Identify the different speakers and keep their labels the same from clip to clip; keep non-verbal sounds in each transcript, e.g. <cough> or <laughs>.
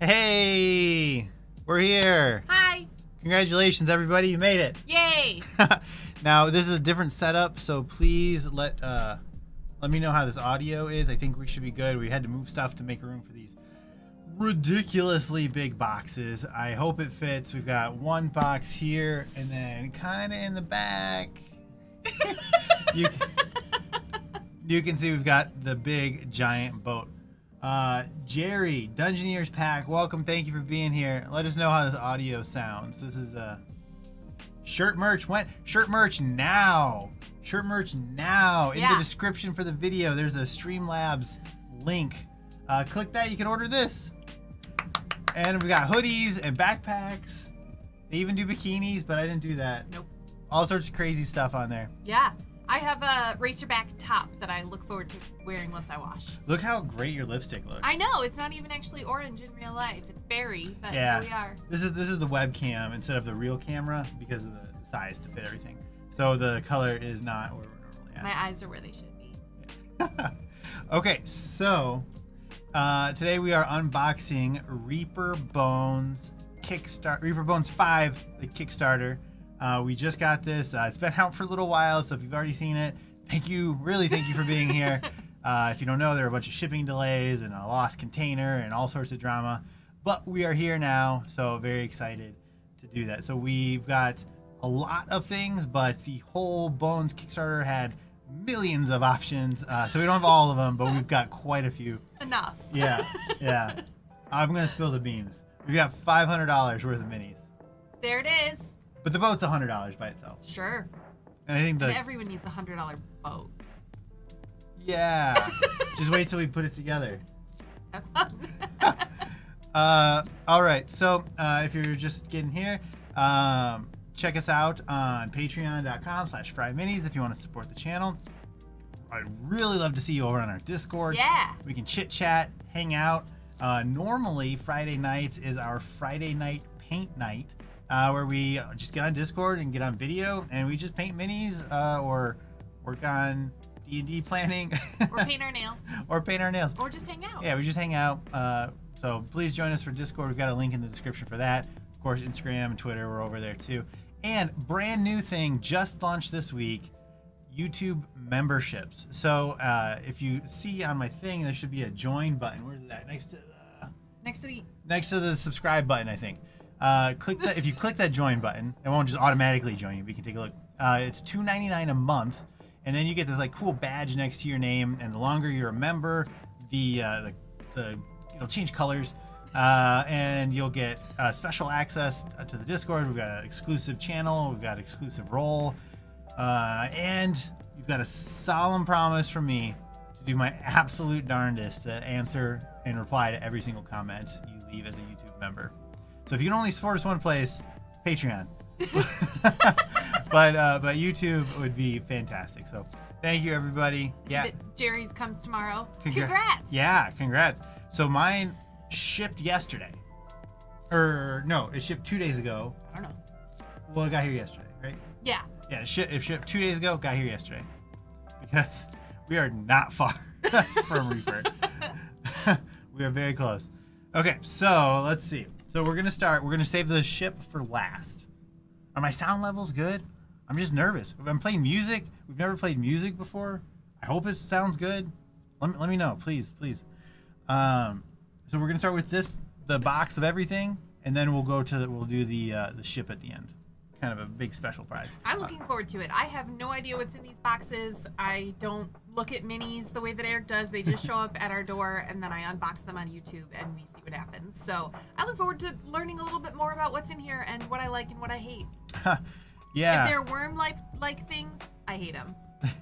Speaker 1: Hey, we're here.
Speaker 2: Hi.
Speaker 1: Congratulations, everybody. You made it.
Speaker 2: Yay. <laughs>
Speaker 1: now, this is a different setup, so please let uh, let me know how this audio is. I think we should be good. We had to move stuff to make room for these ridiculously big boxes. I hope it fits. We've got one box here and then kind of in the back. <laughs> you, can, you can see we've got the big giant boat. Uh, Jerry, Dungeoneers Pack, welcome. Thank you for being here. Let us know how this audio sounds. This is a uh, shirt merch. Went shirt merch now. Shirt merch now in
Speaker 2: Yeah.
Speaker 1: the description for the video. There's a Streamlabs link. Uh, click that. You can order this. And we got hoodies and backpacks. They even do bikinis, but I didn't do that.
Speaker 2: Nope.
Speaker 1: All sorts of crazy stuff on there.
Speaker 2: Yeah. I have a racerback top that I look forward to wearing once I wash.
Speaker 1: Look how great your lipstick looks.
Speaker 2: I know it's not even actually orange in real life. It's berry, but
Speaker 1: Yeah.
Speaker 2: here we are.
Speaker 1: This is this is the webcam instead of the real camera because of the size to fit everything. So the color is not where we're normally at.
Speaker 2: My eyes are where they should be. <laughs>
Speaker 1: okay, so uh, today we are unboxing Reaper Bones Kickstarter Reaper Bones 5, the Kickstarter. Uh, we just got this. Uh, it's been out for a little while, so if you've already seen it, thank you, really thank you for being here. <laughs> Uh, if you don't know, there are a bunch of shipping delays and a lost container and all sorts of drama, but we are here now, so very excited to do that. So we've got a lot of things, but the whole Bones Kickstarter had millions of options, uh, so we don't have all of them, but we've got quite a few.
Speaker 2: Enough.
Speaker 1: Yeah, yeah. <laughs> I'm gonna spill the beans. We've got five hundred dollars worth of minis,
Speaker 2: There it is.
Speaker 1: But the boat's a hundred dollars by itself,
Speaker 2: Sure.
Speaker 1: and I think
Speaker 2: And everyone needs a hundred dollar boat.
Speaker 1: yeah. <laughs> Just wait till we put it together.
Speaker 2: Have fun. <laughs> <laughs>
Speaker 1: Uh, all right. So uh, if you're just getting here, um, check us out on patreon.com slash fry minis if you want to support the channel. I'd really love to see you over on our Discord.
Speaker 2: yeah.
Speaker 1: We can chit chat, hang out. Uh, normally, Friday nights is our Friday night paint night, uh, where we just get on Discord and get on video, and we just paint minis uh, or work on D and D planning,
Speaker 2: Or paint <laughs> our nails.
Speaker 1: or paint our nails.
Speaker 2: Or just hang out.
Speaker 1: Yeah, we just hang out. Uh, so please join us for Discord. We've got a link in the description for that. Of course, Instagram and Twitter, we're over there too. And brand new thing just launched this week YouTube memberships. So uh, if you see on my thing, there should be a join button. Where's that? Next to the,
Speaker 2: Next to the
Speaker 1: next to the subscribe button, I think. Uh, click that. if you click that join button, it won't just automatically join you. We can take a look. Uh, it's two ninety nine a month, and then you get this like cool badge next to your name. And the longer you're a member, the uh, the, the it'll change colors, uh, and you'll get uh, special access to the Discord. We've got an exclusive channel. We've got exclusive role, uh, and you've got a solemn promise from me to do my absolute darndest to answer and reply to every single comment you leave as a YouTube member. So if you can only support us one place, Patreon. <laughs> but uh, but YouTube would be fantastic. So thank you everybody. Yeah.
Speaker 2: Jerry's comes tomorrow.
Speaker 1: Congra-
Speaker 2: Congrats.
Speaker 1: Yeah, congrats. So mine shipped yesterday. Or no, it shipped two days ago.
Speaker 2: I don't know.
Speaker 1: Well, it got here yesterday, right?
Speaker 2: Yeah.
Speaker 1: Yeah, it, it shipped two days ago, got here yesterday. Because we are not far <laughs> from Reaper. <laughs> we are very close. Okay, so let's see. So we're gonna start. We're gonna save the ship for last. Are my sound levels good? I'm just nervous. I'm playing music. We've never played music before. I hope it sounds good. Let me, let me know, please, please. Um, so we're gonna start with this, the box of everything, and then we'll go to the, we'll do the uh, the ship at the end. Kind of a big special prize.
Speaker 2: I'm looking forward to it. I have no idea what's in these boxes. I don't look at minis the way that Eric does. They just show up at our door and then I unbox them on YouTube and we see what happens. So I look forward to learning a little bit more about what's in here and what I like and what I hate.
Speaker 1: yeah.
Speaker 2: If they're worm like like things, I hate them. <laughs>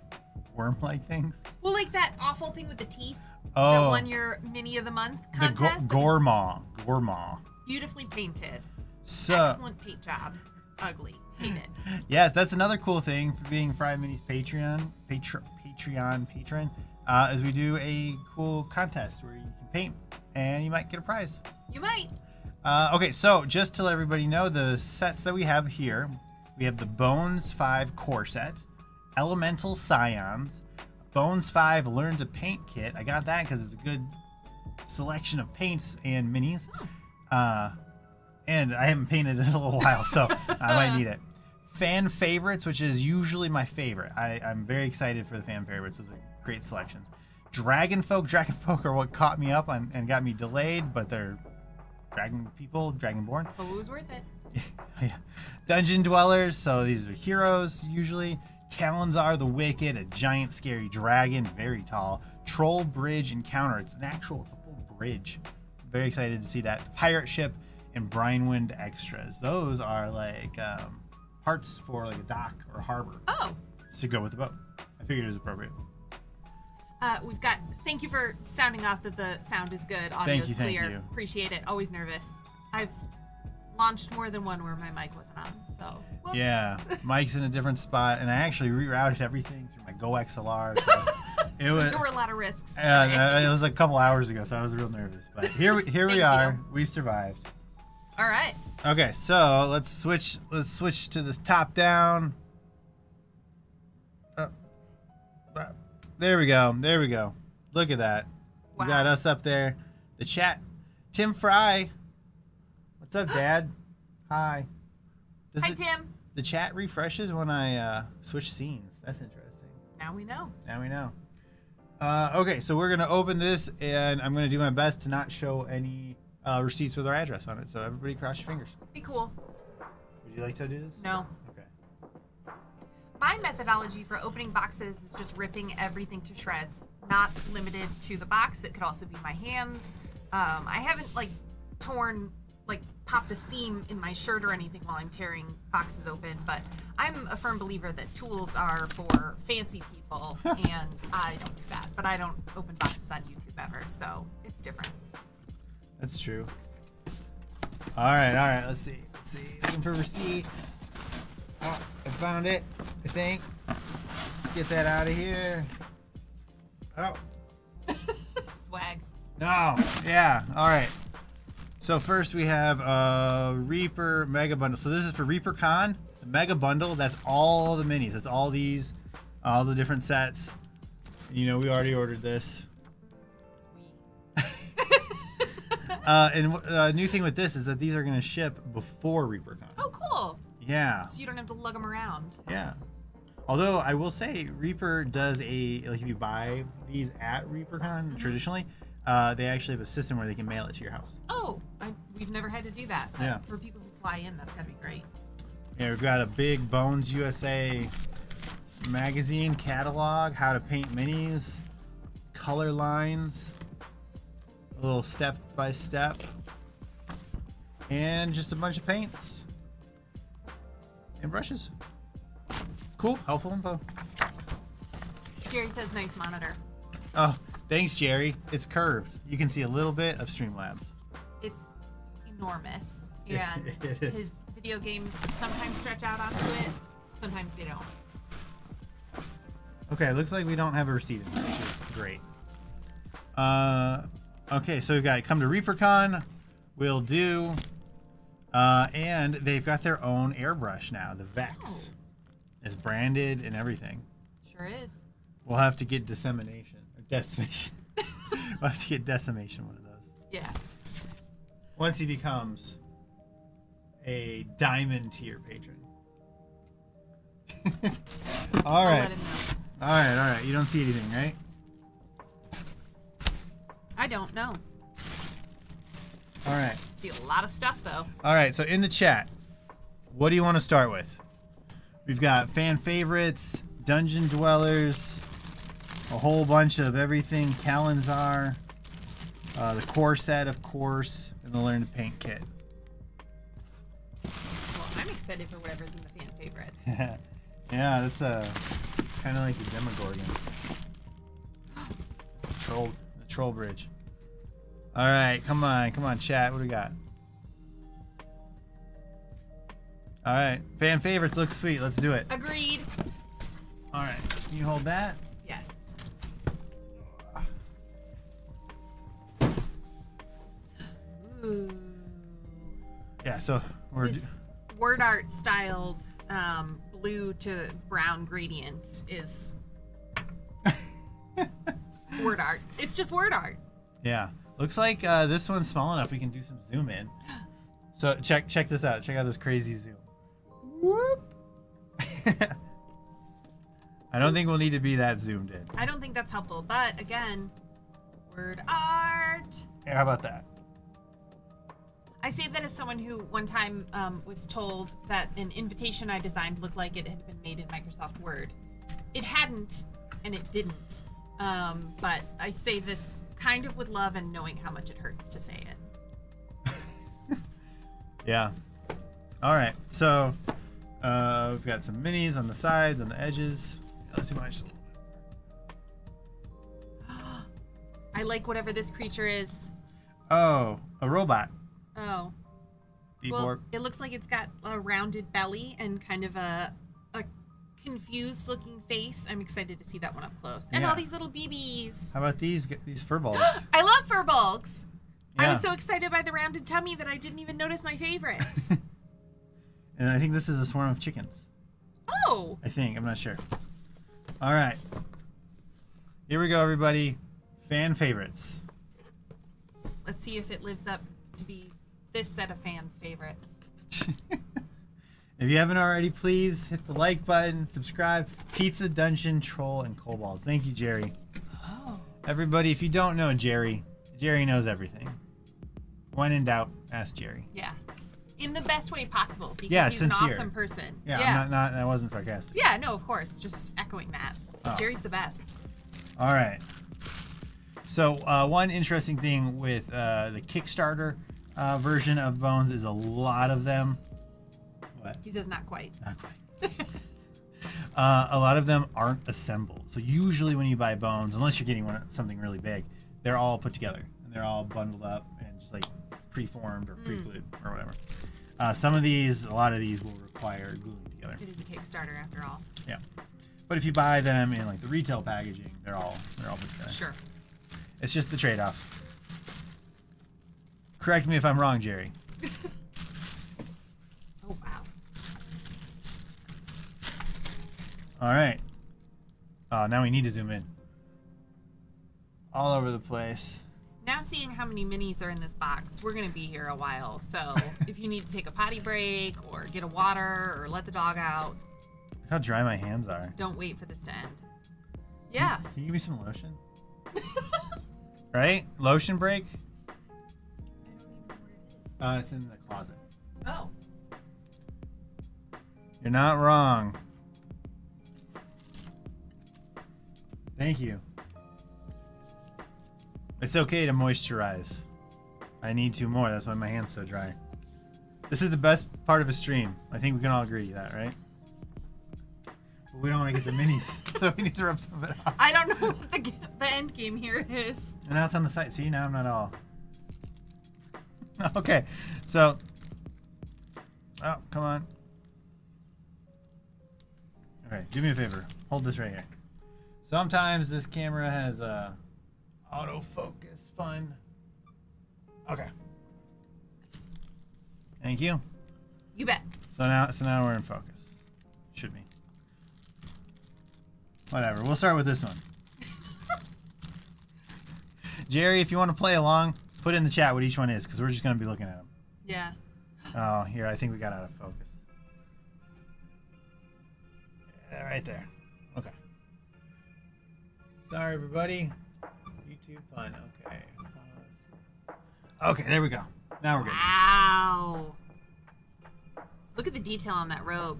Speaker 1: worm-like things.
Speaker 2: Well, like that awful thing with the teeth
Speaker 1: Oh.
Speaker 2: that won your mini of the month
Speaker 1: the
Speaker 2: contest.
Speaker 1: go-
Speaker 2: that was
Speaker 1: Gormaw. Gormaw.
Speaker 2: beautifully painted.
Speaker 1: So
Speaker 2: Excellent paint job. Ugly. Hate it. <laughs>
Speaker 1: yes, that's another cool thing for being Fry Minis Patreon Patr- Patreon patron. Uh, is we do a cool contest where you can paint and you might get a prize.
Speaker 2: You might.
Speaker 1: Uh, okay, so just to let everybody know, the sets that we have here, we have the Bones 5 core set, Elemental Scions, Bones 5 Learn to Paint kit. I got that because it's a good selection of paints and minis. Uh, and I haven't painted in a little while, so I might need it. Fan favorites, which is usually my favorite. I, I'm very excited for the fan favorites. Those are great selections. Dragon folk, dragon <laughs> folk are what caught me up on, and got me delayed, but they're dragon people, dragonborn.
Speaker 2: But it was worth it. <laughs>
Speaker 1: yeah. Dungeon dwellers, so these are heroes usually. Kalanzar the Wicked, a giant scary dragon, very tall. Troll Bridge Encounter, it's an actual, it's a full bridge. Very excited to see that. The pirate ship and Brinewind extras. Those are like um, parts for like a dock or a harbor
Speaker 2: Oh,
Speaker 1: to go with the boat. I figured it was appropriate.
Speaker 2: uh, we've got. Thank you for sounding off that the sound is good. Audio's
Speaker 1: Thank you, thank
Speaker 2: clear.
Speaker 1: you.
Speaker 2: Appreciate it. Always nervous. I've launched more than one where my mic wasn't on. So. Whoops.
Speaker 1: Yeah, mic's in a different spot, and I actually rerouted everything through my GoXLR. So <laughs> it
Speaker 2: So
Speaker 1: was.
Speaker 2: there were a lot of risks.
Speaker 1: Yeah, uh, it was a couple hours ago, so I was real nervous. But here, we, here we are.
Speaker 2: you.
Speaker 1: We survived.
Speaker 2: All right.
Speaker 1: Okay, so let's switch. Let's switch to this top down. Uh, uh, there we go. There we go. Look at that. We got us up there. The chat. Tim Fry. What's up, <gasps> Dad? Hi. Does
Speaker 2: Hi,
Speaker 1: the,
Speaker 2: Tim.
Speaker 1: the chat refreshes when I uh, switch scenes. That's interesting.
Speaker 2: Now we know.
Speaker 1: Now we know. Uh, okay, so we're gonna open this, and I'm gonna do my best to not show any uh, receipts with our address on it. So everybody, cross your fingers.
Speaker 2: Be cool.
Speaker 1: Would you like to do this?
Speaker 2: No.
Speaker 1: Okay.
Speaker 2: My methodology for opening boxes is just ripping everything to shreds, not limited to the box. It could also be my hands. Um, I haven't like torn, like popped a seam in my shirt or anything while I'm tearing boxes open, but I'm a firm believer that tools are for fancy people, <laughs> and I don't do that. But I don't open boxes on YouTube ever, so it's different.
Speaker 1: That's true. All right, all right. Let's see. Let's see. Looking for receipt. Oh, I found it. I think. Get that out of here. Oh <laughs>
Speaker 2: Swag.
Speaker 1: no. Yeah. All right. So first we have uh Reaper Mega Bundle. So this is for Reaper Con. The Mega Bundle. That's all the minis. That's all these, all the different sets. You know, we already ordered this. Uh, and uh, new thing with this is that these are going to ship before ReaperCon.
Speaker 2: oh, cool.
Speaker 1: Yeah,
Speaker 2: So you don't have to lug them around.
Speaker 1: yeah. Although I will say, Reaper does a like if you buy these at ReaperCon
Speaker 2: Mm-hmm.
Speaker 1: traditionally, uh, they actually have a system where they can mail it to your house.
Speaker 2: Oh, I, we've never had to do that.
Speaker 1: Yeah.
Speaker 2: For people who fly in, that's gotta be great.
Speaker 1: Yeah, we've got a big Bones USA magazine catalog, how to paint minis, color lines, a little step by step, and just a bunch of paints and brushes. Cool, helpful info.
Speaker 2: Jerry says nice monitor.
Speaker 1: Oh, thanks, Jerry. It's curved. You can see a little bit of Streamlabs.
Speaker 2: It's enormous, <laughs> and
Speaker 1: is.
Speaker 2: his video games sometimes stretch out onto it. Sometimes they don't.
Speaker 1: Okay, looks like we don't have a receipt which is great. Uh, okay, so we've got come to ReaperCon, We'll do, uh, and they've got their own airbrush now. The Vex is branded and everything.
Speaker 2: Sure is.
Speaker 1: We'll have to get dissemination or decimation. <laughs> we'll have to get decimation one of those
Speaker 2: Yeah.
Speaker 1: once he becomes a diamond tier patron. <laughs> all right,
Speaker 2: let him know.
Speaker 1: all right, all right. You don't see anything, right?
Speaker 2: I don't know.
Speaker 1: All right.
Speaker 2: See a lot of stuff though.
Speaker 1: All right, so in the chat, what do you want to start with? We've got fan favorites, dungeon dwellers, a whole bunch of everything, Kalanzar, uh, the core set, of course, and the learn to paint kit.
Speaker 2: Well, I'm excited for whatever's in the fan favorites. <laughs>
Speaker 1: yeah, that's a kind of like a Demogorgon. It's the troll, troll bridge. All right, come on, come on, chat. What do we got? All right, fan favorites look sweet. Let's do it.
Speaker 2: Agreed.
Speaker 1: All right, can you hold that?
Speaker 2: Yes. Ooh.
Speaker 1: Yeah. So we're
Speaker 2: This word art styled um, blue to brown gradient is <laughs> word art. It's just word art.
Speaker 1: yeah. Looks like uh, this one's small enough we can do some zoom in. So check check this out. Check out this crazy zoom. Whoop. <laughs> I don't think we'll need to be that zoomed in.
Speaker 2: I don't think that's helpful, but again, word art.
Speaker 1: Here, how about that?
Speaker 2: I say that as someone who one time um, was told that an invitation I designed looked like it had been made in Microsoft Word. It hadn't, and it didn't. Um, but I say this kind of with love and knowing how much it hurts to say it. <laughs>
Speaker 1: Yeah. All right. So uh, we've got some minis on the sides, on the edges. Let's do mine just a little bit.
Speaker 2: I like whatever this creature is.
Speaker 1: Oh, a robot.
Speaker 2: Oh. Well, it looks like it's got a rounded belly and kind of a confused looking face. I'm excited to see that one up close. And
Speaker 1: Yeah.
Speaker 2: all these little BBs.
Speaker 1: How about these these fur <gasps> balls?
Speaker 2: I love fur bulks. I was so excited by the rounded tummy that I didn't even notice my favorites. <laughs>
Speaker 1: and I think this is a swarm of chickens.
Speaker 2: oh,
Speaker 1: I think. I'm not sure. All right. Here we go, everybody. Fan favorites.
Speaker 2: let's see if it lives up to be this set of fans' favorites. <laughs>
Speaker 1: if you haven't already, please hit the like button, subscribe. Pizza, Dungeon, Troll, and Kobolds. Thank you, Jerry.
Speaker 2: Oh.
Speaker 1: Everybody, if you don't know Jerry, Jerry knows everything. When in doubt, ask Jerry.
Speaker 2: Yeah. In the best way possible because
Speaker 1: Yeah,
Speaker 2: he's
Speaker 1: sincere.
Speaker 2: an awesome person.
Speaker 1: Yeah,
Speaker 2: Yeah.
Speaker 1: I'm not, not. I wasn't sarcastic.
Speaker 2: yeah, no, of course. Just echoing that.
Speaker 1: Oh.
Speaker 2: Jerry's the best.
Speaker 1: All right. So uh, one interesting thing with uh, the Kickstarter uh, version of Bones is a lot of them. What?
Speaker 2: He says not quite.
Speaker 1: Not quite. <laughs> uh, a lot of them aren't assembled. So usually when you buy Bones, unless you're getting one, something really big, they're all put together and they're all bundled up and just like preformed or pre-glued or whatever. Uh, some of these, a lot of these will require gluing together.
Speaker 2: It is a Kickstarter after all.
Speaker 1: Yeah. But if you buy them in like the retail packaging, they're all they're all put together.
Speaker 2: Sure.
Speaker 1: It's just the trade-off. Correct me if I'm wrong, Jerry. <laughs>
Speaker 2: Oh wow.
Speaker 1: All right. Oh, now we need to zoom in. All over the place.
Speaker 2: Now seeing how many minis are in this box, we're gonna be here a while. So <laughs> if you need to take a potty break or get a water or let the dog out,
Speaker 1: Look how dry my hands are.
Speaker 2: don't wait for this to end. Yeah.
Speaker 1: Can you give me some lotion? <laughs> right? Lotion break? Uh, it's in the closet.
Speaker 2: Oh.
Speaker 1: You're not wrong. Thank you. It's okay to moisturize. I need to more. That's why my hand's so dry. This is the best part of a stream. I think we can all agree that, right? But we don't want to get the minis, <laughs> so we need to rub some of it off.
Speaker 2: I don't know what the, the end game here is.
Speaker 1: And now it's on the site. See, now I'm not all. <laughs> Okay, so. Oh, come on. All right, do me a favor. Hold this right here. Sometimes this camera has a uh, autofocus fun. Okay. Thank you.
Speaker 2: You bet.
Speaker 1: So now, so now we're in focus. Should be. Whatever. We'll start with this one. <laughs> Jerry, if you want to play along, put in the chat what each one is, because we're just going to be looking at them.
Speaker 2: Yeah.
Speaker 1: Oh, here, I think we got out of focus. Yeah, right there. Sorry, everybody. YouTube fun. Okay. Pause. Okay, there we go. Now we're good.
Speaker 2: Wow. Look at the detail on that robe.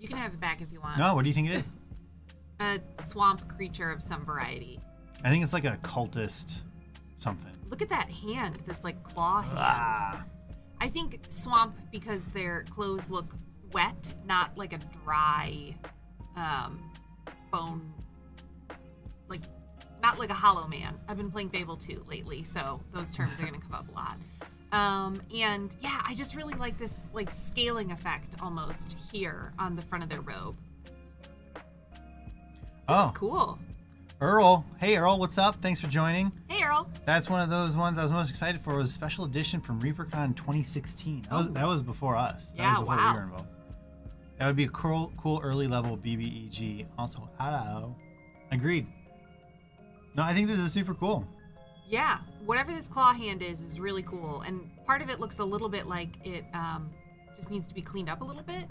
Speaker 2: You can have it back if you want.
Speaker 1: No, what do you think it is? <laughs>
Speaker 2: A swamp creature of some variety.
Speaker 1: I think it's like a cultist something.
Speaker 2: Look at that hand, this like claw hand.
Speaker 1: Ah.
Speaker 2: I think swamp because their clothes look wet, not like a dry um, bone, not like a hollow man. I've been playing Fable 2 lately, so those terms are going to come up a lot. Um, and yeah, I just really like this like scaling effect almost here on the front of their robe. This
Speaker 1: Oh,
Speaker 2: cool.
Speaker 1: Earl. Hey, Earl, what's up? Thanks for joining.
Speaker 2: Hey, Earl.
Speaker 1: That's one of those ones I was most excited for. Was a special edition from ReaperCon 2016. That was
Speaker 2: Oh.
Speaker 1: that was before us. That
Speaker 2: Yeah,
Speaker 1: was before
Speaker 2: wow.
Speaker 1: we were involved. That would be a cool, cool early level BBEG. Also, hello. Agreed. No, I think this is super cool.
Speaker 2: Yeah, whatever this claw hand is is really cool, and part of it looks a little bit like it um, just needs to be cleaned up a little bit.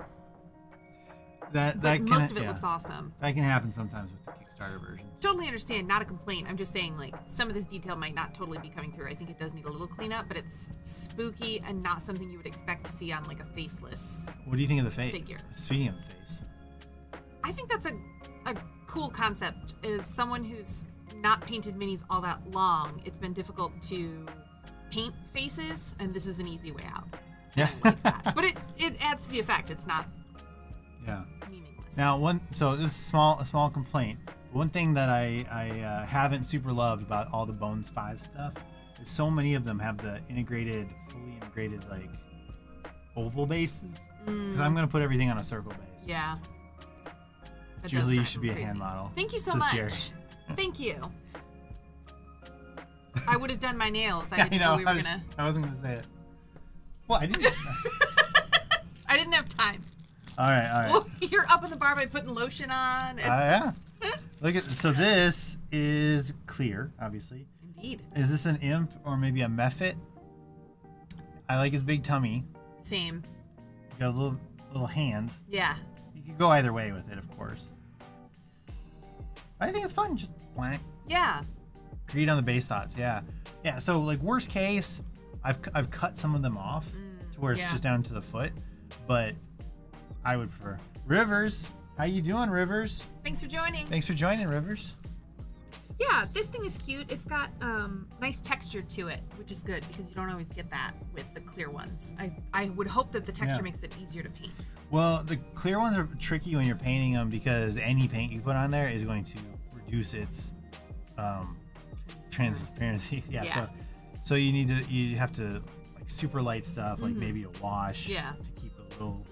Speaker 1: That
Speaker 2: But
Speaker 1: that can
Speaker 2: most of it
Speaker 1: yeah.
Speaker 2: looks awesome.
Speaker 1: that can happen sometimes with the Kickstarter versions.
Speaker 2: Totally understand, not a complaint. I'm just saying, like, some of this detail might not totally be coming through. I think it does need a little cleanup, but it's spooky and not something you would expect to see on, like, a faceless.
Speaker 1: What do you think of the face?
Speaker 2: Figure.
Speaker 1: Speaking of the face,
Speaker 2: I think that's a, a cool concept. Is someone who's not painted minis all that long, it's been difficult to paint faces, and this is an easy way out.
Speaker 1: yeah,
Speaker 2: like but it, it adds to the effect. It's not
Speaker 1: yeah.
Speaker 2: meaningless.
Speaker 1: Now, one so this is small a small complaint. One thing that I I uh, haven't super loved about all the Bones Five stuff is so many of them have the integrated, fully integrated like oval bases. Because I'm gonna put everything on a circle base.
Speaker 2: Mm, yeah. That
Speaker 1: Julie, you should be a hand model.
Speaker 2: Thank you so much.
Speaker 1: Jerry.
Speaker 2: Thank you. I would have done my nails. I <laughs>
Speaker 1: Yeah,
Speaker 2: didn't
Speaker 1: I know.
Speaker 2: know we were
Speaker 1: I, was,
Speaker 2: gonna.
Speaker 1: I wasn't gonna say it. Well, I didn't. <laughs>
Speaker 2: I didn't have time.
Speaker 1: all right, all right.
Speaker 2: Well, <laughs> you're up in the bar by putting lotion on.
Speaker 1: Uh,
Speaker 2: and-
Speaker 1: yeah. Look at so this is clear, obviously.
Speaker 2: Indeed.
Speaker 1: Is this an imp or maybe a mephit? I like his big tummy.
Speaker 2: Same.
Speaker 1: Got a little little hand.
Speaker 2: Yeah.
Speaker 1: You could go either way with it, of course. I think it's fun. Just blank.
Speaker 2: Yeah.
Speaker 1: Read on the base thoughts. Yeah, yeah. So like worst case, I've I've cut some of them off
Speaker 2: Mm,
Speaker 1: to where it's
Speaker 2: yeah.
Speaker 1: just down to the foot, but I would prefer Rivers. How you doing, Rivers?
Speaker 2: Thanks for joining.
Speaker 1: Thanks for joining, Rivers.
Speaker 2: Yeah, this thing is cute. It's got um, nice texture to it, which is good because you don't always get that with the clear ones. I, I would hope that the texture
Speaker 1: Yeah.
Speaker 2: makes it easier to paint.
Speaker 1: Well, the clear ones are tricky when you're painting them because any paint you put on there is going to reduce its um, transparency. yeah, <laughs>
Speaker 2: Yeah.
Speaker 1: So, so you need to you have to like super light stuff, like
Speaker 2: Mhm.
Speaker 1: maybe a wash.
Speaker 2: Yeah.
Speaker 1: To keep it a little,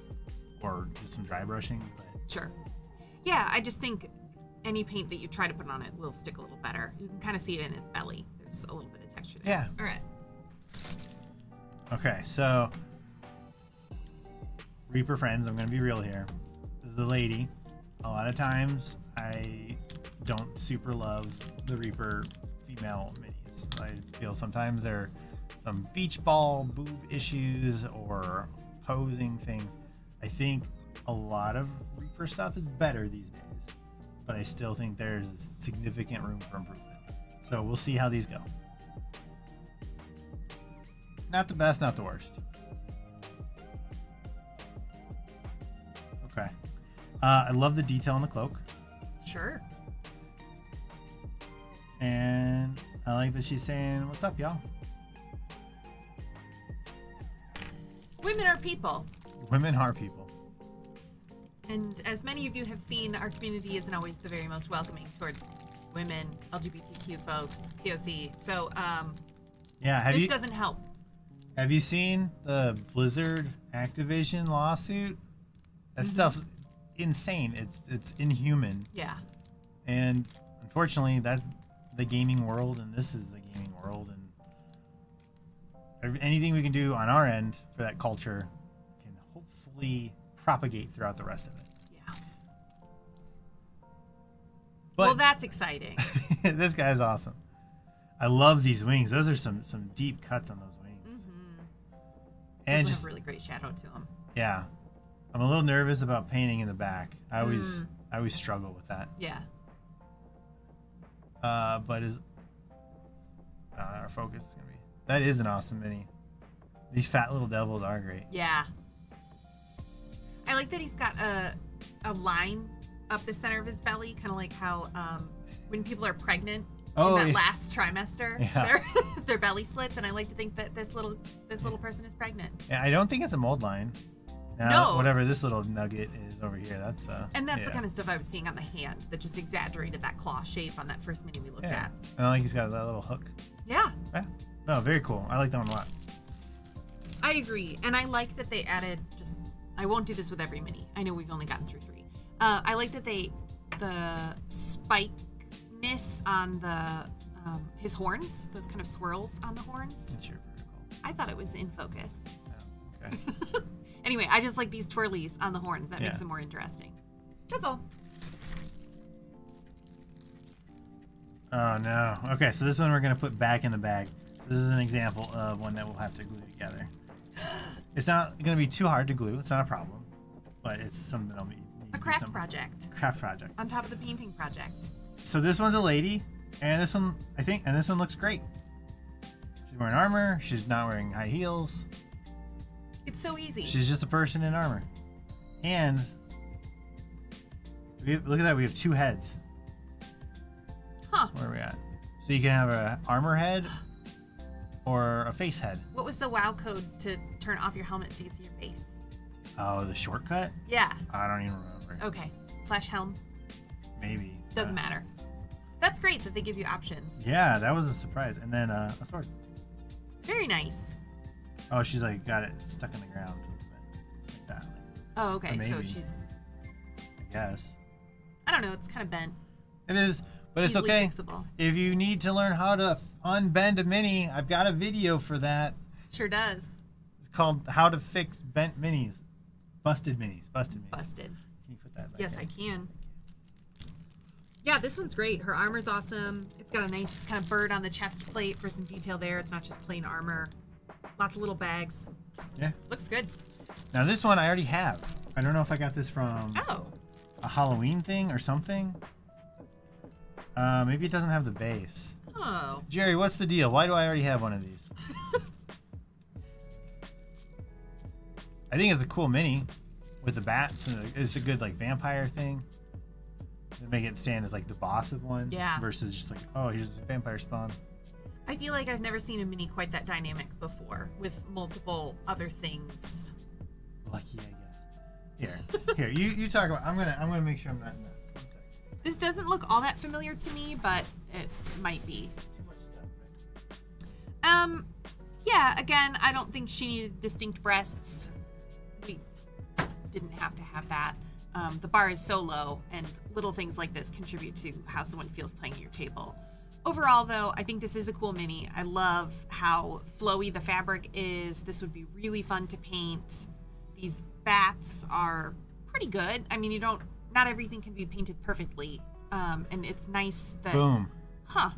Speaker 1: or do some dry brushing. But
Speaker 2: Sure. Yeah, I just think any paint that you try to put on it will stick a little better. You can kind of see it in its belly. There's a little bit of texture there.
Speaker 1: Yeah.
Speaker 2: All right.
Speaker 1: okay, so Reaper friends, I'm gonna be real here. This is a lady. A lot of times I don't super love the Reaper female minis. I feel sometimes there are some beach ball boob issues or posing things. I think a lot of Reaper stuff is better these days, but I still think there's significant room for improvement. So we'll see how these go. Not the best, not the worst. Okay. Uh, I love the detail on the cloak.
Speaker 2: Sure.
Speaker 1: And I like that she's saying, What's up, y'all?
Speaker 2: Women are people.
Speaker 1: Women are people.
Speaker 2: And as many of you have seen, our community isn't always the very most welcoming toward women, LGBTQ folks, POC. So um,
Speaker 1: Yeah, have
Speaker 2: this
Speaker 1: you
Speaker 2: doesn't help.
Speaker 1: have you seen the Blizzard Activision lawsuit? That
Speaker 2: Mhm.
Speaker 1: stuff's insane. It's it's inhuman.
Speaker 2: Yeah.
Speaker 1: And unfortunately, that's the gaming world, and this is the gaming world, and anything we can do on our end for that culture can hopefully propagate throughout the rest of it.
Speaker 2: Yeah.
Speaker 1: But
Speaker 2: well, that's exciting. <laughs>
Speaker 1: this guy's awesome. I love these wings. Those are some some deep cuts on those wings,
Speaker 2: mm-hmm.
Speaker 1: and just
Speaker 2: really great shadow to them.
Speaker 1: yeah. I'm a little nervous about painting in the back. I always
Speaker 2: Mm.
Speaker 1: I always struggle with that.
Speaker 2: Yeah.
Speaker 1: Uh, but is uh, our focus is gonna be that is an awesome mini. These fat little devils are great.
Speaker 2: Yeah. I like that he's got a a line up the center of his belly, kind of like how um, when people are pregnant
Speaker 1: Oh,
Speaker 2: in that
Speaker 1: yeah.
Speaker 2: last trimester, <laughs>
Speaker 1: Yeah.
Speaker 2: their <laughs> their belly splits, and I like to think that this little this little person is pregnant.
Speaker 1: Yeah, I don't think it's a mold line. Now,
Speaker 2: No.
Speaker 1: Whatever this little nugget is over here, that's uh.
Speaker 2: And that's
Speaker 1: yeah.
Speaker 2: the kind of stuff I was seeing on the hand that just exaggerated that claw shape on that first mini we looked
Speaker 1: Yeah.
Speaker 2: at.
Speaker 1: I like he's got that little hook.
Speaker 2: Yeah, Yeah.
Speaker 1: No, very cool. I like that one a lot.
Speaker 2: I agree, and I like that they added just. I won't do this with every mini. I know we've only gotten through three. Uh, I like that they the spikeness on the um, his horns, those kind of swirls on the horns.
Speaker 1: It's your vertical.
Speaker 2: I thought it was in focus.
Speaker 1: Yeah. Okay. <laughs>
Speaker 2: anyway, I just like these twirlies on the horns. That
Speaker 1: Yeah.
Speaker 2: makes them more interesting. That's all.
Speaker 1: Oh no. Okay, so this one we're gonna put back in the bag. This is an example of one that we'll have to glue together. <gasps> It's not gonna be too hard to glue. It's not a problem, but it's something that'll be
Speaker 2: A craft
Speaker 1: some-
Speaker 2: project
Speaker 1: Craft project.
Speaker 2: on top of the painting project.
Speaker 1: So this one's a lady, and this one I think, and this one looks great. She's wearing armor. She's not wearing high heels.
Speaker 2: It's so easy.
Speaker 1: She's just a person in armor. And we have, look at that. We have two heads.
Speaker 2: huh.
Speaker 1: Where are we at? So you can have a armor head or a face head.
Speaker 2: What was the WoW code to turn off your helmet so you could see your face?
Speaker 1: Oh, the shortcut?
Speaker 2: Yeah.
Speaker 1: I don't even remember.
Speaker 2: Okay. Slash helm.
Speaker 1: Maybe.
Speaker 2: Doesn't
Speaker 1: Uh,
Speaker 2: matter. That's great that they give you options.
Speaker 1: Yeah, that was a surprise. And then uh, a sword.
Speaker 2: Very nice.
Speaker 1: Oh, she's like got it stuck in the ground. Like that,
Speaker 2: Oh, okay. So she's
Speaker 1: I guess.
Speaker 2: I don't know, it's kind of bent.
Speaker 1: It is, but it's
Speaker 2: Easily
Speaker 1: okay.
Speaker 2: Fixable.
Speaker 1: If you need to learn how to unbend a mini, I've got a video for that.
Speaker 2: Sure does.
Speaker 1: It's called How to Fix Bent Minis. Busted Minis. Busted Minis.
Speaker 2: Busted.
Speaker 1: Can you put that back
Speaker 2: Yes,
Speaker 1: in?
Speaker 2: I can. Yeah, this one's great. Her armor's awesome. It's got a nice kind of bird on the chest plate for some detail there. It's not just plain armor. Lots of little bags.
Speaker 1: Yeah.
Speaker 2: Looks good.
Speaker 1: Now this one I already have. I don't know if I got this from
Speaker 2: Oh,
Speaker 1: a Halloween thing or something. Uh, maybe it doesn't have the base.
Speaker 2: oh.
Speaker 1: Jerry, what's the deal? Why do I already have one of these? <laughs> I think it's a cool mini with the bats and it's a good like vampire thing. To make it stand as like the boss of one.
Speaker 2: Yeah.
Speaker 1: Versus just like, oh, here's a vampire spawn.
Speaker 2: I feel like I've never seen a mini quite that dynamic before with multiple other things.
Speaker 1: Lucky, I guess. Here, here, you, you talk about. I'm gonna I'm gonna make sure I'm not nuts. Second.
Speaker 2: This doesn't look all that familiar to me, but it might be.
Speaker 1: Too much stuff.
Speaker 2: Um, yeah, again, I don't think she needed distinct breasts. We didn't have to have that. Um, the bar is so low, and little things like this contribute to how someone feels playing at your table. Overall, though, I think this is a cool mini. I love how flowy the fabric is. This would be really fun to paint. These bats are pretty good. I mean, you don't, not everything can be painted perfectly. Um, and it's nice that,
Speaker 1: Boom.
Speaker 2: huh.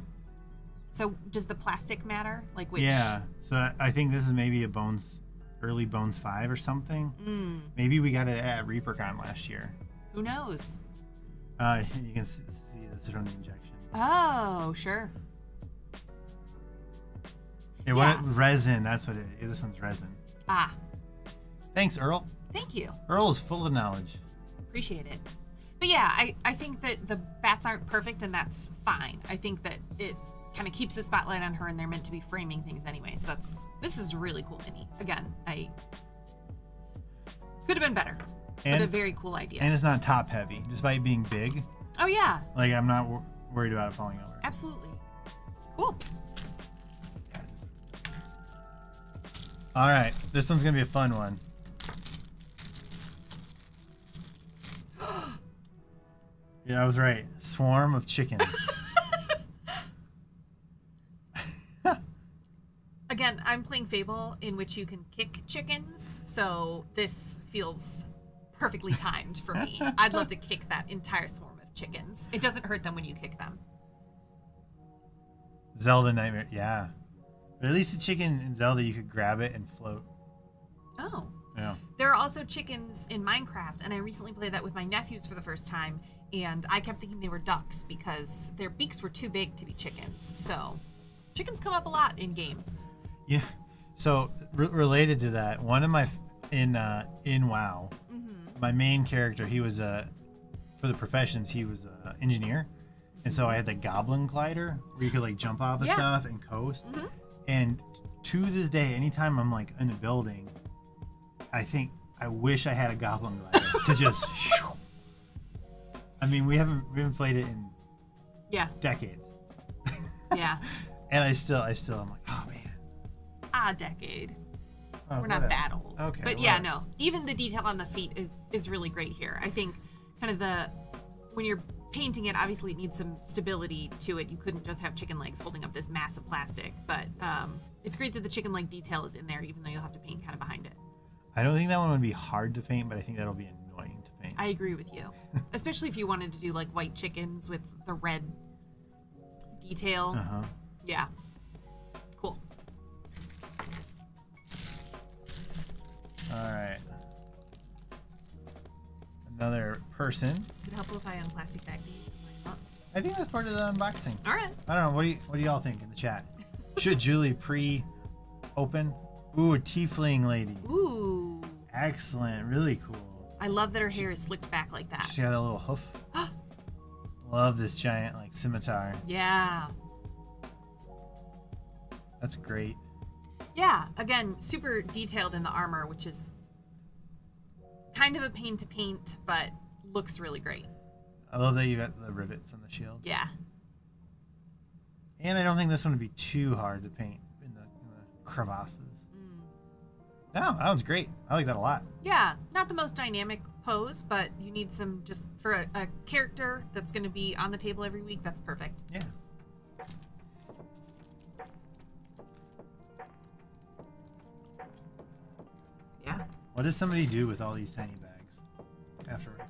Speaker 2: So does the plastic matter? Like which?
Speaker 1: Yeah. So I- think this is maybe a Bones, early Bones Five or something.
Speaker 2: Mm,
Speaker 1: Maybe we got it at ReaperCon last year.
Speaker 2: who knows?
Speaker 1: Uh, <laughs> you can see the Citronine injection.
Speaker 2: Oh, sure.
Speaker 1: Yeah, what resin? That's what it. is. This one's resin.
Speaker 2: Ah,
Speaker 1: Thanks, Earl.
Speaker 2: thank you.
Speaker 1: Earl is full of knowledge.
Speaker 2: Appreciate it. But yeah, I, I think that the bats aren't perfect, and that's fine. I think that it kind of keeps the spotlight on her, and they're meant to be framing things anyway. So that's this is really cool mini. Again, I could have been better, but a very cool idea.
Speaker 1: and it's not top heavy, despite being big.
Speaker 2: oh yeah,
Speaker 1: Like I'm not worried about it falling over.
Speaker 2: absolutely. Cool.
Speaker 1: All right, this one's gonna be a fun one. <gasps> yeah, I was right. Swarm of chickens. <laughs> <laughs>
Speaker 2: Again, I'm playing Fable, in which you can kick chickens, so this feels perfectly timed for me. <laughs> I'd love to kick that entire swarm chickens. It doesn't hurt them when you kick them.
Speaker 1: Zelda Nightmare. Yeah, but at least the chicken in Zelda, you could grab it and float.
Speaker 2: Oh.
Speaker 1: Yeah.
Speaker 2: There are also chickens in Minecraft, and I recently played that with my nephews for the first time, and I kept thinking they were ducks because their beaks were too big to be chickens. So, chickens come up a lot in games.
Speaker 1: Yeah. So re- related to that, one of my f- in uh, in WoW,
Speaker 2: Mm-hmm.
Speaker 1: my main character, he was a for the professions, he was an engineer, and so I had the Goblin glider where you could like jump off of
Speaker 2: Yeah.
Speaker 1: stuff and coast.
Speaker 2: Mhm.
Speaker 1: And to this day, anytime I'm like in a building, I think I wish I had a Goblin glider to just. <laughs> <laughs> I mean, we haven't we haven't played it in
Speaker 2: Yeah,
Speaker 1: decades,
Speaker 2: yeah. <laughs>
Speaker 1: and I still I still I'm like, oh man.
Speaker 2: ah, decade.
Speaker 1: Oh,
Speaker 2: We're not that old.
Speaker 1: Okay,
Speaker 2: But yeah, no. Even the detail on the feet is is really great here. I think kind of the when you're painting it, obviously it needs some stability to it. You couldn't just have chicken legs holding up this mass of plastic. But um, it's great that the chicken leg detail is in there, even though you'll have to paint kind of behind it.
Speaker 1: I don't think that one would be hard to paint, but I think that'll be annoying to paint.
Speaker 2: I agree with you, <laughs> especially if you wanted to do like white chickens with the red detail.
Speaker 1: Uh huh.
Speaker 2: Yeah. Cool.
Speaker 1: All right. Another person.
Speaker 2: Is it helpful if I unplastic bag these? and line them up?
Speaker 1: I think that's part of the unboxing.
Speaker 2: All right.
Speaker 1: I don't know. What do you What do y'all think in the chat? <laughs> Should Julie pre-open? Ooh, a tiefling lady.
Speaker 2: Ooh.
Speaker 1: Excellent. Really cool.
Speaker 2: I love that her hair is slicked back like that.
Speaker 1: She got a little hoof. <gasps> Love this giant like scimitar.
Speaker 2: Yeah.
Speaker 1: That's great.
Speaker 2: Yeah. Again, super detailed in the armor, which is kind of a pain to paint, but looks really great.
Speaker 1: I love that you got the rivets on the shield.
Speaker 2: Yeah.
Speaker 1: And I don't think this one would be too hard to paint in the, in the crevasses.
Speaker 2: Mm.
Speaker 1: No, that one's great. I like that a lot.
Speaker 2: Yeah, not the most dynamic pose, but you need some just for a, a character that's going to be on the table every week. That's perfect.
Speaker 1: Yeah. What does somebody do with all these tiny bags afterwards?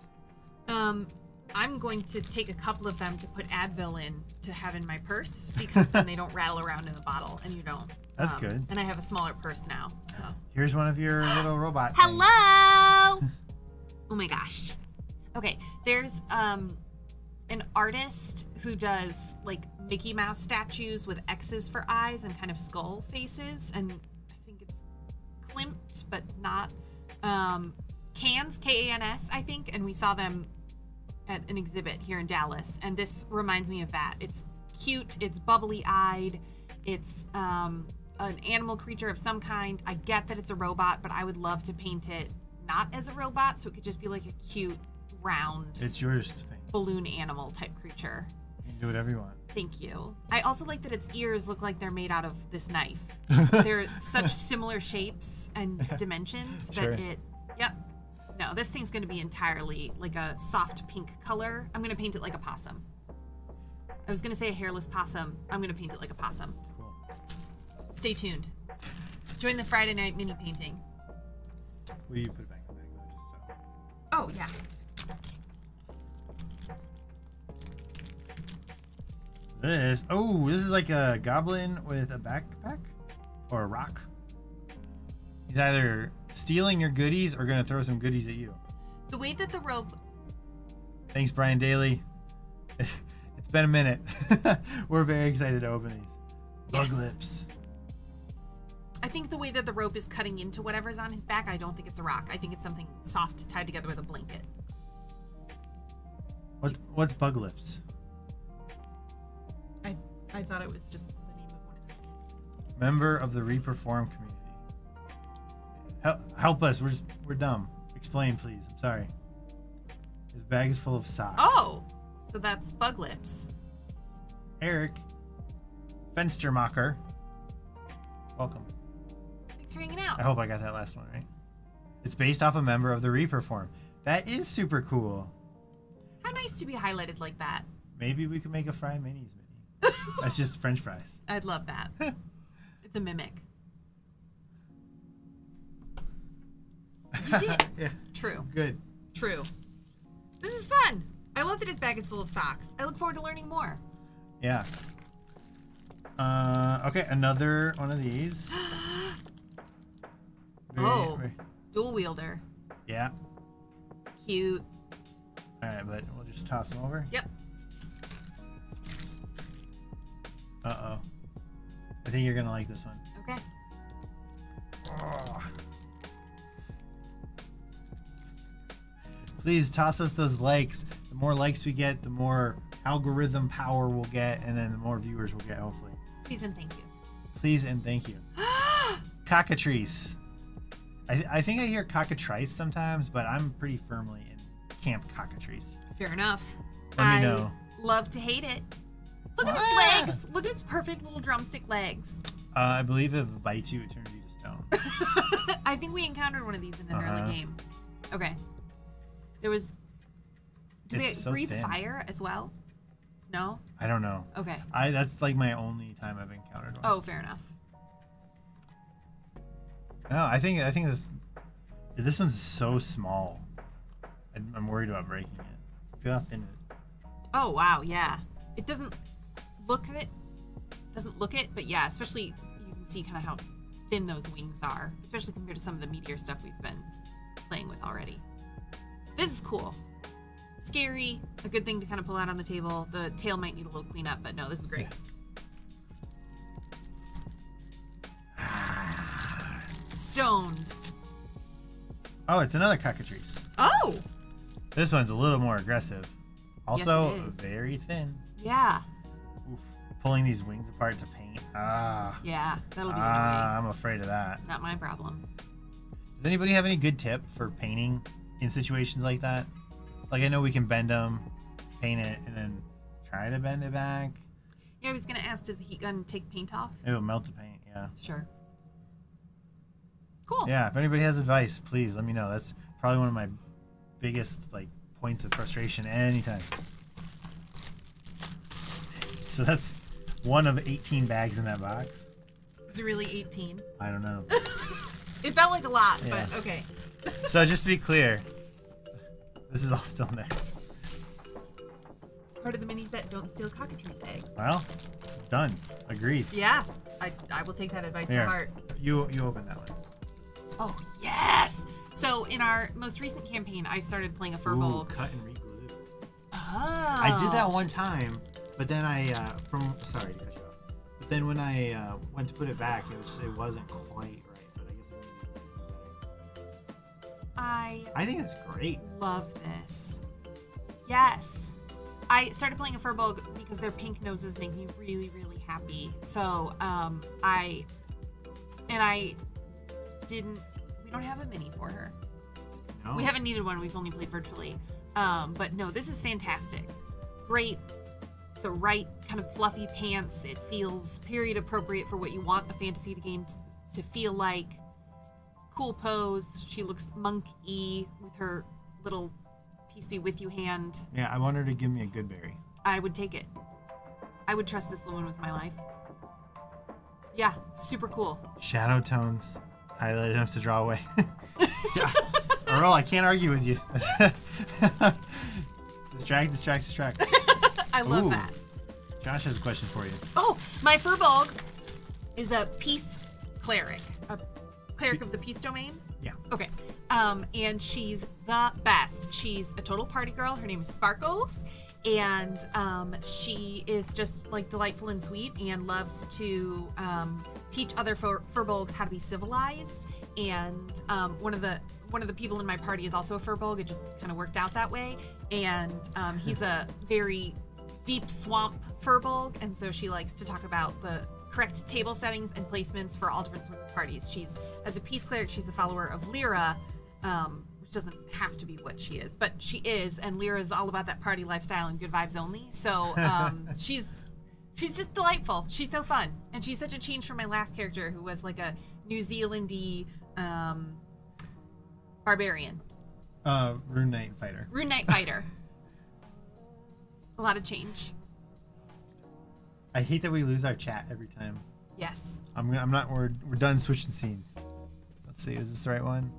Speaker 2: Um, I'm going to take a couple of them to put Advil in to have in my purse because then they <laughs> don't rattle around in the bottle and you don't.
Speaker 1: That's
Speaker 2: Um,
Speaker 1: good.
Speaker 2: And I have a smaller purse now. So.
Speaker 1: Here's one of your <gasps> little robot.
Speaker 2: Hello. <laughs> oh my gosh. Okay, there's um an artist who does like Mickey Mouse statues with X's for eyes and kind of skull faces, and I think it's Klimt, but not um Cans K A N S, I think, and we saw them at an exhibit here in Dallas, and this reminds me of that. It's cute, it's bubbly eyed, it's um, an animal creature of some kind. I get that it's a robot, but I would love to paint it not as a robot, so it could just be like a cute, round
Speaker 1: It's yours to paint.
Speaker 2: balloon animal type creature.
Speaker 1: You can do whatever you want.
Speaker 2: Thank you. I also like that its ears look like they're made out of this knife. <laughs> they're such similar shapes and <laughs> dimensions that
Speaker 1: Sure.
Speaker 2: it. Yep. No, this thing's going to be entirely like a soft pink color. I'm going to paint it like a possum. I was going to say a hairless possum. I'm going to paint it like a possum.
Speaker 1: Cool.
Speaker 2: Stay tuned. Join the Friday night mini painting.
Speaker 1: Will you put it back in the bag though, just so?
Speaker 2: Oh, yeah.
Speaker 1: This. Oh, this is like a goblin with a backpack or a rock. He's either stealing your goodies or gonna throw some goodies at you.
Speaker 2: The way that the rope.
Speaker 1: Thanks, Brian Daly. <laughs> It's been a minute. <laughs> We're very excited to open these. Bug
Speaker 2: Yes.
Speaker 1: lips.
Speaker 2: I think the way that the rope is cutting into whatever's on his back, I don't think it's a rock. I think it's something soft tied together with a blanket.
Speaker 1: What's what's bug lips?
Speaker 2: I thought it was just the name of one of these.
Speaker 1: Member of the Reaper forum community. Help, help us. We're just we're dumb. Explain, please. I'm sorry. His bag is full of socks.
Speaker 2: Oh, so that's bug lips.
Speaker 1: Eric Fenstermacher. Welcome.
Speaker 2: Thanks for hanging out.
Speaker 1: I hope I got that last one right. It's based off a member of the Reaper forum. That is super cool.
Speaker 2: How nice to be highlighted like that.
Speaker 1: Maybe we could make a fry minis mini. That's just French fries. <laughs>
Speaker 2: I'd love that. it's a mimic. <laughs> You did.
Speaker 1: yeah,
Speaker 2: True.
Speaker 1: good.
Speaker 2: True. This is fun. I love that his bag is full of socks. I look forward to learning more.
Speaker 1: Yeah. Uh, okay, another one of these. <gasps> Very-
Speaker 2: Oh.
Speaker 1: very-
Speaker 2: Dual wielder.
Speaker 1: yeah.
Speaker 2: Cute.
Speaker 1: All right, but we'll just toss them over.
Speaker 2: Yep.
Speaker 1: Uh oh. I think you're gonna like this one.
Speaker 2: Okay.
Speaker 1: Oh. Please toss us those likes. The more likes we get, the more algorithm power we'll get, and then the more viewers we'll get, hopefully.
Speaker 2: Please and thank you.
Speaker 1: Please and thank you. <gasps> Cockatrice. I, I think I hear cockatrice sometimes, but I'm pretty firmly in Camp Cockatrice.
Speaker 2: Fair enough.
Speaker 1: Let me know.
Speaker 2: love to hate it. Look at
Speaker 1: Ah.
Speaker 2: its legs. Look at its perfect little drumstick legs.
Speaker 1: Uh, I believe if it bites you, it turns you to stone. <laughs>
Speaker 2: I think we encountered one of these in an
Speaker 1: Uh-huh.
Speaker 2: early game. Okay. There was. Do
Speaker 1: It's
Speaker 2: they
Speaker 1: so
Speaker 2: breathe
Speaker 1: thin.
Speaker 2: fire as well? No?
Speaker 1: I don't know.
Speaker 2: Okay.
Speaker 1: I that's like my only time I've encountered one.
Speaker 2: Oh, fair enough.
Speaker 1: No, I think I think this this one's so small. I'm I'm worried about breaking it. Feel how thin it.
Speaker 2: Oh, wow. Yeah. It doesn't look at it. Doesn't look it, but yeah, especially you can see kind of how thin those wings are, especially compared to some of the meteor stuff we've been playing with already. This is cool. Scary, a good thing to kind of pull out on the table. The tail might need a little cleanup, but no, this is great. Stoned.
Speaker 1: Oh, it's another cockatrice.
Speaker 2: Oh!
Speaker 1: This one's a little more aggressive. Also,
Speaker 2: is.
Speaker 1: very thin.
Speaker 2: Yeah.
Speaker 1: Pulling these wings apart to paint. Ah.
Speaker 2: Yeah, that'll be
Speaker 1: Ah, I'm afraid of that.
Speaker 2: Not my problem.
Speaker 1: Does anybody have any good tip for painting in situations like that? Like I know we can bend them, paint it, and then try to bend it back.
Speaker 2: Yeah, I was gonna ask, does the heat gun take paint off?
Speaker 1: It'll melt the paint. Yeah.
Speaker 2: Sure. Cool.
Speaker 1: Yeah. If anybody has advice, please let me know. That's probably one of my biggest like points of frustration anytime. So that's one of 18 bags in that box.
Speaker 2: Is it really 18?
Speaker 1: I don't know. <laughs>
Speaker 2: It felt like a lot,
Speaker 1: Yeah.
Speaker 2: but okay. <laughs>
Speaker 1: so just to be clear, this is all still in there.
Speaker 2: Part of the minis that don't steal cockatrice eggs.
Speaker 1: Well, done. Agreed.
Speaker 2: Yeah, I, I will take that advice
Speaker 1: Here.
Speaker 2: to heart.
Speaker 1: You you open that one.
Speaker 2: Oh, yes! So, in our most recent campaign, I started playing a Furbolg.
Speaker 1: cut and reglue.
Speaker 2: Oh.
Speaker 1: I did that one time, but then I uh, from sorry to cut you off. But then when I uh, went to put it back, it was just, it wasn't quite right. But I guess I need to do better.
Speaker 2: I
Speaker 1: I think it's great.
Speaker 2: love this. Yes. I started playing a Furbolg because their pink noses make me really, really happy. So, um, I, and I didn't, we don't have a mini for her.
Speaker 1: No.
Speaker 2: We haven't needed one. We've only played virtually. Um, but no, this is fantastic. Great. The right kind of fluffy pants. It feels period appropriate for what you want a fantasy game t- to feel like. Cool pose. She looks monk-y with her little peace be with you hand.
Speaker 1: Yeah, I want her to give me a good berry.
Speaker 2: I would take it. I would trust this woman with my life. Yeah, super cool.
Speaker 1: Shadow tones, highlighted enough to draw away. <laughs> Earl, I can't argue with you. <laughs> distract, distract, distract. <laughs>
Speaker 2: I love
Speaker 1: Ooh.
Speaker 2: that.
Speaker 1: Josh has a question for you.
Speaker 2: Oh, my Furbolg is a peace cleric, a cleric of the peace domain.
Speaker 1: Yeah.
Speaker 2: Okay. Um, and she's the best. She's a total party girl. Her name is Sparkles. And um, she is just like delightful and sweet and loves to um, teach other fur- furbolgs how to be civilized. And um, one of the one of the people in my party is also a furbolg. It just kind of worked out that way. And um, he's <laughs> a very deep swamp furbolg, and so she likes to talk about the correct table settings and placements for all different sorts of parties. She's as a peace cleric, she's a follower of Lyra, um, which doesn't have to be what she is, but she is, and Lyra is all about that party lifestyle and good vibes only. So um, <laughs> she's she's just delightful. She's so fun, and she's such a change from my last character, who was like a New Zealandy um, barbarian,
Speaker 1: Uh, Rune Knight Fighter.
Speaker 2: Rune Knight fighter. <laughs> a lot of change.
Speaker 1: I hate that we lose our chat every time.
Speaker 2: Yes.
Speaker 1: I'm, I'm not. We're, we're done switching scenes. Let's see. Is this the right one?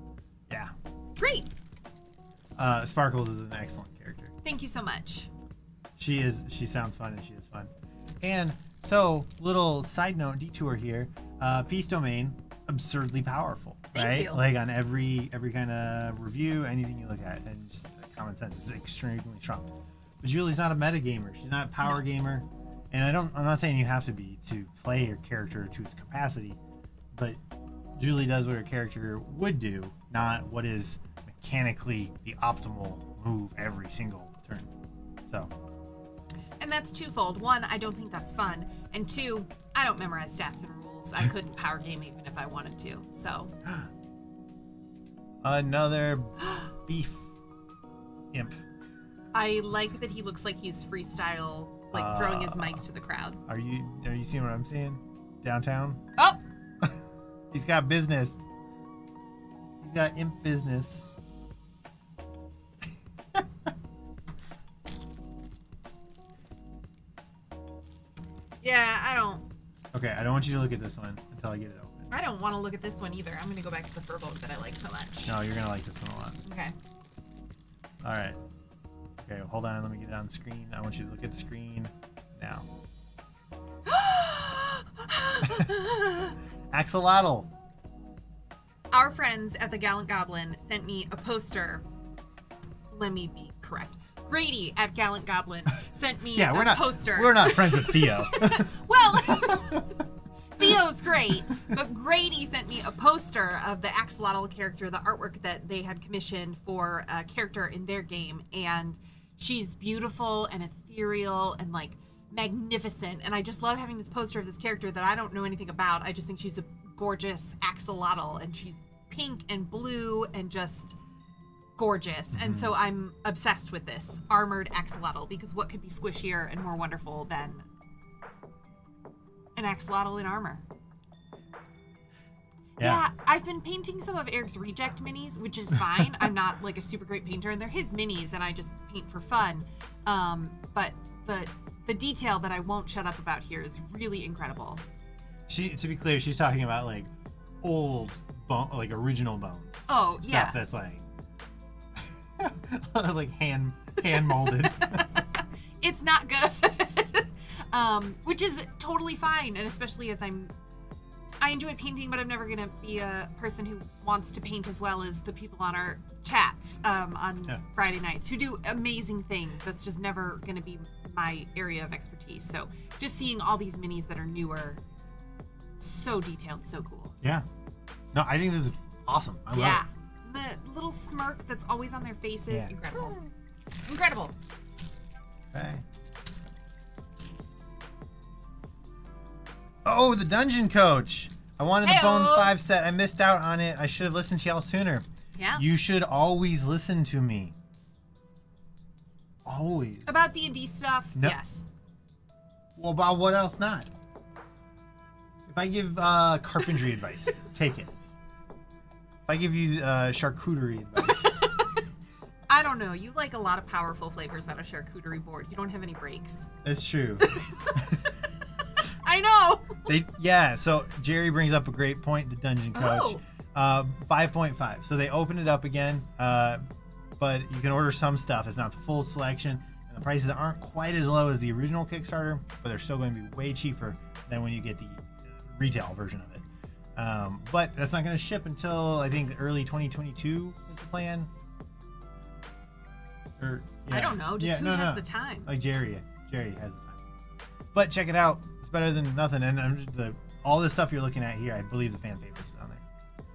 Speaker 1: Yeah.
Speaker 2: Great.
Speaker 1: Uh, Sparkles is an excellent character.
Speaker 2: Thank you so much.
Speaker 1: She is. She sounds fun and she is fun. And so, little side note detour here. Uh, Peace Domain, absurdly powerful,
Speaker 2: Thank
Speaker 1: right?
Speaker 2: you.
Speaker 1: Like on every every kind of review, anything you look at, and just common sense, it's extremely strong. But Julie's not a metagamer. She's not a power
Speaker 2: No.
Speaker 1: gamer, and I don't. I'm not saying you have to be to play your character to its capacity, but Julie does what her character would do, not what is mechanically the optimal move every single turn. So.
Speaker 2: And that's twofold. One, I don't think that's fun. And two, I don't memorize stats and rules. I couldn't <laughs> power game even if I wanted to. So, <gasps>
Speaker 1: Another <gasps> beef imp.
Speaker 2: I like that he looks like he's freestyle, like throwing his mic to the crowd.
Speaker 1: Uh, are you are you seeing what I'm seeing? Downtown?
Speaker 2: Oh, <laughs>
Speaker 1: He's got business. He's got imp business. <laughs>
Speaker 2: yeah, I don't.
Speaker 1: Okay, I don't want you to look at this one until I get it open.
Speaker 2: I don't want to look at this one either. I'm gonna go back to the fur Furbolg that I like so much.
Speaker 1: No, you're gonna like this one a lot.
Speaker 2: Okay.
Speaker 1: All right. Okay, hold on. Let me get it on the screen. I want you to look at the screen now. <gasps> Axolotl.
Speaker 2: Our friends at the Gallant Goblin sent me a poster. Let me be correct. Grady at Gallant Goblin sent me <laughs>
Speaker 1: Yeah,
Speaker 2: a
Speaker 1: we're not
Speaker 2: poster.
Speaker 1: we're not friends with Theo. <laughs>
Speaker 2: Well, <laughs> Theo's great, but Grady sent me a poster of the Axolotl character, the artwork that they had commissioned for a character in their game, and she's beautiful and ethereal and like magnificent. And I just love having this poster of this character that I don't know anything about. I just think she's a gorgeous axolotl, and she's pink and blue and just gorgeous. And so mm-hmm. I'm obsessed with this armored axolotl because what could be squishier and more wonderful than an axolotl in armor? Yeah. I've been painting some of Eric's reject minis, which is fine. <laughs> I'm not like a super great painter, and they're his minis, and I just paint for fun. Um, but the the detail that I won't shut up about here is really incredible.
Speaker 1: She to be clear, she's talking about like old bone like original bones.
Speaker 2: Oh yeah.
Speaker 1: Stuff
Speaker 2: yeah,
Speaker 1: that's like <laughs> like hand hand molded. <laughs>
Speaker 2: it's not good. um, which is totally fine, and especially as I'm. I enjoy painting, but I'm never gonna be a person who wants to paint as well as the people on our chats um, on
Speaker 1: Yeah.
Speaker 2: Friday nights who do amazing things. That's just never gonna be my area of expertise. So just seeing all these minis that are newer, so detailed, so cool.
Speaker 1: yeah. No, I think this is awesome. I
Speaker 2: yeah, the little smirk that's always on their faces,
Speaker 1: Yeah.
Speaker 2: incredible, incredible.
Speaker 1: Okay. Oh, the dungeon coach. I wanted the Bones 5 set. I missed out on it. I should have listened to y'all sooner.
Speaker 2: Yeah.
Speaker 1: You should always listen to me. Always.
Speaker 2: About D and D stuff,
Speaker 1: No.
Speaker 2: yes.
Speaker 1: Well, about what else not? If I give uh, carpentry advice, <laughs> take it. If I give you uh, charcuterie advice, <laughs>
Speaker 2: I don't know. You like a lot of powerful flavors on a charcuterie board. You don't have any breaks.
Speaker 1: that's true. <laughs>
Speaker 2: I know. <laughs>
Speaker 1: They yeah. So Jerry brings up a great point. The dungeon coach,
Speaker 2: Oh.
Speaker 1: uh, five point five. So they open it up again, uh, but you can order some stuff. It's not the full selection, and the prices aren't quite as low as the original Kickstarter, but they're still going to be way cheaper than when you get the retail version of it. Um, but that's not going to ship until I think early 2022 is the plan. Or
Speaker 2: I don't know. Just
Speaker 1: yeah,
Speaker 2: who
Speaker 1: no,
Speaker 2: has
Speaker 1: no.
Speaker 2: the time?
Speaker 1: Like Jerry, Jerry has the time. But check it out; it's better than nothing. And I'm just, the all this stuff you're looking at here, I believe the fan favorites is on there.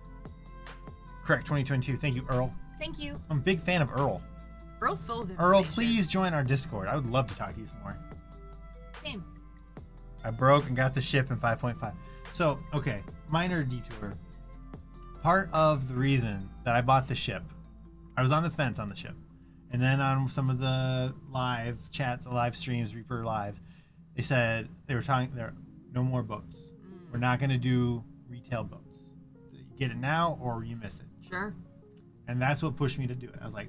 Speaker 1: Correct, 2022. Thank you, Earl.
Speaker 2: Thank you.
Speaker 1: I'm a big fan of Earl.
Speaker 2: Earl's full of
Speaker 1: Earl, please join our Discord. I would love to talk to you some more.
Speaker 2: Same.
Speaker 1: I broke and got the ship in 5.5. So, okay, minor detour. Part of the reason that I bought the ship, I was on the fence on the ship. And then on some of the live chats, the live streams, Reaper Live, they said they were talking there no more boats. Mm. We're not going to do retail boats. You get it now or you miss it.
Speaker 2: Sure.
Speaker 1: And that's what pushed me to do it. I was like,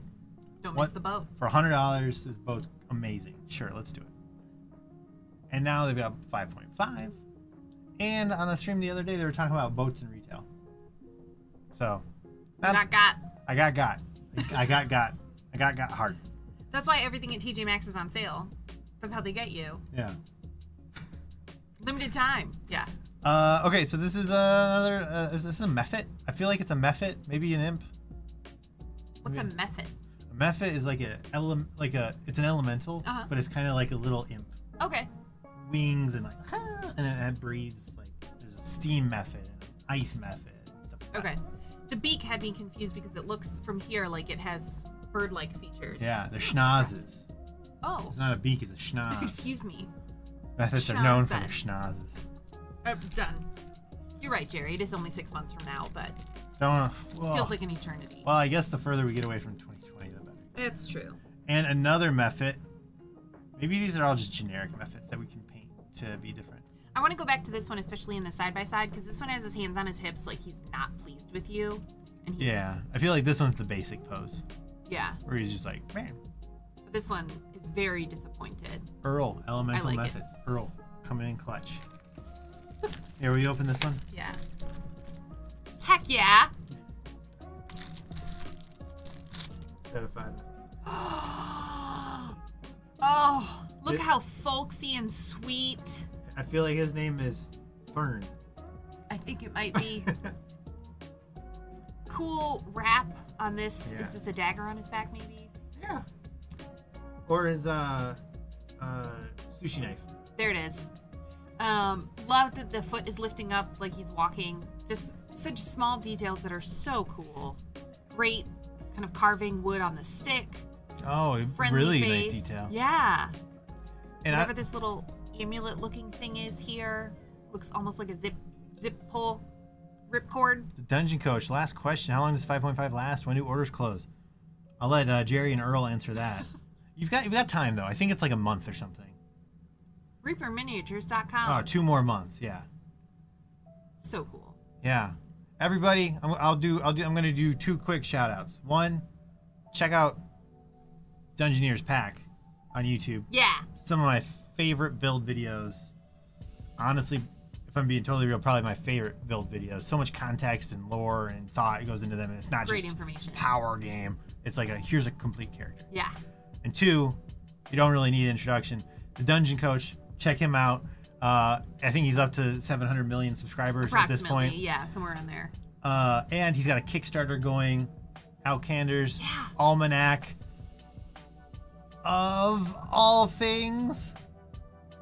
Speaker 2: Don't
Speaker 1: What?
Speaker 2: miss the boat.
Speaker 1: for $100, this boat's amazing. Sure, let's do it. And now they've got 5.5. And on a stream the other day, they were talking about boats in retail. So, that,
Speaker 2: Got got.
Speaker 1: I got got. I got got. I got got hard.
Speaker 2: That's why everything at TJ Maxx is on sale. That's how they get you.
Speaker 1: Yeah.
Speaker 2: Limited time. Yeah.
Speaker 1: Uh, okay, so this is another. Uh, is this a mephit? I feel like it's a mephit, maybe an imp.
Speaker 2: What's a
Speaker 1: Maybe-
Speaker 2: mephit?
Speaker 1: A mephit is like a ele- like a it's an elemental,
Speaker 2: Uh-huh.
Speaker 1: but it's kind of like a little imp.
Speaker 2: Okay.
Speaker 1: Wings and like <laughs> and it, it breathes like there's a steam mephit and an ice Stuff like that.
Speaker 2: Okay. The beak had me confused because it looks from here like it has bird-like features.
Speaker 1: Yeah, they're schnozzes.
Speaker 2: Oh.
Speaker 1: It's not a beak, it's a schnoz. <laughs>
Speaker 2: Excuse me.
Speaker 1: Mephits are known for
Speaker 2: Schnoz
Speaker 1: their schnozzes.
Speaker 2: Uh, done. You're right, Jerry. It is only six months from now, but
Speaker 1: Don't. Well,
Speaker 2: feels like an eternity.
Speaker 1: well, I guess the further we get away from 2020, the better.
Speaker 2: It's true.
Speaker 1: And another mephit. Maybe these are all just generic mephits that we can paint to be different.
Speaker 2: I want to go back to this one, especially in the side by side, because this one has his hands on his hips, like he's not pleased with you, and he's
Speaker 1: Yeah, I feel like this one's the basic pose
Speaker 2: yeah.
Speaker 1: where he's just like, man,
Speaker 2: this one is very disappointed.
Speaker 1: Earl, elemental
Speaker 2: like it.
Speaker 1: mephits. Earl, coming in clutch. Here, we open this one.
Speaker 2: Yeah. Heck yeah.
Speaker 1: Set of five.
Speaker 2: oh, look
Speaker 1: It-
Speaker 2: how folksy and sweet.
Speaker 1: I feel like his name is Fern.
Speaker 2: I think it might be <laughs> cool wrap on this.
Speaker 1: Yeah.
Speaker 2: Is this a dagger on his back, maybe?
Speaker 1: Yeah. Or his uh, uh, sushi knife.
Speaker 2: There it is. Um, love that the foot is lifting up like he's walking. Just such small details that are so cool. Great kind of carving wood on the stick.
Speaker 1: Oh,
Speaker 2: Friendly
Speaker 1: really
Speaker 2: face.
Speaker 1: nice detail.
Speaker 2: Yeah.
Speaker 1: And I,
Speaker 2: Whatever this little amulet looking thing is here looks almost like a zip zip pull ripcord.
Speaker 1: the dungeon coach. Last question: How long does 5.5 last? When do orders close? I'll let uh, Jerry and Earl answer that. <laughs> you've got you've got time though. I think it's like a month or something.
Speaker 2: ReaperMiniatures.com.
Speaker 1: Oh, two more months. Yeah.
Speaker 2: So cool.
Speaker 1: Yeah. Everybody, I'm, I'll do. I'll do. I'm gonna do two quick shout outs. One, check out Dungeoneers Pack on YouTube.
Speaker 2: Yeah.
Speaker 1: Some of my favorite build videos. Honestly, if I'm being totally real, probably my favorite build videos. So much context and lore and thought goes into them, and it's not
Speaker 2: Great
Speaker 1: just
Speaker 2: information.
Speaker 1: power game. It's like a here's a complete character.
Speaker 2: Yeah.
Speaker 1: And two, you don't really need introduction. The Dungeon Coach, check him out. Uh, I think he's up to 700 million subscribers at this point.
Speaker 2: Yeah, somewhere in there.
Speaker 1: Uh, and he's got a Kickstarter going, Outcanders
Speaker 2: Yeah.
Speaker 1: Almanac. Of all things,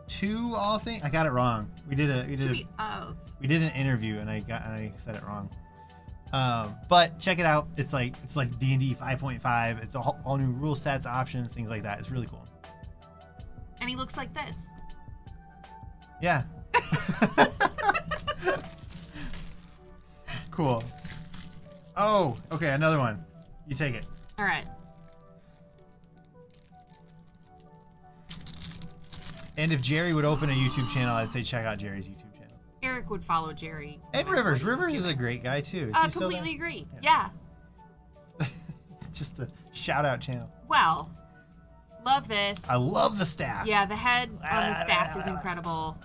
Speaker 1: to all things, I got it wrong. We did a we did
Speaker 2: Should
Speaker 1: a, we did an interview and I got and I said it wrong. Um, but check it out. It's like it's like D and D 5.5. It's all, all new rule sets, options, things like that. It's really cool.
Speaker 2: And he looks like this.
Speaker 1: Yeah. <laughs> cool. Oh, okay, another one. You take it.
Speaker 2: All right.
Speaker 1: And if Jerry would open a YouTube channel, I'd say check out Jerry's YouTube.
Speaker 2: Eric would follow Jerry.
Speaker 1: And Rivers.
Speaker 2: what he was
Speaker 1: Rivers is a great guy too. I
Speaker 2: Uh,
Speaker 1: he still there?
Speaker 2: completely agree.
Speaker 1: Yeah.
Speaker 2: Yeah.
Speaker 1: it's <laughs> just a shout out channel.
Speaker 2: Well, love this.
Speaker 1: I love the staff.
Speaker 2: Yeah, the head on the staff is incredible.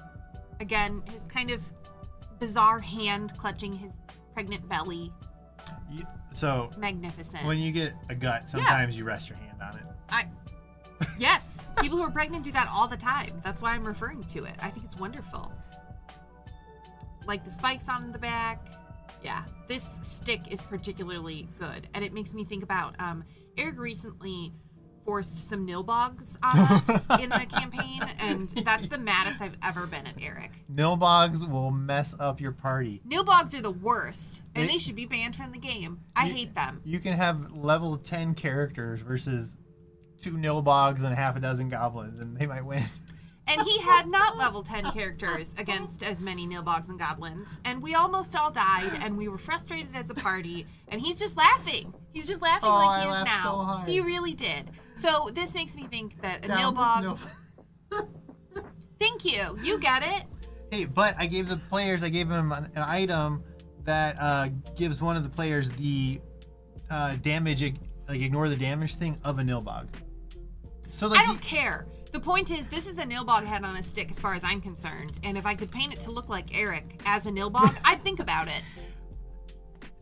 Speaker 2: Again, his kind of bizarre hand clutching his pregnant belly.
Speaker 1: So
Speaker 2: Magnificent.
Speaker 1: when you get a gut, sometimes you rest your hand on it.
Speaker 2: I Yes, people who are pregnant do that all the time. That's why I'm referring to it. I think it's wonderful. Like the spikes on the back. Yeah, this stick is particularly good, and it makes me think about um, Eric recently forced some nilbogs on <laughs> us in the campaign, and that's the maddest I've ever been at Eric.
Speaker 1: Nilbogs will mess up your party.
Speaker 2: Nilbogs are the worst, and
Speaker 1: They-
Speaker 2: they should be banned from the game. I
Speaker 1: You-
Speaker 2: hate them.
Speaker 1: You can have level 10 characters versus two Nilbogs and half a dozen goblins, and they might win. <laughs>
Speaker 2: And he had not level 10 characters against as many Nilbogs and Goblins. And we almost all died, and we were frustrated as a party. And he's just laughing. He's just laughing
Speaker 1: Oh,
Speaker 2: like
Speaker 1: I
Speaker 2: he is
Speaker 1: laughed so
Speaker 2: now.
Speaker 1: hard.
Speaker 2: he really did. So this makes me think that a
Speaker 1: Down
Speaker 2: Nilbog.
Speaker 1: Nil- <laughs>
Speaker 2: Thank you. You get it.
Speaker 1: Hey, but I gave the players, I gave them an, an item that uh, gives one of the players the uh, damage, like ignore the damage thing of a Nilbog. So like,
Speaker 2: I don't care. The point is, this is a Nilbog head on a stick as far as I'm concerned. And if I could paint it to look like Eric as a Nilbog, <laughs> I'd think about it.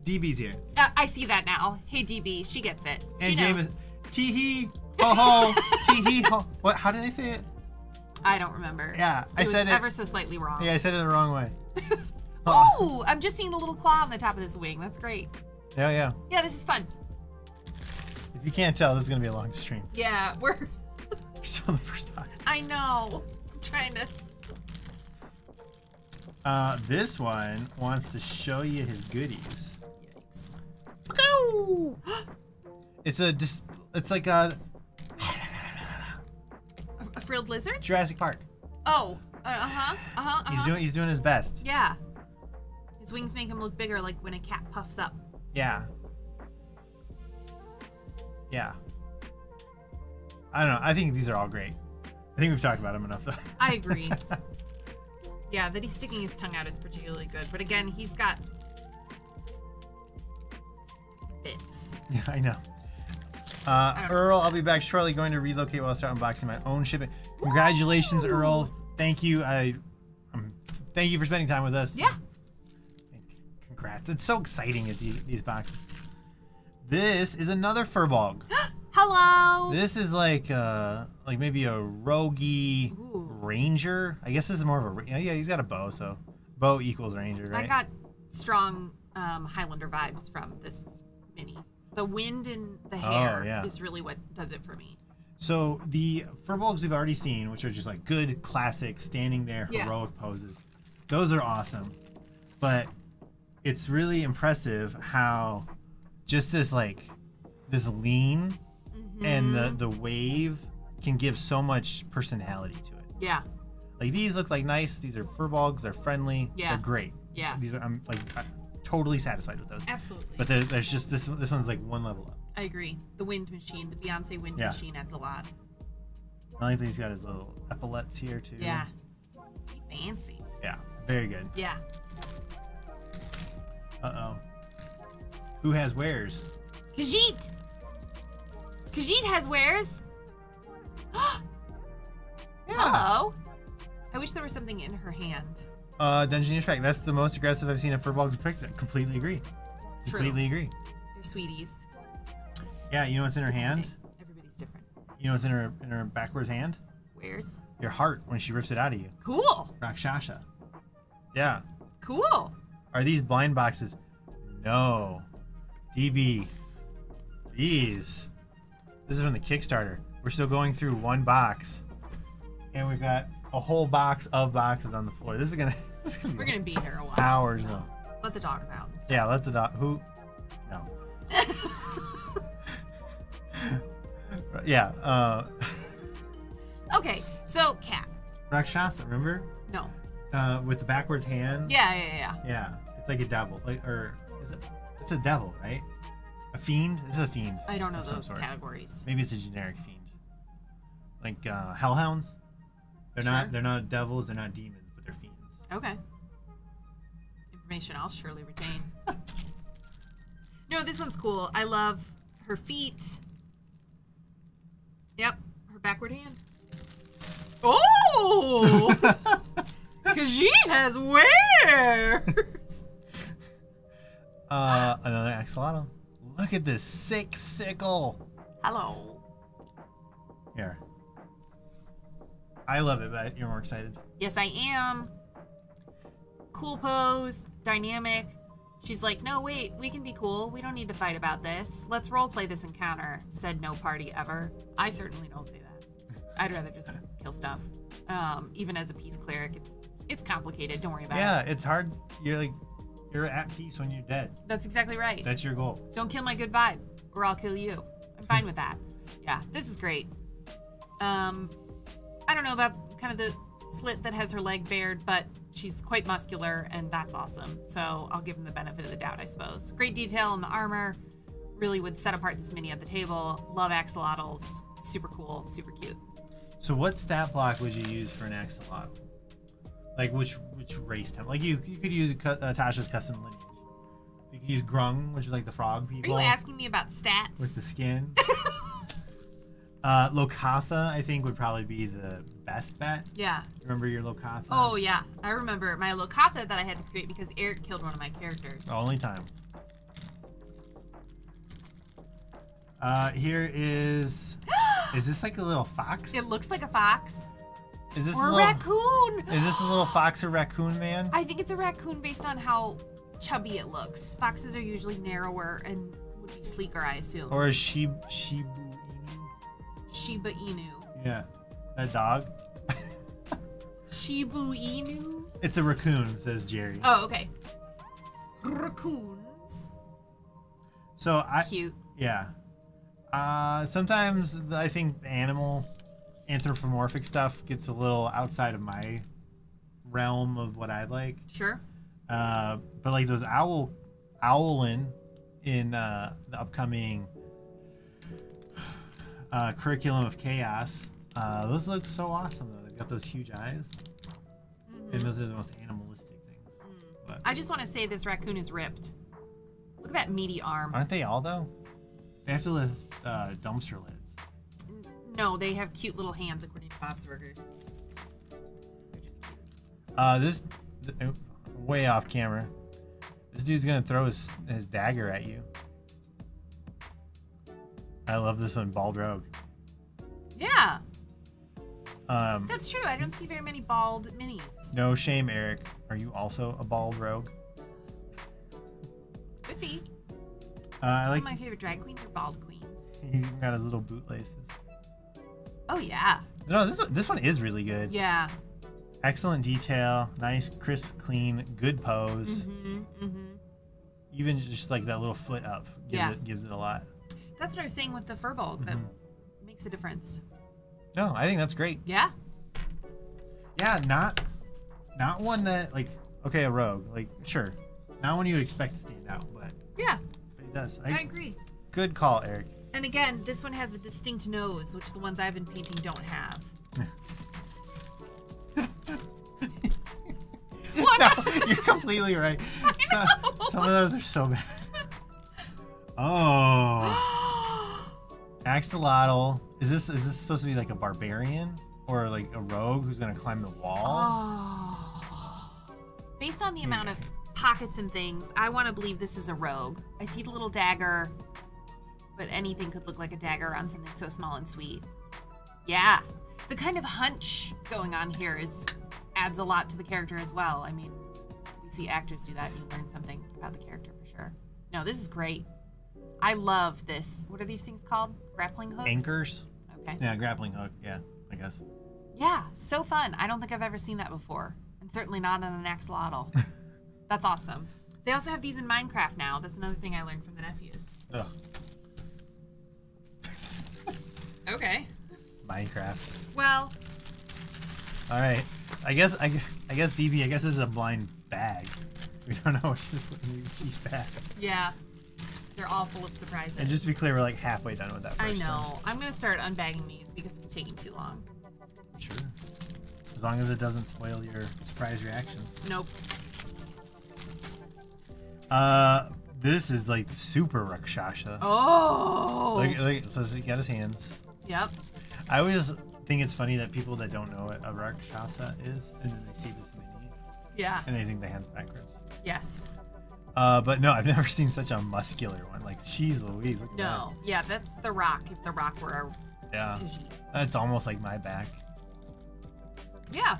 Speaker 1: DB's here.
Speaker 2: Uh, I see that now. Hey, DB, she gets it. She
Speaker 1: And
Speaker 2: knows.
Speaker 1: James, tee hee, ho ho, <laughs> tee hee ho. What? How did I say it?
Speaker 2: I don't remember.
Speaker 1: Yeah,
Speaker 2: It
Speaker 1: I said it.
Speaker 2: ever so slightly wrong.
Speaker 1: Yeah, I said it the wrong way. <laughs>
Speaker 2: Oh, I'm just seeing a little claw on the top of this wing. That's great.
Speaker 1: Yeah, yeah.
Speaker 2: Yeah, this is fun.
Speaker 1: If you can't tell, this is gonna be a long stream.
Speaker 2: Yeah, we're. <laughs>
Speaker 1: Still in the first box.
Speaker 2: I know. I'm trying to.
Speaker 1: Uh, this one wants to show you his goodies.
Speaker 2: Yikes. <gasps>
Speaker 1: It's a dis- It's like a
Speaker 2: A, frilled lizard?
Speaker 1: Jurassic Park.
Speaker 2: Oh. Uh huh. Uh huh. Uh-huh.
Speaker 1: He's doing. He's doing his best.
Speaker 2: Yeah. His wings make him look bigger, like when a cat puffs up.
Speaker 1: Yeah. Yeah. I don't know. I think these are all great. I think we've talked about them enough, though. <laughs>
Speaker 2: I agree. yeah, that he's sticking his tongue out is particularly good. But again, he's got bits.
Speaker 1: yeah, I know. Uh,
Speaker 2: I don't know.
Speaker 1: Earl, I'll be back shortly. Going to relocate while I start unboxing my own shipment. Congratulations,
Speaker 2: Woo!
Speaker 1: Earl. Thank you. I, um, thank you for spending time with us.
Speaker 2: Yeah.
Speaker 1: Congrats. It's so exciting at these, these boxes. This is another Furbolg. <gasps> <gasps>
Speaker 2: Hello.
Speaker 1: This is like uh like maybe a roguey
Speaker 2: Ooh.
Speaker 1: ranger. I guess this is more of a ra- yeah, yeah he's got a bow so Bow equals ranger, right?
Speaker 2: I got strong um, Highlander vibes from this mini. The wind and the hair
Speaker 1: Oh, yeah.
Speaker 2: is really what does it for me.
Speaker 1: So the furbolgs we've already seen, which are just like good classic standing there
Speaker 2: Yeah.
Speaker 1: heroic poses, those are awesome. But it's really impressive how just this like this lean and the
Speaker 2: Mhm.
Speaker 1: the wave can give so much personality to it.
Speaker 2: yeah,
Speaker 1: Like these look like nice. These are furbolgs. They're friendly.
Speaker 2: Yeah.
Speaker 1: They're great.
Speaker 2: yeah,
Speaker 1: These are I'm like I'm totally satisfied with those.
Speaker 2: absolutely.
Speaker 1: But there, there's just this this one's like one level up.
Speaker 2: I agree. The wind machine, the Beyonce wind
Speaker 1: Yeah.
Speaker 2: machine adds a lot.
Speaker 1: I like that he's got his little epaulets here too.
Speaker 2: Yeah. Fancy.
Speaker 1: Yeah. Very good.
Speaker 2: Yeah.
Speaker 1: Uh oh. Who has wares?
Speaker 2: Khajiit! Khajiit has wares. <gasps> Hello. I wish there was something in her hand.
Speaker 1: Uh, Dungeoneer's Pack. That's the most aggressive I've seen a furbolg depict. Completely agree.
Speaker 2: True.
Speaker 1: Completely agree.
Speaker 2: They're sweeties.
Speaker 1: Yeah. You know what's in her hand?
Speaker 2: Everybody's different.
Speaker 1: You know what's in her in her backwards hand?
Speaker 2: Where's?
Speaker 1: Your heart when she rips it out of you.
Speaker 2: Cool.
Speaker 1: Rakshasa. Yeah.
Speaker 2: Cool.
Speaker 1: Are these blind boxes? No. DB. These. This is from the Kickstarter. We're still going through one box, and we've got a whole box of boxes on the floor. This is gonna. <laughs> This is gonna
Speaker 2: We're gonna be here a while.
Speaker 1: hours
Speaker 2: so
Speaker 1: though.
Speaker 2: Let the dogs out.
Speaker 1: Yeah, let the dog. Who? No. <laughs> yeah. Uh,
Speaker 2: okay, so cat.
Speaker 1: Rakshasa. Remember?
Speaker 2: No.
Speaker 1: Uh, with the backwards hand.
Speaker 2: Yeah, yeah, yeah.
Speaker 1: Yeah. It's like a devil. Like or is it? It's a devil, right? A fiend. This is a fiend.
Speaker 2: I don't know those categories.
Speaker 1: Maybe it's a generic fiend. Like uh, hellhounds. They're
Speaker 2: Sure.
Speaker 1: not. They're not devils. They're not demons, but they're fiends.
Speaker 2: Okay. Information I'll surely retain. <laughs> no, this one's cool. I love her feet. Yep, her backward hand. Oh! <laughs> Khajiit has wares!
Speaker 1: uh, another axolotl. Look at this sick sickle.
Speaker 2: Hello.
Speaker 1: Here. I love it, but you're more excited.
Speaker 2: Yes, I am. Cool pose, dynamic. She's like, no, wait, we can be cool. We don't need to fight about this. Let's roleplay this encounter, said no party ever. I certainly don't say that. I'd rather just kill stuff. Um, even as a peace cleric, it's it's complicated. Don't worry about
Speaker 1: Yeah,
Speaker 2: it.
Speaker 1: Yeah, it's hard. You're like, you're at peace when you're dead.
Speaker 2: That's exactly right.
Speaker 1: That's your goal.
Speaker 2: Don't kill my good vibe, or I'll kill you. I'm fine with that. Yeah, this is great. Um, I don't know about kind of the slit that has her leg bared, but she's quite muscular, and that's awesome. So I'll give him the benefit of the doubt, I suppose. Great detail in the armor. Really would set apart this mini at the table. Love axolotls. Super cool. Super cute.
Speaker 1: So, what stat block would you use for an axolotl? Like which which race type? Like you you could use uh, Tasha's custom lineage. You could use Grung, which is like the frog people.
Speaker 2: Are you asking me about stats?
Speaker 1: with the skin. <laughs> uh, Locathah, I think, would probably be the best bet.
Speaker 2: yeah.
Speaker 1: Remember your Locathah?
Speaker 2: Oh yeah, I remember my Locathah that I had to create because Eric killed one of my characters.
Speaker 1: Only time. Uh, here is. <gasps> Is this like a little fox?
Speaker 2: It looks like a fox
Speaker 1: Is this
Speaker 2: or
Speaker 1: a
Speaker 2: a
Speaker 1: little?
Speaker 2: raccoon.
Speaker 1: Is this a little fox or raccoon man?
Speaker 2: I think it's a raccoon based on how chubby it looks. Foxes are usually narrower and would be sleeker, I assume.
Speaker 1: Or a she Shibu Inu?
Speaker 2: Shiba Inu.
Speaker 1: Yeah, that dog.
Speaker 2: Shibu Inu?
Speaker 1: It's a raccoon, says Jerry.
Speaker 2: Oh, okay. Raccoons.
Speaker 1: So I
Speaker 2: Cute.
Speaker 1: yeah. Uh, sometimes I think the animal anthropomorphic stuff gets a little outside of my realm of what I like.
Speaker 2: Sure.
Speaker 1: Uh, but like those owl owlin in uh, the upcoming uh, curriculum of chaos. Uh, those look so awesome though. They've got those huge eyes,
Speaker 2: Mhm.
Speaker 1: and those are the most animalistic things.
Speaker 2: Mm. I just want to say this raccoon is ripped. Look at that meaty arm.
Speaker 1: aren't they all though? They have to lift uh, dumpster lids.
Speaker 2: No, they have cute little hands according to Bob's Burgers. Just cute.
Speaker 1: Uh, this th- uh, way off camera. This dude's gonna throw his his dagger at you. I love this one, Bald Rogue.
Speaker 2: Yeah.
Speaker 1: Um,
Speaker 2: That's true. I don't see very many bald minis.
Speaker 1: no shame, Eric. Are you also a bald rogue?
Speaker 2: Could be.
Speaker 1: Uh, I
Speaker 2: Some
Speaker 1: like
Speaker 2: of my favorite drag queens are bald queens. <laughs>
Speaker 1: he's got his little bootlaces.
Speaker 2: Oh yeah.
Speaker 1: No, this this one is really good.
Speaker 2: Yeah.
Speaker 1: Excellent detail, nice, crisp, clean, good pose.
Speaker 2: Mm-hmm. Mm-hmm.
Speaker 1: Even just like that little foot up gives
Speaker 2: Yeah.
Speaker 1: it gives it a lot.
Speaker 2: That's what I was saying with the Furbolg. That makes a difference.
Speaker 1: No, I think that's great.
Speaker 2: Yeah.
Speaker 1: Yeah, not not one that like okay, a rogue. Like sure. Not one you would expect to stand out, but
Speaker 2: Yeah.
Speaker 1: but it does.
Speaker 2: I
Speaker 1: I,
Speaker 2: agree.
Speaker 1: good call, Eric.
Speaker 2: And again, this one has a distinct nose, which the ones I've been painting don't have. <laughs> What?
Speaker 1: no, you're completely right. <laughs> Some, some of those are so bad. Oh, <gasps> axolotl. Is this is this supposed to be like a barbarian or like a rogue who's gonna climb the wall?
Speaker 2: Oh. Based on the amount of pockets and things, I want to believe this is a rogue. I see the little dagger, but anything could look like a dagger on something so small and sweet. Yeah. The kind of hunch going on here is adds a lot to the character as well. I mean, you see actors do that, and you learn something about the character for sure. No, this is great. I love this. What are these things called? Grappling hooks?
Speaker 1: Anchors.
Speaker 2: Okay.
Speaker 1: Yeah, grappling hook. Yeah, I guess.
Speaker 2: Yeah, so fun. I don't think I've ever seen that before. And certainly not on an axolotl. <laughs> That's awesome. They also have these in Minecraft now. That's another thing I learned from the nephews.
Speaker 1: Ugh,
Speaker 2: Okay.
Speaker 1: Minecraft.
Speaker 2: Well,
Speaker 1: All right. I guess I, I guess DB. I guess this is a blind bag. We don't know which is each bag.
Speaker 2: yeah. They're all full of surprises.
Speaker 1: And just to be clear, we're like halfway done with that.
Speaker 2: I know. I'm going to start unbagging these because it's taking too long.
Speaker 1: Sure. As long as it doesn't spoil your surprise reactions.
Speaker 2: Nope.
Speaker 1: Uh, this is like super Rakshasa.
Speaker 2: Oh.
Speaker 1: Look, look, so he got his hands.
Speaker 2: Yep.
Speaker 1: I always think it's funny that people that don't know what a Rakshasa is, and then they see this mini,
Speaker 2: Yeah.
Speaker 1: and they think the hands backwards.
Speaker 2: Yes.
Speaker 1: Uh, but no, I've <laughs> never seen such a muscular one. Like, she's Louise. Look
Speaker 2: No. Yeah, that's the rock if the rock were a.
Speaker 1: Yeah. That's almost like my back.
Speaker 2: Yeah.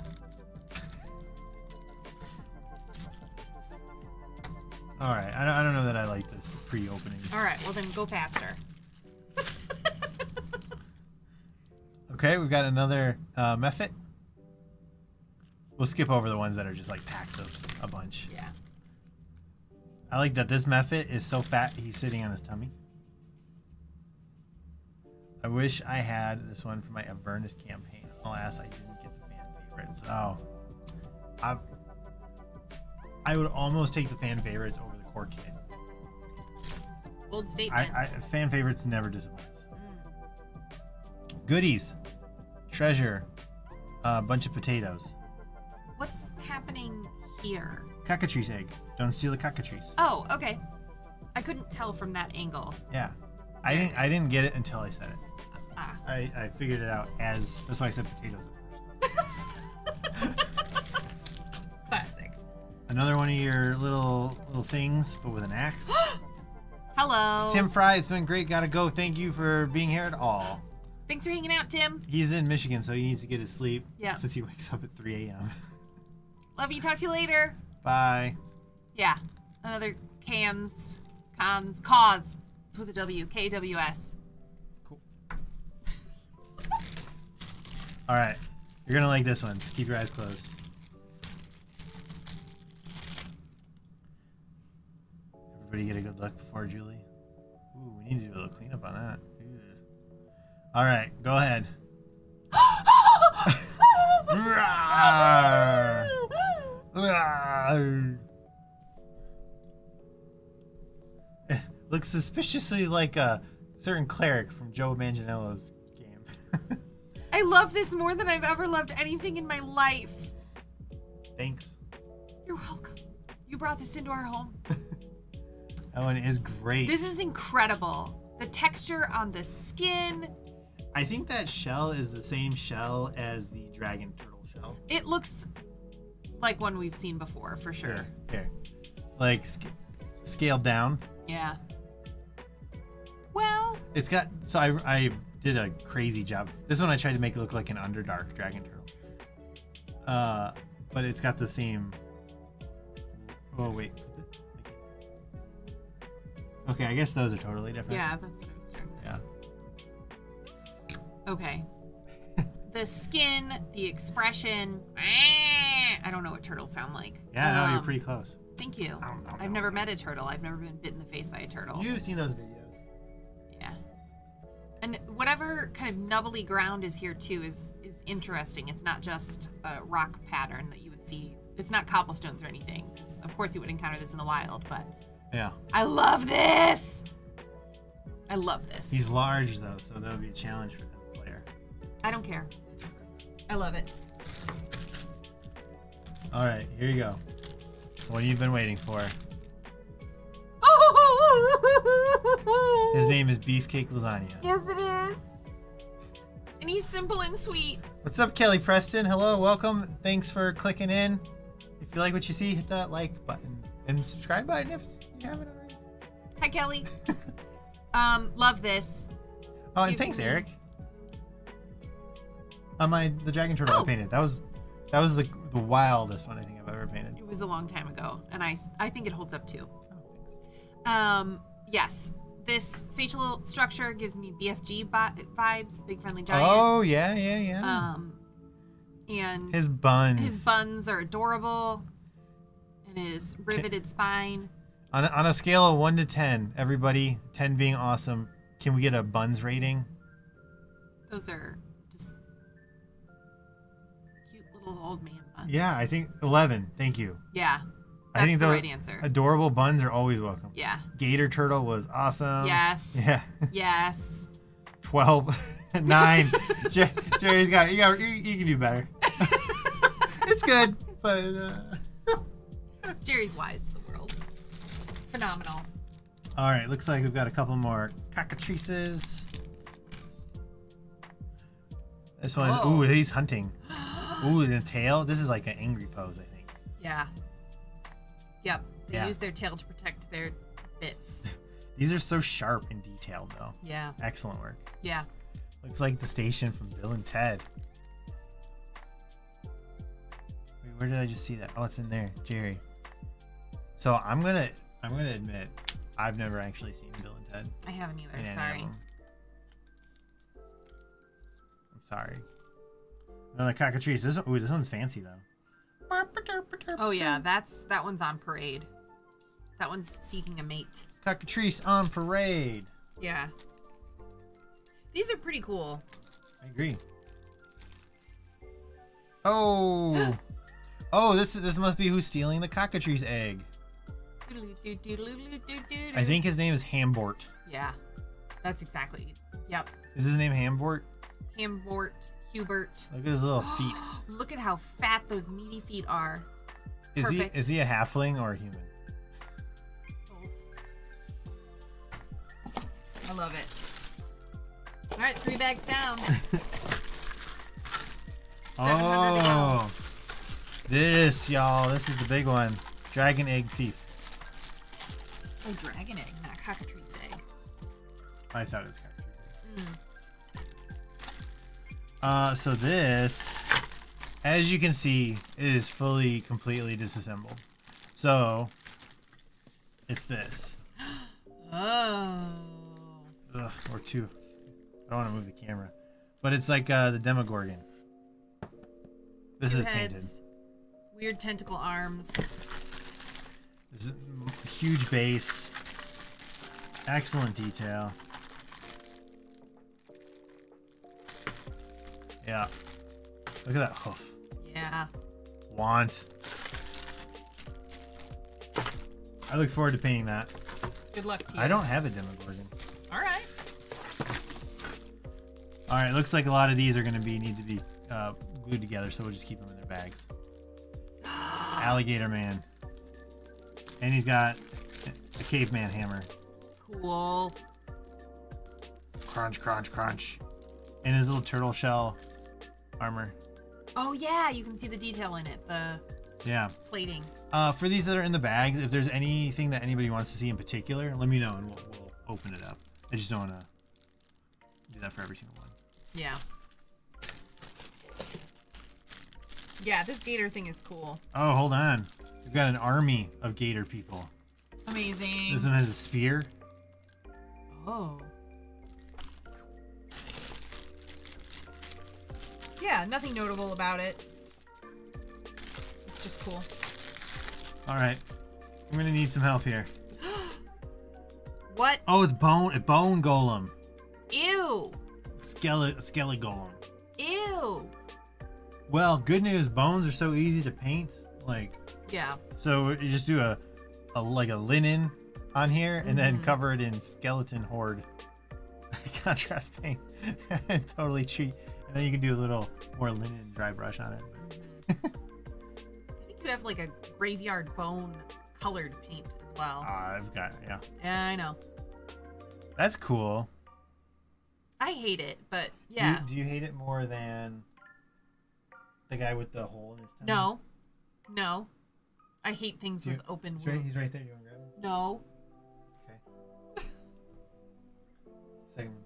Speaker 1: All right. I don't, I don't know that I like this pre-opening.
Speaker 2: All right. Well, then go faster. <laughs>
Speaker 1: Okay, we've got another uh, Mephit. We'll skip over the ones that are just like packs of a bunch.
Speaker 2: Yeah.
Speaker 1: I like that this Mephit is so fat he's sitting on his tummy. I wish I had this one for my Avernus campaign. Alas, I didn't get the fan favorites. Oh, I, I would almost take the fan favorites over the core kit.
Speaker 2: Bold
Speaker 1: I,
Speaker 2: statement.
Speaker 1: I fan favorites never disappoint. Goodies, treasure, a bunch of potatoes,
Speaker 2: What's happening here?
Speaker 1: cockatrice egg. Don't steal the cockatrice.
Speaker 2: Oh, okay. I couldn't tell from that angle.
Speaker 1: Yeah, I
Speaker 2: There
Speaker 1: didn't. I didn't get it until I said it.
Speaker 2: Ah.
Speaker 1: I, I figured it out as that's why I said potatoes at <laughs> first.
Speaker 2: Classic.
Speaker 1: Another one of your little little things, but with an axe. <gasps>
Speaker 2: Hello.
Speaker 1: Tim Fry, it's been great. Gotta go. Thank you for being here at all.
Speaker 2: Thanks for hanging out, Tim.
Speaker 1: He's in Michigan, so he needs to get his sleep.
Speaker 2: Yeah.
Speaker 1: Since he wakes up at 3 a.m. <laughs>
Speaker 2: Love you. Talk to you later.
Speaker 1: Bye.
Speaker 2: Yeah. Another cans, cons, cause. It's with a W. K W S.
Speaker 1: Cool. <laughs> All right, you're gonna like this one. So keep your eyes closed. Everybody get a good look before Julie. Ooh, we need to do a little cleanup on that. All right, go ahead. <laughs> Looks suspiciously like a certain cleric from Joe Manganiello's game. <laughs>
Speaker 2: I love this more than I've ever loved anything in my life.
Speaker 1: Thanks.
Speaker 2: You're welcome. You brought this into our home. <laughs>
Speaker 1: That one is great.
Speaker 2: This is incredible. The texture on the skin.
Speaker 1: I think that shell is the same shell as the dragon turtle shell.
Speaker 2: It looks like one we've seen before, for sure.
Speaker 1: Here. Like sc- scaled down.
Speaker 2: Yeah. Well,
Speaker 1: It's got so I I did a crazy job. This one I tried to make it look like an Underdark dragon turtle. Uh, but it's got the same. Oh wait. Okay, I guess those are totally different.
Speaker 2: Yeah, that's Okay. <laughs> the skin, the expression. I don't know what turtles sound like.
Speaker 1: Yeah, no, you're
Speaker 2: Um,
Speaker 1: pretty close.
Speaker 2: Thank you. I've never met a turtle. I've never been bit in the face by a turtle.
Speaker 1: You've seen those videos.
Speaker 2: Yeah. And whatever kind of nubbly ground is here too is is interesting. It's not just a rock pattern that you would see. It's not cobblestones or anything. Of course, you would encounter this in the wild, but
Speaker 1: Yeah.
Speaker 2: I love this. I love this.
Speaker 1: He's large though, so that would be a challenge for the player.
Speaker 2: I don't care. I love it.
Speaker 1: All right, here you go. What you've been waiting for. <laughs> His name is Beefcake Lasagna.
Speaker 2: Yes, it is. And he's simple and sweet.
Speaker 1: What's up, Kelly Preston? Hello, welcome. Thanks for clicking in. If you like what you see, hit that like button and subscribe button if you haven't already.
Speaker 2: Hi, Kelly. <laughs> um, love this.
Speaker 1: Oh, and thanks, Eric. On my the dragon turtle I
Speaker 2: Oh.
Speaker 1: painted. That was that was the the wildest one I think I've ever painted.
Speaker 2: It was a long time ago, and I I think it holds up too.
Speaker 1: Oh.
Speaker 2: Um, yes, this facial structure gives me BFG vibes, Big Friendly Giant.
Speaker 1: Oh yeah, yeah, yeah.
Speaker 2: Um, and
Speaker 1: his buns.
Speaker 2: his buns are adorable, and his riveted spine.
Speaker 1: On a, on a scale of one to ten, everybody, ten being awesome. Can we get a buns rating?
Speaker 2: Those are little old man buns.
Speaker 1: Yeah, I think eleven. Thank you.
Speaker 2: Yeah,
Speaker 1: I think
Speaker 2: the
Speaker 1: the
Speaker 2: right answer.
Speaker 1: adorable buns are always welcome.
Speaker 2: yeah.
Speaker 1: Gator turtle was awesome.
Speaker 2: yes. <laughs>
Speaker 1: Yeah.
Speaker 2: Yes.
Speaker 1: 12 <laughs> 9 <laughs> Jer- jerry's got you got you, you can do better it's good but uh...
Speaker 2: Jerry's wise to the world. Phenomenal.
Speaker 1: all right looks like we've got a couple more cockatrices this one
Speaker 2: Whoa.
Speaker 1: ooh he's hunting ooh the tail this is like an angry pose i think
Speaker 2: Yeah. Yep. They
Speaker 1: Yeah.
Speaker 2: use their tail to protect their bits. <laughs>
Speaker 1: these are so sharp and detailed though
Speaker 2: Yeah.
Speaker 1: excellent work
Speaker 2: Yeah.
Speaker 1: looks like the station from bill and ted Wait, where did i just see that oh it's in there jerry so i'm gonna i'm gonna admit i've never actually seen bill and ted
Speaker 2: I haven't either. Sorry.
Speaker 1: i'm sorry another cockatrice this one ooh, this one's fancy though
Speaker 2: Oh yeah, that's that one's on parade. That one's seeking a mate.
Speaker 1: cockatrice on parade
Speaker 2: Yeah. These are pretty cool.
Speaker 1: i agree oh <gasps> oh this this must be who's stealing the cockatrice egg i think his name is hambort
Speaker 2: Yeah. That's exactly. Yep.
Speaker 1: is his name hambort
Speaker 2: Hambort, Hubert.
Speaker 1: look at his little <gasps> feet
Speaker 2: Look at how fat those meaty feet are.
Speaker 1: is
Speaker 2: Perfect.
Speaker 1: he is he a halfling or a human
Speaker 2: I love it. All right, three bags down. <laughs> 700 to go.
Speaker 1: Oh, this y'all, this is the big one. Dragon egg thief.
Speaker 2: Oh, dragon egg, not cockatrice egg.
Speaker 1: I thought it was cockatrice.
Speaker 2: Mm.
Speaker 1: Uh, so this, as you can see, is fully, completely disassembled. So, it's this. <gasps>
Speaker 2: Oh.
Speaker 1: Ugh, or two. I don't want to move the camera, but it's like uh, the Demogorgon. This
Speaker 2: Two
Speaker 1: is painted.
Speaker 2: weird tentacle arms.
Speaker 1: This is a huge base. Excellent detail. Yeah. Look at that hoof.
Speaker 2: Yeah.
Speaker 1: Want. I look forward to painting that.
Speaker 2: Good luck to you.
Speaker 1: I don't have a Demogorgon.
Speaker 2: All right.
Speaker 1: All right, looks like a lot of these are going to be need to be uh, glued together, so we'll just keep them in their bags. <gasps> Alligator man, and he's got a caveman hammer.
Speaker 2: Cool.
Speaker 1: Crunch, crunch, crunch, and his little turtle shell armor.
Speaker 2: Oh yeah, you can see the detail in it. The
Speaker 1: Yeah.
Speaker 2: plating.
Speaker 1: Uh, for these that are in the bags, if there's anything that anybody wants to see in particular, let me know and we'll, we'll open it up. I just don't want to do that for every single one.
Speaker 2: Yeah. Yeah, this gator thing is cool.
Speaker 1: Oh, hold on. We've got an army of gator people.
Speaker 2: Amazing.
Speaker 1: This one has a spear.
Speaker 2: Oh. Yeah, nothing notable about it. It's just cool.
Speaker 1: All right. I'm gonna need some help here. <gasps>
Speaker 2: What?
Speaker 1: Oh, it's bone. A bone golem.
Speaker 2: Ew.
Speaker 1: Skele skele golem.
Speaker 2: Ew.
Speaker 1: Well, good news. Bones are so easy to paint. Like,
Speaker 2: Yeah.
Speaker 1: so you just do a, a like a linen on here, and then
Speaker 2: Mhm.
Speaker 1: cover it in skeleton horde <laughs> contrast paint. <laughs> totally cheat. Then you can do a little more linen dry brush on it.
Speaker 2: I think you have like a graveyard bone colored paint as well.
Speaker 1: I've got yeah.
Speaker 2: yeah, I know.
Speaker 1: That's cool.
Speaker 2: I hate it, but
Speaker 1: Do you-
Speaker 2: yeah.
Speaker 1: Do you, hate it more than the guy with the hole in his tummy?
Speaker 2: No. No. I hate things
Speaker 1: Do you-
Speaker 2: with open
Speaker 1: He's right,
Speaker 2: wounds.
Speaker 1: he's right there. You want to grab him?
Speaker 2: No.
Speaker 1: Okay. <laughs> Second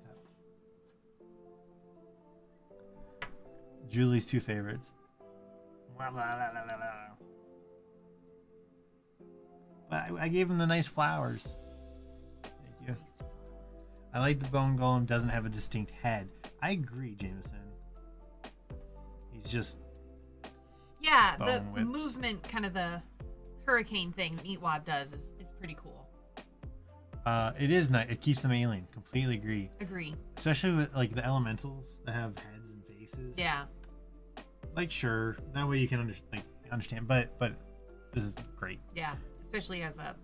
Speaker 1: Julie's two favorites. Blah, blah, blah. But I, I gave him the nice flowers. Thank you. I like the bone golem doesn't have a distinct head. I agree, Jameson. He's just
Speaker 2: Yeah, the
Speaker 1: whips.
Speaker 2: movement, kind of the hurricane thing Meatwad does is, is pretty cool.
Speaker 1: uh it is nice. It keeps them alien. Completely agree.
Speaker 2: Agree.
Speaker 1: Especially with like the elementals that have heads and faces.
Speaker 2: Yeah.
Speaker 1: Like sure that way you can under, like understand but but this is great.
Speaker 2: Yeah. Especially as a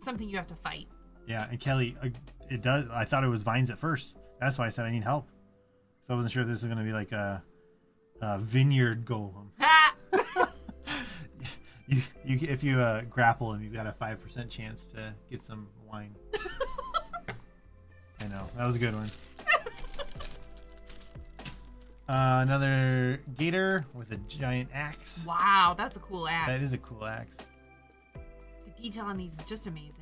Speaker 2: something you have to fight.
Speaker 1: yeah and kelly uh, it does i thought it was vines at first. That's why i said i need help. So i wasn't sure if this was going to be like a, a vineyard golem. <laughs> You, you if you uh, grapple him you've got a 5% chance to get some wine. <laughs> I know that was a good one uh, another gator with a giant axe
Speaker 2: wow, that's a cool axe.
Speaker 1: that is a cool axe
Speaker 2: the detail on these is just amazing.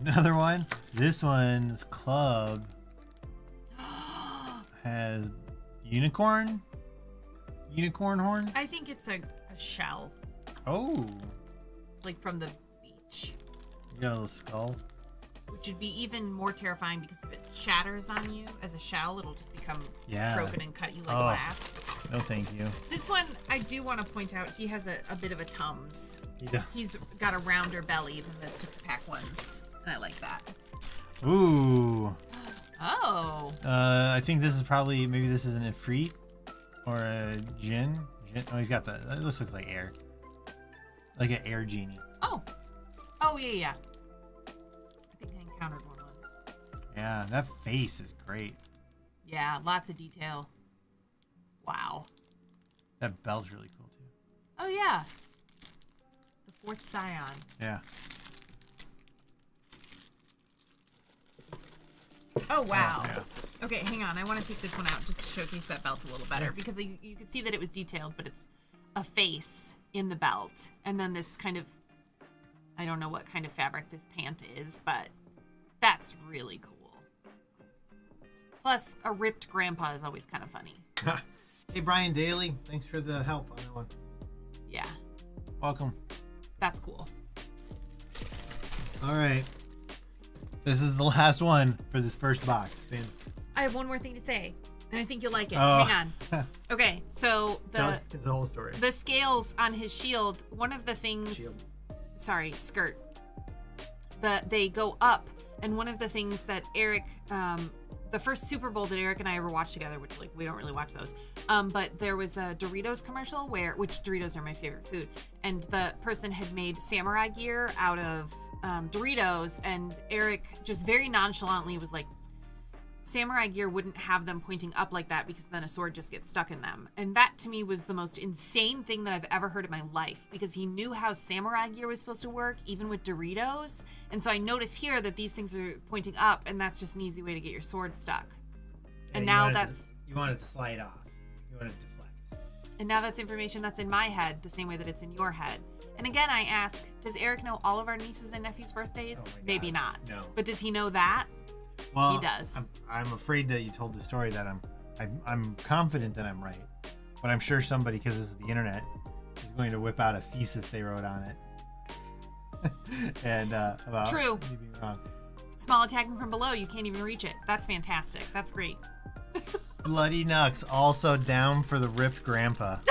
Speaker 1: Another one. This one's club <gasps> has unicorn. Unicorn horn.
Speaker 2: I think it's a, a shell,
Speaker 1: Oh,
Speaker 2: like from the beach,
Speaker 1: you got a little skull.
Speaker 2: Which would be even more terrifying because if it shatters on you as a shell, it'll just become
Speaker 1: Yeah.
Speaker 2: broken and cut you like
Speaker 1: Oh.
Speaker 2: glass.
Speaker 1: No, thank you.
Speaker 2: This one, I do want to point out, he has a, a bit of a Tums.
Speaker 1: Don't-
Speaker 2: He's got a rounder belly than the six pack ones. And I like that.
Speaker 1: Ooh. <gasps>
Speaker 2: Oh.
Speaker 1: Uh, I think this is probably maybe this is an Ifrit or a Jinn. Jinn. Oh, he's got the. This looks like air. Like an air genie.
Speaker 2: Oh. Oh, yeah, yeah. I think I encountered one once.
Speaker 1: Yeah, that face is great.
Speaker 2: Yeah, lots of detail. Wow.
Speaker 1: That belt's really cool too.
Speaker 2: Oh, yeah. The fourth scion.
Speaker 1: Yeah.
Speaker 2: Oh, wow.
Speaker 1: Oh, yeah.
Speaker 2: Okay, hang on. I want to take this one out just to showcase that belt a little better because you, you could see that it was detailed, but it's a face in the belt. And then this kind of, I don't know what kind of fabric this pant is, but that's really cool. Plus, a ripped grandpa is always kind of funny. <laughs>
Speaker 1: hey, Brian Daly. Thanks for the help on that one.
Speaker 2: Yeah,
Speaker 1: Welcome.
Speaker 2: that's cool.
Speaker 1: All right. This is the last one for this first box. Fan-
Speaker 2: I have one more thing to say, and I think you'll like it.
Speaker 1: Oh.
Speaker 2: Hang on. <laughs> Okay, so the
Speaker 1: Tell the whole story.
Speaker 2: the scales on his shield one of the things
Speaker 1: Shield.
Speaker 2: sorry skirt the they go up and one of the things that eric um the first super bowl that eric and i ever watched together which like we don't really watch those um but there was a doritos commercial where which doritos are my favorite food. And the person had made samurai gear out of um, doritos. And eric just very nonchalantly was like samurai gear wouldn't have them pointing up like that because then a sword just gets stuck in them. And that to me was the most insane thing that I've ever heard in my life because he knew how samurai gear was supposed to work, even with Doritos. And so I notice here that these things are pointing up, and that's just an easy way to get your sword stuck. And
Speaker 1: you
Speaker 2: now
Speaker 1: it to-
Speaker 2: that's
Speaker 1: you want it to slide off. You want it to deflect.
Speaker 2: And now that's information that's in my head, the same way that it's in your head. And again, I ask, does Eric know all of our nieces and nephews' birthdays?
Speaker 1: Oh
Speaker 2: Maybe not.
Speaker 1: No.
Speaker 2: But does he know that?
Speaker 1: Well, he
Speaker 2: does.
Speaker 1: I'm, I'm afraid that you told the story that I'm, I'm, I'm confident that I'm right, but I'm sure somebody, because this is the internet, is going to whip out a thesis they wrote on it. <laughs> and uh, about
Speaker 2: True.
Speaker 1: me being wrong.
Speaker 2: Small attacking from below, you can't even reach it. That's fantastic. That's great. <laughs>
Speaker 1: Bloody Nux also down for the ripped grandpa. <laughs>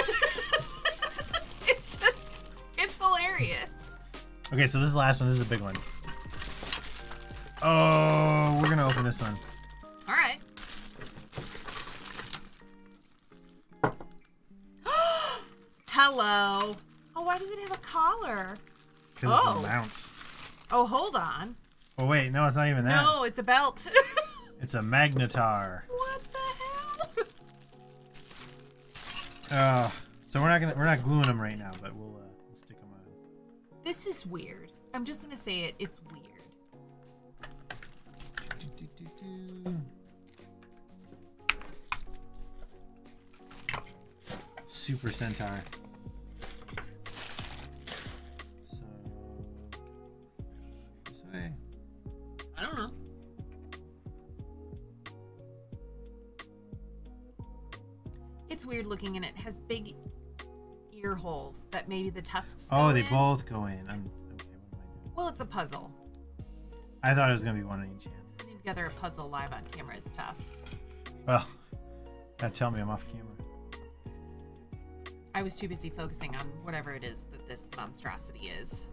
Speaker 2: it's just, it's hilarious.
Speaker 1: Okay, so this is the last one. This is a big one. Oh, we're gonna open this one.
Speaker 2: All right. <gasps> Hello. Oh, why does it have a collar?
Speaker 1: Because
Speaker 2: Oh.
Speaker 1: it's a mounts.
Speaker 2: Oh, hold on.
Speaker 1: Oh wait, no, it's not even that.
Speaker 2: No, it's a belt. <laughs>
Speaker 1: It's a magnetar.
Speaker 2: what the hell?
Speaker 1: Oh, <laughs> so we're not gonna we're not gluing them right now, but we'll uh, we'll stick them on.
Speaker 2: This is weird. I'm just gonna say it. It's weird. It's weird looking, and it has big ear holes that maybe the tusks.
Speaker 1: Oh,
Speaker 2: go
Speaker 1: they
Speaker 2: in.
Speaker 1: both go in. I'm okay. What am I doing?
Speaker 2: Well, it's a puzzle.
Speaker 1: I thought it was gonna be one on each hand.
Speaker 2: Together a puzzle live on camera is tough.
Speaker 1: Well, gotta tell me I'm off camera.
Speaker 2: I was too busy focusing on whatever it is that this monstrosity is.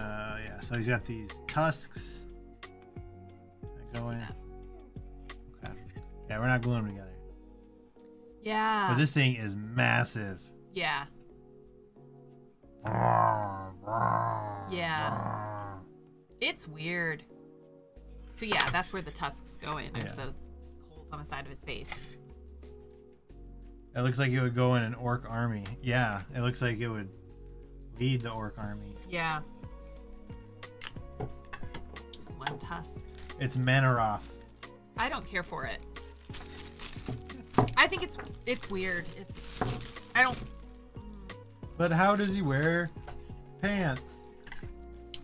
Speaker 1: Uh, yeah. So he's got these tusks.
Speaker 2: Can't
Speaker 1: Go in.
Speaker 2: that.
Speaker 1: Okay. Yeah, we're not gluing them together.
Speaker 2: Yeah.
Speaker 1: But this thing is massive.
Speaker 2: yeah. <laughs>
Speaker 1: Yeah.
Speaker 2: It's weird. So yeah, that's where the tusks go in. There's
Speaker 1: Yeah.
Speaker 2: those holes on the side of his face.
Speaker 1: It looks like it would go in an orc army. Yeah, it looks like it would lead the orc army.
Speaker 2: Yeah. There's one tusk.
Speaker 1: It's Manaroth.
Speaker 2: I don't care for it. I think it's it's weird. It's I don't
Speaker 1: But how does he wear pants?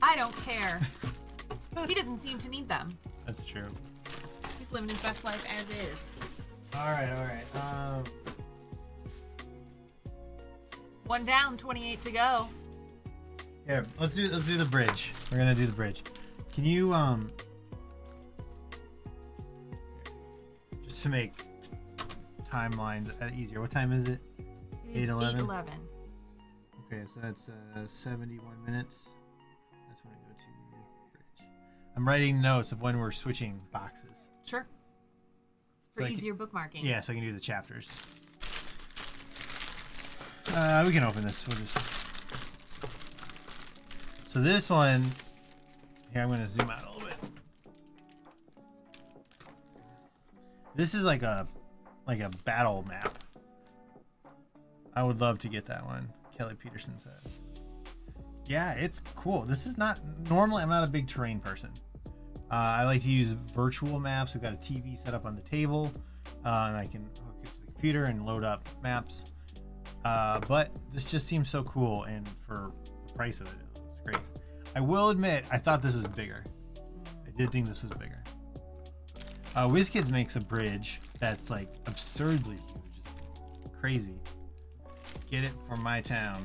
Speaker 2: I don't care. he doesn't seem to need them.
Speaker 1: That's true.
Speaker 2: He's living his best life as is.
Speaker 1: All right, all right. Um,
Speaker 2: One down, 28 to go.
Speaker 1: here, let's do let's do the bridge. We're gonna do the bridge. Can you um just to make timelines uh, easier? What time is it?
Speaker 2: It is
Speaker 1: 8:11?
Speaker 2: 8:11.
Speaker 1: Okay, so that's uh, 71 minutes. I'm writing notes of when we're switching boxes.
Speaker 2: Sure. For
Speaker 1: So I can-
Speaker 2: easier bookmarking.
Speaker 1: Yeah, so I can do the chapters. Uh, we can open this. We'll just... So this one, here I'm going to zoom out a little bit. This is like a like a battle map. I would love to get that one. Kelly Peterson said. Yeah, it's cool. This is not normally. I'm not a big terrain person. Uh, I like to use virtual maps. We've got a TV set up on the table, uh, and I can hook it to the computer and load up maps. Uh, but this just seems so cool, and for the price of it, it's great. I will admit, I thought this was bigger. I did think this was bigger. Uh, WizKids makes a bridge that's like absurdly huge. It's crazy. Get it for my town.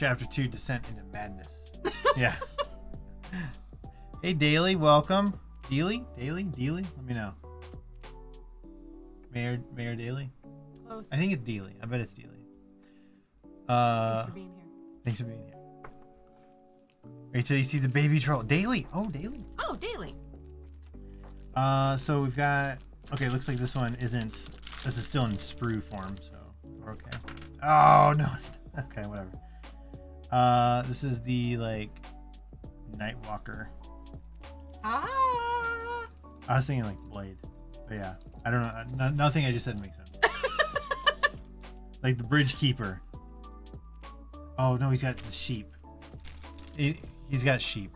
Speaker 1: Chapter 2 Descent into Madness. <laughs> yeah. Hey, Daly, welcome. Daly? Daly? Daly? Let me know. Mayor Mayor Daly?
Speaker 2: Close.
Speaker 1: I think it's Dealey. I bet it's Dealey. Uh,
Speaker 2: Thanks for being here.
Speaker 1: thanks for being here. Wait till you see the baby troll. Daily. Oh, Daily.
Speaker 2: Oh, daily.
Speaker 1: Uh, so we've got. Okay, looks like this one isn't. This is still in sprue form, so we're okay. Oh no. It's, <laughs> okay, whatever. Uh, this is the like Nightwalker.
Speaker 2: Ah.
Speaker 1: I was thinking like Blade, but yeah, I don't know. No, nothing I just said makes sense. <laughs> like the Bridge Keeper. Oh no, he's got the sheep. He, he's got sheep.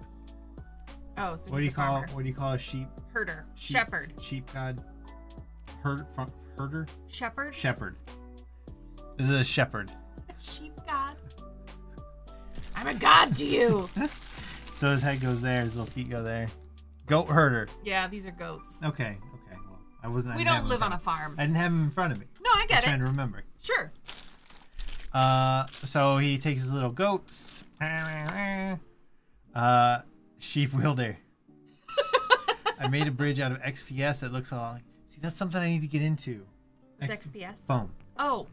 Speaker 2: Oh, so
Speaker 1: What do you call?
Speaker 2: farmer.
Speaker 1: What do you call a sheep?
Speaker 2: herder,
Speaker 1: sheep
Speaker 2: shepherd,
Speaker 1: Sheep god. Herd, herder.
Speaker 2: shepherd.
Speaker 1: Shepherd. This is a shepherd. <laughs>
Speaker 2: Sheep god. I'm a god to you. <laughs>
Speaker 1: So his head goes there, his little feet go there. Goat herder.
Speaker 2: yeah, these are goats.
Speaker 1: Okay, okay. Well, I wasn't. I
Speaker 2: We don't live on a farm.
Speaker 1: I didn't have him in front of me.
Speaker 2: No, I
Speaker 1: I was
Speaker 2: get
Speaker 1: trying to remember.
Speaker 2: Sure.
Speaker 1: Uh, so he takes his little goats. Uh, sheep wielder. <laughs> I made a bridge out of XPS that looks all like. See, that's something I need to get into. X-
Speaker 2: XPS.
Speaker 1: Foam,
Speaker 2: Oh,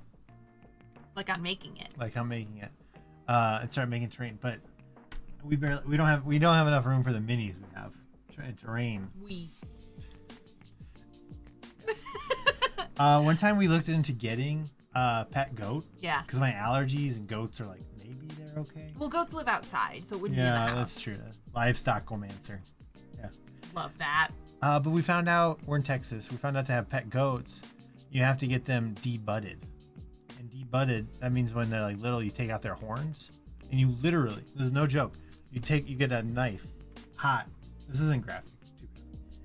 Speaker 2: like I'm making it.
Speaker 1: like I'm making it, uh, and start making terrain. But we barely, we don't have, we don't have enough room for the minis we have. Ter- Terrain.
Speaker 2: We. <laughs>
Speaker 1: Uh, one time we looked into getting a pet goat
Speaker 2: Yeah.
Speaker 1: because my allergies and goats are like maybe they're okay.
Speaker 2: Well, goats live outside, so it wouldn't be in the
Speaker 1: Yeah,
Speaker 2: house.
Speaker 1: that's true. Livestock romancer. Yeah.
Speaker 2: Love that.
Speaker 1: Uh, but we found out we're in Texas. We found out to have pet goats, you have to get them debudded. And debudded, that means when they're like little, you take out their horns, and you literally, this is no joke. You take, you get a knife, hot. This isn't graphic, too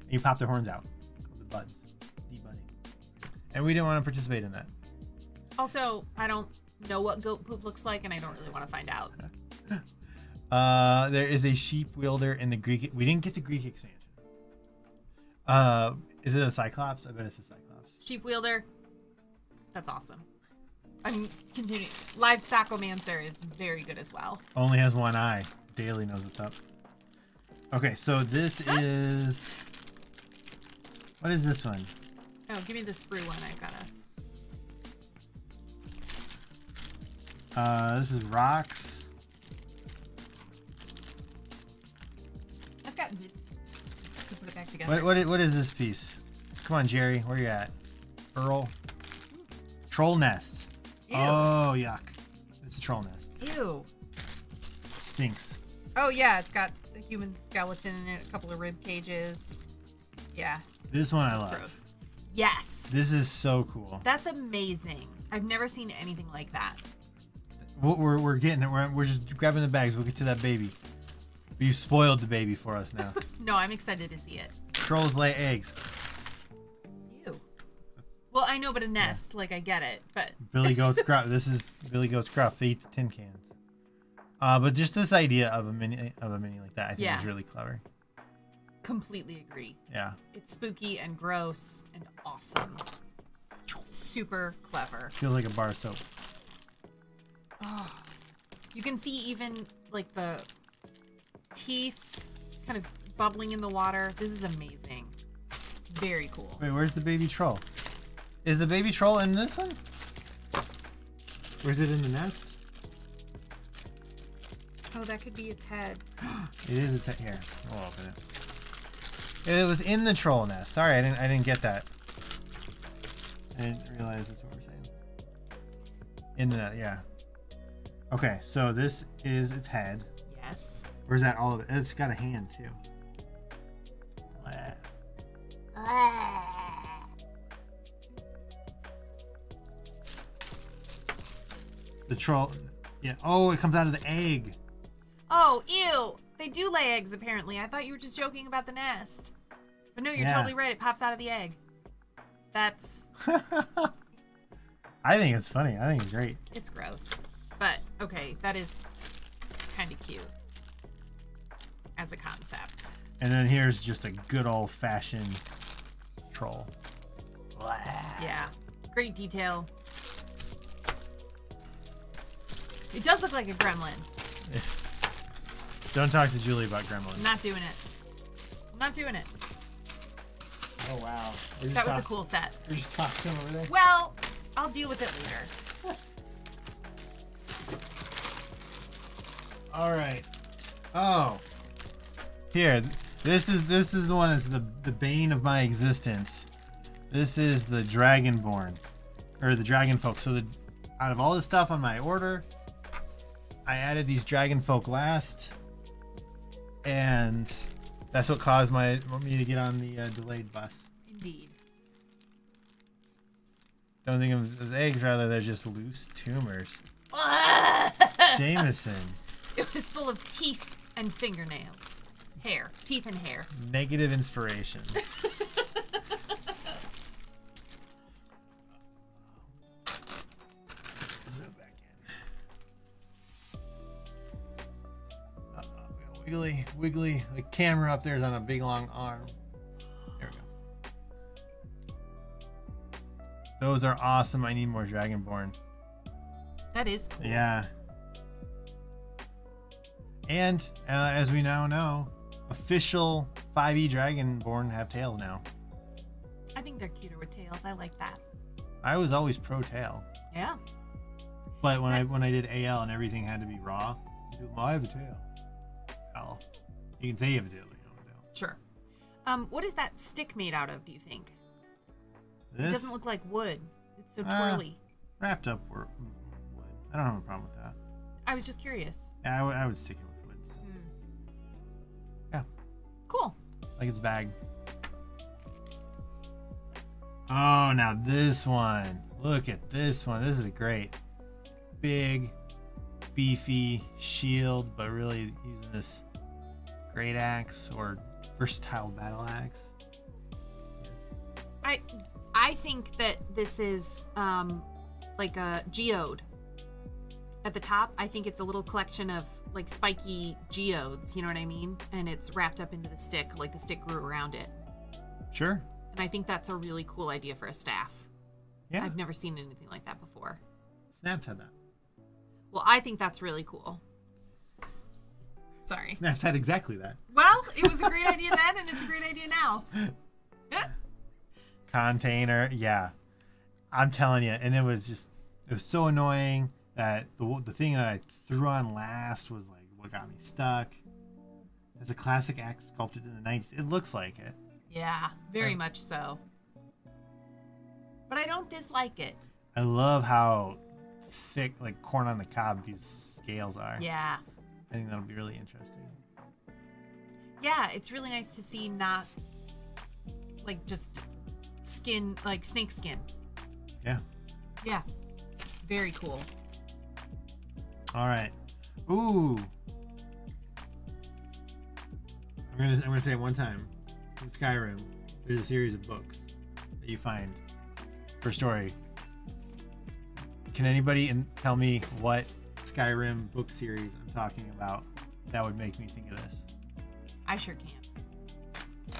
Speaker 1: and you pop their horns out of the buds, debudding. And we didn't want to participate in that.
Speaker 2: Also, I don't know what goat poop looks like, and I don't really want to find out. <laughs>
Speaker 1: Uh, there is a sheep wielder in the Greek. We didn't get the Greek expansion. Uh, is it a Cyclops? I bet it's a Cyclops.
Speaker 2: Sheep wielder. That's awesome. I'm continuing. Livestock-omancer is very good as well.
Speaker 1: Only has one eye. Daily knows what's up. Okay, so this <gasps> is. What is this one?
Speaker 2: Oh, give me the sprue one. I've got to.
Speaker 1: Uh, this is rocks.
Speaker 2: I've got to put it back together.
Speaker 1: What, what, what is this piece? Come on, Jerry. Where you at? Earl. Troll nest.
Speaker 2: Ew.
Speaker 1: Oh, yuck. It's a troll nest.
Speaker 2: Ew.
Speaker 1: Stinks.
Speaker 2: Oh yeah, it's got a human skeleton in it, a couple of rib cages. Yeah,
Speaker 1: This one I love.
Speaker 2: gross. Yes,
Speaker 1: This is so cool.
Speaker 2: that's amazing. I've never seen anything like that.
Speaker 1: We're, we're, we're getting it. We're, we're just grabbing the bags. We'll get to that baby. You spoiled the baby for us now. <laughs>
Speaker 2: No, I'm excited to see it.
Speaker 1: Trolls lay eggs.
Speaker 2: Well, I know, but a nest, like I get it, but
Speaker 1: Billy <laughs> Goat's Gruff. This is Billy Goat's Gruff. They eat the tin cans. Uh, but just this idea of a mini of a mini like that, I think
Speaker 2: Yeah.
Speaker 1: is really clever.
Speaker 2: completely agree.
Speaker 1: Yeah.
Speaker 2: It's spooky and gross and awesome. Super clever.
Speaker 1: Feels like a bar of soap.
Speaker 2: Oh. You can see even like the teeth kind of bubbling in the water. This is amazing. Very cool.
Speaker 1: Wait, where's the baby troll? Is the baby troll in this one? Or is it in the nest?
Speaker 2: Oh, that could be its head. <gasps>
Speaker 1: It is. It's head. here. We'll open it. It was in the troll nest. Sorry, I didn't. I didn't get that. I didn't realize that's what we're saying. In the yeah. Okay, so this is its head.
Speaker 2: Yes.
Speaker 1: Where's that? All of it. It's got a hand too. Blah. The troll. Yeah. Oh, it comes out of the egg.
Speaker 2: Oh, ew. They do lay eggs, apparently. I thought you were just joking about the nest. But no, you're
Speaker 1: Yeah.
Speaker 2: totally right. It pops out of the egg. That's. <laughs>
Speaker 1: I think it's funny. I think it's great.
Speaker 2: It's gross. But, okay, that is kind of cute as a concept.
Speaker 1: And then here's just a good old fashioned troll.
Speaker 2: Yeah. Great detail. It does look like a gremlin.
Speaker 1: Don't talk to Julie about
Speaker 2: I'm
Speaker 1: gremlins.
Speaker 2: not doing it. I'm not doing it.
Speaker 1: Oh wow.
Speaker 2: That was a cool set.
Speaker 1: We're just tossing him over there.
Speaker 2: Well, I'll deal with it later. <laughs>
Speaker 1: All right. Oh. Here, this is this is the one that's the the bane of my existence. This is the Dragonborn, or the Dragon Folk. So the out of all the stuff on my order, I added these Dragon Folk last, and that's what caused my me to get on the uh, delayed bus.
Speaker 2: Indeed.
Speaker 1: Don't think of them as eggs, rather they're just loose tumors. <laughs> Jameson,
Speaker 2: It was full of teeth and fingernails. Hair. Teeth and hair.
Speaker 1: negative inspiration. <laughs> Wiggly, wiggly. The camera up there is on a big long arm. There we go. Those are awesome. I need more Dragonborn.
Speaker 2: That is cool.
Speaker 1: Yeah. And uh, as we now know, official 5e Dragonborn have tails now.
Speaker 2: I think they're cuter with tails. I like that.
Speaker 1: I was always pro tail,
Speaker 2: Yeah.
Speaker 1: but when I when I did AL and everything had to be raw, you do, well, I have a tail. You can say you have a tail, but you don't have a tail.
Speaker 2: Sure. Um, what is that stick made out of? Do you think?
Speaker 1: This
Speaker 2: It doesn't look like wood. It's so
Speaker 1: Ah.
Speaker 2: twirly.
Speaker 1: wrapped up wor- wood. I don't have a problem with that.
Speaker 2: I was just curious.
Speaker 1: Yeah, I would- stick it with wood still.
Speaker 2: Hmm.
Speaker 1: Yeah.
Speaker 2: Cool.
Speaker 1: like its bag. Oh, now this one. Look at this one. This is a great. Big, beefy shield, but really using this great axe or versatile battle axe.
Speaker 2: I I think that this is um like a geode. At the top, I think it's a little collection of like spiky geodes, you know what I mean? And it's wrapped up into the stick, like the stick grew around it.
Speaker 1: Sure.
Speaker 2: And I think that's a really cool idea for a staff.
Speaker 1: Yeah.
Speaker 2: I've never seen anything like that before.
Speaker 1: Snaps had that.
Speaker 2: Well, I think that's really cool. Sorry.
Speaker 1: I said exactly that.
Speaker 2: Well, it was a great idea then, and it's a great idea now. <laughs>
Speaker 1: Container. Yeah. I'm telling you. And it was just, it was so annoying that the, the thing that I threw on last was like what got me stuck. It's a classic axe sculpted in the 90s. It looks like it.
Speaker 2: Yeah, very
Speaker 1: Yeah.
Speaker 2: much so. But I don't dislike it.
Speaker 1: I love how thick, like corn on the cob, these scales are.
Speaker 2: Yeah.
Speaker 1: I think that'll be really interesting.
Speaker 2: Yeah, it's really nice to see not like just skin, like snake skin.
Speaker 1: Yeah.
Speaker 2: Yeah. Very cool.
Speaker 1: All right. Ooh. I'm gonna I'm gonna say it one time. In Skyrim, there's a series of books that you find for story. Can anybody in, tell me what Skyrim book series I'm talking about that would make me think of this?
Speaker 2: I sure can.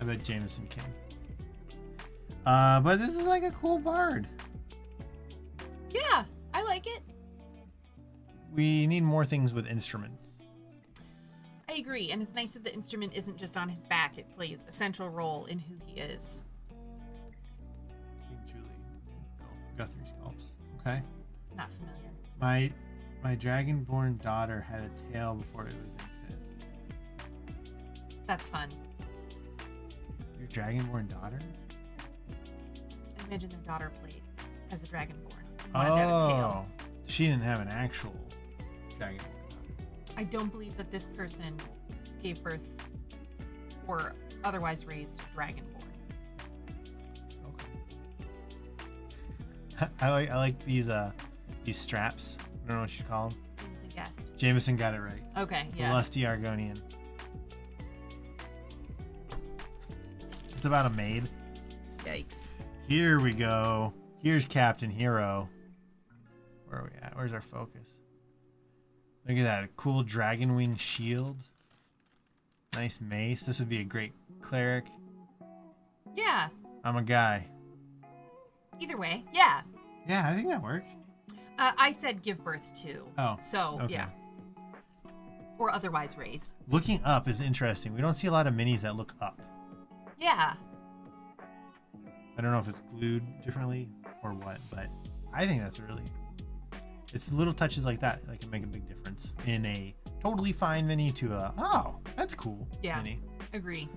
Speaker 1: I bet Jameson can. Uh, but this is like a cool bard.
Speaker 2: Yeah, I like it.
Speaker 1: We need more things with instruments.
Speaker 2: I agree, and it's nice that the instrument isn't just on his back. It plays a central role in who he is.
Speaker 1: Think Julie Guthrie sculpts. Okay.
Speaker 2: Not familiar.
Speaker 1: My my dragonborn daughter had a tail before it was in fifth.
Speaker 2: That's fun.
Speaker 1: Your dragonborn daughter?
Speaker 2: Imagine their daughter played as a dragonborn. Wanted a tail.
Speaker 1: Oh, she didn't have an actual dragonborn daughter.
Speaker 2: I don't believe that this person gave birth or otherwise raised a dragonborn.
Speaker 1: Okay. <laughs> I like I like these uh these straps. I don't know what you call them.
Speaker 2: James and guessed.
Speaker 1: Jameson got it right.
Speaker 2: Okay,
Speaker 1: The
Speaker 2: yeah.
Speaker 1: lusty Argonian. It's about a maid.
Speaker 2: Yikes.
Speaker 1: Here we go. Here's Captain Hero. Where are we at? Where's our focus? Look at that. Cool dragon wing shield. Nice mace. This would be a great cleric.
Speaker 2: Yeah.
Speaker 1: I'm a guy.
Speaker 2: Either way, yeah.
Speaker 1: Yeah, I think that worked.
Speaker 2: Uh, I said give birth to.
Speaker 1: Oh,
Speaker 2: So,
Speaker 1: okay.
Speaker 2: yeah. Or otherwise raise.
Speaker 1: Looking up is interesting. We don't see a lot of minis that look up.
Speaker 2: Yeah.
Speaker 1: I don't know if it's glued differently or what, but I think that's really. It's little touches like that that can make a big difference in a totally fine mini to a oh that's cool
Speaker 2: Yeah.
Speaker 1: mini.
Speaker 2: Agree.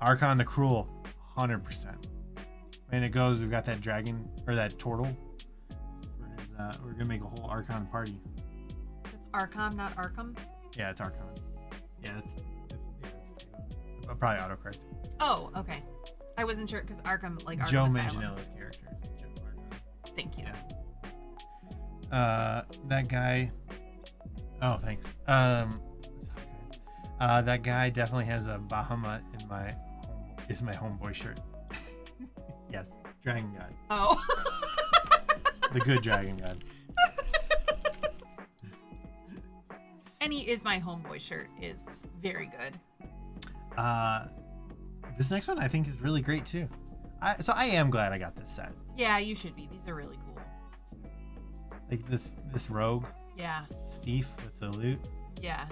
Speaker 1: Arkhan the Cruel, hundred percent. And it goes. We've got that dragon or that turtle. Uh, we're gonna make a whole Arkhan party.
Speaker 2: It's Arkhan, not Arkham.
Speaker 1: Yeah, it's Arkhan. Yeah, that's. Yeah, that's uh, probably autocorrect.
Speaker 2: Oh, okay. I wasn't sure because Arkham, like Arkham
Speaker 1: Joe
Speaker 2: Asylum.
Speaker 1: Manganiello's character. Joe Arkhan.
Speaker 2: Thank you.
Speaker 1: Yeah. Uh, that guy. Oh, thanks. Um, it's. Uh, that guy definitely has a Bahamut in my is my homeboy shirt. <laughs> yes, Dragon God,
Speaker 2: Oh. <laughs>
Speaker 1: the good Dragon God. <laughs>
Speaker 2: any is my homeboy shirt is very good.
Speaker 1: Uh, this next one I think is really great too. I, so I am glad I got this set.
Speaker 2: Yeah, you should be. These are really cool.
Speaker 1: Like this this rogue
Speaker 2: Yeah,
Speaker 1: Steve with the loot.
Speaker 2: yeah.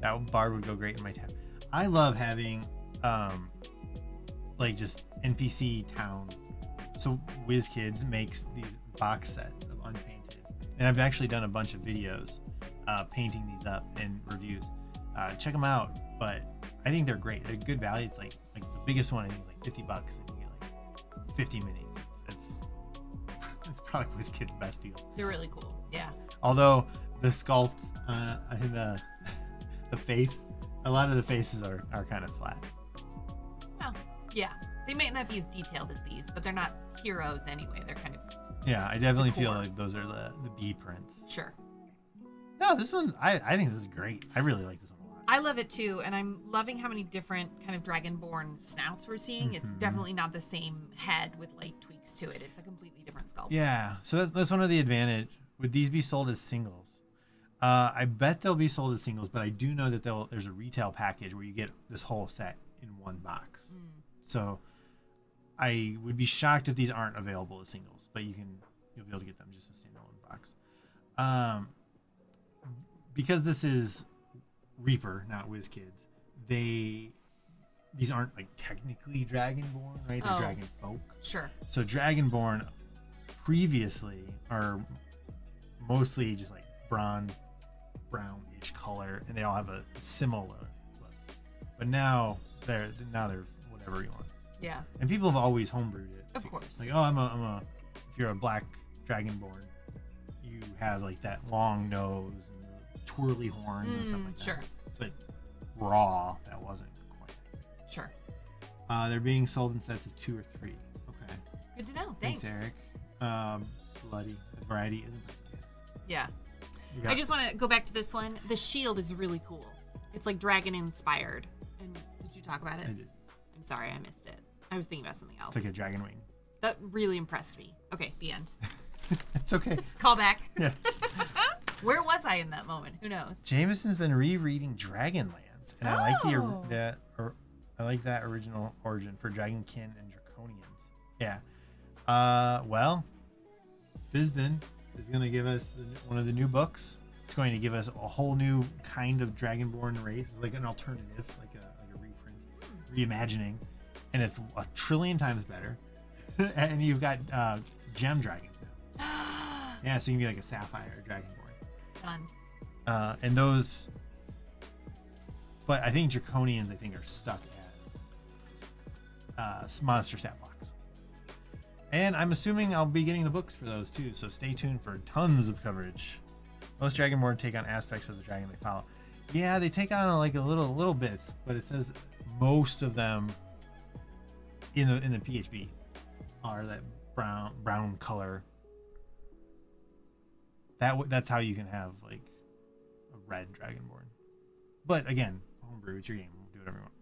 Speaker 1: That bard would go great in my tab. I love having um like just NPC town. So WizKids makes these box sets of unpainted, and I've actually done a bunch of videos uh, painting these up and reviews. Uh, check them out. But I think they're great. They're good value. It's like like the biggest one I think is like 50 bucks, and you get like 50 minis. It's it's, <laughs> it's probably WizKids' best deal.
Speaker 2: They're really cool. Yeah.
Speaker 1: Although the sculpt uh, the <laughs> the face, a lot of the faces are, are kind of flat.
Speaker 2: Yeah. They might not be as detailed as these, but they're not heroes anyway. They're kind of
Speaker 1: Yeah, I definitely feel
Speaker 2: Decor.
Speaker 1: like those are the the B prints.
Speaker 2: sure.
Speaker 1: No, this one I, I think this is great. I really like this one a lot.
Speaker 2: I love it too, and I'm loving how many different kind of dragonborn snouts we're seeing. It's
Speaker 1: Mhm.
Speaker 2: definitely not the same head with light tweaks to it. It's a completely different sculpt.
Speaker 1: Yeah, so that, that's one of the advantage. Would these be sold as singles? Uh, I bet they'll be sold as singles, but I do know that they'll, there's a retail package where you get this whole set in one box.
Speaker 2: Mm.
Speaker 1: So I would be shocked if these aren't available as singles, but you can you'll be able to get them just a standalone box. Um, because this is Reaper, not WizKids, they these aren't like technically Dragonborn, right? They're
Speaker 2: Oh.
Speaker 1: Dragon folk.
Speaker 2: Sure.
Speaker 1: So Dragonborn previously are mostly just like bronze, brownish color, and they all have a similar look. But now they're now they're whatever you want.
Speaker 2: Yeah.
Speaker 1: And people have always homebrewed it.
Speaker 2: Of course.
Speaker 1: Like, oh, I'm a, I'm a. If you're a black dragonborn, you have like that long nose and the twirly horns and stuff
Speaker 2: Mm,
Speaker 1: like that.
Speaker 2: sure.
Speaker 1: But raw, that wasn't quite.
Speaker 2: Sure.
Speaker 1: Uh, they're being sold in sets of two or three. Okay.
Speaker 2: Good to know.
Speaker 1: Thanks,
Speaker 2: Thanks.
Speaker 1: Eric. Um, bloody. The variety is impressive.
Speaker 2: Yeah.
Speaker 1: You
Speaker 2: I just want to go back to this one. The shield is really cool. It's like dragon inspired. And did you talk about it?
Speaker 1: I did.
Speaker 2: I'm sorry, I missed it. I was thinking about something else.
Speaker 1: It's like a dragon wing.
Speaker 2: That really impressed me. Okay, the end. <laughs>
Speaker 1: it's okay. <laughs>
Speaker 2: Call back.
Speaker 1: Yeah. <laughs>
Speaker 2: Where was I in that moment? Who knows?
Speaker 1: Jameson's been rereading Dragonlance, and I like the
Speaker 2: Oh.
Speaker 1: that or I like that original origin for Dragonkin and Draconians. Yeah. Uh, well, Fizban is going to give us the, one of the new books. It's going to give us a whole new kind of Dragonborn race, like an alternative, like a like a reprint, reimagining, and it's a trillion times better. <laughs> and you've got uh, gem dragons <gasps> now. Yeah, so you can be like a sapphire Dragonborn.
Speaker 2: Done.
Speaker 1: Uh, and those, but I think draconians, I think, are stuck as uh, monster stat blocks. And I'm assuming I'll be getting the books for those too. So stay tuned for tons of coverage. Most Dragonborn take on aspects of the dragon they follow. Yeah, they take on like a little little bits, but it says most of them in the in the PHB are that brown brown color. That that's how you can have like a red dragonborn. But again, homebrew, it's your game. Do whatever you want.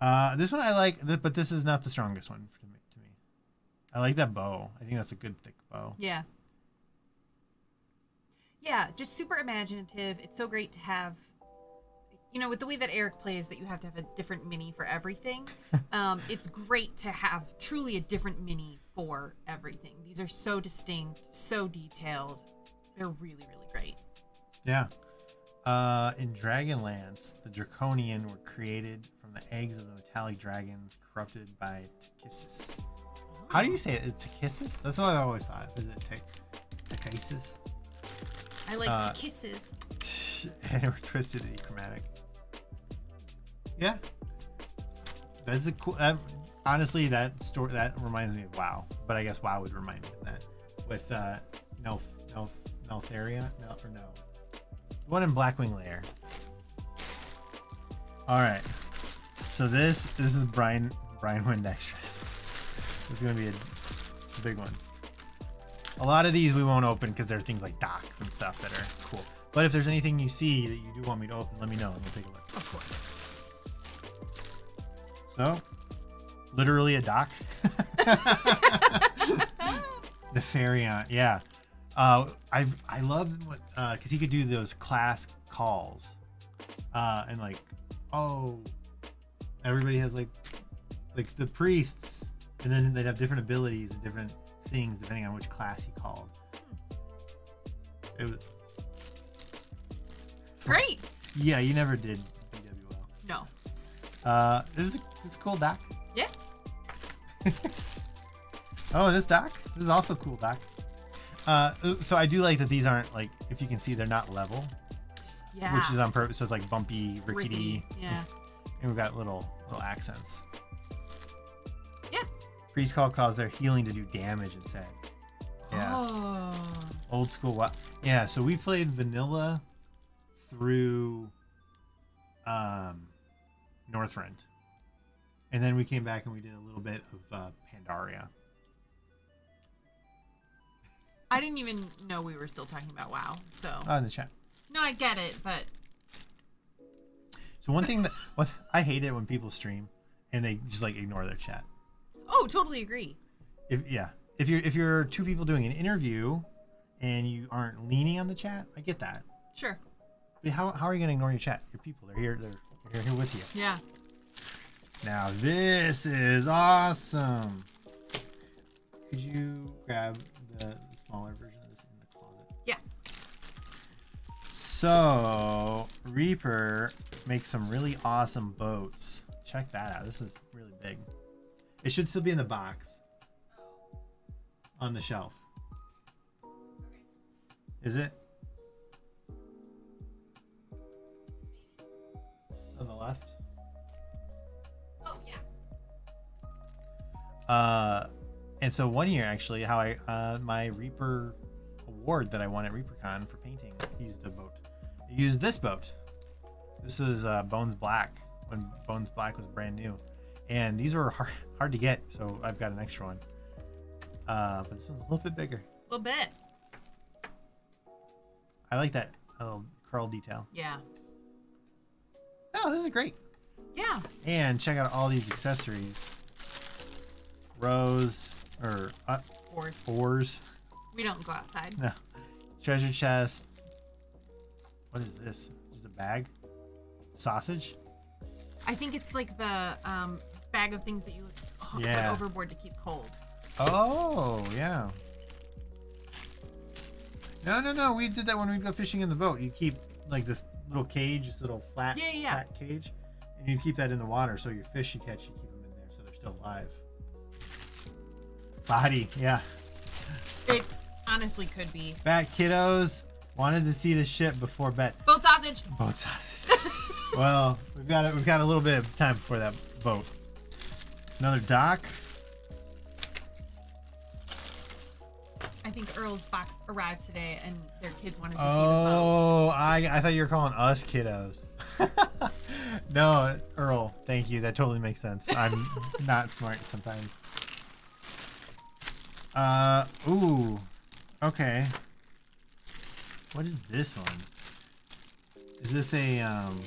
Speaker 2: Yeah.
Speaker 1: Uh, this one I like, but this is not the strongest one for me. To me, I like that bow. I think that's a good thick bow.
Speaker 2: Yeah. Yeah, just super imaginative. It's so great to have, you know, with the way that Eric plays, that you have to have a different mini for everything. <laughs> um, it's great to have truly a different mini for everything. These are so distinct, so detailed. They're really, really great.
Speaker 1: Yeah. Uh, in Dragonlance, the Draconian were created from the eggs of the metallic dragons corrupted by Takhisis. How do you say it? Is it Takhisis? That's what I always thought. Is it Tak- Takhisis?
Speaker 2: I like
Speaker 1: Uh,
Speaker 2: to kisses.
Speaker 1: and <laughs> they were twisted and chromatic. Yeah. That's a cool. That, honestly, that story that reminds me of WoW, but I guess WoW would remind me of that with uh, Nelf, Nelf, Neltharia, no, or no, one in Blackwing Lair. All right, so this this is Brian Brinewind Extras. This is gonna be a, a big one. A lot of these we won't open because there are things like docks and stuff that are cool. But if there's anything you see that you do want me to open, let me know and we'll take a look.
Speaker 2: Of course.
Speaker 1: So, literally a dock. <laughs> the Farion, yeah. Uh, I I love what because he could do those class calls, uh, and like, oh, everybody has like, like the priests, and then they'd have different abilities and different things depending on which class he called. It was
Speaker 2: Great.
Speaker 1: yeah, you never did BWL.
Speaker 2: No.
Speaker 1: Uh, this is this is a cool dock.
Speaker 2: Yeah. <laughs>
Speaker 1: Oh, this dock. This is also cool dock. Uh, so I do like that these aren't like if you can see they're not level,
Speaker 2: Yeah.
Speaker 1: which is on purpose. So it's like bumpy, rickety,
Speaker 2: Rickety, Yeah.
Speaker 1: and we've got little little accents.
Speaker 2: Yeah.
Speaker 1: Priest call cause their healing to do damage instead. Yeah.
Speaker 2: Oh.
Speaker 1: Old school. Wa- yeah. So we played vanilla through um, Northrend, and then we came back and we did a little bit of uh, Pandaria.
Speaker 2: I didn't even know we were still talking about WoW. So
Speaker 1: Oh, in the chat.
Speaker 2: no, I get it, but
Speaker 1: So one thing that <laughs> what I hate it when people stream and they just like ignore their chat.
Speaker 2: oh, totally agree.
Speaker 1: If yeah, if you're if you're two people doing an interview and you aren't leaning on the chat, I get that.
Speaker 2: Sure.
Speaker 1: But how, how are you gonna ignore your chat? Your people, they're here, they're, they're here with you.
Speaker 2: Yeah.
Speaker 1: Now this is awesome. Could you grab the smaller version of this in the closet?
Speaker 2: Yeah.
Speaker 1: So Reaper makes some really awesome boats. Check that out. This is really big. It should still be in the box oh. on the shelf. Is it? On the left?
Speaker 2: Oh yeah.
Speaker 1: Uh, and so one year actually, how I uh, my Reaper award that I won at ReaperCon for painting used the boat. Used this boat. This is uh, Bones Black when Bones Black was brand new, and these were hard, hard to get. So I've got an extra one. Uh, but this one's a little bit bigger.
Speaker 2: A little bit.
Speaker 1: I like that little curl detail.
Speaker 2: Yeah.
Speaker 1: Oh, this is great.
Speaker 2: Yeah.
Speaker 1: And check out all these accessories. Rose or uh,
Speaker 2: Wars.
Speaker 1: oars.
Speaker 2: We don't go outside.
Speaker 1: No. Treasure chest. What is this? Just a bag? Sausage?
Speaker 2: I think it's like the um, bag of things that you
Speaker 1: Yeah.
Speaker 2: overboard to keep cold.
Speaker 1: Oh, yeah. No, no, no. We did that when we go fishing in the boat. You keep like this little cage, this little flat,
Speaker 2: Yeah, yeah.
Speaker 1: flat cage, and you keep that in the water. So your fish you catch, you keep them in there so they're still alive. Body, yeah.
Speaker 2: It honestly could be
Speaker 1: Fat kiddos wanted to see the ship before bed.
Speaker 2: boat sausage.
Speaker 1: Boat sausage. <laughs> well, we've got a, we've got a little bit of time before that boat. Another dock.
Speaker 2: I think Earl's box arrived today, and their kids wanted to see the boat.
Speaker 1: Oh, I I thought you were calling us kiddos. <laughs> no, Earl, thank you. That totally makes sense. I'm <laughs> not smart sometimes. Uh, ooh, okay. What is this one? Is this a um?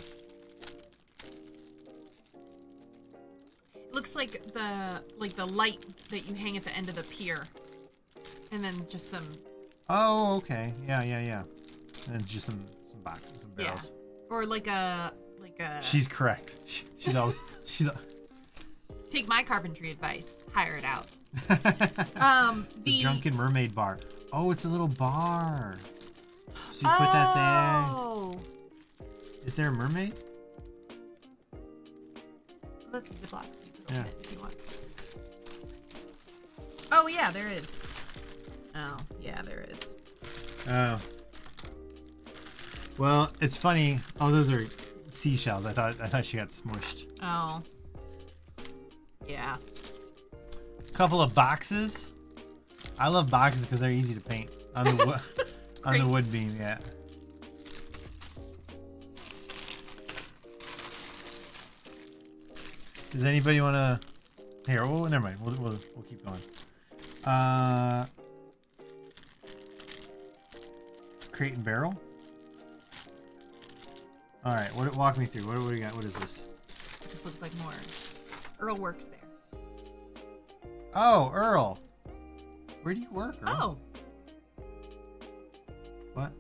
Speaker 2: Looks like the like the light that you hang at the end of the pier, and then just some
Speaker 1: Oh, okay. Yeah, yeah, yeah. And just some some boxes, some barrels.
Speaker 2: yeah, or like a like a.
Speaker 1: She's correct. <laughs> She, she's all she's. All,
Speaker 2: take my carpentry advice. Hire it out. <laughs> Um,
Speaker 1: the
Speaker 2: the
Speaker 1: drunken mermaid bar. Oh, it's a little bar. So you put that there.
Speaker 2: Oh,
Speaker 1: Is there a mermaid?
Speaker 2: that's the box. You can
Speaker 1: Yeah.
Speaker 2: open it if you want. Oh yeah, there is. Oh yeah, there is.
Speaker 1: Oh. Well, it's funny. Oh, those are seashells. I thought I thought she got smushed.
Speaker 2: Oh. Yeah.
Speaker 1: Couple of boxes. I love boxes because they're easy to paint on the wood <laughs> on the wood beam. Yeah. Does anybody want to? Here, well, never mind. We'll, we'll, we'll keep going. Uh, crate and barrel. All right, what? Walk me through. What, do we got? What is this?
Speaker 2: It just looks like more. Earl works there.
Speaker 1: Oh, Earl. Where do you work, Earl?
Speaker 2: Oh,
Speaker 1: What?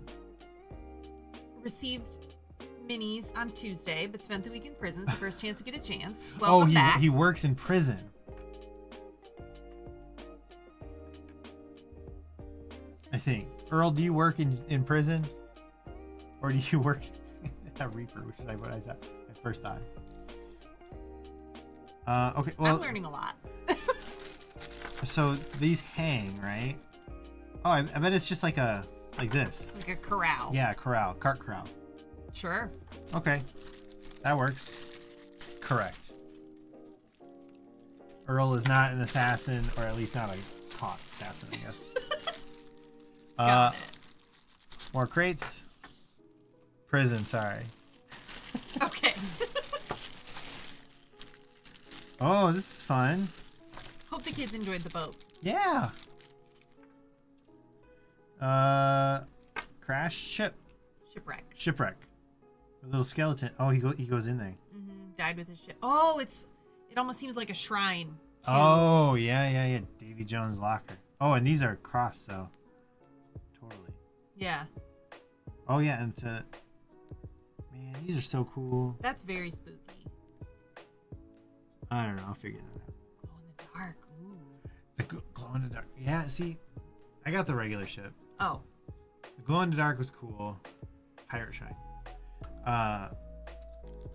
Speaker 2: received minis on Tuesday, but spent the week in prison, so first chance to get a chance. <laughs>
Speaker 1: oh,
Speaker 2: Welcome
Speaker 1: he,
Speaker 2: back.
Speaker 1: he works in prison. I think. Earl, do you work in, in prison? Or do you <laughs> work at Reaper, which is like what I thought at first thought. Uh, okay, well,
Speaker 2: I'm learning a lot. <laughs>
Speaker 1: so these hang, right? Oh, I, I bet it's just like a, like this.
Speaker 2: like a corral.
Speaker 1: Yeah, corral, cart corral.
Speaker 2: Sure.
Speaker 1: Okay, that works. Correct. Earl is not an assassin, or at least not a caught assassin, I guess. Uh, more crates. Prison, sorry. <laughs>
Speaker 2: Okay. <laughs>
Speaker 1: Oh, this is fun.
Speaker 2: Hope the kids enjoyed the boat.
Speaker 1: Yeah. Uh, crash ship,
Speaker 2: Shipwreck.
Speaker 1: shipwreck. A little skeleton. Oh, he go he goes in there.
Speaker 2: hmm Died with his ship. Oh, it's. It almost seems like a shrine. to-
Speaker 1: Oh, yeah, yeah, yeah. Davy Jones locker. Oh, and these are crossed, so.
Speaker 2: Yeah.
Speaker 1: Oh yeah, and to man, these are so cool.
Speaker 2: That's very spooky.
Speaker 1: I don't know. I'll figure that out.
Speaker 2: Glow in the dark. Ooh.
Speaker 1: The glow in the dark. Yeah, see, I got the regular ship.
Speaker 2: Oh.
Speaker 1: The glow in the dark was cool. Pirate shine. Uh,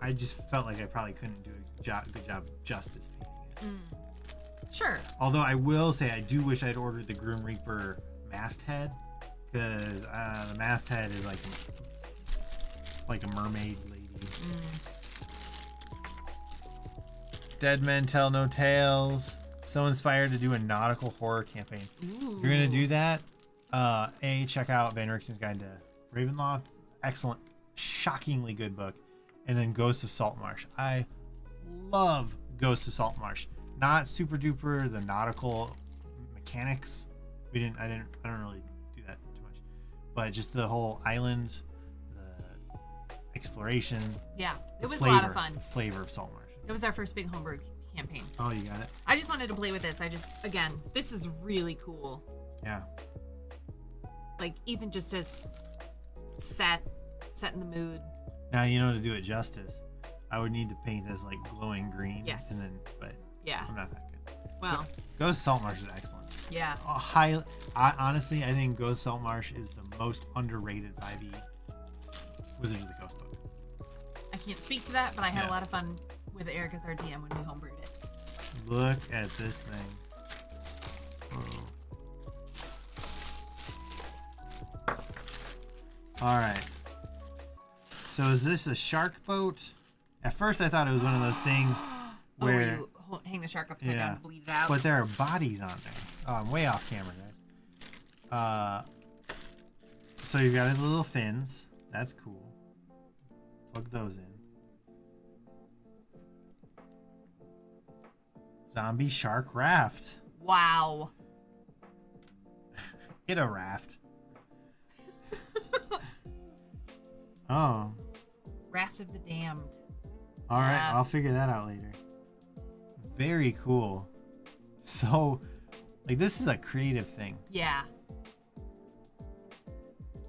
Speaker 1: I just felt like I probably couldn't do a job, good job justice painting it.
Speaker 2: Mm. Sure.
Speaker 1: Although I will say I do wish I'd ordered the Grim Reaper masthead because uh, the masthead is like like a mermaid lady.
Speaker 2: Mm.
Speaker 1: Dead Men Tell No Tales. So inspired to do a nautical horror campaign.
Speaker 2: Ooh.
Speaker 1: You're gonna do that, uh, a check out Van Richten's Guide to Ravenloft. Excellent, shockingly good book. And then Ghosts of Saltmarsh. I love Ghosts of Saltmarsh. Not super duper the nautical mechanics. We didn't. I didn't. I don't really But just the whole island, the exploration.
Speaker 2: Yeah. It was
Speaker 1: flavor,
Speaker 2: a lot of fun.
Speaker 1: Flavor of Salt Marsh.
Speaker 2: It was our first big homebrew campaign.
Speaker 1: Oh, you got it.
Speaker 2: I just wanted to play with this. I just, again, this is really cool.
Speaker 1: Yeah.
Speaker 2: Like, even just as set, set in the mood.
Speaker 1: Now you know to do it justice. I would need to paint this like glowing green.
Speaker 2: Yes.
Speaker 1: And then, but
Speaker 2: Yeah.
Speaker 1: I'm not that.
Speaker 2: Well,
Speaker 1: Ghost Saltmarsh is excellent.
Speaker 2: yeah.
Speaker 1: A high, I, honestly, I think Ghost Saltmarsh is the most underrated 5e Wizards of the Coast book.
Speaker 2: I can't speak to that, but I had
Speaker 1: Yeah.
Speaker 2: a lot of fun with Eric as our DM when we homebrewed it.
Speaker 1: Look at this thing. Whoa. All right. So is this a shark boat? At first, I thought it was one of those things <gasps>
Speaker 2: Oh, where ho- hang the shark upside
Speaker 1: Yeah.
Speaker 2: down and bleed it out.
Speaker 1: but there are bodies on there. Oh, I'm way off camera, guys. Uh, so you've got the little fins. That's cool. Plug those in. Zombie shark raft.
Speaker 2: wow. <laughs>
Speaker 1: Hit a raft. <laughs> oh,
Speaker 2: Raft of the Damned.
Speaker 1: all right.
Speaker 2: Yeah.
Speaker 1: I'll figure that out later. Very cool. So, like, this is a creative thing.
Speaker 2: Yeah.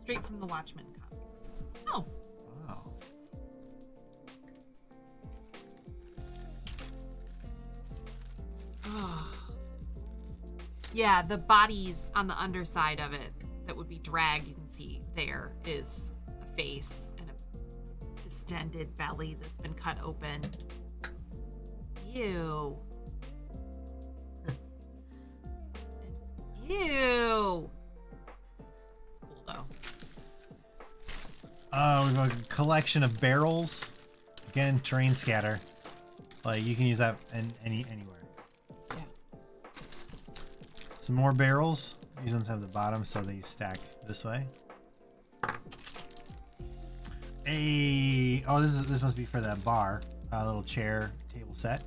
Speaker 2: Straight from the Watchmen comics. Oh,
Speaker 1: Wow. <sighs>
Speaker 2: yeah. The bodies on the underside of it that would be dragged, you can see there is a face and a distended belly that's been cut open. Ew. Ew. It's cool though.
Speaker 1: Uh, we've got a collection of barrels. Again, terrain scatter. Like you can use that in any anywhere.
Speaker 2: Yeah.
Speaker 1: Some more barrels. These ones have the bottom, so they stack this way. A oh, this is this must be for that bar. A little chair table set.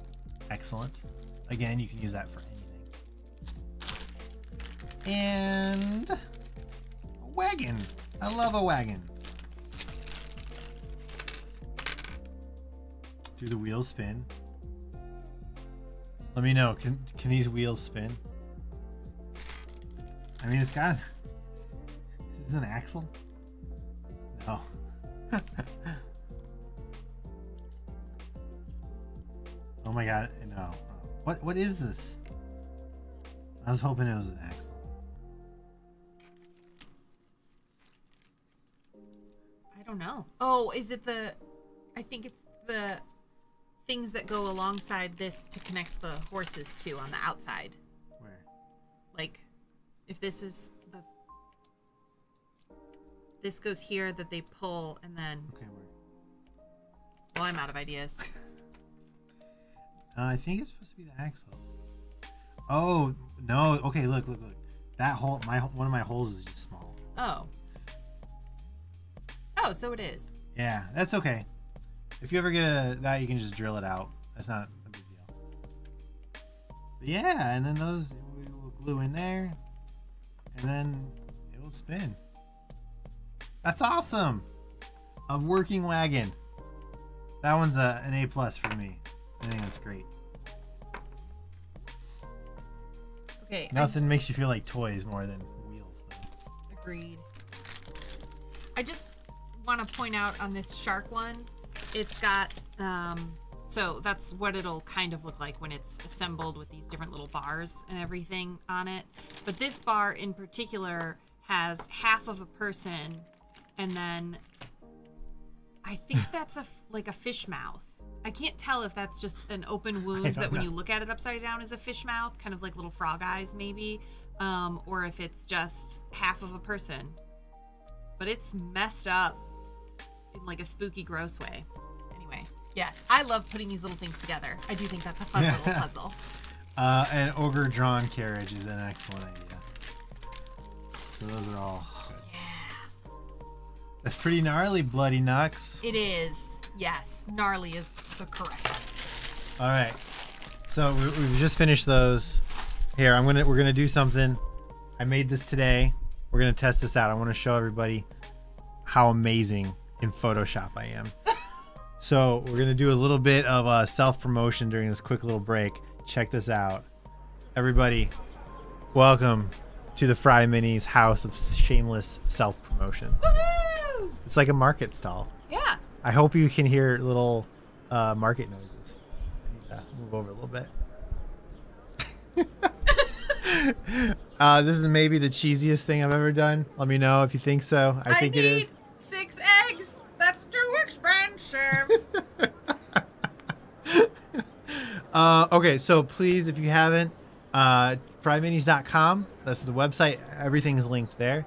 Speaker 1: Excellent. Again, you can use that for anything. And a wagon. I love a wagon. Do the wheels spin? Let me know. Can can these wheels spin? I mean, it's got. This is an axle. No. <laughs> oh my god! What what is this? I was hoping it was an axle.
Speaker 2: I don't know. Oh, is it the? I think it's the things that go alongside this to connect the horses to on the outside.
Speaker 1: Where?
Speaker 2: Like, if this is the. This goes here that they pull, and then.
Speaker 1: Okay, where?
Speaker 2: Well, I'm out of ideas. <laughs>
Speaker 1: Uh, I think it's supposed to be the axle. Oh no! Okay, look, look, look. That hole, my one of my holes is just small.
Speaker 2: Oh. Oh, so it is.
Speaker 1: Yeah, that's okay. If you ever get a, that, you can just drill it out. That's not a big deal. But yeah, and then those we will glue in there, and then it will spin. That's awesome. A working wagon. That one's a, an A plus for me. I think that's great.
Speaker 2: Okay. I-
Speaker 1: Nothing makes you feel like toys more than wheels, though.
Speaker 2: Agreed. I just want to point out on this shark one, it's got um so that's what it'll kind of look like when it's assembled with these different little bars and everything on it. But this bar in particular has half of a person and then I think <laughs> that's a like a fish mouth. I can't tell if that's just an open wound that when
Speaker 1: know.
Speaker 2: you look at it upside down is a fish mouth, kind of like little frog eyes maybe, um, or if it's just half of a person. But it's messed up in like a spooky, gross way. Anyway, yes, I love putting these little things together. I do think that's a fun little <laughs> puzzle.
Speaker 1: Uh, an ogre drawn carriage is an excellent idea. So those are all.
Speaker 2: Yeah,
Speaker 1: That's pretty gnarly, Bloody Nux.
Speaker 2: it is. Yes, gnarly is the correct.
Speaker 1: All right. So we, we've just finished those. Here, I'm gonna we're gonna do something. I made this today. We're gonna test this out. I want to show everybody how amazing in Photoshop I am. <laughs> so we're gonna do a little bit of uh, self promotion during this quick little break. Check this out, everybody. Welcome to the Fry Minis House of Shameless Self Promotion.
Speaker 2: Woohoo!
Speaker 1: It's like a market stall.
Speaker 2: Yeah.
Speaker 1: I hope you can hear little uh, market noises. I need to move over a little bit. <laughs> uh, this is maybe the cheesiest thing I've ever done. Let me know if you think so. I think it is.
Speaker 2: need six eggs. That's too expensive. <laughs>
Speaker 1: Uh, okay, so please, if you haven't, uh, fryminis.com. That's the website. Everything's linked there.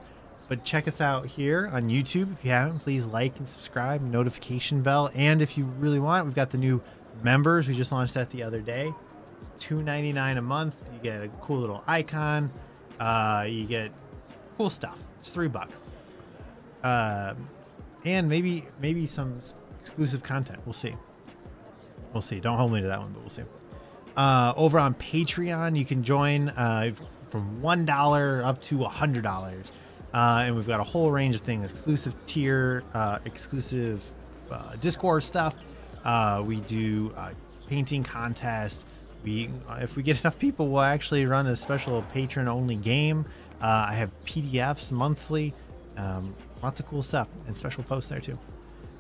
Speaker 1: But check us out here on YouTube. If you haven't, please like and subscribe, notification bell. And if you really want, we've got the new members. We just launched that the other day. Two ninety nine a month. You get a cool little icon. Uh, you get cool stuff. It's three bucks. Um, and maybe maybe some exclusive content. We'll see. We'll see. Don't hold me to that one, but we'll see. Uh, over on Patreon, you can join uh, from one dollar up to a hundred dollars, uh, and we've got a whole range of things: exclusive tier, uh, exclusive uh, Discord stuff. Uh, we do uh, painting contest. We, if we get <laughs> enough people, we'll actually run a special patron-only game. Uh, I have PDFs monthly, um, lots of cool stuff, and special posts there too.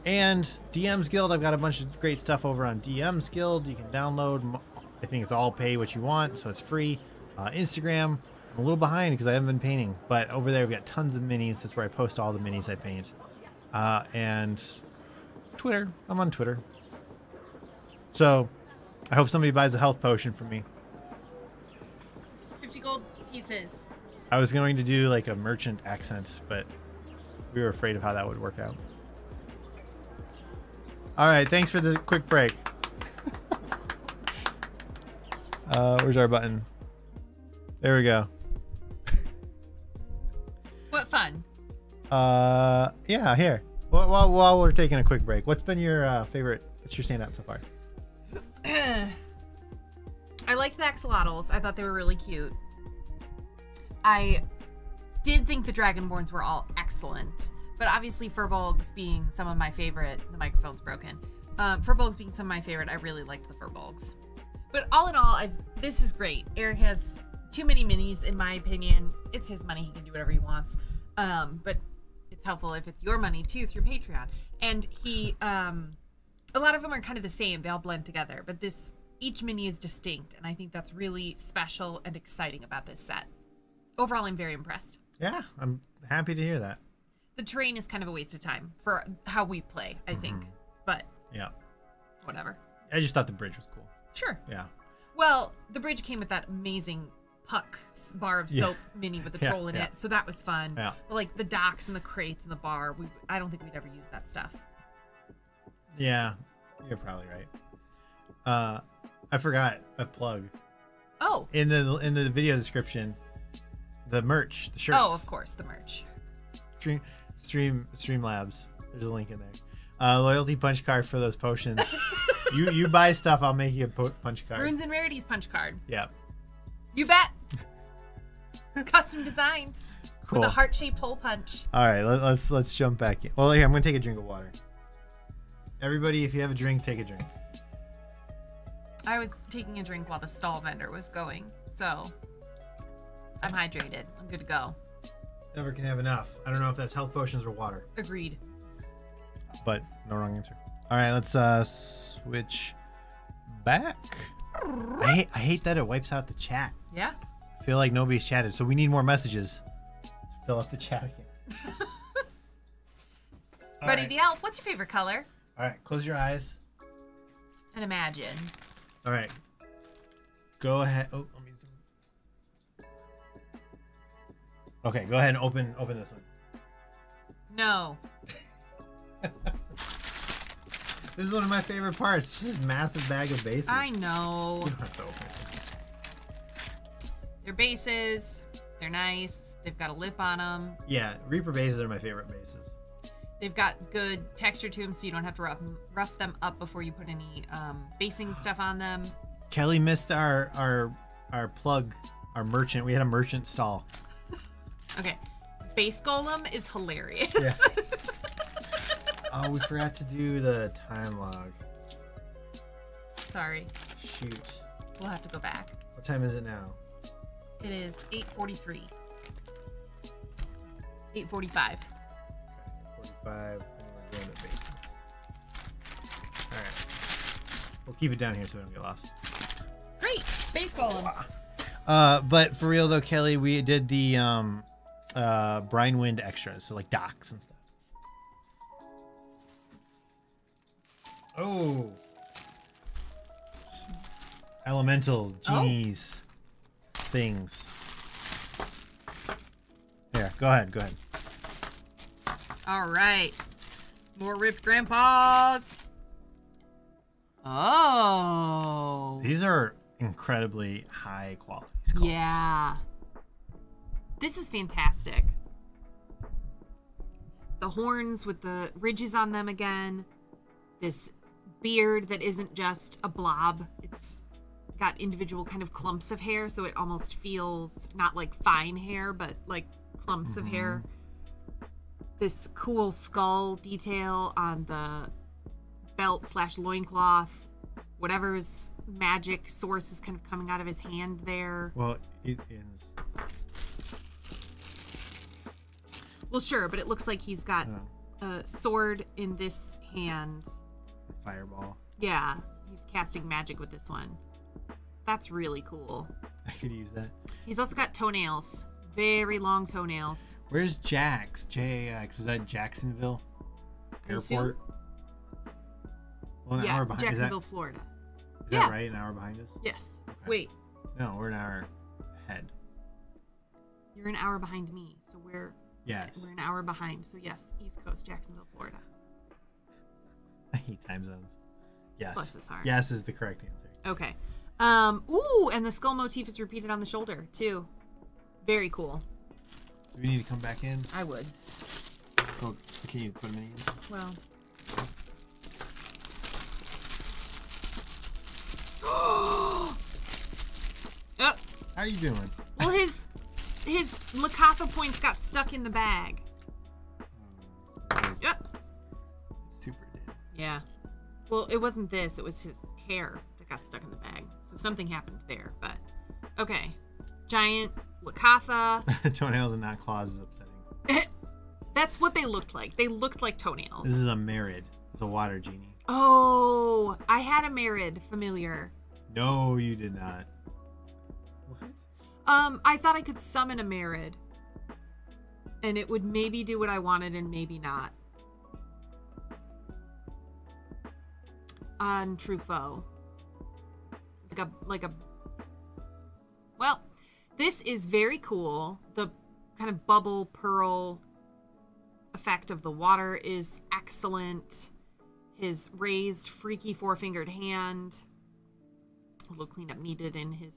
Speaker 1: And DM's Guild, I've got a bunch of great stuff over on DM's Guild. You can download. I think it's all pay what you want, so it's free. Instagram, I'm a little behind because I haven't been painting, but over there we've got tons of minis. That's where I post all the minis I paint. Uh, and Twitter, I'm on Twitter. So I hope somebody buys a health potion for me.
Speaker 2: 50 gold pieces.
Speaker 1: I was going to do like a merchant accent, but we were afraid of how that would work out. All right, thanks for the quick break. <laughs> uh, where's our button? There we go.
Speaker 2: What fun.
Speaker 1: Uh, yeah, here. While, while, while we're taking a quick break, what's been your uh, favorite? What's your standout so far? <clears throat>
Speaker 2: I liked the axolotls. I thought they were really cute. I did think the dragonborns were all excellent, but obviously furbolgs being some of my favorite. The microphone's broken. Um, furbolgs being some of my favorite. I really liked the furbolgs. But all in all, I, this is great. Eric has too many minis, in my opinion. It's his money; he can do whatever he wants. Um, but it's helpful if it's your money too through Patreon. And he, um, a lot of them are kind of the same. They all blend together. But this, each mini is distinct, and I think that's really special and exciting about this set. Overall, I'm very impressed.
Speaker 1: Yeah, I'm happy to hear that.
Speaker 2: The terrain is kind of a waste of time for how we play, I think,
Speaker 1: Mhm.
Speaker 2: but
Speaker 1: Yeah.
Speaker 2: whatever.
Speaker 1: I just thought the bridge was cool.
Speaker 2: Sure.
Speaker 1: Yeah.
Speaker 2: Well, the bridge came with that amazing puck bar of
Speaker 1: Yeah.
Speaker 2: soap mini with the
Speaker 1: Yeah,
Speaker 2: troll in
Speaker 1: yeah.
Speaker 2: it, so that was fun.
Speaker 1: Yeah.
Speaker 2: But like the docks and the crates and the bar, we I don't think we'd ever use that stuff.
Speaker 1: Yeah. You're probably right. Uh I forgot a plug.
Speaker 2: Oh,
Speaker 1: In the in the video description, the merch, the shirts.
Speaker 2: oh, of course, the merch.
Speaker 1: Stream Stream Streamlabs. There's a link in there. Uh loyalty punch card for those potions. <laughs> you you buy stuff, I'll make you a po- punch card.
Speaker 2: Runes and Rarities punch card.
Speaker 1: Yeah.
Speaker 2: You bet. <laughs> Custom designed
Speaker 1: Cool.
Speaker 2: with a heart-shaped hole punch.
Speaker 1: All right, let, let's let's jump back in. Well, here I'm gonna take a drink of water. Everybody, if you have a drink, take a drink.
Speaker 2: I was taking a drink while the stall vendor was going, so I'm hydrated. I'm good to go.
Speaker 1: Never can have enough. I don't know if that's health potions or water,
Speaker 2: Agreed.
Speaker 1: but no wrong answer. All right, let's uh switch back. I hate, I hate that it wipes out the chat.
Speaker 2: Yeah.
Speaker 1: Feel like nobody's chatted, so we need more messages fill up the chat again. <laughs>
Speaker 2: Buddy
Speaker 1: right.
Speaker 2: the Elf, what's your favorite color?
Speaker 1: All right, close your eyes.
Speaker 2: And imagine.
Speaker 1: All right, go ahead. Oh, let me zoom. Okay, go ahead and open open this one.
Speaker 2: No. <laughs>
Speaker 1: This is one of my favorite parts. Just a massive bag of bases.
Speaker 2: I know.
Speaker 1: You don't have to open it.
Speaker 2: They're bases. They're nice. They've got a lip on them.
Speaker 1: Yeah, Reaper bases are my favorite bases.
Speaker 2: They've got good texture to them, so you don't have to rough, rough them up before you put any um, basing stuff on them.
Speaker 1: Kelly missed our our our plug, our merchant. We had a merchant stall. <laughs>
Speaker 2: Okay. Base Golem is hilarious.
Speaker 1: Yeah. <laughs> Oh, we forgot to do the time log.
Speaker 2: Sorry.
Speaker 1: Shoot.
Speaker 2: We'll have to go back.
Speaker 1: What time is it now?
Speaker 2: It is 843. 845.
Speaker 1: 45. And we're doing the bases. All right. We'll keep it down here so we don't get lost.
Speaker 2: Great. Base Golem.
Speaker 1: Uh, but for real though, Kelly, we did the um, uh, brine wind extras, so like docks and stuff. Oh, elemental genies, things. Here, go ahead, go ahead.
Speaker 2: All right. More ripped grandpas. Oh.
Speaker 1: These are incredibly high quality skulls.
Speaker 2: Yeah. This is fantastic. The horns with the ridges on them again. This beard that isn't just a blob. It's got individual kind of clumps of hair, so it almost feels not like fine hair, but like clumps of hair. Mm-hmm. This cool skull detail on the belt slash loincloth. Whatever's magic source is kind of coming out of his hand there.
Speaker 1: Well, it is.
Speaker 2: Well, sure, but it looks like he's got
Speaker 1: Oh,
Speaker 2: a sword in this hand.
Speaker 1: fireball.
Speaker 2: Yeah, he's casting magic with this one. That's really cool.
Speaker 1: I could use that.
Speaker 2: He's also got toenails, very long toenails.
Speaker 1: Where's Jax? J A X. Is that Jacksonville Airport? Well, an
Speaker 2: yeah,
Speaker 1: hour behind. Is that,
Speaker 2: Jacksonville, Florida.
Speaker 1: is
Speaker 2: Yeah.
Speaker 1: that right? An hour behind us?
Speaker 2: Yes.
Speaker 1: Okay.
Speaker 2: Wait,
Speaker 1: No, we're an hour ahead.
Speaker 2: you're an hour behind me, so we're
Speaker 1: Yes.
Speaker 2: we're an hour behind. So yes, East Coast, Jacksonville, Florida. <laughs>
Speaker 1: I hate time zones. Yes.
Speaker 2: Bless his heart.
Speaker 1: Yes is the correct answer.
Speaker 2: Okay. Um. Ooh, and the skull motif is repeated on the shoulder too. Very cool.
Speaker 1: Do we need to come back in?
Speaker 2: I would.
Speaker 1: Oh, can you put them in again?
Speaker 2: Well. <gasps> oh,
Speaker 1: How are you doing?
Speaker 2: well, his his Locathah points got stuck in the bag.
Speaker 1: Um,
Speaker 2: Yep.
Speaker 1: super dead.
Speaker 2: Yeah. Well, it wasn't this. It was his hair that got stuck in the bag. So something happened there. But okay, giant Locathah. <laughs>
Speaker 1: Toenails and not claws is upsetting. <laughs>
Speaker 2: That's what they looked like. They looked like toenails.
Speaker 1: This is a Marid. It's a water genie.
Speaker 2: Oh, I had a Marid familiar.
Speaker 1: No, you did not. What?
Speaker 2: Um, I thought I could summon a Marid. And it would maybe do what I wanted and maybe not. On Truffaut. Like a like a Well, this is very cool. The kind of bubble pearl effect of the water is excellent. His raised freaky four-fingered hand. A little cleanup needed in his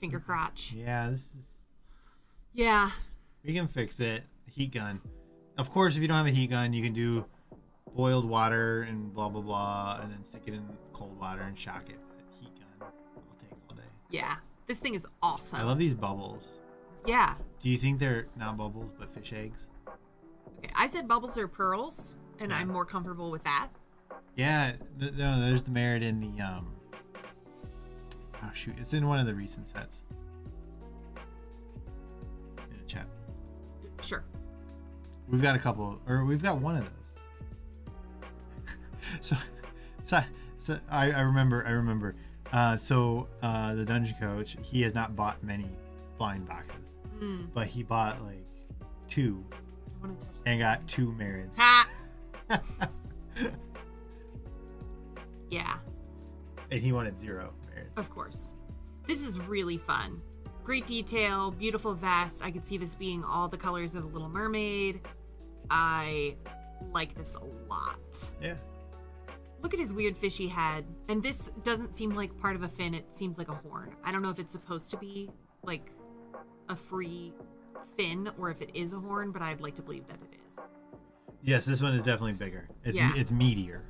Speaker 2: finger mm-hmm. crotch.
Speaker 1: Yeah, this is.
Speaker 2: Yeah.
Speaker 1: We can fix it. Heat gun. Of course, if you don't have a heat gun, you can do boiled water and blah blah blah, and then stick it in cold water and shock it.
Speaker 2: Yeah. This thing is awesome.
Speaker 1: I love these bubbles.
Speaker 2: yeah.
Speaker 1: Do you think they're not bubbles but fish eggs?
Speaker 2: Okay, I said bubbles are pearls, and
Speaker 1: Yeah.
Speaker 2: I'm more comfortable with that.
Speaker 1: Yeah, th- no, there's the Marid in the um. Oh shoot, it's in one of the recent sets. In the chat,
Speaker 2: Sure.
Speaker 1: we've got a couple, or we've got one of those. <laughs> so, so, so I, I remember, I remember. Uh, so uh, the dungeon coach, he has not bought many blind boxes,
Speaker 2: Mm,
Speaker 1: but he bought like two
Speaker 2: I want to touch this.
Speaker 1: and got two.
Speaker 2: Ha! <laughs> Yeah,
Speaker 1: and he wanted zero Marids.
Speaker 2: of course. This is really fun. Great detail, beautiful vest. I could see this being all the colors of the Little Mermaid. I like this a lot.
Speaker 1: Yeah.
Speaker 2: Look at his weird fishy head. And this doesn't seem like part of a fin, it seems like a horn. I don't know if it's supposed to be like a free fin or if it is a horn, but I'd like to believe that it is.
Speaker 1: Yes, this one is definitely bigger. It's,
Speaker 2: Yeah.
Speaker 1: it's meatier.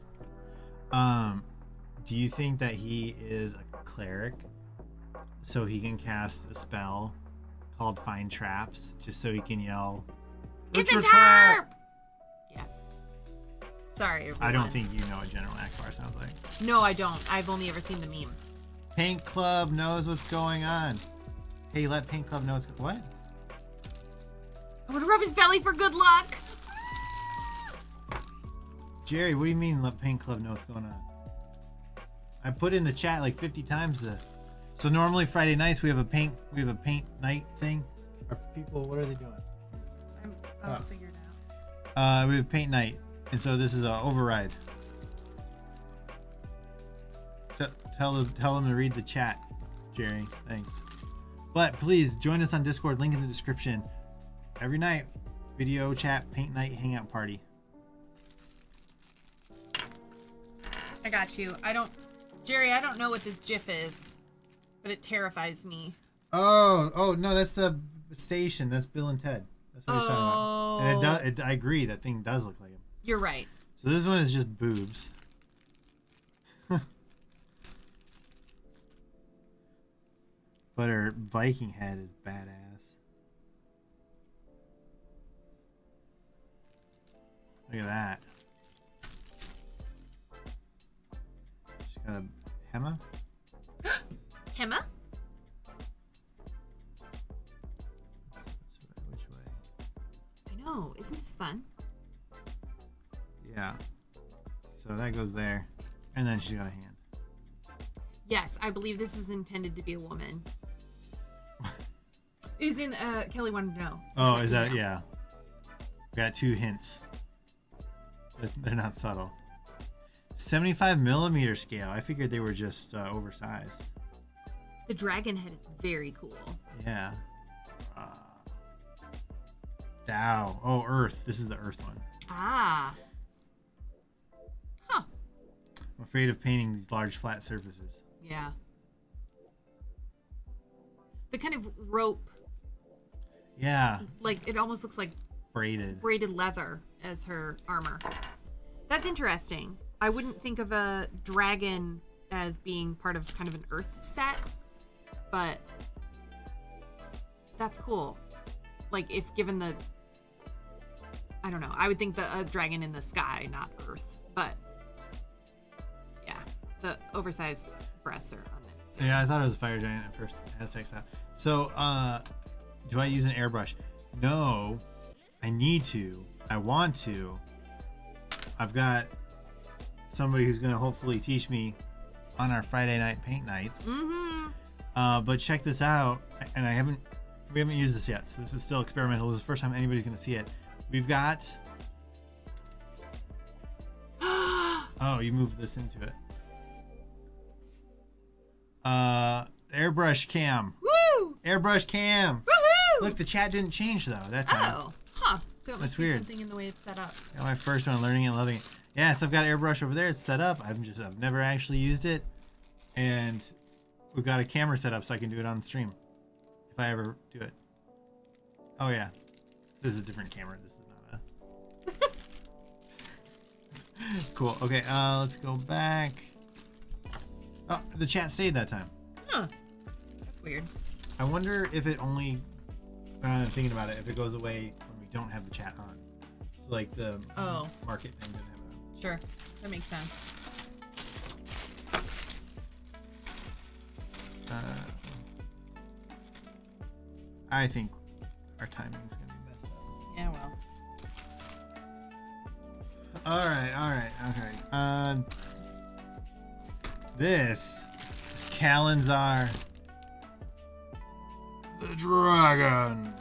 Speaker 1: Um, do you think that he is a cleric, so he can cast a spell called Find Traps, just so he can yell?
Speaker 2: It's a
Speaker 1: your
Speaker 2: tarp! Yes. Sorry, everyone.
Speaker 1: I don't think you know what General Ackbar sounds like.
Speaker 2: No, I don't. I've only ever seen the meme.
Speaker 1: Paint Club knows what's going on. Hey, let Paint Club know what's what?
Speaker 2: I'm gonna rub his belly for good luck.
Speaker 1: Jerry, what do you mean let Paint Club know what's going on? I put in the chat like 50 times the. So normally Friday nights we have a paint we have a paint night thing. Are people what are they doing?
Speaker 2: I'm,
Speaker 1: I'll Oh.
Speaker 2: figure it out.
Speaker 1: Uh, we have paint night, and so this is a override. T- tell them tell them to read the chat, Jerry. Thanks. But please join us on Discord. Link in the description. Every night, video chat, paint night, hangout party.
Speaker 2: I got you. I don't, Jerry. I don't know what this GIF is, but it terrifies me.
Speaker 1: Oh, oh no, that's the station. That's Bill and Ted. That's what he's talking about. And it
Speaker 2: Oh.
Speaker 1: does. It, I agree. That thing does look like.
Speaker 2: You're right.
Speaker 1: So this one is just boobs. <laughs> but her Viking head is badass. Look at that. She's got a hema. <gasps>
Speaker 2: Hema?
Speaker 1: Which way?
Speaker 2: I know. Isn't this fun?
Speaker 1: Yeah. So that goes there, and then she's got a hand.
Speaker 2: Yes, I believe this is intended to be a woman. In. Uh, Kelly wanted to know.
Speaker 1: Oh, is that yeah? Got two hints. They're not subtle. 75 millimeter scale. I figured they were just uh, oversized.
Speaker 2: The dragon head is very cool.
Speaker 1: Yeah. Uh, Dao. Oh, Earth. This is the Earth one.
Speaker 2: Ah.
Speaker 1: I'm afraid of painting these large flat surfaces.
Speaker 2: Yeah. The kind of rope,
Speaker 1: Yeah.
Speaker 2: like it almost looks like
Speaker 1: Braided.
Speaker 2: braided leather as her armor. That's interesting. I wouldn't think of a dragon as being part of kind of an earth set, but that's cool. Like if given the I don't know, I would think the a dragon in the sky, not earth. But the oversized breasts are unnecessary.
Speaker 1: Yeah, I thought it was a fire giant at first. Aztec style. So, uh, do I use an airbrush? No, I need to. I want to. I've got somebody who's going to hopefully teach me on our Friday night paint nights.
Speaker 2: Mm-hmm.
Speaker 1: Uh, but check this out, and I haven't, we haven't used this yet, so this is still experimental. This is the first time anybody's gonna see it. We've got, <gasps> oh, you moved this into it. Uh, airbrush cam,
Speaker 2: Woo!
Speaker 1: airbrush cam.
Speaker 2: Woohoo!
Speaker 1: Look, the chat didn't change though That's.
Speaker 2: Oh, huh. So it
Speaker 1: That's
Speaker 2: must be
Speaker 1: weird.
Speaker 2: something in the way it's set up.
Speaker 1: Got my first one, learning it, and loving it. Yeah, so I've got airbrush over there. It's set up. I've just I've never actually used it, and we've got a camera set up so I can do it on stream if I ever do it. Oh yeah, this is a different camera. This is not a. <laughs> cool. Okay, uh, let's go back. Oh, the chat stayed that time.
Speaker 2: Huh. That's weird.
Speaker 1: I wonder if it only. I'm thinking about it. If it goes away when we don't have the chat on, so like the
Speaker 2: Oh.
Speaker 1: market thing doesn't have it on.
Speaker 2: Sure. That makes sense.
Speaker 1: Uh, I think our timing's gonna be messed up.
Speaker 2: Yeah, well.
Speaker 1: All right, all right, okay. Uh, this is Kalanzar the Dragon.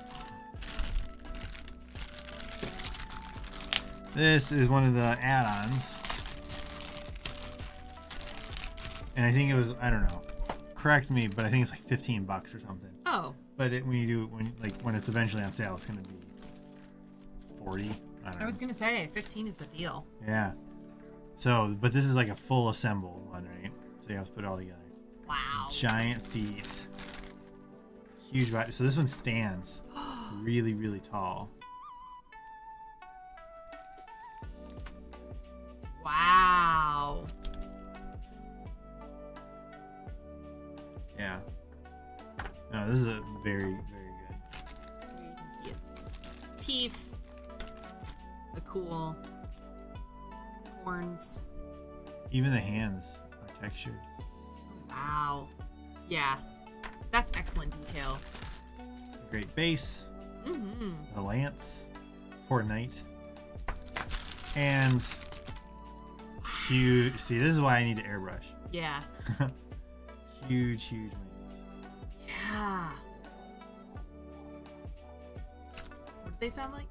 Speaker 1: This is one of the add-ons, and I think it was I don't know. Correct me, but I think it's like 15 bucks or something.
Speaker 2: Oh.
Speaker 1: But it, when you do when like when it's eventually on sale, it's gonna be 40. I don't know.
Speaker 2: I was gonna say 15 is the deal.
Speaker 1: Yeah. So, but this is like a full assemble one, right? You have put it all together.
Speaker 2: Wow.
Speaker 1: Giant feet. Huge body. So this one stands <gasps> really, really tall.
Speaker 2: wow.
Speaker 1: Yeah. No, this is a very, very good.
Speaker 2: You can see its teeth, the cool horns.
Speaker 1: Even the hands textured.
Speaker 2: Wow. Yeah. That's excellent detail.
Speaker 1: Great base.
Speaker 2: Mm-hmm.
Speaker 1: The lance for knight. And huge. See, this is why I need to airbrush.
Speaker 2: Yeah. <laughs>
Speaker 1: huge, huge wings.
Speaker 2: Yeah. What do they sound like?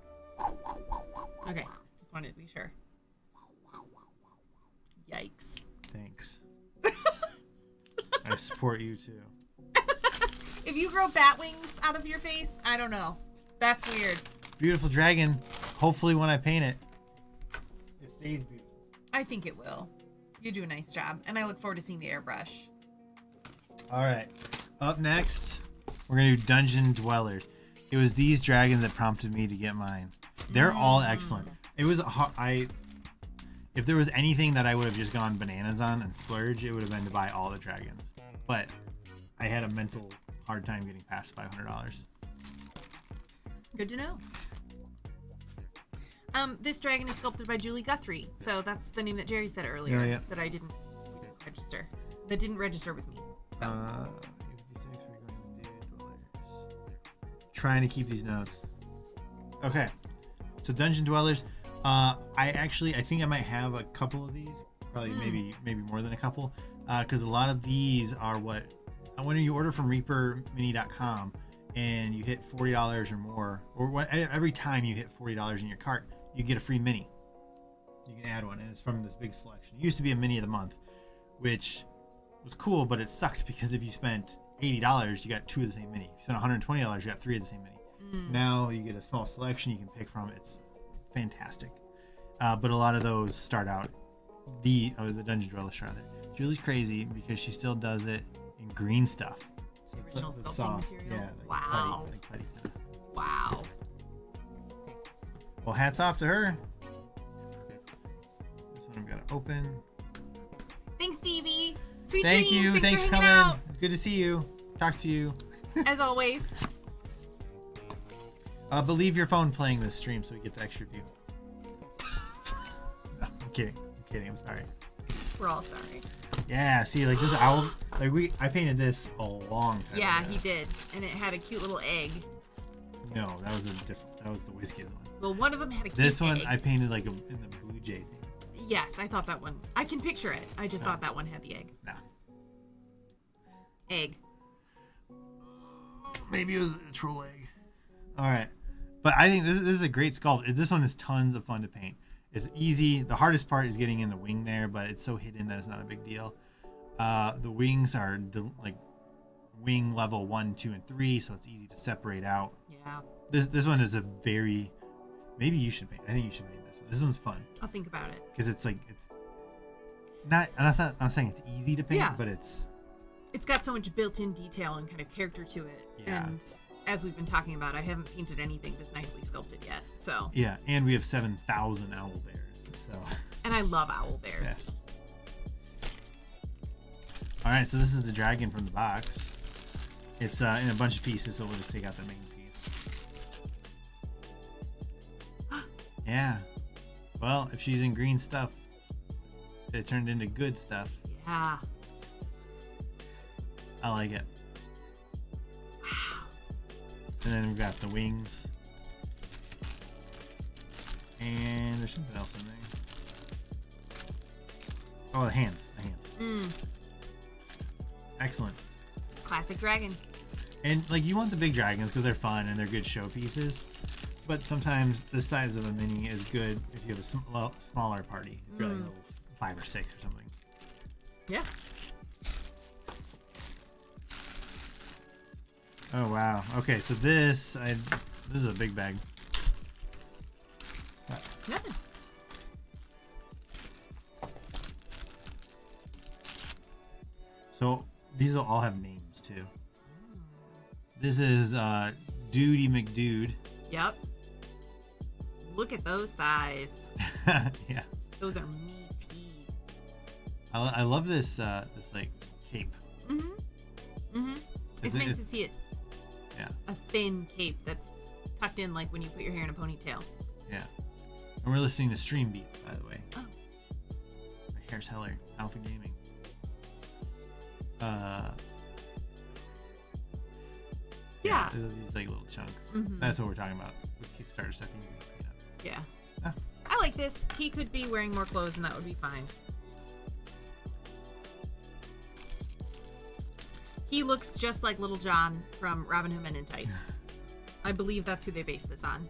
Speaker 2: Okay, just wanted to be sure. Yikes.
Speaker 1: Thanks. I support you too. <laughs>
Speaker 2: If you grow bat wings out of your face, I don't know. That's weird.
Speaker 1: Beautiful dragon. Hopefully, when I paint it, it stays beautiful.
Speaker 2: I think it will. You do a nice job, and I look forward to seeing the airbrush.
Speaker 1: All right. Up next, we're gonna do dungeon dwellers. It was these dragons that prompted me to get mine. They're all mm. excellent. It was a I. If there was anything that I would have just gone bananas on and splurge, it would have been to buy all the dragons. But I had a mental hard time getting past five hundred dollars.
Speaker 2: Good to know. Um, this dragon is sculpted by Julie Guthrie, so that's the name that Jerry said earlier
Speaker 1: Yeah, yeah.
Speaker 2: that I didn't, register. That didn't register with me. So
Speaker 1: Uh, 56, we're going to do dwellers. Trying to keep these notes. Okay. So dungeon dwellers. Uh, I actually I think I might have a couple of these. Probably
Speaker 2: Hmm.
Speaker 1: maybe maybe more than a couple. Because a lot of these are what uh, when you order from ReaperMini.com and you hit forty dollars or more, or when, every time you hit forty dollars in your cart, you get a free mini. You can add one, and it's from this big selection. It used to be a mini of the month, which was cool, but it sucked <laughs> because if you spent eighty dollars, you got two of the same mini. If you spent one hundred twenty dollars, you got three of the same mini.
Speaker 2: mm,
Speaker 1: Now you get a small selection you can pick from. It's fantastic. Uh, but a lot of those start out the oh, the dungeon dweller start there. Julie's crazy because she still does it in green stuff. So it's
Speaker 2: Original
Speaker 1: like the
Speaker 2: sculpting
Speaker 1: soft-
Speaker 2: material?
Speaker 1: Yeah, like
Speaker 2: Wow.
Speaker 1: Putty, like putty stuff.
Speaker 2: wow.
Speaker 1: Well, hats off to her. This one got to open.
Speaker 2: Thanks, Stevie. Sweet
Speaker 1: Thank
Speaker 2: dreams.
Speaker 1: you.
Speaker 2: Thanks,
Speaker 1: Thanks
Speaker 2: for
Speaker 1: for coming.
Speaker 2: out.
Speaker 1: Good to see you. Talk to you.
Speaker 2: As always. <laughs>
Speaker 1: Uh, but leave your phone playing this stream so we get the extra view. <laughs> no, I'm kidding. I'm kidding. I'm sorry.
Speaker 2: We're all sorry.
Speaker 1: Yeah, see, like this owl, like we, I painted this a long time.
Speaker 2: Yeah,
Speaker 1: ago.
Speaker 2: he did, and it had a cute little egg.
Speaker 1: No, that was a different. That was the whiskey one.
Speaker 2: Well, one of them had a cute
Speaker 1: This one
Speaker 2: egg.
Speaker 1: I painted like a, in the blue jay thing.
Speaker 2: Yes, I thought that one. I can picture it. I just
Speaker 1: No.
Speaker 2: thought that one had the egg.
Speaker 1: No,
Speaker 2: Egg.
Speaker 1: Uh, maybe it was a troll egg. All right, but I think this is, this is a great sculpt. This one is tons of fun to paint. It's easy. The hardest part is getting in the wing there, but it's so hidden that it's not a big deal. Uh, the wings are like wing level one, two, and three, so it's easy to separate out.
Speaker 2: Yeah.
Speaker 1: This this one is a very maybe you should paint. I think you should paint this one. This one's fun
Speaker 2: I'll think about it.
Speaker 1: because it's like it's not. I'm not. I'm saying it's easy to paint,
Speaker 2: Yeah.
Speaker 1: but it's
Speaker 2: It's got so much built-in detail and kind of character to it.
Speaker 1: Yeah.
Speaker 2: And as we've been talking about, I haven't painted anything this nicely sculpted yet. So,
Speaker 1: yeah. And we have seven thousand owl bears. So
Speaker 2: and I love owl bears.
Speaker 1: Yeah. all right. So this is the dragon from the box. It's uh, in a bunch of pieces, so we'll just take out the main piece. <gasps> yeah. Well, if she's in green stuff, it turned into good stuff.
Speaker 2: Yeah.
Speaker 1: I like it. And then we've got the wings. And there's something else in there. Oh, a hand. A hand.
Speaker 2: Mm,
Speaker 1: Excellent.
Speaker 2: classic dragon.
Speaker 1: And like you want the big dragons because they're fun and they're good showpieces. But sometimes the size of a mini is good if you have a sm- smaller party. If you're
Speaker 2: Mm.
Speaker 1: little five or six or something.
Speaker 2: Yeah.
Speaker 1: Oh wow. Okay, so this I this is a big bag.
Speaker 2: Nothing.
Speaker 1: So these will all have names too. This is uh Duty McDude.
Speaker 2: Yep. Look at those thighs. <laughs>
Speaker 1: yeah.
Speaker 2: Those are meaty.
Speaker 1: I, I love this uh this like cape.
Speaker 2: Mm-hmm. Mm-hmm. It's nice
Speaker 1: is-
Speaker 2: to see it.
Speaker 1: Yeah.
Speaker 2: A thin cape that's tucked in like when you put your hair in a ponytail.
Speaker 1: Yeah. And we're listening to Stream Beats, by the way.
Speaker 2: Oh.
Speaker 1: Harris Heller, Alpha Gaming. Uh
Speaker 2: Yeah.
Speaker 1: These like little chunks.
Speaker 2: Mhm.
Speaker 1: That's what we're talking about with Kickstarter stuff you need to clean up.
Speaker 2: Yeah.
Speaker 1: Ah.
Speaker 2: I like this. He could be wearing more clothes and that would be fine. He looks just like Little John from Robin Hood Men in Tights. I believe that's who they based this on.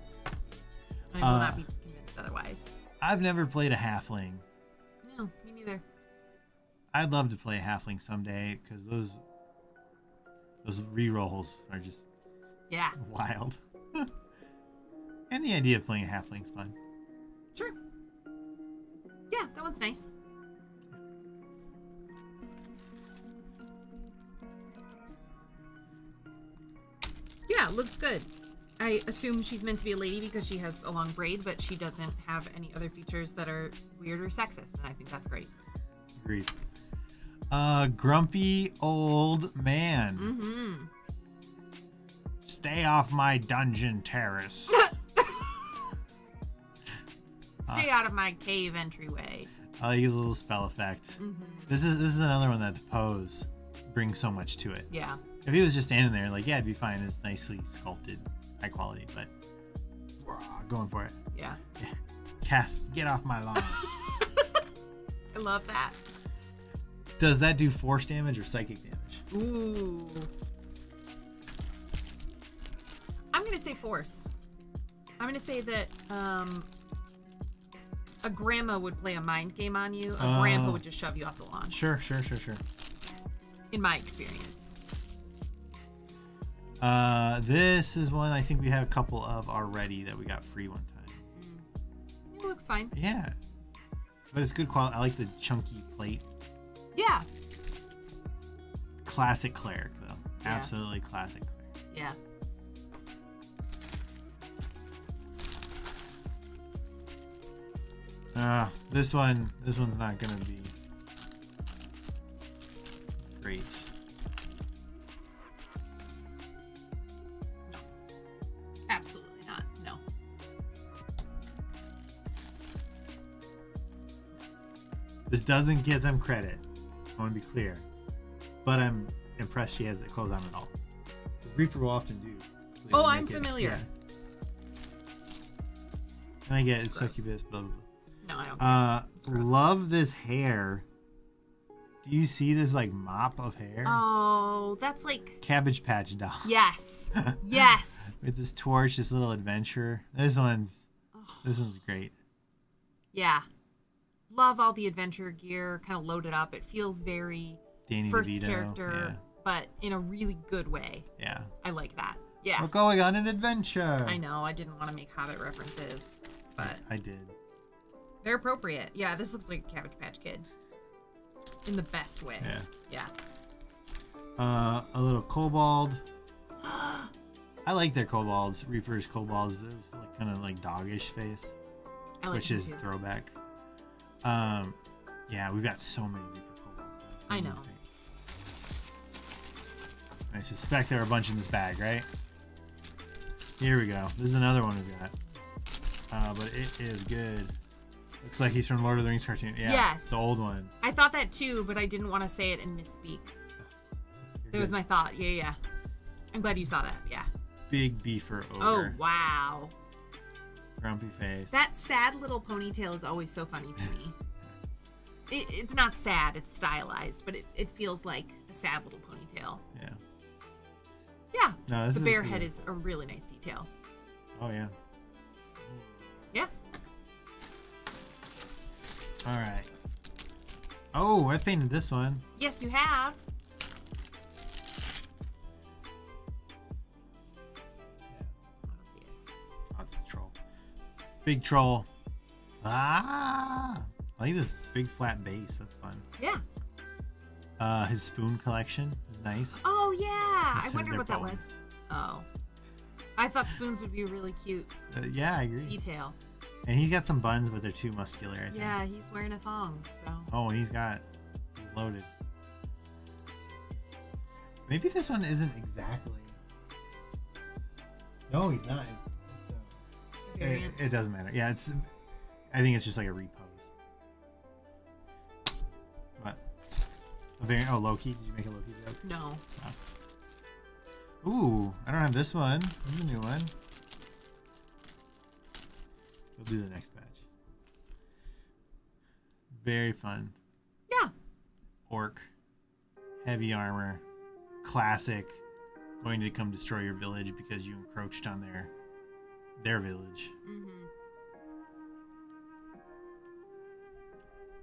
Speaker 2: I will
Speaker 1: Uh,
Speaker 2: not be convinced otherwise.
Speaker 1: I've never played a halfling.
Speaker 2: No, me neither.
Speaker 1: I'd love to play a halfling someday because those those rerolls are just
Speaker 2: Yeah,
Speaker 1: wild. <laughs> and the idea of playing a halfling's fun.
Speaker 2: sure. Yeah, that one's nice. Yeah, looks good. I assume she's meant to be a lady because she has a long braid, but she doesn't have any other features that are weird or sexist, and I think that's great.
Speaker 1: Agreed. Uh, grumpy old man.
Speaker 2: Mm-hmm.
Speaker 1: Stay off my dungeon terrace. <laughs>
Speaker 2: Stay out of my cave entryway.
Speaker 1: I'll use a little spell effect.
Speaker 2: Mm-hmm.
Speaker 1: This is this is another one that the pose brings so much to it.
Speaker 2: Yeah.
Speaker 1: If he was just standing there, like yeah, it'd be fine. It's nicely sculpted, high quality, but going for it.
Speaker 2: Yeah.
Speaker 1: Cast, get off my lawn. <laughs>
Speaker 2: I love that.
Speaker 1: Does that do force damage or psychic damage?
Speaker 2: Ooh. I'm gonna say force. I'm gonna say that um, a grandma would play a mind game on you. A
Speaker 1: Oh.
Speaker 2: grandpa would just shove you off the lawn.
Speaker 1: Sure, sure, sure, sure.
Speaker 2: In my experience.
Speaker 1: Uh, this is one I think we have a couple of already that we got free one time.
Speaker 2: Mm. It looks fine.
Speaker 1: Yeah, but it's good quality. I like the chunky plate.
Speaker 2: Yeah.
Speaker 1: Classic cleric though.
Speaker 2: Yeah.
Speaker 1: Absolutely classic cleric.
Speaker 2: Yeah.
Speaker 1: Uh, this one, this one's not gonna be great. This doesn't give them credit. I want to be clear, but I'm impressed she has it clothes on at all. The Reaper will often do.
Speaker 2: Oh, I'm
Speaker 1: it-
Speaker 2: familiar.
Speaker 1: yeah. And I get it's
Speaker 2: Gross.
Speaker 1: succubus, blah blah
Speaker 2: No, I don't.
Speaker 1: Uh, love this hair. Do you see this like mop of hair?
Speaker 2: Oh, that's like
Speaker 1: Cabbage Patch doll. <laughs>
Speaker 2: yes, yes. <laughs>
Speaker 1: With this torch, this little adventure. This one's
Speaker 2: Oh,
Speaker 1: this one's great.
Speaker 2: yeah, love all the adventure gear, kind of loaded up. It feels very
Speaker 1: Danny
Speaker 2: first
Speaker 1: DeVito.
Speaker 2: character, but in a really good way.
Speaker 1: Yeah. yeah.
Speaker 2: I like that. Yeah,
Speaker 1: We're going on an adventure.
Speaker 2: I know. I didn't want to make Hobbit references, but
Speaker 1: I did.
Speaker 2: they're appropriate. Yeah, this looks like a Cabbage Patch Kid in the best way.
Speaker 1: Yeah.
Speaker 2: Yeah.
Speaker 1: Uh, a little kobold. <gasps> I like their kobolds, Reaper's kobolds. Those like kind of like doggish face,
Speaker 2: like
Speaker 1: which is
Speaker 2: too.
Speaker 1: throwback. Um, yeah, we've got so many Reaper kobolds.
Speaker 2: I know.
Speaker 1: I suspect there are a bunch in this bag, right? Here we go. This is another one we've got. Uh, but it is good. Looks like he's from Lord of the Rings cartoon. Yeah,
Speaker 2: Yes.
Speaker 1: the old one.
Speaker 2: I thought that too, but I didn't want to say it and misspeak. That was my thought. Yeah, yeah. I'm glad you saw that. Yeah.
Speaker 1: big beefer
Speaker 2: Oh, wow.
Speaker 1: Grumpy face.
Speaker 2: That sad little ponytail is always so funny to me. It, it's not sad, it's stylized, but it, it feels like a sad little ponytail.
Speaker 1: yeah.
Speaker 2: Yeah.
Speaker 1: No, this
Speaker 2: the
Speaker 1: is
Speaker 2: bear head is a really nice detail.
Speaker 1: Oh yeah.
Speaker 2: Yeah.
Speaker 1: All right. Oh, I painted this one.
Speaker 2: Yes, you have.
Speaker 1: Big troll. Ah, I like this big flat base. That's fun.
Speaker 2: Yeah.
Speaker 1: Uh, his spoon collection is nice.
Speaker 2: Oh, yeah. I
Speaker 1: Instead of
Speaker 2: wondered
Speaker 1: their
Speaker 2: what that was. Oh. I thought spoons would be really cute
Speaker 1: Uh, yeah, I agree.
Speaker 2: detail.
Speaker 1: And he's got some buns, but they're too muscular. I think.
Speaker 2: Yeah, he's wearing a thong, so.
Speaker 1: Oh, and he's got he's loaded. Maybe this one isn't exactly. No, he's not. It's, uh, it, it doesn't matter. Yeah, it's. I think it's just like a repose. What? A variant? Oh, Loki. Did you make a Loki joke?
Speaker 2: No.
Speaker 1: Ooh, I don't have this one. This is a new one. We'll do the next batch. Very fun.
Speaker 2: Yeah.
Speaker 1: Orc. Heavy armor. Classic. Going to come destroy your village because you encroached on their their village.
Speaker 2: Mm-hmm.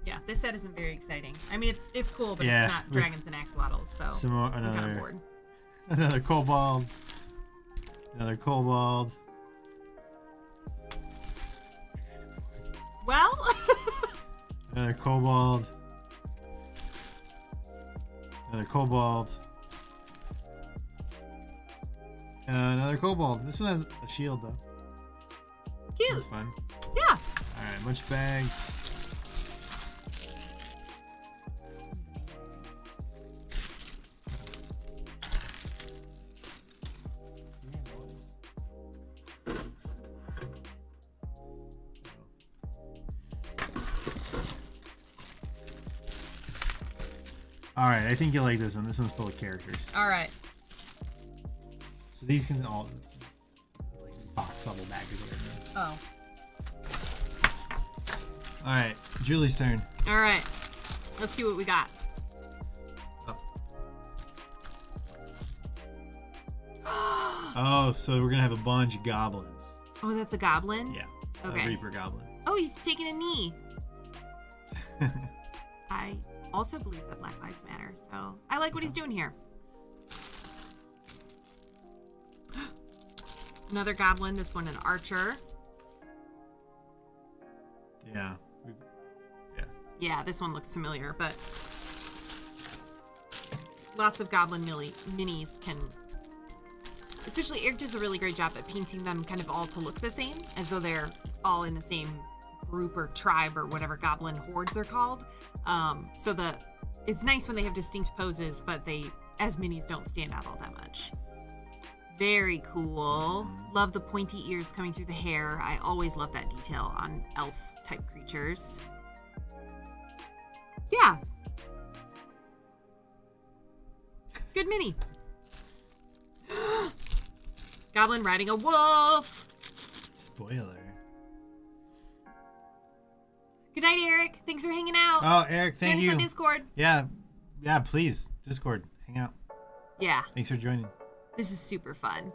Speaker 2: Yeah, this set isn't very exciting. I mean, it's it's cool, but
Speaker 1: Yeah,
Speaker 2: it's not dragons and axolotls, so
Speaker 1: Some more,
Speaker 2: I'm kind of bored. <laughs>
Speaker 1: another kobold. Another kobold.
Speaker 2: Well, <laughs>
Speaker 1: Another kobold. Another kobold. Uh, another kobold. This one has a shield though.
Speaker 2: Cute.
Speaker 1: That's fun.
Speaker 2: Yeah.
Speaker 1: Alright, bunch of bags. Alright, I think you'll like this one. This one's full of characters.
Speaker 2: All right.
Speaker 1: So these can all like box level bags.
Speaker 2: Oh.
Speaker 1: Alright, Julie's turn.
Speaker 2: All right. Let's see what we got.
Speaker 1: Oh. <gasps> oh, so we're gonna have a bunch of goblins.
Speaker 2: Oh, that's a goblin.
Speaker 1: Yeah.
Speaker 2: Okay.
Speaker 1: A Reaper goblin.
Speaker 2: Oh, he's taking a knee. <laughs> I also believe that Black Lives Matter, so I like what he's uh-huh. doing here. Another goblin. This one an archer.
Speaker 1: yeah. We've-
Speaker 2: Yeah, this one looks familiar, but lots of goblin mili- minis can. Especially Eric does a really great job at painting them kind of all to look the same, as though they're all in the same group or tribe or whatever goblin hordes are called. Um, so the it's nice when they have distinct poses, but they as minis don't stand out all that much. Very cool. Mm-hmm. Love the pointy ears coming through the hair. I always love that detail on elf type creatures. Yeah. Good mini. <gasps> Goblin riding a wolf.
Speaker 1: Spoiler.
Speaker 2: Good night, Eric. Thanks for hanging out.
Speaker 1: Oh, Eric,
Speaker 2: Join
Speaker 1: thank
Speaker 2: us
Speaker 1: you.
Speaker 2: on Discord.
Speaker 1: Yeah, yeah, please Discord, hang out.
Speaker 2: Yeah,
Speaker 1: Thanks for joining.
Speaker 2: This is super fun.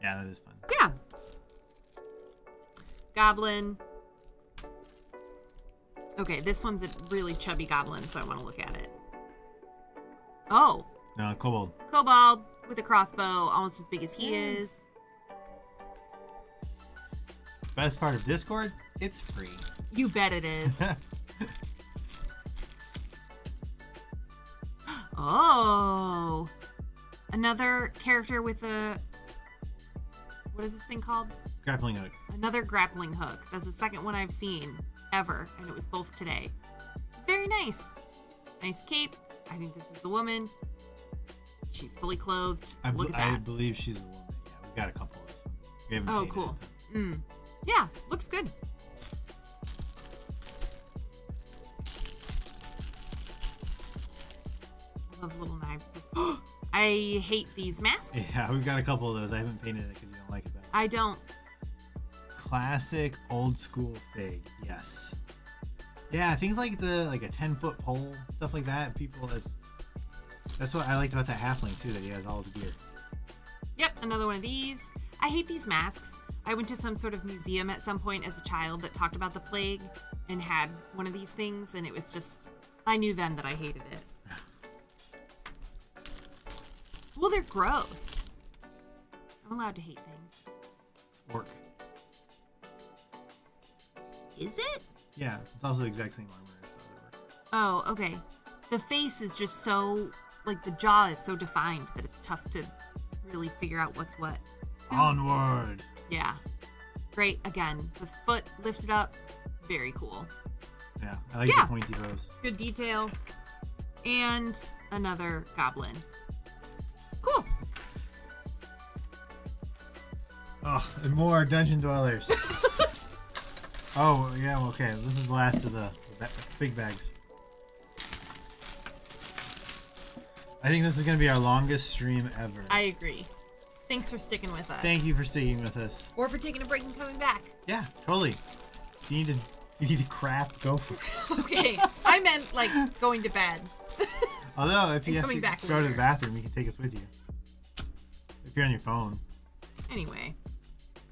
Speaker 1: Yeah, that is fun.
Speaker 2: Yeah. Goblin. Okay, this one's a really chubby goblin, so I want to look at it. Oh,
Speaker 1: No, Kobold.
Speaker 2: kobold with a crossbow, almost as big as he is.
Speaker 1: Best part of Discord, it's free.
Speaker 2: You bet it is. <laughs> oh, another character with a what is this thing called?
Speaker 1: Grappling hook.
Speaker 2: Another grappling hook. That's the second one I've seen ever, and it was both today. Very nice. Nice cape. I think this is a woman. She's fully clothed.
Speaker 1: I,
Speaker 2: at
Speaker 1: I believe she's a woman. Yeah, we've got a couple of. We haven't
Speaker 2: Oh, cool. Mm. Yeah, looks good. I love little knives. <gasps> I hate these masks.
Speaker 1: Yeah, we've got a couple of those. I haven't painted it because you don't like it that much.
Speaker 2: I don't.
Speaker 1: Classic old school fig. Yes. Yeah, things like the like a ten foot pole, stuff like that. People, that's that's what I liked about that halfling too. That he has all his gear.
Speaker 2: Yep, another one of these. I hate these masks. I went to some sort of museum at some point as a child that talked about the plague and had one of these things, and it was just. I knew then that I hated it. Well, they're gross. I'm allowed to hate things.
Speaker 1: Orc.
Speaker 2: Is it?
Speaker 1: Yeah, it's also the exact same armor as the other orc.
Speaker 2: Oh, okay. The face is just so. Like, the jaw is so defined that it's tough to really figure out what's what.
Speaker 1: Onward.
Speaker 2: Yeah. Great. Again, the foot lifted up. Very cool.
Speaker 1: Yeah, I like
Speaker 2: Yeah.
Speaker 1: the pointy bows.
Speaker 2: good detail, and another goblin. Cool.
Speaker 1: Oh, and more dungeon dwellers. <laughs> oh yeah, okay. This is the last of the big bags. I think this is gonna be our longest stream ever.
Speaker 2: I agree. Thanks for sticking with us.
Speaker 1: Thank you for sticking with us.
Speaker 2: Or for taking a break and coming back.
Speaker 1: Yeah, totally. If you need to, you need to crap, go for it. <laughs>
Speaker 2: Okay. I meant like going to bed. <laughs>
Speaker 1: Although, if you have
Speaker 2: coming
Speaker 1: to
Speaker 2: back
Speaker 1: go to the bathroom, you can take us with you. If you're on your phone.
Speaker 2: Anyway,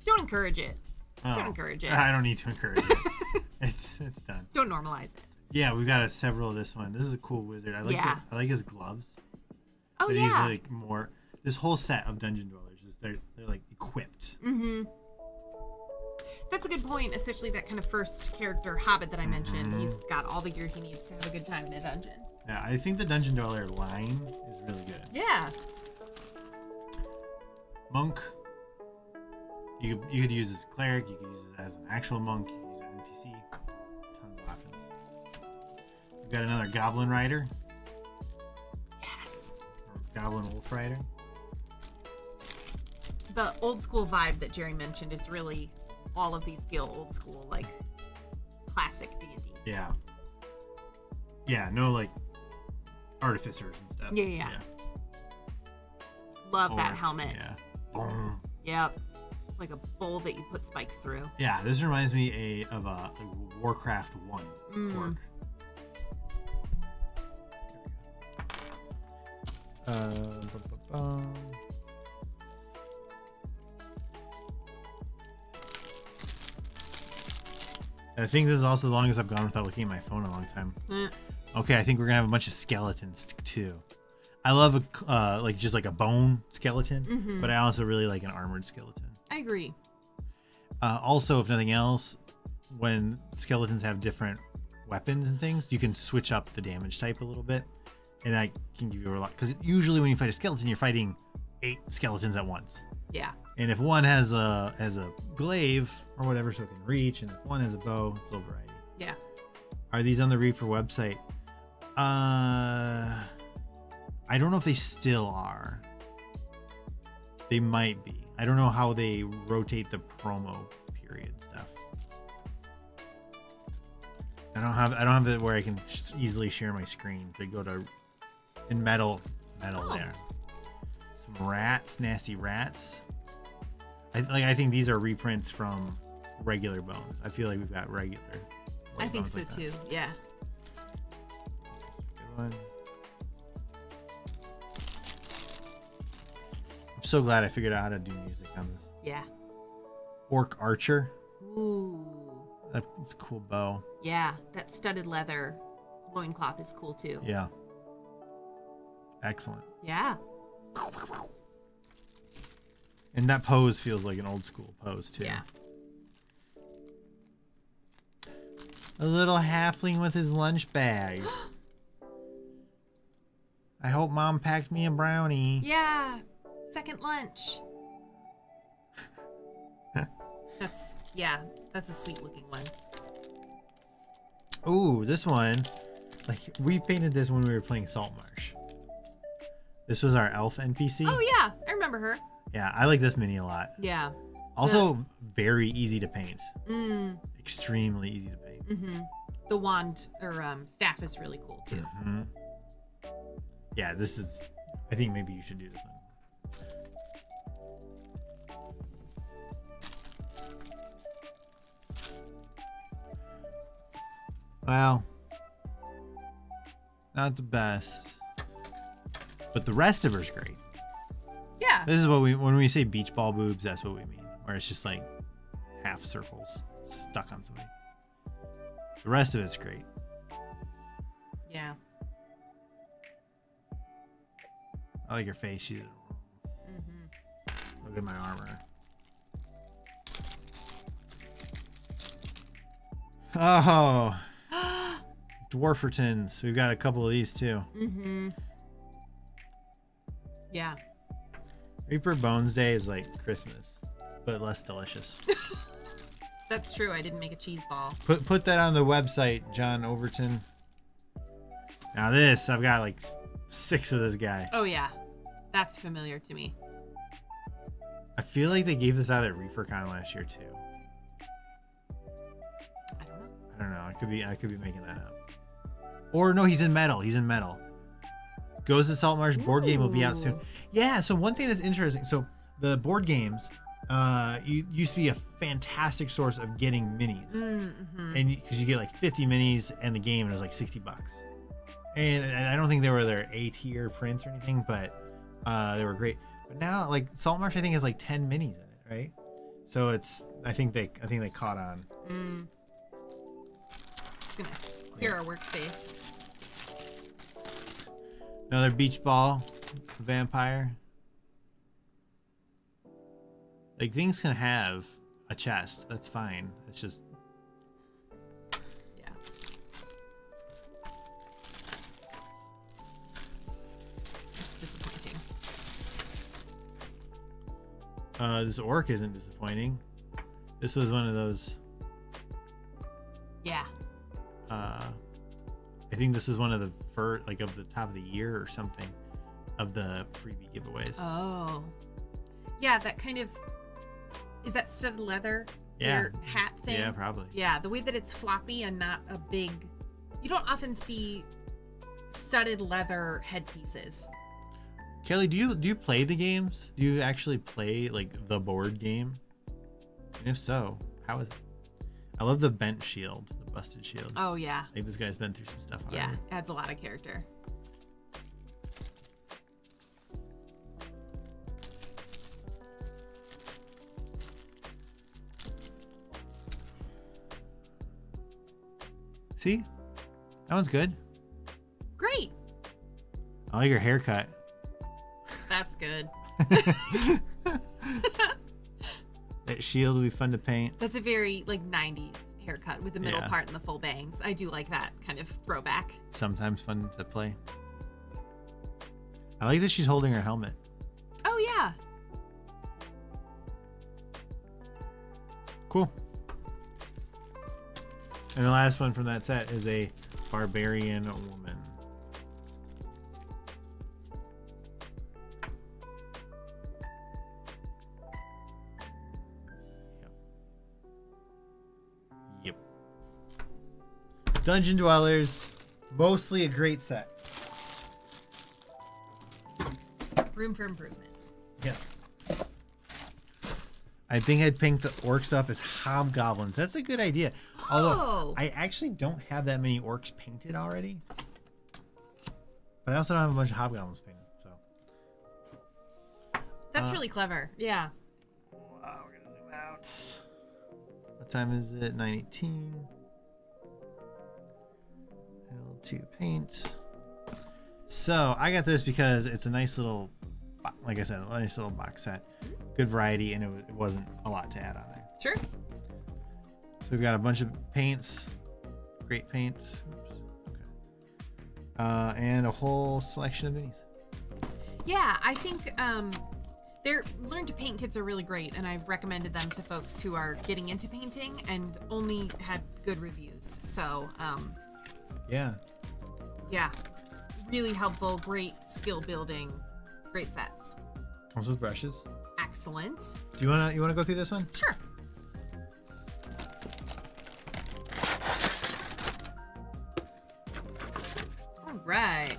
Speaker 2: don't encourage it.
Speaker 1: Oh, don't
Speaker 2: encourage it.
Speaker 1: I don't need to encourage it. <laughs> it's it's done.
Speaker 2: Don't normalize it.
Speaker 1: Yeah, we've got a, several of this one. This is a cool wizard. I like
Speaker 2: Yeah.
Speaker 1: the, I like his gloves.
Speaker 2: Oh
Speaker 1: but he's like more. This whole set of dungeon dwellers is they're they're like equipped.
Speaker 2: Mm-hmm. That's a good point, especially that kind of first character Hobbit that I mentioned.
Speaker 1: Mhm.
Speaker 2: He's got all the gear he needs to have a good time in a dungeon.
Speaker 1: Yeah, I think the dungeon dweller line is really good.
Speaker 2: Yeah.
Speaker 1: Monk. You could, you could use as a cleric. You could use it as an actual monk. You could use an NPC. Tons of options. We've got another goblin rider
Speaker 2: Yes.
Speaker 1: or goblin wolf rider.
Speaker 2: The old school vibe that Jerry mentioned is really all of these feel old school, like classic D and D.
Speaker 1: Yeah. Yeah, no like artificers and stuff.
Speaker 2: Yeah, yeah, yeah. Love that helmet.
Speaker 1: Yeah. Boom.
Speaker 2: Yep. Like a bowl that you put spikes through.
Speaker 1: Yeah, this reminds me a, of a, a Warcraft One
Speaker 2: Mm.
Speaker 1: orc. Uh, bum, bum, bum. I think this is also the longest I've gone without looking at my phone in a long time.
Speaker 2: Eh,
Speaker 1: Okay, I think we're gonna have a bunch of skeletons too. I love a uh, like just like a bone skeleton,
Speaker 2: Mhm.
Speaker 1: but I also really like an armored skeleton.
Speaker 2: I agree.
Speaker 1: Uh, also, if nothing else, when skeletons have different weapons and things, you can switch up the damage type a little bit, and that can give you a lot. Because usually, when you fight a skeleton, you're fighting eight skeletons at once.
Speaker 2: Yeah.
Speaker 1: And if one has a has a glaive or whatever, so it can reach, and if one has a bow, it's a little variety.
Speaker 2: Yeah.
Speaker 1: Are these on the Reaper website? Uh, I don't know if they still are. They might be. I don't know how they rotate the promo period stuff. I don't have I don't have it where I can easily share my screen to go to in metal metal
Speaker 2: Oh.
Speaker 1: there. Some rats, nasty rats. I like I think these are reprints from regular bones. I feel like we've got regular.
Speaker 2: I think so
Speaker 1: like
Speaker 2: too. Yeah.
Speaker 1: One. I'm so glad I figured out how to do music on this.
Speaker 2: Yeah.
Speaker 1: Orc Archer.
Speaker 2: Ooh.
Speaker 1: That's a cool bow.
Speaker 2: Yeah, that studded leather loincloth is cool too.
Speaker 1: Yeah. Excellent.
Speaker 2: Yeah.
Speaker 1: And that pose feels like an old school pose too.
Speaker 2: Yeah.
Speaker 1: A little halfling with his lunch bag. <gasps> <gasps> I hope mom packed me a brownie.
Speaker 2: Yeah. Second lunch. <laughs> that's yeah, that's a sweet looking one.
Speaker 1: Ooh, this one. Like we painted this when we were playing Saltmarsh. This was our elf NPC.
Speaker 2: Oh yeah, I remember her.
Speaker 1: Yeah, I like this mini a lot.
Speaker 2: Yeah.
Speaker 1: Also, very easy to paint.
Speaker 2: Mm.
Speaker 1: Extremely easy to paint.
Speaker 2: Mm-hmm. The wand or um, staff is really cool too.
Speaker 1: hmm Yeah, this is. I think maybe you should do this one. Well, not the best, but the rest of her's great.
Speaker 2: Yeah.
Speaker 1: This is what we when we say beach ball boobs. That's what we mean, where it's just like half circles stuck on something. The rest of it's great.
Speaker 2: Yeah.
Speaker 1: I like your face. She's
Speaker 2: Mm-hmm.
Speaker 1: look at my armor. Oh, <gasps> Dwarfertons. We've got a couple of these too.
Speaker 2: mm-hmm. Yeah.
Speaker 1: Reaper Bones Day is like Christmas, but less delicious. <laughs>
Speaker 2: That's true. I didn't make a cheese ball.
Speaker 1: Put put that on the website, John Overton. Now this, I've got like six of this guy.
Speaker 2: Oh yeah. That's familiar to me.
Speaker 1: I feel like they gave this out at ReaperCon last year too.
Speaker 2: I don't know.
Speaker 1: I don't know. I could be I could be making that up. Or no, he's in metal. He's in metal. Ghosts of Saltmarsh board game will be out soon. Yeah. So one thing that's interesting. So the board games uh you, used to be a fantastic source of getting minis,
Speaker 2: Mm-hmm.
Speaker 1: and because you get like 50 minis and the game and it was like 60 bucks. And, and I don't think they were their A tier prints or anything, but uh, they were great. But now like Saltmarsh, I think has like 10 minis in it, right? So it's I think they I think they caught on.
Speaker 2: Mm. Just gonna clear our workspace.
Speaker 1: Another beach ball vampire. Like things can have a chest. That's fine. It's just uh this orc isn't disappointing. This was one of those
Speaker 2: Yeah.
Speaker 1: uh I think this was one of the first like of the top of the year or something of the freebie giveaways.
Speaker 2: Oh. Yeah, that kind of is that studded leather
Speaker 1: Yeah.
Speaker 2: your hat thing?
Speaker 1: yeah, probably.
Speaker 2: Yeah, the way that it's floppy and not a big. You don't often see studded leather headpieces.
Speaker 1: Kelly, do you do you play the games? Do you actually play like the board game? And if so, how is it? I love the bent shield, the busted shield.
Speaker 2: Oh yeah,
Speaker 1: Like this guy's been through some stuff.
Speaker 2: yeah,
Speaker 1: already.
Speaker 2: adds a lot of character.
Speaker 1: See, that one's good.
Speaker 2: Great,
Speaker 1: I like your haircut.
Speaker 2: That's good. <laughs>
Speaker 1: That shield will be fun to paint.
Speaker 2: That's a very like '90s haircut with the middle
Speaker 1: Yeah.
Speaker 2: part and the full bangs. I do like that kind of throwback.
Speaker 1: Sometimes fun to play. I like that she's holding her helmet.
Speaker 2: Oh yeah,
Speaker 1: Cool. And the last one from that set is a barbarian woman. Dungeon Dwellers, mostly a great set.
Speaker 2: room for improvement.
Speaker 1: Yes. I think I'd pink the orcs up as hobgoblins. That's a good idea. Although
Speaker 2: Oh.
Speaker 1: I actually don't have that many orcs painted already. But I also don't have a bunch of hobgoblins painted. So
Speaker 2: That's
Speaker 1: Uh,
Speaker 2: really clever. Yeah.
Speaker 1: wow, we're gonna zoom out. What time is it? 918. L2 paint. So I got this because it's a nice little, like I said, a nice little box set. Good variety, and it, it wasn't a lot to add on there.
Speaker 2: Sure.
Speaker 1: So we've got a bunch of paints, great paints, Oops. Okay. Uh, and a whole selection of minis.
Speaker 2: Yeah, I think um, their learn to paint kits are really great, and I've recommended them to folks who are getting into painting and only had good reviews. So, um,
Speaker 1: Yeah.
Speaker 2: yeah, really helpful, great skill building, great sets.
Speaker 1: Comes with brushes.
Speaker 2: Excellent.
Speaker 1: Do you wanna you wanna go through this one?
Speaker 2: Sure. All right.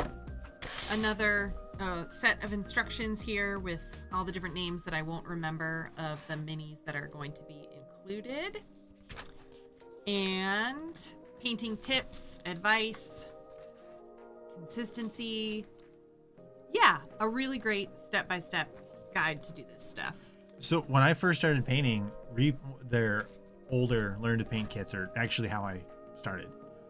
Speaker 2: Another uh, set of instructions here with all the different names that I won't remember of the minis that are going to be included. And painting tips, advice, consistency. Yeah, a really great step by step guide to do this stuff.
Speaker 1: So when I first started painting, re- their older learn to paint kits are actually how I started.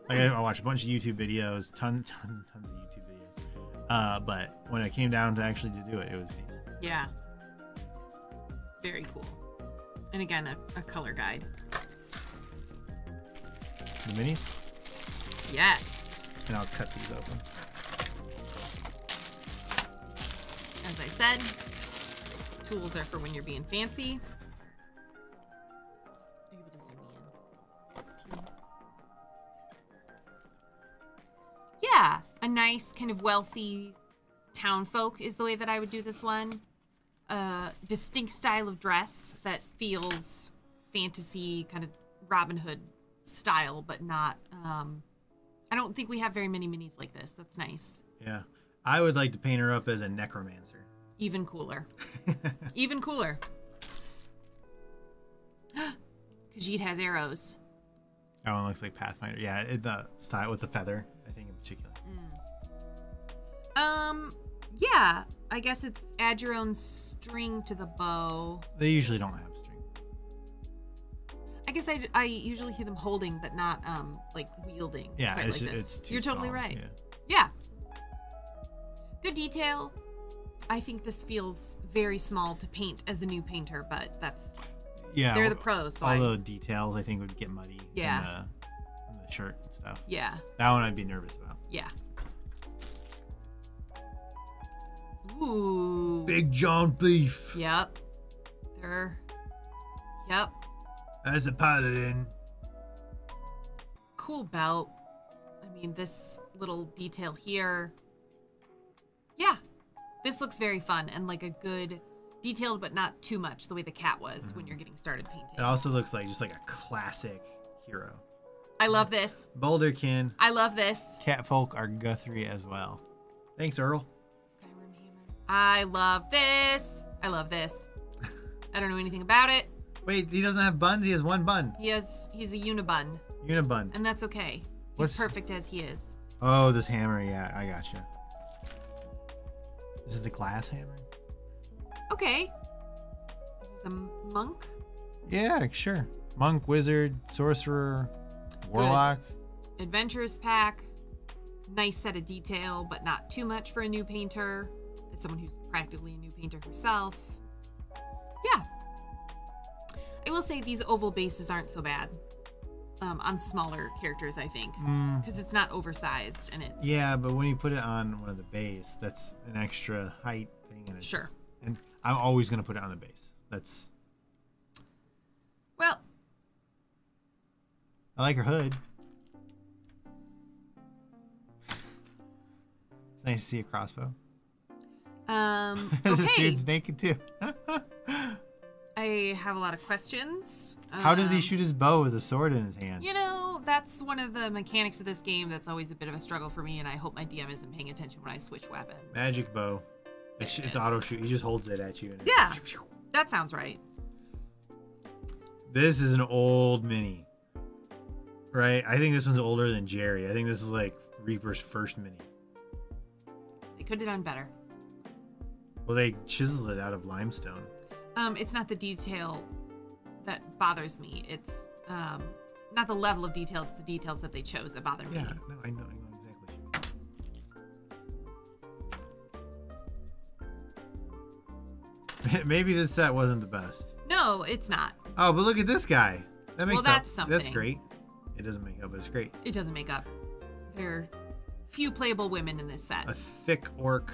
Speaker 1: Like I, I watched a bunch of YouTube videos, <laughs> tons, tons, tons of YouTube videos. Uh, but when it came down to actually to do it, it was these.
Speaker 2: Yeah. Very cool. And again, a, a color guide.
Speaker 1: The minis,
Speaker 2: Yes.
Speaker 1: and I'll cut these open.
Speaker 2: As I said, tools are for when you're being fancy. Are you able to zoom me in, please? Yeah, a nice kind of wealthy town folk is the way that I would do this one. A distinct style of dress that feels fantasy, kind of Robin Hood style, but not. Um, I don't think we have very many minis like this. That's nice.
Speaker 1: Yeah, I would like to paint her up as a necromancer.
Speaker 2: Even cooler. <laughs> Even cooler. <gasps> Khajiit has arrows.
Speaker 1: That one looks like Pathfinder. Yeah, it, the style with the feather, I think in particular.
Speaker 2: Um, yeah. I guess it's add your own string to the bow.
Speaker 1: They usually don't have.
Speaker 2: I guess I, I usually hear them holding, but not um like wielding.
Speaker 1: Yeah, it's,
Speaker 2: like this.
Speaker 1: it's too
Speaker 2: You're totally
Speaker 1: small,
Speaker 2: right.
Speaker 1: Yeah.
Speaker 2: Yeah. Good detail. I think this feels very small to paint as a new painter, but that's
Speaker 1: Yeah,
Speaker 2: they're the pros. So
Speaker 1: all
Speaker 2: I,
Speaker 1: the details I think would get muddy.
Speaker 2: Yeah.
Speaker 1: In the, in the shirt and stuff.
Speaker 2: yeah,
Speaker 1: That one I'd be nervous about.
Speaker 2: yeah. Ooh.
Speaker 1: Big John Beef.
Speaker 2: Yep. They're. Yep.
Speaker 1: As a paladin.
Speaker 2: Cool belt. I mean, this little detail here. Yeah. This looks very fun and like a good, detailed but not too much, the way the cat was when mm-hmm. you're getting started painting.
Speaker 1: It also looks like just like a classic hero.
Speaker 2: I love this.
Speaker 1: Boulderkin.
Speaker 2: I love this.
Speaker 1: Catfolk are Guthrie as well. Thanks, Earl.
Speaker 2: Skyrim Hammer. I love this. I love this. <laughs> I don't know anything about it.
Speaker 1: Wait, he doesn't have buns. He has one bun.
Speaker 2: He has he's a unibun,
Speaker 1: Unibun.
Speaker 2: and that's okay. He's
Speaker 1: What's-
Speaker 2: perfect as he is.
Speaker 1: Oh, this hammer. Yeah, I gotcha. Is it the glass hammer?
Speaker 2: Okay. This is a monk.
Speaker 1: Yeah, sure. Monk, wizard, sorcerer, warlock.
Speaker 2: Adventurers pack. Nice set of detail, but not too much for a new painter. As someone who's practically a new painter herself. Yeah. I will say these oval bases aren't so bad. Um, on smaller characters, I think.
Speaker 1: Mm,
Speaker 2: Because it's not oversized and it's
Speaker 1: yeah, but when you put it on one of the base, that's an extra height thing. And it's
Speaker 2: Sure.
Speaker 1: just- and I'm always gonna put it on the base. That's.
Speaker 2: Well,
Speaker 1: I like her hood. It's nice to see a crossbow.
Speaker 2: um <laughs> Okay.
Speaker 1: this dude's naked too. <laughs>
Speaker 2: I have a lot of questions.
Speaker 1: How does he
Speaker 2: Um,
Speaker 1: shoot his bow with a sword in his hand?
Speaker 2: You know, that's one of the mechanics of this game that's always a bit of a struggle for me, and I hope my DM isn't paying attention when I switch weapons.
Speaker 1: Magic bow. It's,
Speaker 2: It
Speaker 1: it's auto shoot. He just holds it at you. And
Speaker 2: Yeah. That sounds right.
Speaker 1: This is an old mini. Right? I think this one's older than Jerry. I think this is like Reaper's first mini.
Speaker 2: They could have done better.
Speaker 1: Well, they chiseled it out of limestone.
Speaker 2: Um, it's not the detail that bothers me. It's um, not the level of detail. It's the details that they chose that bother me.
Speaker 1: Yeah, no, I know, I know exactly. <laughs> Maybe this set wasn't the best.
Speaker 2: No, it's not.
Speaker 1: Oh, but look at this guy. That makes
Speaker 2: Well, that's
Speaker 1: up. That's great. It doesn't make up, but it's great.
Speaker 2: It doesn't make up. There are few playable women in this set.
Speaker 1: A thick orc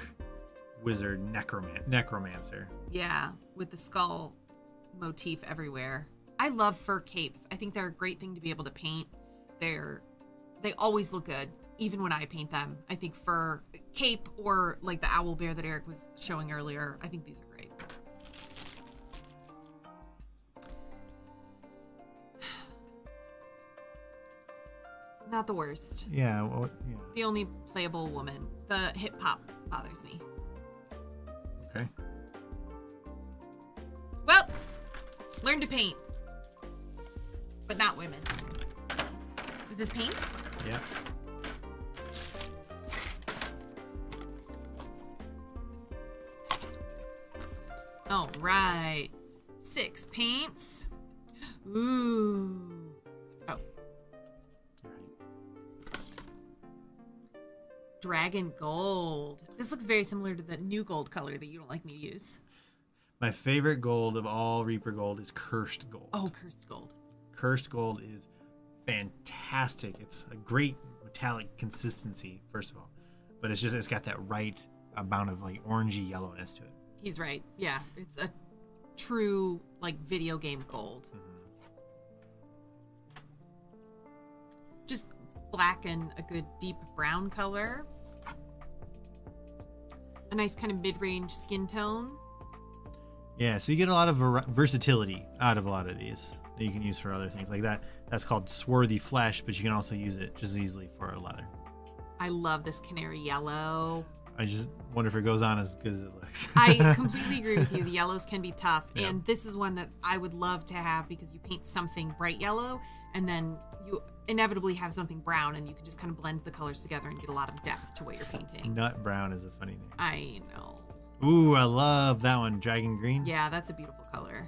Speaker 1: wizard necroman- necromancer.
Speaker 2: Yeah, with the skull motif everywhere. I love fur capes. I think they're a great thing to be able to paint. They're they always look good, even when I paint them. I think fur cape or like the owl bear that Eric was showing earlier. I think these are great. <sighs> Not the worst.
Speaker 1: Yeah, well, yeah.
Speaker 2: The only playable woman. The hip hop bothers me.
Speaker 1: Okay.
Speaker 2: Well, learn to paint. But not women. Is this paints?
Speaker 1: Yeah.
Speaker 2: All right. Six paints. Ooh. Oh, dragon gold. This looks very similar to the new gold color that you don't like me to use.
Speaker 1: My favorite gold of all Reaper gold is cursed gold.
Speaker 2: Oh, cursed gold.
Speaker 1: Cursed gold is fantastic. It's a great metallic consistency, first of all, but it's just it's got that right amount of like orangey yellowness to it.
Speaker 2: He's right. Yeah, it's a true like video game gold. Mm-hmm. Just black and a good deep brown color. A nice kind of mid-range skin tone.
Speaker 1: Yeah, so you get a lot of ver- versatility out of a lot of these that you can use for other things like that. That's called swarthy flesh, but you can also use it just as easily for a leather.
Speaker 2: I love this canary yellow.
Speaker 1: I just wonder if it goes on as good as it looks.
Speaker 2: I <laughs> completely agree with you. The yellows can be tough,
Speaker 1: Yeah.
Speaker 2: and this is one that I would love to have because you paint something bright yellow, and then you inevitably have something brown, and you can just kind of blend the colors together and get a lot of depth to what you're painting.
Speaker 1: Nut brown is a funny name.
Speaker 2: I know.
Speaker 1: Ooh, I love that one. Dragon green.
Speaker 2: Yeah, that's a beautiful color.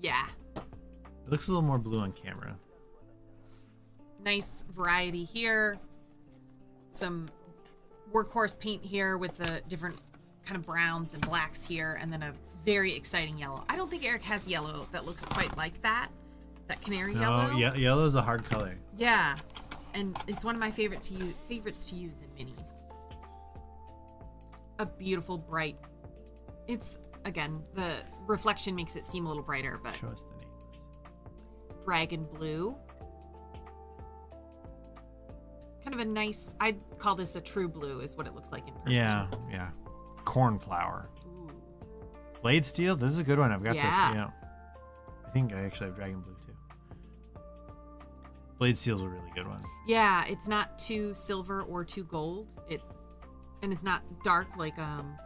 Speaker 2: Yeah,
Speaker 1: It looks a little more blue on camera.
Speaker 2: nice variety here. Some workhorse paint here with the different kind of browns and blacks here, and then a very exciting yellow. I don't think Eric has yellow that looks quite like that. That canary yellow.
Speaker 1: No, ye- yellow is a hard color.
Speaker 2: Yeah, and it's one of my favorite to use, favorites to use in minis. A beautiful bright. It's again the reflection makes it seem a little brighter, but
Speaker 1: Show us the names.
Speaker 2: dragon blue. Kind of a nice. I'd call this a true blue, is what it looks like in person.
Speaker 1: Yeah, yeah. Cornflower.
Speaker 2: Ooh.
Speaker 1: Blade steel. This is a good one. I've got
Speaker 2: Yeah.
Speaker 1: this. Yeah. I think I actually have dragon blue too. Blade steel's a really good one.
Speaker 2: Yeah, it's not too silver or too gold. It and it's not dark like um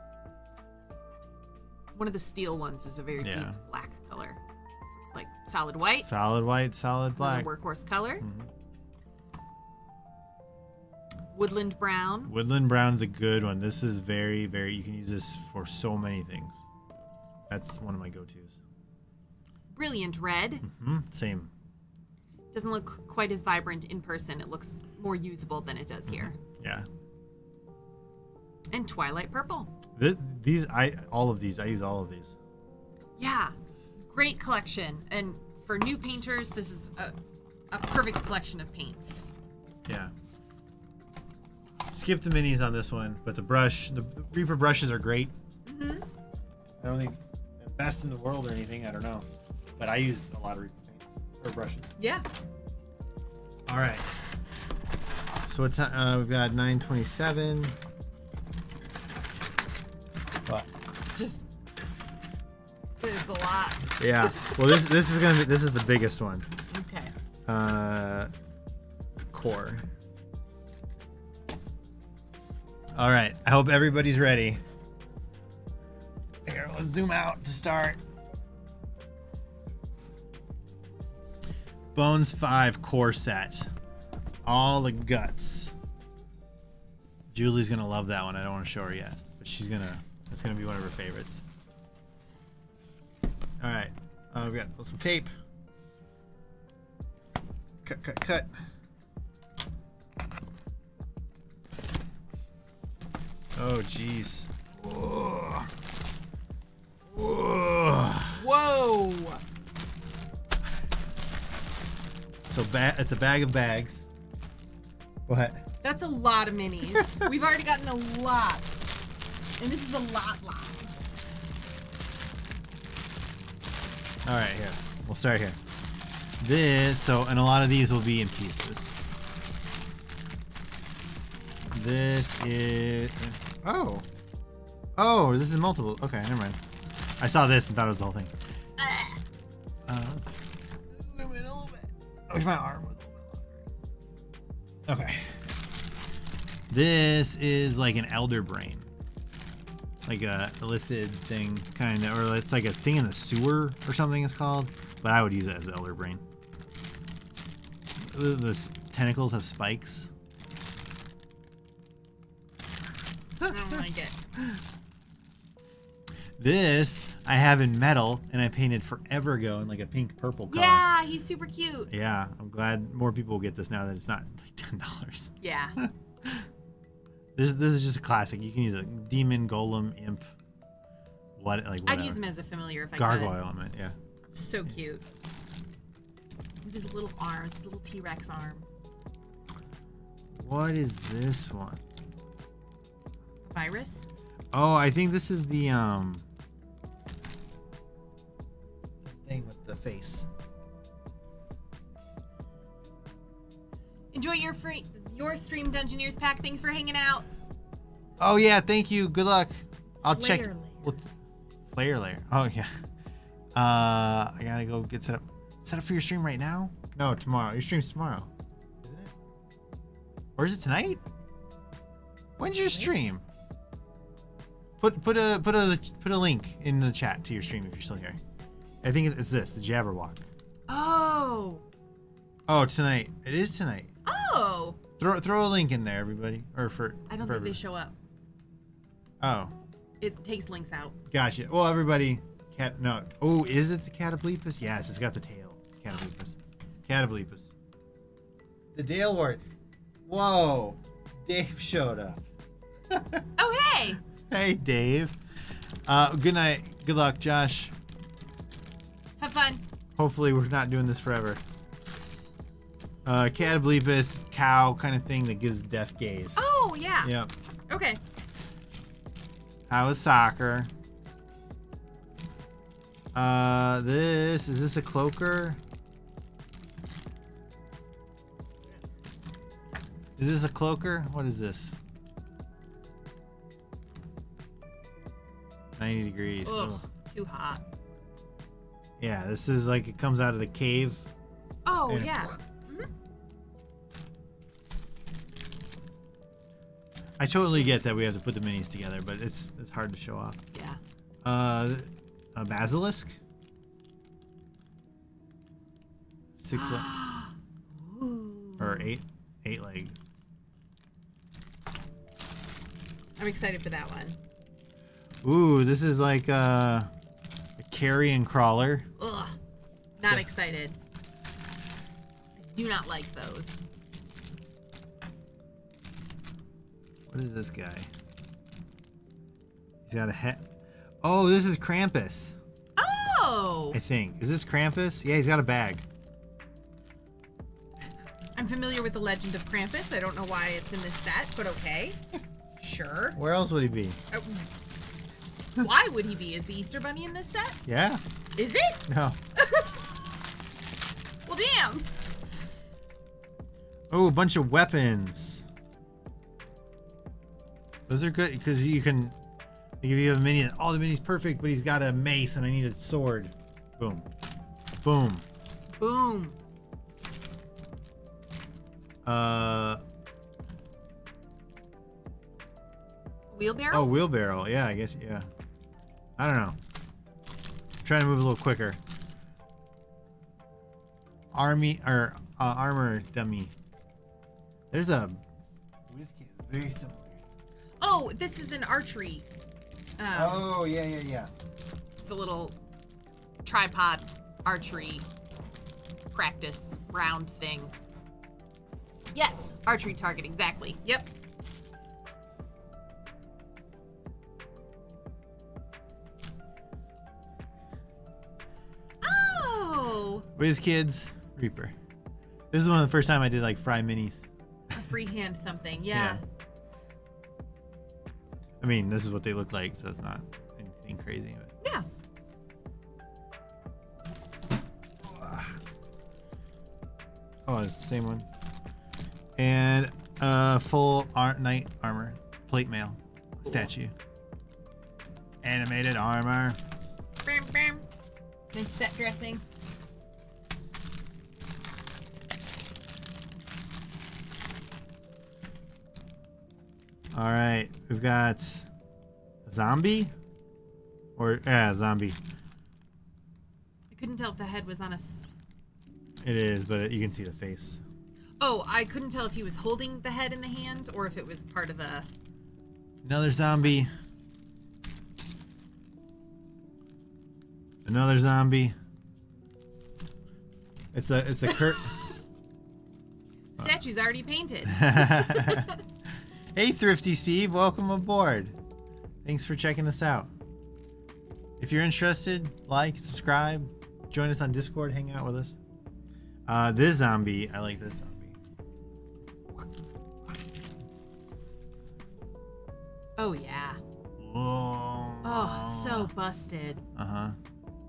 Speaker 2: one of the steel ones is a very deep black color. This looks like solid white.
Speaker 1: Solid white, solid black.
Speaker 2: Workhorse color.
Speaker 1: Mhm.
Speaker 2: Woodland brown.
Speaker 1: Woodland brown's a good one. This is very, very. You can use this for so many things. That's one of my go-tos.
Speaker 2: Brilliant red.
Speaker 1: Mm-hmm. Same.
Speaker 2: Doesn't look quite as vibrant in person. It looks more usable than it does here.
Speaker 1: Yeah.
Speaker 2: And twilight purple.
Speaker 1: Th- these, I all of these. I use all of these.
Speaker 2: Yeah, great collection. And for new painters, this is a, a perfect collection of paints.
Speaker 1: Yeah. Skip the minis on this one, but the brush, the Reaper brushes are great.
Speaker 2: Mm-hmm.
Speaker 1: I don't think the best in the world or anything. I don't know, but I use a lot of Reaper paints or brushes.
Speaker 2: Yeah.
Speaker 1: All right. So what's uh, we've got 927. What?
Speaker 2: It's just there's a lot.
Speaker 1: Yeah. Well, this this is gonna be this is the biggest one.
Speaker 2: Okay.
Speaker 1: Uh, core. All right. I hope everybody's ready. Here, let's zoom out to start. Bones 5 core set. All the guts. Julie's gonna love that one. I don't want to show her yet, but she's gonna. It's gonna be one of her favorites. All right, uh, we got some tape. Cut, cut, cut. Oh, jeez. Whoa. Whoa.
Speaker 2: Whoa! <laughs>
Speaker 1: So ba- it's a bag of bags. What?
Speaker 2: That's a lot of minis. We've already gotten a lot. And this is a lot, lot.
Speaker 1: All right, here. We'll start here. This, so, and a lot of these will be in pieces. This is, oh. Oh, this is multiple. Okay, never mind. I saw this and thought it was the whole thing. Uh, let's zoom in a little bit. I wish my arm was a little bit longer. Okay. This is like an elder brain. Like a illithid thing, kind of, or it's like a thing in the sewer or something it's called. But I would use it as elder brain. The, the tentacles have spikes.
Speaker 2: I don't like it. <laughs>
Speaker 1: This I have in metal, and I painted forever ago in like a pink purple color.
Speaker 2: Yeah, he's super cute.
Speaker 1: Yeah, I'm glad more people will get this now that it's not like ten dollars.
Speaker 2: Yeah. <laughs>
Speaker 1: This this is just a classic. You can use a demon, golem, imp, what like whatever.
Speaker 2: I'd use him as a familiar if I could.
Speaker 1: gargoyle
Speaker 2: could.
Speaker 1: element. Yeah.
Speaker 2: So cute. With his little arms, his little T-Rex arms.
Speaker 1: What is this one?
Speaker 2: Virus?
Speaker 1: Oh, I think this is the um thing with the face.
Speaker 2: Enjoy your free your stream Dungeoneers pack. Thanks for hanging out.
Speaker 1: Oh yeah, thank you. Good luck. I'll check.
Speaker 2: Layer.
Speaker 1: Well, layer. Oh yeah. Uh, I gotta go get set up. Set up for your stream right now? No, tomorrow. Your stream's tomorrow, isn't it? Or is it tonight? When's your stream? Put put a put a put a link in the chat to your stream if you're still here. I think it's this, the Jabberwock.
Speaker 2: Oh.
Speaker 1: Oh, tonight. It is tonight.
Speaker 2: Oh.
Speaker 1: Throw throw a link in there, everybody. Or for
Speaker 2: I don't
Speaker 1: for
Speaker 2: think they show up.
Speaker 1: Oh,
Speaker 2: It takes links out.
Speaker 1: gotcha. Well, everybody. Cat. No. Oh, is it the Catoblepas? Yes, it's got the tail. It's Catoblepas. Catoblepas. The Dale Wart. Whoa. Dave showed up. <laughs>
Speaker 2: Oh hey.
Speaker 1: hey, Dave. Uh, good night. Good luck, Josh.
Speaker 2: Have fun.
Speaker 1: Hopefully, we're not doing this forever. Uh, Catoblepas, cow kind of thing that gives death gaze.
Speaker 2: Oh yeah.
Speaker 1: Yep.
Speaker 2: Okay.
Speaker 1: How is soccer? Uh, this is this a cloaker? Is this a cloaker? What is this? 90 degrees.
Speaker 2: Ugh.
Speaker 1: Ugh.
Speaker 2: Too hot.
Speaker 1: Yeah, this is like it comes out of the cave.
Speaker 2: Oh yeah.
Speaker 1: I totally get that we have to put the minis together, but it's it's hard to show off.
Speaker 2: Yeah.
Speaker 1: Uh, a basilisk. Six <gasps> or eight, eight leg.
Speaker 2: I'm excited for that one.
Speaker 1: Ooh, this is like uh, a carrion crawler.
Speaker 2: Ugh. Not
Speaker 1: Yeah.
Speaker 2: excited. I do not like those.
Speaker 1: What is this guy? He's got a hat. Oh, this is Krampus.
Speaker 2: Oh.
Speaker 1: I think. Is this Krampus? Yeah, he's got a bag.
Speaker 2: I'm familiar with the legend of Krampus. I don't know why it's in this set, but okay. <laughs> Sure.
Speaker 1: Where else would he be?
Speaker 2: Uh, why would he be? Is the Easter Bunny in this set?
Speaker 1: Yeah.
Speaker 2: Is it?
Speaker 1: No. <laughs>
Speaker 2: Well, damn.
Speaker 1: Oh, a bunch of weapons. Those are good because you can. If you have a mini, all the mini's perfect, but he's got a mace and I need a sword. Boom. Boom.
Speaker 2: Boom.
Speaker 1: Uh
Speaker 2: Wheelbarrow?
Speaker 1: oh, wheelbarrow. Yeah, I guess yeah. I don't know. I'm trying to move a little quicker. Army or uh, armor dummy. There's a WizKid, very similar.
Speaker 2: Oh, this is an archery. Um,
Speaker 1: Oh yeah, yeah, yeah.
Speaker 2: It's a little tripod archery practice round thing. Yes, archery target, exactly. Yep. Oh,
Speaker 1: WizKids Reaper. This is one of the first time I did like fry minis.
Speaker 2: a freehand something. <laughs> Yeah.
Speaker 1: I mean, this is what they look like, so it's not anything crazy. But
Speaker 2: Yeah.
Speaker 1: Oh, it's the same one. And uh, full ar- knight armor, plate mail, statue, animated armor.
Speaker 2: Bam, bam. Nice set dressing.
Speaker 1: All right, we've got zombie, or yeah, zombie.
Speaker 2: I couldn't tell if the head was on a.
Speaker 1: It is, but you can see the face.
Speaker 2: oh, I couldn't tell if he was holding the head in the hand or if it was part of the.
Speaker 1: Another zombie. Another zombie. It's a it's a cur- <laughs>
Speaker 2: Statue's already painted. <laughs> <laughs>
Speaker 1: hey, Thrifty Steve, welcome aboard. Thanks for checking us out. If you're interested, like, subscribe, join us on Discord, hang out with us. Uh, this zombie, I like this zombie.
Speaker 2: oh yeah.
Speaker 1: Oh,
Speaker 2: Oh, so busted.
Speaker 1: Uh huh.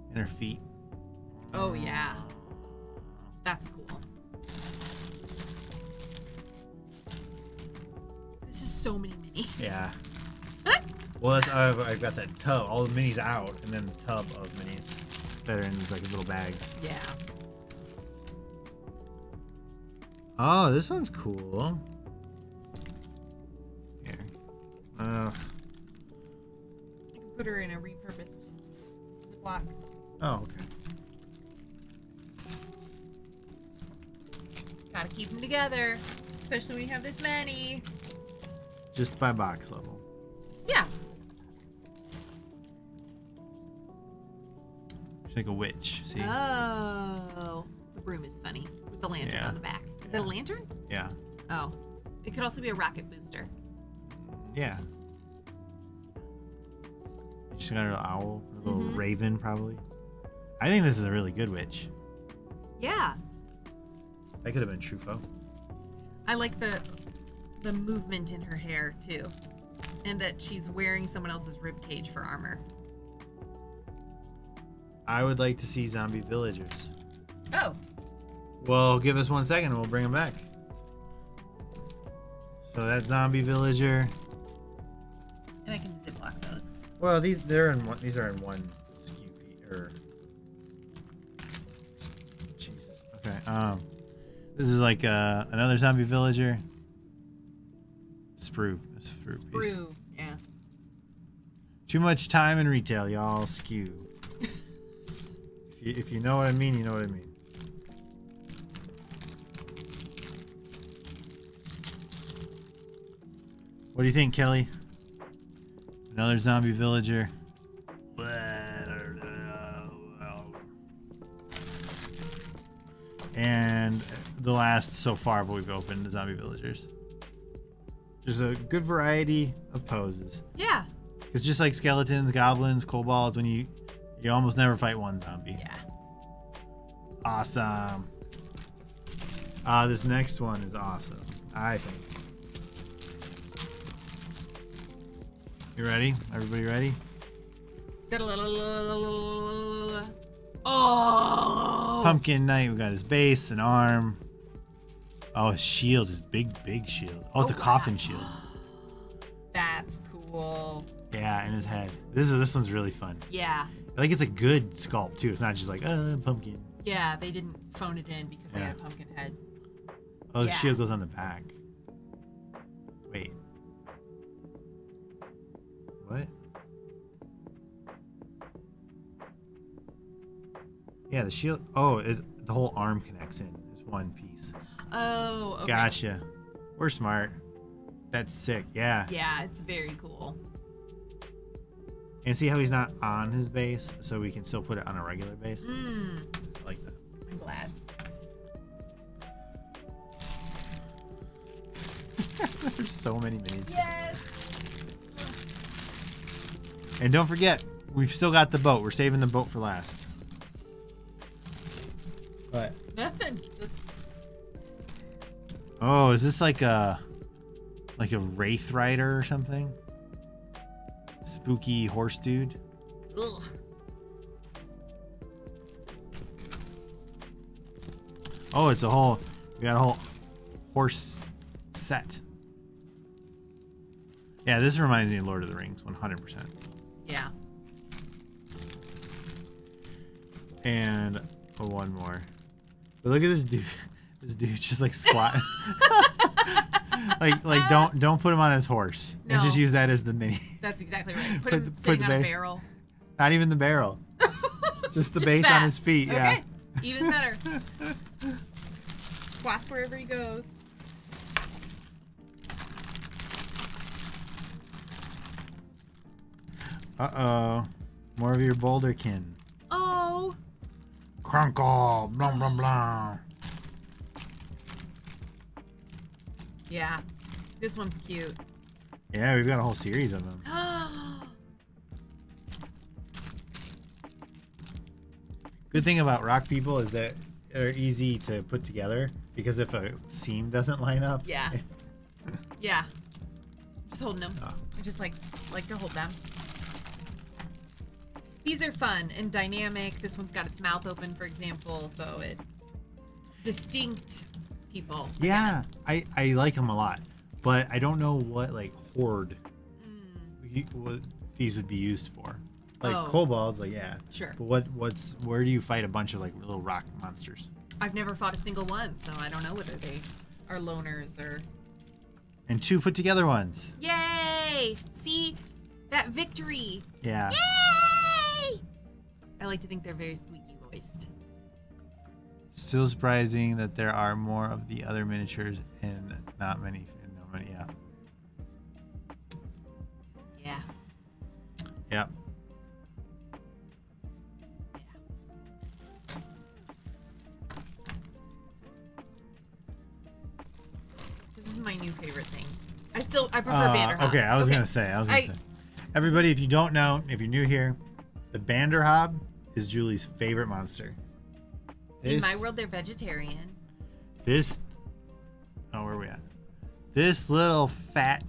Speaker 1: And her feet.
Speaker 2: Oh yeah. That's cool. So many minis.
Speaker 1: Yeah. <laughs> well, that's, I've, I've got that tub, all the minis out, and then the tub of minis that are in like little bags.
Speaker 2: Yeah.
Speaker 1: Oh, this one's cool. Here. Uh,
Speaker 2: I can put her in a repurposed Ziploc.
Speaker 1: oh, okay.
Speaker 2: Gotta keep them together, especially when you have this many.
Speaker 1: Just by box level.
Speaker 2: Yeah.
Speaker 1: She's like a witch. See?
Speaker 2: Oh. The broom is funny with the lantern
Speaker 1: Yeah.
Speaker 2: on the back. Is that a lantern?
Speaker 1: yeah.
Speaker 2: Oh. It could also be a rocket booster.
Speaker 1: Yeah. She's got her little owl, her little
Speaker 2: Mhm.
Speaker 1: raven, probably. I think this is a really good witch.
Speaker 2: Yeah.
Speaker 1: That could have been Truffaut.
Speaker 2: I like the the movement in her hair too. And that she's wearing someone else's rib cage for armor.
Speaker 1: I would like to see zombie villagers.
Speaker 2: Oh.
Speaker 1: Well, give us one second and we'll bring them back. So that zombie villager.
Speaker 2: And I can ziplock those.
Speaker 1: Well, these they're in one. These are in one SKU. Or Jesus. Okay. Um, this is like uh, another zombie villager. Sprue. Sprue. piece.
Speaker 2: Yeah.
Speaker 1: Too much time in retail, y'all. Skew. if, you, if you know what I mean, you know what I mean. What do you think, Kelly? Another zombie villager. And the last so far, we've opened, the zombie villagers. There's a good variety of poses.
Speaker 2: Yeah.
Speaker 1: It's just like skeletons, goblins, kobolds. When you you almost never fight one zombie.
Speaker 2: Yeah.
Speaker 1: Awesome. Uh, this next one is awesome. I think. You ready? Everybody ready?
Speaker 2: Oh.
Speaker 1: Pumpkin Knight. We got his base, an arm. Oh, his shield, his big, big shield. Oh, it's
Speaker 2: Oh,
Speaker 1: a coffin
Speaker 2: wow.
Speaker 1: shield.
Speaker 2: That's cool.
Speaker 1: Yeah, and his head. This is this one's really fun.
Speaker 2: Yeah.
Speaker 1: Like it's a good sculpt too. It's not just like uh pumpkin.
Speaker 2: Yeah, they didn't phone it in because they had a pumpkin head.
Speaker 1: Oh, the
Speaker 2: Yeah.
Speaker 1: shield goes on the back. Wait. What? Yeah, the shield. Oh, it, the whole arm connects in. It's one piece.
Speaker 2: Oh, okay.
Speaker 1: Gotcha. We're smart. That's sick. Yeah.
Speaker 2: Yeah, it's very cool.
Speaker 1: And see how he's not on his base, so we can still put it on a regular base.
Speaker 2: Hmm.
Speaker 1: I like that.
Speaker 2: I'm glad. <laughs>
Speaker 1: There's so many minis.
Speaker 2: Yes.
Speaker 1: And don't forget, we've still got the boat. We're saving the boat for last. But
Speaker 2: Nothing. Just
Speaker 1: Oh, is this like a like a wraith rider or something? Spooky horse dude.
Speaker 2: ugh.
Speaker 1: Oh, it's a whole. We got a whole horse set. Yeah, this reminds me of Lord of the Rings, 100%.
Speaker 2: Yeah.
Speaker 1: And oh, one more. But look at this dude. This dude <laughs> just like squat. <laughs> like like don't don't put him on his horse. And just use that as the mini.
Speaker 2: That's exactly right. <laughs> Put
Speaker 1: Put
Speaker 2: him
Speaker 1: the- put
Speaker 2: sitting
Speaker 1: the
Speaker 2: on a barrel.
Speaker 1: Not even the barrel. Just the
Speaker 2: Just
Speaker 1: base on his feet. Yeah.
Speaker 2: Even better. Squats wherever he goes.
Speaker 1: Uh oh. More of your boulderkin.
Speaker 2: Oh.
Speaker 1: Crunkle. Blah blah blah.
Speaker 2: Yeah. This one's cute.
Speaker 1: Yeah, we've got a whole series of them. <gasps> Good thing about rock people is that they're easy to put together because if a seam doesn't line up,
Speaker 2: Yeah. <laughs> yeah. Just holding them.
Speaker 1: Oh. Ah.
Speaker 2: I just like like to hold them. These are fun and dynamic. This one's got its mouth open, for example, so it distinct people.
Speaker 1: yeah, I I like them a lot, but I don't know what like horde
Speaker 2: Mm,
Speaker 1: what these would be used for. Like
Speaker 2: Oh.
Speaker 1: kobolds, like yeah.
Speaker 2: sure.
Speaker 1: But what what's where do you fight a bunch of like little rock monsters?
Speaker 2: I've never fought a single one, so I don't know whether they are loners or.
Speaker 1: And two put together ones.
Speaker 2: Yay! See that victory.
Speaker 1: Yeah.
Speaker 2: Yay! I like to think they're very squeaky voiced.
Speaker 1: Still surprising that there are more of the other miniatures and not many. No many. Yeah.
Speaker 2: Yeah.
Speaker 1: Yep.
Speaker 2: This is my new favorite thing. I still I prefer
Speaker 1: Uh,
Speaker 2: Banderhobbs.
Speaker 1: okay, I was gonna say. I was gonna
Speaker 2: I-
Speaker 1: say. Everybody, if you don't know, if you're new here, the Banderhobb is Julie's favorite monster.
Speaker 2: In my world, they're vegetarian.
Speaker 1: this. Oh, where are we at? This little fat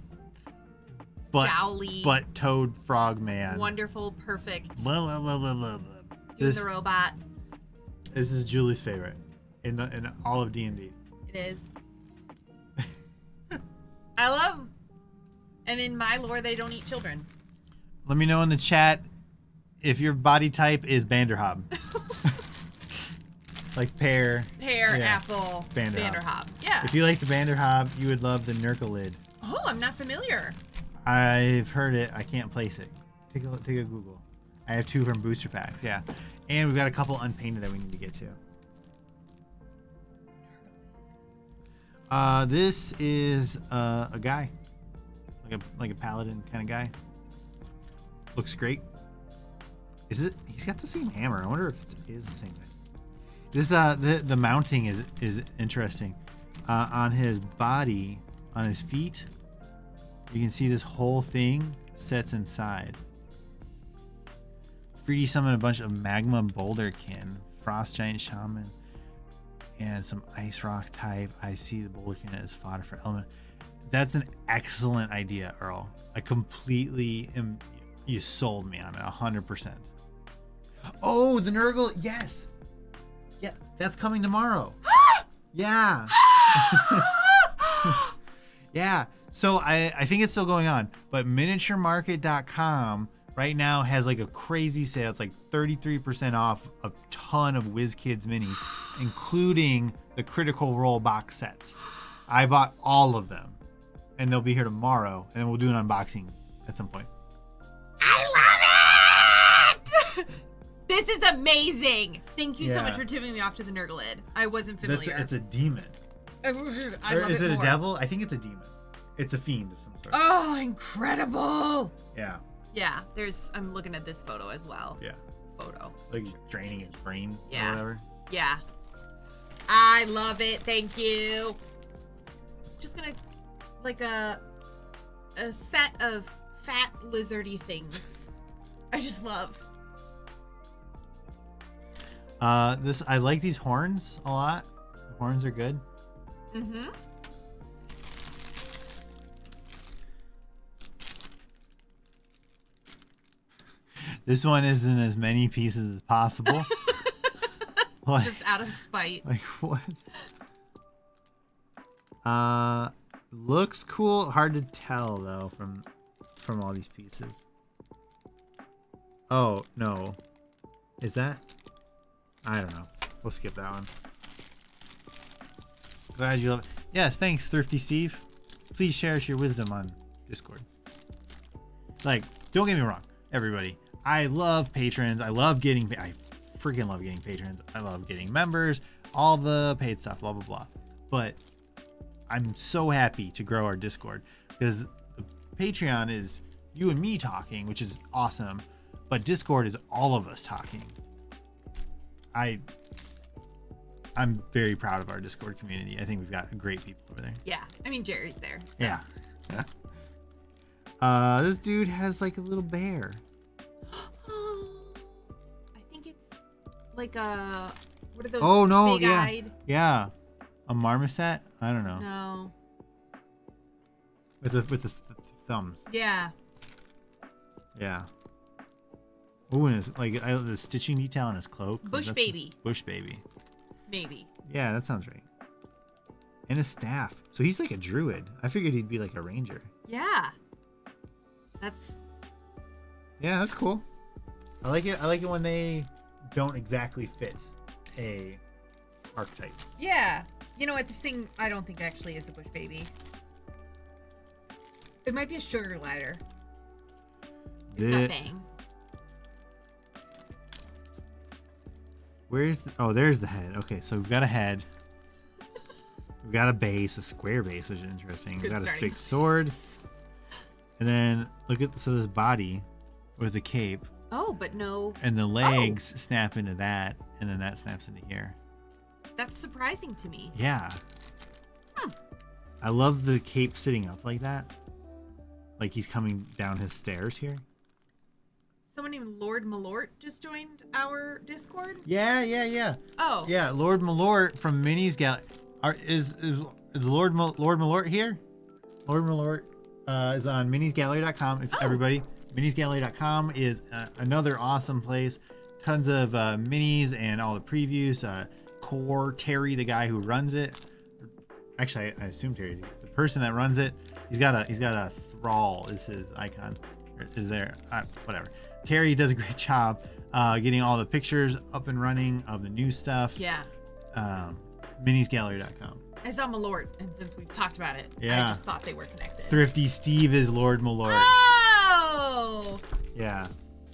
Speaker 1: butt
Speaker 2: Jowly.
Speaker 1: butt toad frog man.
Speaker 2: Wonderful, perfect.
Speaker 1: Blah, blah, blah, blah, blah, blah.
Speaker 2: Doing
Speaker 1: This,
Speaker 2: the robot.
Speaker 1: this is Julie's favorite in the in all of D and D.
Speaker 2: It is. I love. And in my lore, they don't eat children.
Speaker 1: Let me know in the chat if your body type is Banderhobb. <laughs> like pear.
Speaker 2: Pear,
Speaker 1: Yeah.
Speaker 2: apple,
Speaker 1: Banderhobb.
Speaker 2: Banderhobb. Yeah.
Speaker 1: If you like the Banderhobb, you would love the Nurkalid.
Speaker 2: oh, I'm not familiar.
Speaker 1: I've heard it. I can't place it. Take a look- take a Google. I have two from booster packs. Yeah, and we've got a couple unpainted that we need to get to. Uh, this is uh, a guy, like a like a paladin kind of guy. Looks great. Is it? He's got the same hammer. I wonder if it is the same thing. This uh the the mounting is is interesting. Uh, on his body, on his feet, you can see this whole thing sets inside. 3D summon a bunch of magma boulderkin, frost giant shaman, and some ice rock type. I see the boulderkin as fodder for element. That's an excellent idea, Earl. I completely am. You sold me on it, hundred percent. Oh, the Nurgle, yes, yeah, that's coming tomorrow. <gasps> yeah. <gasps> Yeah. So I, I think it's still going on, but miniaturemarket.com right now has like a crazy sale. It's like 33% off a ton of WizKids minis, <gasps> including the Critical Role box sets. I bought all of them, and they'll be here tomorrow, and we'll do an unboxing at some point.
Speaker 2: I love it! This is amazing. Thank you so much for tipping me off to the Nurglid. I wasn't
Speaker 1: That's
Speaker 2: familiar.
Speaker 1: it's a demon.
Speaker 2: Oh, I
Speaker 1: Or
Speaker 2: love
Speaker 1: is it,
Speaker 2: it
Speaker 1: a devil? I think it's a demon. It's a fiend of some sort.
Speaker 2: Oh, incredible!
Speaker 1: Yeah,
Speaker 2: Yeah, there's. I'm looking at this photo as well.
Speaker 1: yeah.
Speaker 2: Photo.
Speaker 1: Like draining his brain
Speaker 2: Yeah.
Speaker 1: or whatever.
Speaker 2: Yeah. I love it. Thank you. Just gonna like a a set of fat lizardy things. I just love.
Speaker 1: Uh, this I like these horns a lot. The horns are good.
Speaker 2: Mm-hmm.
Speaker 1: This one isn't as many pieces as possible. <laughs> like,
Speaker 2: Just out of spite.
Speaker 1: like what? Uh, looks cool. Hard to tell though from from all these pieces. Oh no, is that? I don't know. We'll skip that one. Glad you love it. Yes, thanks, Thrifty Steve. Please share your wisdom on Discord. Like, don't get me wrong, everybody. I love patrons. I love getting. I freaking love getting patrons. I love getting members. All the paid stuff. Blah blah blah. But I'm so happy to grow our Discord because Patreon is you and me talking, which is awesome. But Discord is all of us talking. I I'm very proud of our Discord community. I think we've got great people over there.
Speaker 2: Yeah. I mean Jerry's there. so-
Speaker 1: Yeah. <laughs> Uh, this dude has like a little bear. <gasps>
Speaker 2: I think it's like a what are those
Speaker 1: Oh no,
Speaker 2: big
Speaker 1: yeah,
Speaker 2: eyed?
Speaker 1: yeah, a marmoset. I don't know.
Speaker 2: No.
Speaker 1: With the with the th- thumbs.
Speaker 2: Yeah.
Speaker 1: Yeah. Oh, and his, like I, the stitching detail on his cloak.
Speaker 2: Bush
Speaker 1: that's-
Speaker 2: baby.
Speaker 1: Bush baby.
Speaker 2: Maybe.
Speaker 1: Yeah, that sounds right. And a staff. So he's like a druid. I figured he'd be like a ranger.
Speaker 2: Yeah. That's
Speaker 1: Yeah, that's cool. I like it. I like it when they don't exactly fit a archetype.
Speaker 2: Yeah. You know what? This thing I don't think actually is a bush baby. It might be a sugar glider. It's
Speaker 1: The-
Speaker 2: bangs.
Speaker 1: Where's the, oh there's the head. Okay, so we've got a head. We've got a base, a square base, which is interesting. We've
Speaker 2: Good
Speaker 1: got a
Speaker 2: starting
Speaker 1: big sword. And then look at so this body with the cape
Speaker 2: Oh, but no.
Speaker 1: and the legs snap into that and then that snaps into here.
Speaker 2: That's surprising to me.
Speaker 1: Yeah.
Speaker 2: Hmm.
Speaker 1: I love the cape sitting up like that. Like he's coming down his stairs here.
Speaker 2: Someone named Lord Malort just joined our Discord.
Speaker 1: Yeah, yeah, yeah.
Speaker 2: Oh.
Speaker 1: Yeah, Lord Malort from Minnie's Gal. Are, is, is is Lord Mal- Lord Malort here? Lord Malort uh, is on minisgallery.com. If
Speaker 2: Oh.
Speaker 1: everybody, minisgallery.com is uh, another awesome place. Tons of uh, minis and all the previews. Uh, Core Terry, the guy who runs it. Actually, I, I assume Terry, the person that runs it. He's got a he's got a thrall is his icon. Is there? Uh, whatever. Terry does a <laughs> great job uh, getting all the pictures up and running of the new stuff
Speaker 2: Yeah.
Speaker 1: um, minisgallery.com.
Speaker 2: I saw Malort, and since we've talked about it,
Speaker 1: Yeah.
Speaker 2: I just thought they were connected.
Speaker 1: Thrifty Steve is Lord Malort.
Speaker 2: Oh!
Speaker 1: Yeah,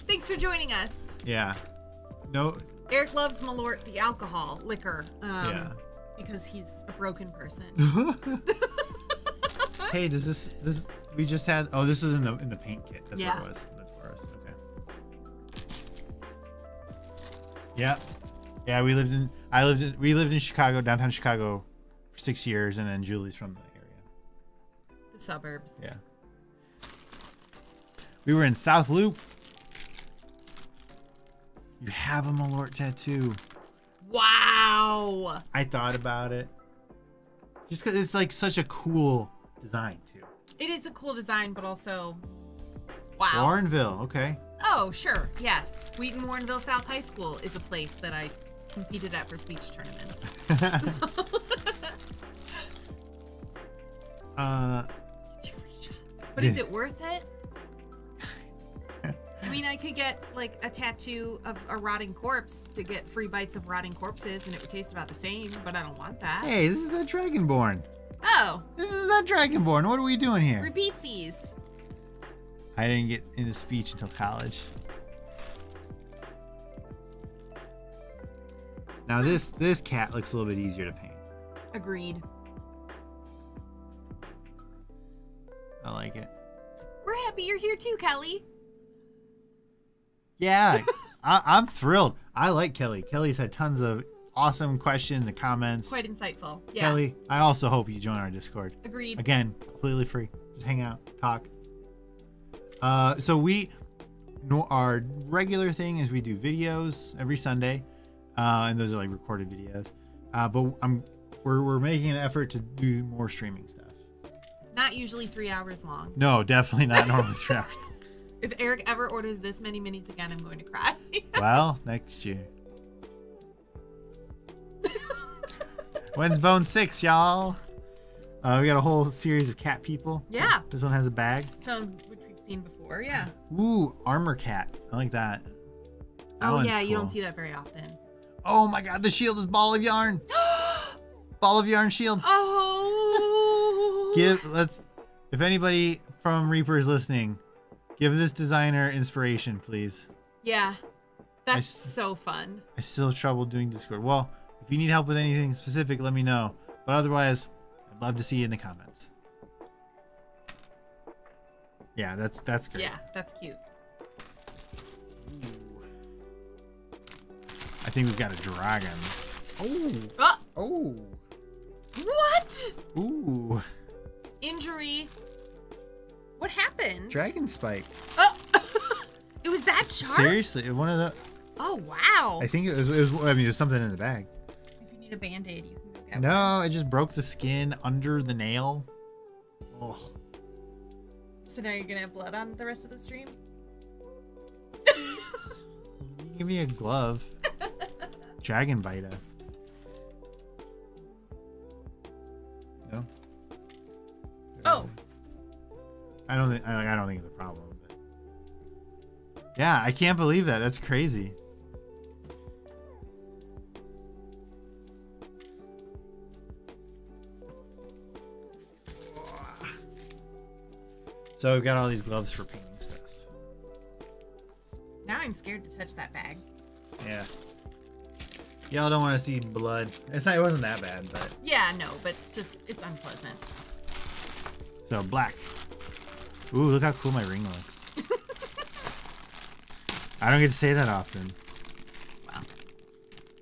Speaker 2: Thanks for joining us.
Speaker 1: yeah. No,
Speaker 2: Eric loves Malort, the alcohol, liquor, um,
Speaker 1: yeah.
Speaker 2: because he's a broken person. <laughs> <laughs>
Speaker 1: hey, does this this we just had? Oh, this is in the in the paint kit. That's
Speaker 2: Yeah.
Speaker 1: where it was. That's where it was. Yeah, yeah. We lived in. I lived in. We lived in Chicago, downtown Chicago, for six years, and then Julie's from the area.
Speaker 2: the suburbs.
Speaker 1: Yeah. We were in South Loop. You have a Malort tattoo.
Speaker 2: Wow!
Speaker 1: I thought about it. Just because it's like such a cool design too.
Speaker 2: It is a cool design, but also, wow.
Speaker 1: Warrenville, okay.
Speaker 2: Oh, sure, yes. Wheaton Warrenville South High School is a place that I competed at for speech tournaments. <laughs>
Speaker 1: uh,
Speaker 2: But is it worth it? <laughs> I mean, I could get like a tattoo of a rotting corpse to get free bites of rotting corpses, and it would taste about the same. But I don't want that.
Speaker 1: hey, this is that Dragonborn.
Speaker 2: Oh,
Speaker 1: This is that Dragonborn. What are we doing here?
Speaker 2: repeatsies.
Speaker 1: I didn't get into speech until college. Now this this cat looks a little bit easier to paint.
Speaker 2: Agreed.
Speaker 1: I like it.
Speaker 2: We're happy you're here too, Kelly.
Speaker 1: Yeah, <laughs> I, I'm thrilled. I like Kelly. Kelly's had tons of awesome questions and comments.
Speaker 2: Quite insightful. Yeah.
Speaker 1: Kelly, I also hope you join our Discord.
Speaker 2: Agreed.
Speaker 1: Again, completely free. Just hang out, talk. Uh, so we, no, our regular thing is we do videos every Sunday, uh, and those are like recorded videos. Uh, but I'm we're we're making an effort to do more streaming stuff.
Speaker 2: Not usually three hours long.
Speaker 1: No, definitely not normally three hours. Long. <laughs>
Speaker 2: If Eric ever orders this many minis again, I'm going to cry. <laughs>
Speaker 1: Well, next year. When's Bone Six, y'all? Uh, we got a whole series of cat people.
Speaker 2: Yeah.
Speaker 1: This one has a bag.
Speaker 2: so, seen before, yeah.
Speaker 1: Ooh, armor cat. I like that. That
Speaker 2: oh yeah, you don't see that very often.
Speaker 1: Oh my god, the shield is ball of yarn. <gasps> Ball of yarn shield.
Speaker 2: oh. <laughs>
Speaker 1: Give let's if anybody from Reaper is listening, give this designer inspiration, please.
Speaker 2: Yeah. That's so fun.
Speaker 1: I still have trouble doing Discord. Well, if you need help with anything specific, let me know. But otherwise, I'd love to see you in the comments. Yeah, that's that's good.
Speaker 2: Yeah, that's cute.
Speaker 1: I think we've got a dragon. Oh,
Speaker 2: Oh,
Speaker 1: oh,
Speaker 2: what?
Speaker 1: ooh,
Speaker 2: Injury. What happened?
Speaker 1: dragon spike.
Speaker 2: Oh. <laughs> it was that sharp?
Speaker 1: Seriously, one of the.
Speaker 2: Oh wow.
Speaker 1: I think it was. It was I mean, there's something in the bag.
Speaker 2: If you need a band-aid, you can go get one.
Speaker 1: No, it just broke the skin under the nail. Oh,
Speaker 2: So now you're gonna have blood on the rest of the stream?
Speaker 1: give me a glove. <laughs> Dragon Vita. No.
Speaker 2: Oh.
Speaker 1: I don't think. I, I don't think it's a problem. But... Yeah, I can't believe that. That's crazy. So we've got all these gloves for painting stuff.
Speaker 2: Now I'm scared to touch that bag.
Speaker 1: Yeah. Y'all don't want to see blood. It's not. It wasn't that bad, but
Speaker 2: Yeah, no, but just it's unpleasant.
Speaker 1: so black. Ooh, look how cool my ring looks. <laughs> I don't get to say that often.
Speaker 2: Wow.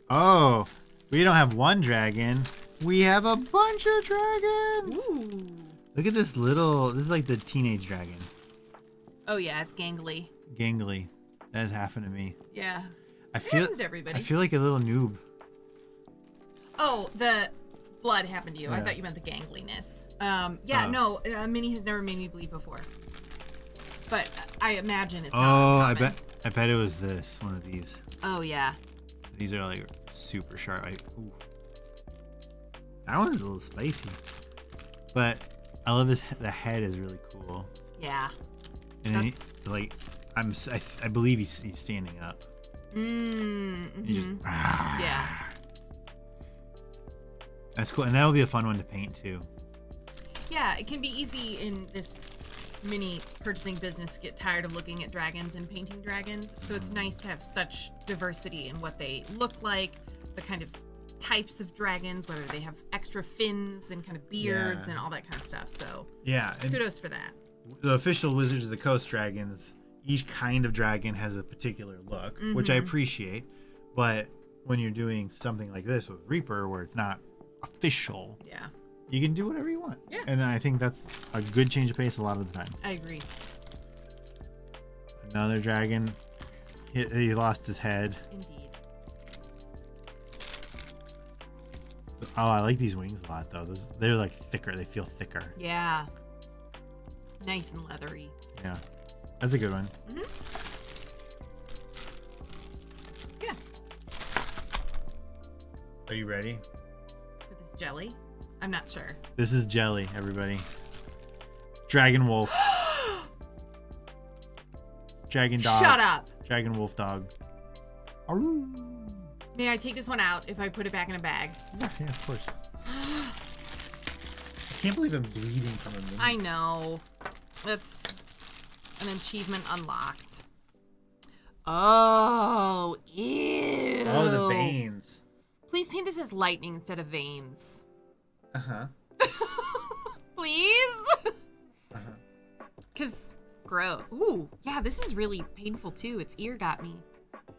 Speaker 1: Oh, we don't have one dragon. We have a bunch of dragons.
Speaker 2: Ooh.
Speaker 1: Look at this little. This is like the teenage dragon,
Speaker 2: Oh yeah, it's gangly.
Speaker 1: gangly. That has happened to me.
Speaker 2: Yeah.
Speaker 1: I
Speaker 2: It
Speaker 1: feel.
Speaker 2: everybody.
Speaker 1: I feel like a little noob.
Speaker 2: Oh, the blood happened to you. I thought you meant the gangliness. Um, yeah,
Speaker 1: Oh.
Speaker 2: no, uh, Minnie has never made me bleed before. But I imagine it's.
Speaker 1: Oh,
Speaker 2: not
Speaker 1: I bet. I bet it was this one of these.
Speaker 2: Oh yeah.
Speaker 1: These are like super sharp. Like, ooh. That one's a little spicy. But I love his the head is really cool.
Speaker 2: Yeah.
Speaker 1: And then he, like I'm s- I, I believe he's he's standing up.
Speaker 2: Mm.
Speaker 1: Just
Speaker 2: mhm. Yeah.
Speaker 1: That's cool. And that'll be a fun one to paint too.
Speaker 2: Yeah, it can be easy in this mini purchasing business to get tired of looking at dragons and painting dragons. So it's nice to have such diversity in what they look like, the kind of types of dragons, whether they have extra fins and kind of beards
Speaker 1: Yeah.
Speaker 2: and all that kind of stuff. So
Speaker 1: Yeah.
Speaker 2: Kudos for that.
Speaker 1: the official Wizards of the Coast dragons, each kind of dragon has a particular look, which I
Speaker 2: Mhm.
Speaker 1: appreciate. But when you're doing something like this with Reaper, where it's not official,
Speaker 2: Yeah,
Speaker 1: you can do whatever you want.
Speaker 2: Yeah.
Speaker 1: And I think that's a good change of pace a lot of the time.
Speaker 2: I agree.
Speaker 1: Another dragon. He, he lost his head.
Speaker 2: Indeed.
Speaker 1: Oh, I like these wings a lot though. Those they're like thicker. They feel thicker.
Speaker 2: Yeah. Nice and leathery.
Speaker 1: Yeah. That's a good one. Mm-hmm.
Speaker 2: Yeah.
Speaker 1: Are you ready?
Speaker 2: For this jelly. I'm not sure.
Speaker 1: This is jelly, everybody. Dragon wolf. <gasps> Dragon dog.
Speaker 2: Shut up.
Speaker 1: Dragon wolf dog. Aroo.
Speaker 2: May I take this one out if I put it back in a bag?
Speaker 1: Yeah, yeah, of course. I can't believe I'm bleeding from a mini.
Speaker 2: I know. That's an achievement unlocked. Oh, ew.
Speaker 1: Oh, the veins.
Speaker 2: Please paint this as lightning instead of veins.
Speaker 1: Uh huh. <laughs>
Speaker 2: Please?
Speaker 1: Uh huh.
Speaker 2: Cause grow. Ooh, yeah, this is really painful too. Its ear got me.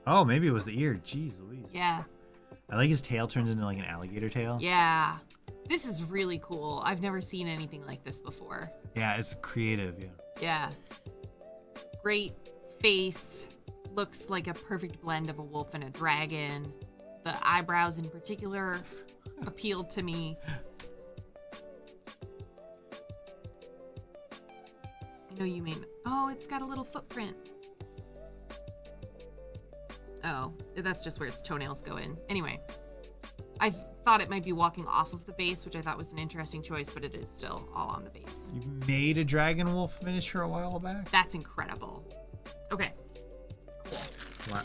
Speaker 1: Oh, maybe it was the ear. Jeez Louise.
Speaker 2: Yeah,
Speaker 1: I like his tail turns into like an alligator tail.
Speaker 2: yeah. This is really cool. I've never seen anything like this before.
Speaker 1: Yeah, it's creative. Yeah.
Speaker 2: Yeah. Great face. Looks like a perfect blend of a wolf and a dragon. The eyebrows in particular appealed to me. I know you mean. Oh, it's got a little footprint. Oh, that's just where its toenails go in. Anyway, I thought it might be walking off of the base, which I thought was an interesting choice, but it is still all on the base.
Speaker 1: You made a dragon wolf miniature a while back.
Speaker 2: That's incredible. Okay.
Speaker 1: Wow.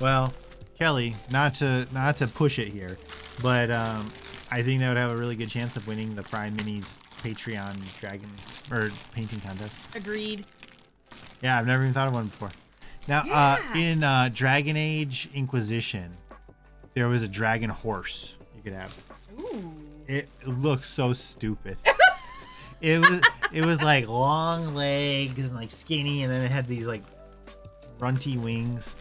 Speaker 1: Well, Kelly, not to not to push it here, but um, I think that would have a really good chance of winning the Fry Minis Patreon dragon or painting contest.
Speaker 2: Agreed.
Speaker 1: Yeah, I've never even thought of one before. Now, uh, in uh, Dragon Age Inquisition, there was a dragon horse you could have.
Speaker 2: Ooh.
Speaker 1: It looks so stupid. <laughs> it was it was like long legs and like skinny, and then it had these like runty wings.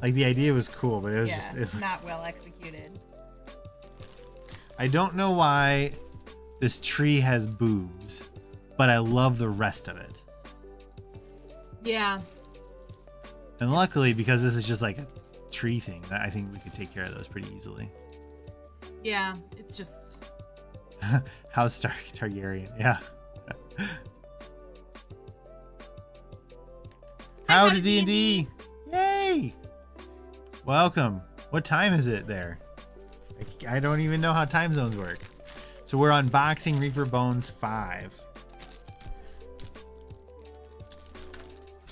Speaker 1: Like the idea was cool, but it was
Speaker 3: Yeah,
Speaker 1: just it looks-
Speaker 3: not well executed.
Speaker 1: I don't know why this tree has boobs, but I love the rest of it.
Speaker 2: Yeah.
Speaker 1: And luckily, because this is just like a tree thing, I think we could take care of those pretty easily.
Speaker 2: Yeah. It's just. <laughs>
Speaker 1: House Star Targaryen, yeah. <laughs> How to D and D! Yay! Welcome. What time is it there? I, I don't even know how time zones work. So we're unboxing Reaper Bones Five,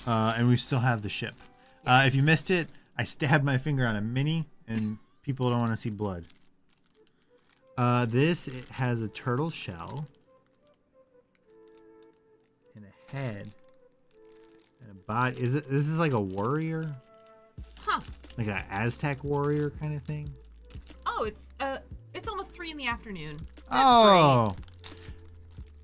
Speaker 1: uh, and we still have the ship. Uh, if you missed it, I stabbed my finger on a mini, and people don't want to see blood. Uh, this it has a turtle shell and a head and a body. Is it? This is like a warrior,
Speaker 2: Huh.
Speaker 1: like an Aztec warrior kind of thing.
Speaker 2: Oh, it's uh, it's almost three in the afternoon. That's
Speaker 1: oh,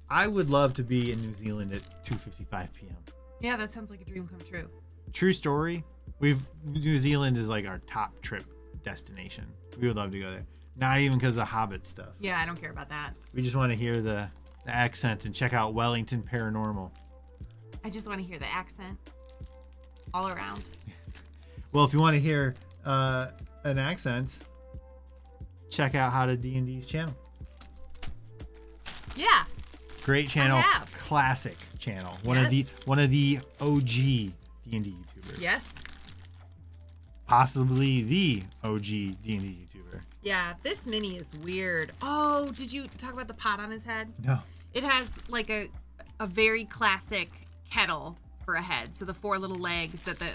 Speaker 1: I would love to be in New Zealand at 2:55 p.m.
Speaker 2: Yeah, that sounds like a dream come true.
Speaker 1: True story. We've New Zealand is like our top trip destination. We would love to go there. Not even because of Hobbit stuff.
Speaker 2: Yeah, I don't care about that.
Speaker 1: We just want to hear the, the accent and check out Wellington Paranormal.
Speaker 2: I just want to hear the accent all around. <laughs>
Speaker 1: Well, if you want to hear uh, an accent, check out How to D and D's channel.
Speaker 2: Yeah.
Speaker 1: Great channel,
Speaker 2: have.
Speaker 1: classic channel. One of the one of the OG D and D YouTubers.
Speaker 2: Yes.
Speaker 1: Possibly the OG D and D YouTuber.
Speaker 2: Yeah, this mini is weird. Oh, did you talk about the pot on his head?
Speaker 1: No.
Speaker 2: It has like a a very classic kettle for a head. So the four little legs that the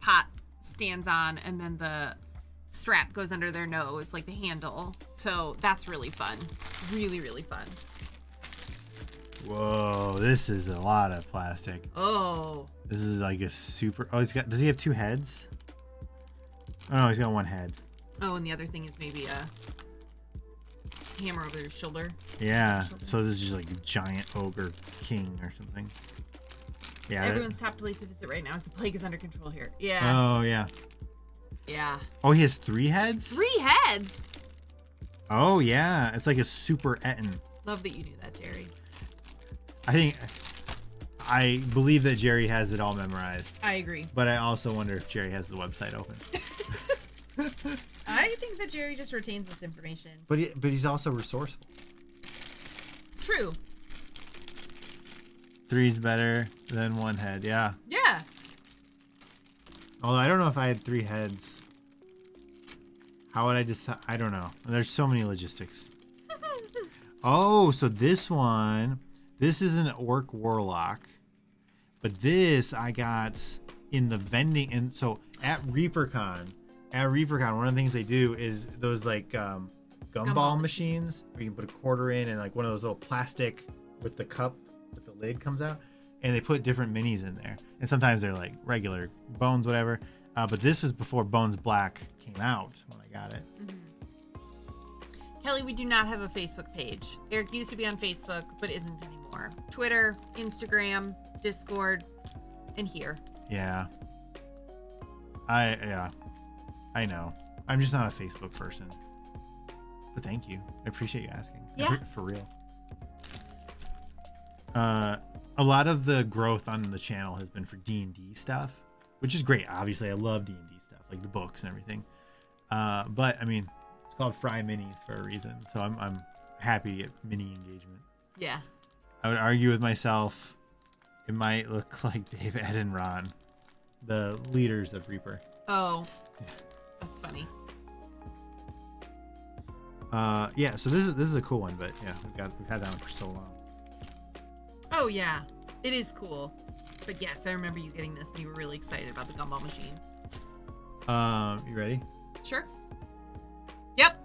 Speaker 2: pot stands on and then the strap goes under their nose like the handle. So that's really fun. Really really fun.
Speaker 1: Whoa, this is a lot of plastic.
Speaker 2: Oh.
Speaker 1: This is like a super. Oh, he's got. Does he have two heads? Oh no, he's got one head.
Speaker 2: Oh, and the other thing is maybe a hammer over his shoulder.
Speaker 1: Yeah. So this is just like a giant ogre king or something. Yeah. that-
Speaker 2: Everyone's top delete to visit right now as the plague is under control here. Yeah.
Speaker 1: Oh yeah.
Speaker 2: yeah.
Speaker 1: Oh, he has three heads.
Speaker 2: Three heads.
Speaker 1: Oh yeah, it's like a super Ettin.
Speaker 2: Love that you knew that, Jerry.
Speaker 1: I think. I believe that Jerry has it all memorized,
Speaker 3: I agree.
Speaker 1: but I also wonder if Jerry has the website open. <laughs>
Speaker 3: I think that Jerry just retains this information.
Speaker 1: But he, but he's also resourceful.
Speaker 2: True.
Speaker 1: Three's better than one head. Yeah.
Speaker 2: Yeah.
Speaker 1: Although I don't know if I had three heads. How would I decide? I don't know. There's so many logistics. <laughs> Oh, so this one, this is an orc warlock, but this I got in the vending. And so at ReaperCon, at ReaperCon, one of the things they do is those like um, gumball
Speaker 2: Gumball
Speaker 1: machines where you can put a quarter in and like one of those little plastic with the cup with the lid comes out, and they put different minis in there. And sometimes they're like regular bones, whatever. Uh, but this was before Bones Black came out when I got it.
Speaker 2: Kelly, we do not have a Facebook page. Eric used to be on Facebook, but isn't anymore. Twitter, Instagram, Discord, and here.
Speaker 1: Yeah. I yeah. I know. I'm just not a Facebook person. But thank you. I appreciate you asking.
Speaker 2: Yeah.
Speaker 1: For real. Uh a lot of the growth on the channel has been for D&D stuff, which is great. Obviously, I love D&D stuff, like the books and everything. Uh but I mean, it's called Fry Minis for a reason. So I'm I'm happy to get mini engagement.
Speaker 2: Yeah.
Speaker 1: I would argue with myself it might look <laughs> like Dave, Ed, and Ron, the leaders of Reaper.
Speaker 2: Oh, that's funny.
Speaker 1: Uh, yeah. So this is this is a cool one, but yeah, we've got we've had that one for so long.
Speaker 2: Oh yeah, it is cool. But yes, I remember you getting this and you were really excited about the gumball machine.
Speaker 1: Um, you ready?
Speaker 2: Sure. Yep.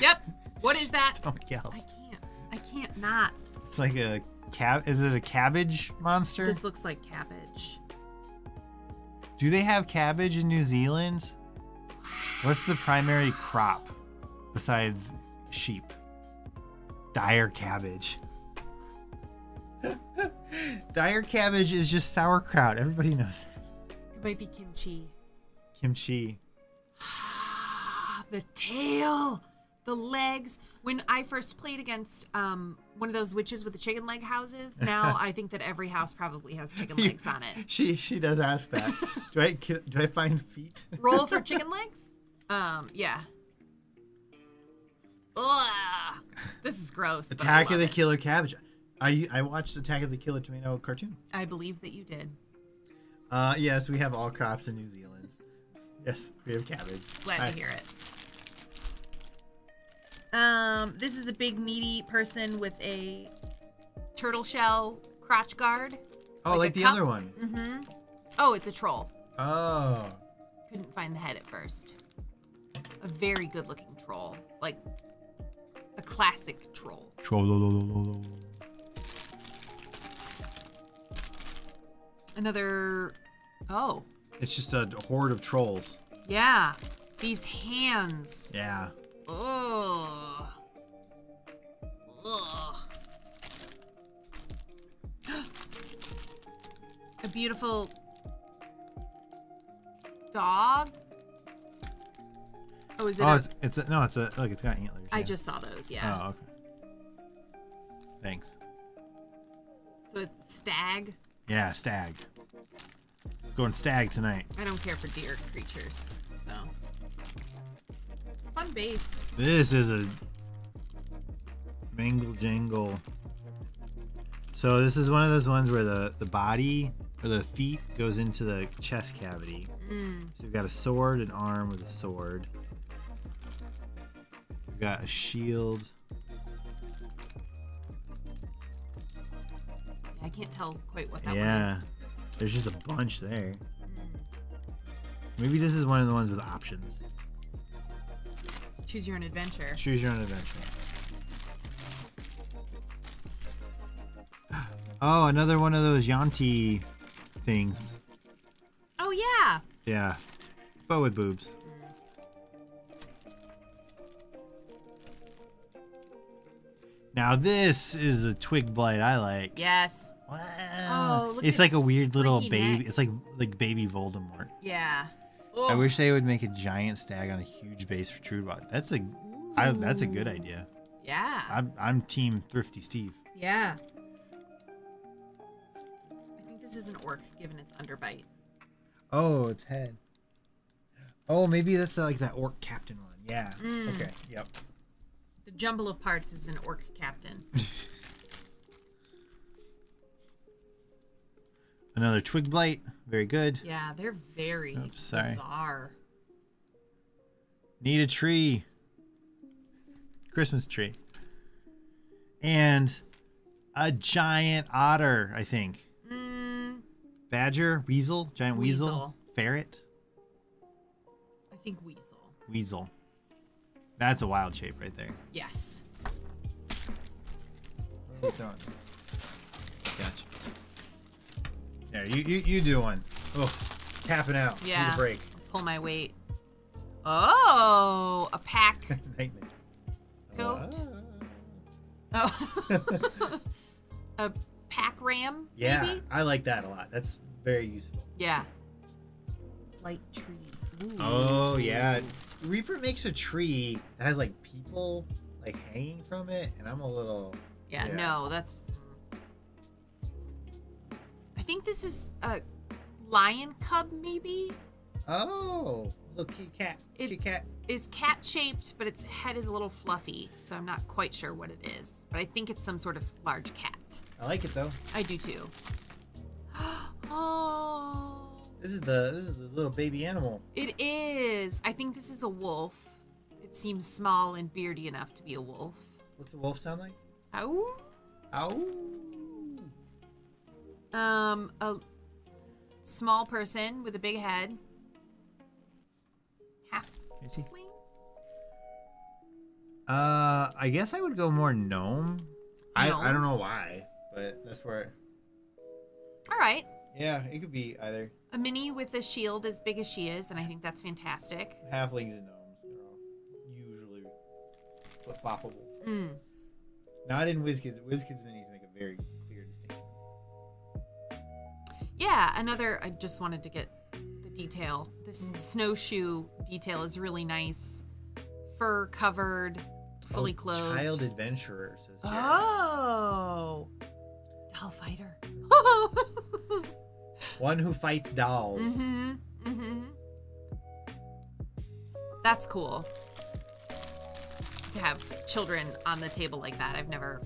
Speaker 2: Yep. <laughs> what is that?
Speaker 1: Don't yell.
Speaker 2: I can't. I can't not.
Speaker 1: It's like a cab. Is it a cabbage monster?
Speaker 2: This looks like cabbage.
Speaker 1: Do they have cabbage in New Zealand? What's the primary crop besides sheep? Dire cabbage. <laughs> Dire cabbage is just sauerkraut. Everybody knows that.
Speaker 2: It might be kimchi.
Speaker 1: Kimchi. <sighs>
Speaker 2: the tail, the legs. When I first played against um, one of those witches with the chicken leg houses, <laughs> now I think that every house probably has chicken <laughs> legs on it. <laughs>
Speaker 1: She she does ask that. do I do I find feet?
Speaker 2: Roll for chicken legs? Um, yeah. Ugh, this is gross.
Speaker 1: Attack of the
Speaker 2: it.
Speaker 1: Killer Cabbage. I I watched Attack of the Killer Tomato cartoon.
Speaker 2: I believe that you did.
Speaker 1: Uh yes, we have all crops in New Zealand. Yes, we have cabbage.
Speaker 2: Glad
Speaker 1: I-
Speaker 2: to hear it. Um, this is a big meaty person with a turtle shell crotch guard.
Speaker 1: Oh,
Speaker 2: like
Speaker 1: like, the
Speaker 2: cup?
Speaker 1: other one.
Speaker 2: Mm-hmm. Oh, it's a troll.
Speaker 1: Oh.
Speaker 2: Couldn't find the head at first. A very good looking troll. Like a classic troll. troll. Another oh,
Speaker 1: It's just a horde of trolls.
Speaker 2: yeah. These hands.
Speaker 1: Yeah.
Speaker 2: Ugh. Ugh. a beautiful dog. Oh, is it?
Speaker 1: Oh,
Speaker 2: a-
Speaker 1: it's it's a, no, it's a look. It's got antlers.
Speaker 2: I
Speaker 1: yeah.
Speaker 2: just saw those. Yeah.
Speaker 1: Oh, okay. Thanks.
Speaker 2: So it's stag.
Speaker 1: Yeah, stag. Going stag tonight.
Speaker 2: I don't care for deer creatures. So fun base.
Speaker 1: This is a mangle jangle. So this is one of those ones where the the body or the feet goes into the chest cavity.
Speaker 2: Mm.
Speaker 1: So we've got a sword, an arm with a sword. We've got a shield.
Speaker 2: I can't tell quite what that
Speaker 1: yeah.
Speaker 2: one is.
Speaker 1: There's just a bunch there.
Speaker 2: Mm.
Speaker 1: Maybe this is one of the ones with options.
Speaker 2: Choose your own adventure.
Speaker 1: Choose your own adventure. <gasps> Oh, another one of those Yuan-ti things.
Speaker 2: Oh yeah.
Speaker 1: Yeah. But with boobs. Now this is the twig blight I like.
Speaker 2: Yes.
Speaker 1: Wow.
Speaker 2: Oh, look
Speaker 1: it's
Speaker 2: at
Speaker 1: like a weird little baby.
Speaker 2: neck.
Speaker 1: It's like like baby Voldemort.
Speaker 2: Yeah.
Speaker 1: I wish they would make a giant stag on a huge base for Trudbot. That's a I, that's a good idea.
Speaker 2: Yeah.
Speaker 1: I'm I'm team Thrifty Steve.
Speaker 2: yeah. I think this is an orc given its underbite.
Speaker 1: Oh, its head. Oh, maybe that's like that orc captain one. Yeah.
Speaker 2: Mm.
Speaker 1: Okay. Yep.
Speaker 2: The jumble of parts is an orc captain. <laughs>
Speaker 1: Another twig blight. Very good.
Speaker 2: Yeah, they're very
Speaker 1: Oops, sorry.
Speaker 2: bizarre.
Speaker 1: Need a tree. Christmas tree. And a giant otter, I think.
Speaker 2: Mm,
Speaker 1: Badger, weasel, giant weasel,
Speaker 2: Weasel.
Speaker 1: ferret,
Speaker 2: I think weasel.
Speaker 1: weasel. That's a wild shape right there.
Speaker 2: Yes.
Speaker 1: Gotcha. Yeah, you, you you do one. Oh, tapping out.
Speaker 2: Yeah.
Speaker 1: Need a break.
Speaker 2: Pull my weight. Oh, a pack. <laughs>
Speaker 1: Nightmare.
Speaker 2: Goat. Oh. <laughs> a pack ram.
Speaker 1: Yeah,
Speaker 2: Maybe?
Speaker 1: I like that a lot. That's very useful.
Speaker 2: Yeah. Light tree. Oh, Ooh.
Speaker 1: Oh yeah, Reaper makes a tree that has like people like hanging from it, and I'm a little.
Speaker 2: Yeah,
Speaker 1: Yeah.
Speaker 2: no, that's. I think this is a lion cub, maybe.
Speaker 1: Oh, look, kitty cat,
Speaker 2: It-
Speaker 1: kitty cat.
Speaker 2: Is cat shaped, but its head is a little fluffy, so I'm not quite sure what it is. But I think it's some sort of large cat.
Speaker 1: I like it though.
Speaker 2: I do too. <gasps> oh,
Speaker 1: This is the this is the little baby animal.
Speaker 2: it is. I think this is a wolf. It seems small and beardy enough to be a wolf.
Speaker 1: What's a wolf sound like?
Speaker 2: Ow.
Speaker 1: Ow.
Speaker 2: Um, a small person with a big head. Half
Speaker 1: Is he? Uh, I guess I would go more gnome. I I don't know why, but that's where.
Speaker 2: All right.
Speaker 1: Yeah, it could be either
Speaker 2: A mini with a shield as big as she is, and I think that's fantastic.
Speaker 1: halflings and gnomes. They're all usually flip floppable.
Speaker 2: Mm.
Speaker 1: Not in WizKids. WizKids minis make a very.
Speaker 2: Yeah, another. I just wanted to get the detail. This snowshoe detail is really nice. Fur covered, fully
Speaker 1: Oh,
Speaker 2: clothed.
Speaker 1: Child adventurer says Jerry.
Speaker 2: Oh, doll fighter. <laughs>
Speaker 1: One who fights dolls.
Speaker 2: mm-hmm. Mm-hmm. That's cool. To have children on the table like that, I've never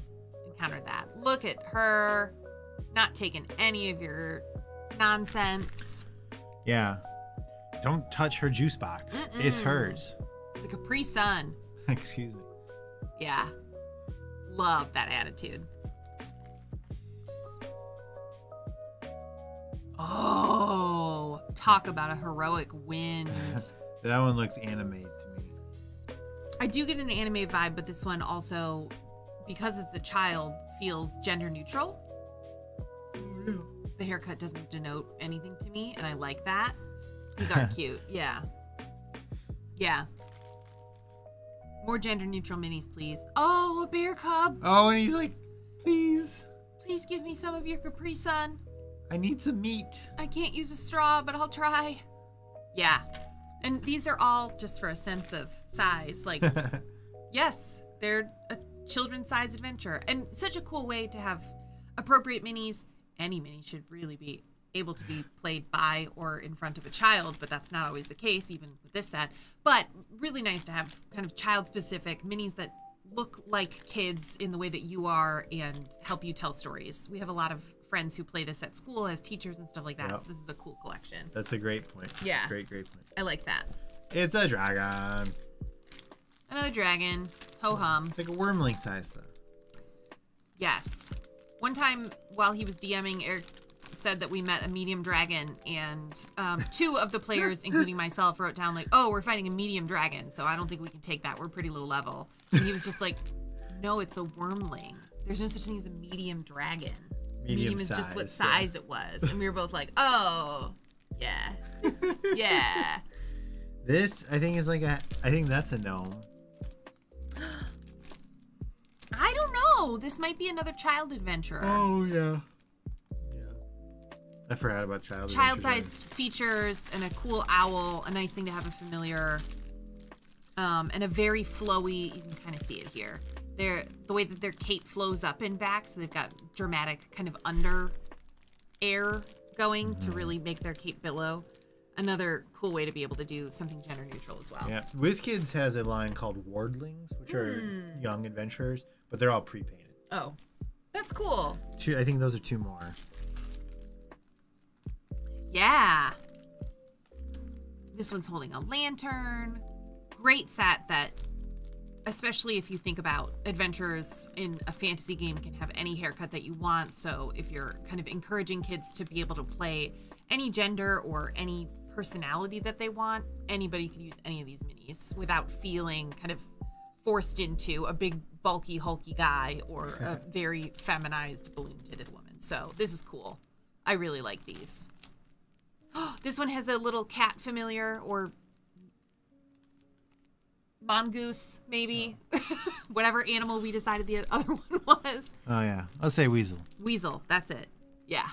Speaker 2: encountered that. Look at her, not taking any of your nonsense.
Speaker 1: Yeah. Don't touch her juice box. It's
Speaker 2: Mm-mm.
Speaker 1: hers.
Speaker 2: It's a Capri Sun. <laughs>
Speaker 1: Excuse me.
Speaker 2: Yeah. Love that attitude. Oh, talk about a heroic wind. <laughs>
Speaker 1: That one looks anime to me.
Speaker 2: I do get an anime vibe, but this one also, because it's a child, feels gender neutral. The haircut doesn't denote anything to me, and I like that. These are <laughs> cute. Yeah. Yeah. More gender neutral minis, please. Oh, a bear cub.
Speaker 1: Oh, and he's like, please,
Speaker 2: Please give me some of your Capri Sun.
Speaker 1: I need some meat.
Speaker 2: I can't use a straw, but I'll try. Yeah. And these are all just for a sense of size. Like, <laughs> yes, they're a children's size adventure. And such a cool way to have appropriate minis. Any mini should really be able to be played by or in front of a child, but that's not always the case, even with this set. But really nice to have kind of child specific minis that look like kids in the way that you are and help you tell stories. We have a lot of friends who play this at school as teachers and stuff like that.
Speaker 1: Yep.
Speaker 2: So this is a cool collection.
Speaker 1: That's a great point.
Speaker 2: Yeah.
Speaker 1: Great, great point.
Speaker 2: I like that.
Speaker 1: It's a dragon.
Speaker 2: Another dragon. Ho hum.
Speaker 1: It's like a wormling size though.
Speaker 2: Yes. One time while he was DMing, Eric said that we met a medium dragon, and um, <laughs> two of the players, including myself, wrote down, like, oh, we're fighting a medium dragon, so I don't think we can take that. We're pretty low level. And he was just like, no, it's a wormling. There's no such thing as a medium dragon.
Speaker 1: Medium
Speaker 2: is just what
Speaker 1: size, yeah.
Speaker 2: size it was. And we were both like, oh, yeah. <laughs> yeah.
Speaker 1: This, I think, is like a. I think that's a gnome.
Speaker 2: Don't. This might be another child adventurer.
Speaker 1: Oh yeah. Yeah. I forgot about child.
Speaker 2: child size features and a cool owl a nice thing to have a familiar um, and a very flowy you can kind of see it here they're the way that their cape flows up and back so they've got dramatic kind of under air going to really make their cape billow another cool way to be able to do something gender neutral as well
Speaker 1: Yeah. WizKids has a line called Wardlings, which are
Speaker 2: Hmm.
Speaker 1: young adventurers, but they're all pre-painted.
Speaker 2: Oh that's cool
Speaker 1: Two, I think those are two more.
Speaker 2: Yeah. This one's holding a lantern. Great set that, especially if you think about adventurers in a fantasy game, can have any haircut that you want. So if you're kind of encouraging kids to be able to play any gender or any personality that they want, anybody can use any of these minis without feeling kind of forced into a big, bulky, hulky guy or a very feminized, balloon titted woman. So this is cool. I really like these. <gasps> this one has a little cat familiar or mongoose, maybe. <laughs> Whatever animal we decided the <laughs> other one was.
Speaker 1: Oh yeah, I'll say weasel.
Speaker 2: Weasel, that's it. Yeah.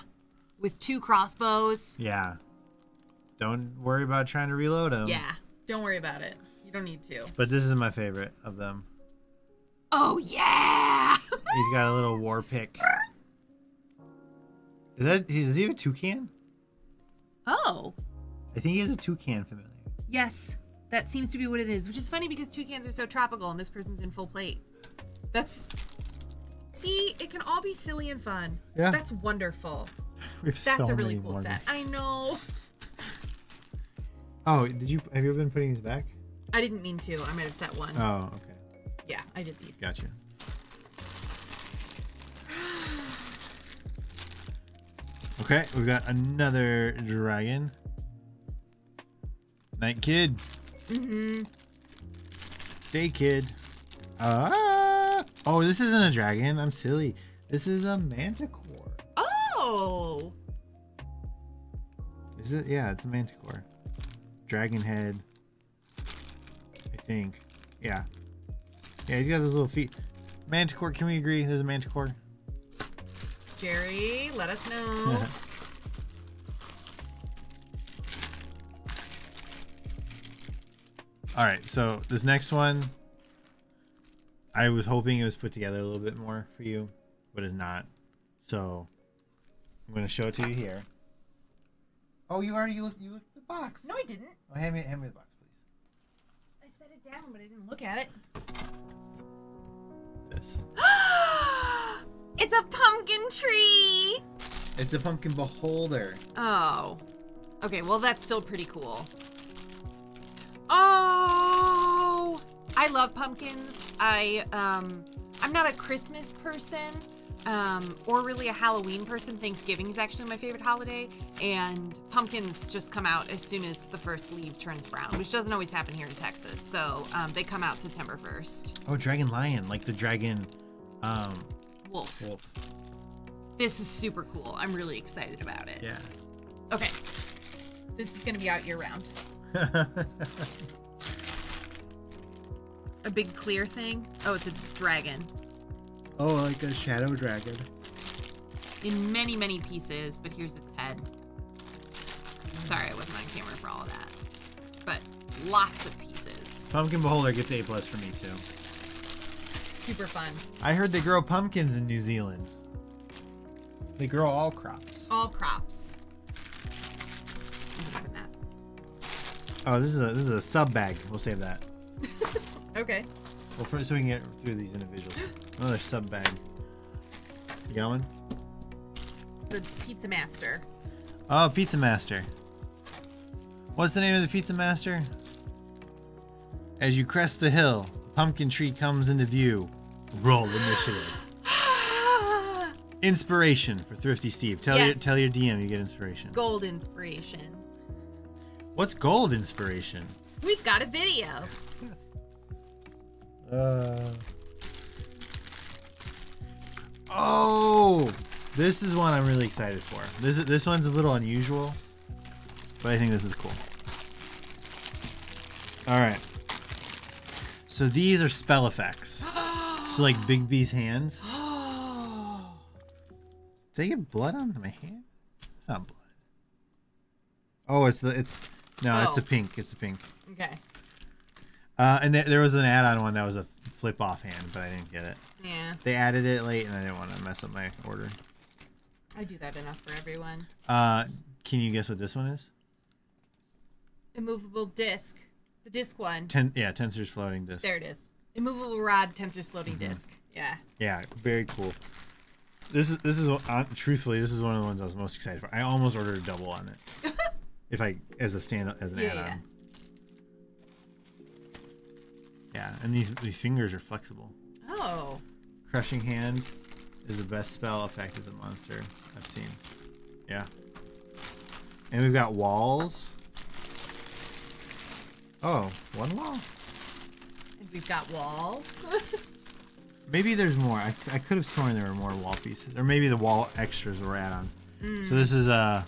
Speaker 2: With two crossbows.
Speaker 1: Yeah. Don't worry about trying to reload him.
Speaker 2: Yeah. Don't worry about it. You don't need to.
Speaker 1: But this is my favorite of them.
Speaker 2: Oh, yeah. <laughs>
Speaker 1: He's got a little war pick. Is that does he have a toucan?
Speaker 2: oh.
Speaker 1: I think he has a toucan familiar.
Speaker 2: Yes. That seems to be what it is, which is funny because toucans are so tropical and this person's in full plate. That's. See, it can all be silly and fun.
Speaker 1: Yeah.
Speaker 2: That's wonderful. <laughs>
Speaker 1: We have
Speaker 2: That's
Speaker 1: so
Speaker 2: a really cool set. I know.
Speaker 1: Oh, did you have you ever been putting these back?
Speaker 2: I didn't mean to. I might have set one.
Speaker 1: Oh, okay.
Speaker 2: Yeah, I did these.
Speaker 1: Gotcha. <sighs> Okay, we've got another dragon. Night Kid.
Speaker 2: Mm-hmm.
Speaker 1: Day Kid. Ah! Oh, this isn't a dragon. I'm silly. This is a manticore.
Speaker 2: Oh.
Speaker 1: Is it? Yeah, it's a manticore. Dragon head. I think. Yeah. Yeah, he's got those little feet. Manticore, can we agree there's a manticore?
Speaker 2: Jerry, let us know. <laughs>
Speaker 1: All right, so this next one, I was hoping it was put together a little bit more for you, but it's not. So I'm gonna show it to you here. Oh, you already looked. You looked at the box.
Speaker 2: no, I didn't.
Speaker 1: Oh, hand me, hand me the box, please.
Speaker 2: I set it down, but I didn't look at it.
Speaker 1: This. <gasps>
Speaker 2: it's a pumpkin tree.
Speaker 1: It's a pumpkin beholder.
Speaker 2: Oh. Okay, well that's still pretty cool. Oh! I love pumpkins. I um I'm not a Christmas person um or really a Halloween person. Thanksgiving is actually my favorite holiday and pumpkins just come out as soon as the first leaf turns brown, which doesn't always happen here in Texas. So, um, they come out September 1st.
Speaker 1: Oh, dragon lion, like the dragon, um,
Speaker 2: Wolf.
Speaker 1: wolf.
Speaker 2: This is super cool. I'm really excited about it.
Speaker 1: Yeah.
Speaker 2: Okay. This is going to be out year round. <laughs> A big clear thing. Oh, it's a dragon.
Speaker 1: Oh, like a shadow dragon.
Speaker 2: In many, many pieces, but here's its head. Sorry, I wasn't on camera for all of that. But lots of pieces.
Speaker 1: Pumpkin beholder gets A plus for me too.
Speaker 2: Super fun.
Speaker 1: I heard they grow pumpkins in New Zealand. They grow all crops.
Speaker 2: All crops. I'm open that.
Speaker 1: Oh, this is a this is a sub bag. We'll save that. <laughs>
Speaker 2: Okay.
Speaker 1: Well, first so we can get through these individuals. Another sub bag. You got one?
Speaker 2: The Pizza Master.
Speaker 1: Oh, Pizza Master. What's the name of the Pizza Master? As you crest the hill, a pumpkin tree comes into view. Roll initiative. Inspiration for Thrifty Steve. Tell your tell your DM you get inspiration.
Speaker 2: Gold inspiration.
Speaker 1: What's gold inspiration?
Speaker 2: We've got a video.
Speaker 1: Uh. Oh, this is one I'm really excited for. This is this one's a little unusual, but I think this is cool. All right. So these are spell effects. <gasps> So like Bigby's hands. <gasps> Did I get blood on my hand? It's not blood. Oh, it's the it's no, it's the
Speaker 2: Oh.
Speaker 1: pink. It's the pink.
Speaker 2: okay.
Speaker 1: Uh, and there, there was an add-on one that was a flip off hand, but I didn't get it.
Speaker 2: Yeah,
Speaker 1: They added it late, and I didn't want to mess up my order.
Speaker 2: I do that enough for everyone.
Speaker 1: Uh, can you guess what this one is?
Speaker 2: Immovable disc. The disc one.
Speaker 1: Ten, yeah, Tenser's floating disc.
Speaker 2: There it is. Immovable rod Tenser's floating
Speaker 1: Mm-hmm.
Speaker 2: disc. Yeah.
Speaker 1: Yeah, very cool. This is this is uh, truthfully this is one of the ones I was most excited for. I almost ordered a double on it. <laughs> if I as a stand as an
Speaker 2: Yeah,
Speaker 1: add-on.
Speaker 2: yeah.
Speaker 1: Yeah, and these these fingers are flexible.
Speaker 2: Oh.
Speaker 1: Crushing hand is the best spell effect as a monster I've seen. Yeah. And we've got walls. Oh, one wall.
Speaker 2: And we've got wall. <laughs>
Speaker 1: Maybe there's more. I, I could have sworn there were more wall pieces, or maybe the wall extras were add-ons. So this is a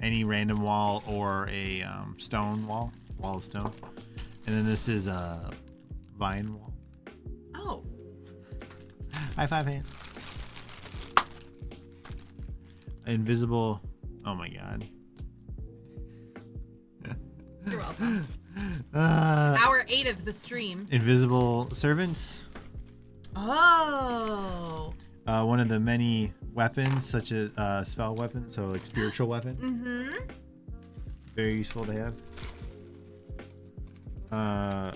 Speaker 1: any random wall or a um, stone wall, wall of stone. And then this is a vine wall.
Speaker 2: Oh,
Speaker 1: High five hand. Invisible. Oh my god.
Speaker 2: you're welcome. <laughs>
Speaker 1: Uh,
Speaker 2: Hour eight of the stream.
Speaker 1: invisible servants.
Speaker 2: Oh.
Speaker 1: Uh, one of the many weapons, such as uh, spell weapon, so like spiritual weapon.
Speaker 2: Mm-hmm.
Speaker 1: Very useful to have. Uh,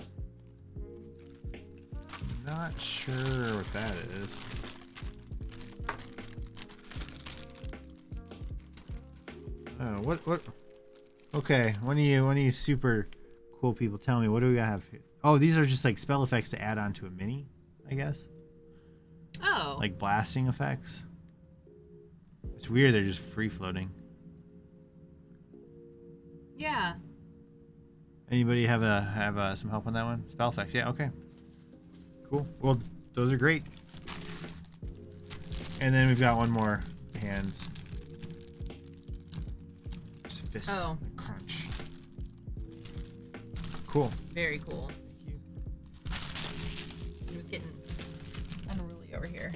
Speaker 1: not sure what that is. Oh, what what? Okay, one of you, one of you super cool people, tell me what do we have here? Oh, these are just like spell effects to add on to a mini, I guess,
Speaker 2: Oh.
Speaker 1: like blasting effects. It's weird; they're just free floating.
Speaker 2: yeah.
Speaker 1: Anybody have a have uh some help on that one? Spell effects, yeah, okay. Cool. Well, those are great. And then we've got one more hand. Just fist.
Speaker 2: Oh.
Speaker 1: Crunch. Cool.
Speaker 2: Very cool.
Speaker 1: Thank you.
Speaker 2: He was getting
Speaker 3: Unruly over here.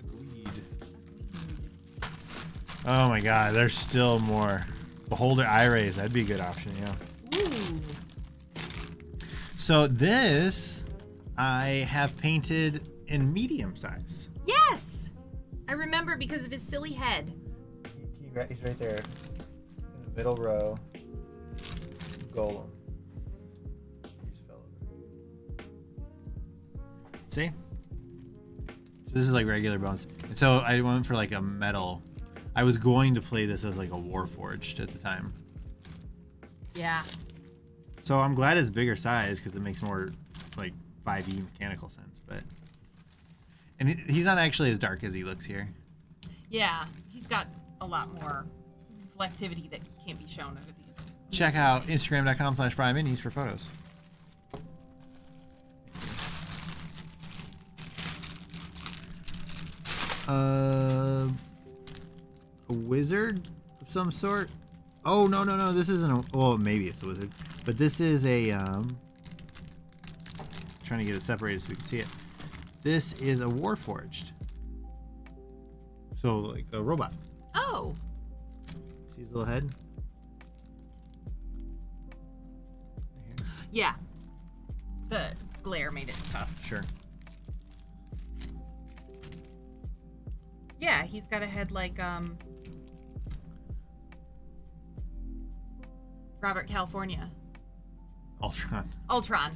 Speaker 1: Agreed. Oh my god, there's still more. Beholder eye rays, that'd be a good option, yeah.
Speaker 2: Ooh.
Speaker 1: So this I have painted in medium size.
Speaker 2: Yes. I remember because of his silly head.
Speaker 1: He's right there in the middle row. Golem. See? So this is like regular bones. And so I went for like a metal. I was going to play this as like a Warforged at the time.
Speaker 2: Yeah.
Speaker 1: So I'm glad it's bigger size because it makes more like 5e mechanical sense. But and he's not actually as dark as he looks here.
Speaker 2: Yeah. He's got a lot more reflectivity that can't be shown under these.
Speaker 1: Check out Instagram.com slash Fry Minis for photos. Uh, a wizard of some sort. Oh no no no! This isn't a. Well, maybe it's a wizard, but this is a. Um, trying to get it separated so we can see it. This is a warforged. So like a robot.
Speaker 2: Oh.
Speaker 1: See his little head.
Speaker 2: Yeah. The glare made it tough.
Speaker 1: Sure.
Speaker 2: Yeah, he's got a head like um Robert California.
Speaker 1: Ultron.
Speaker 2: Ultron.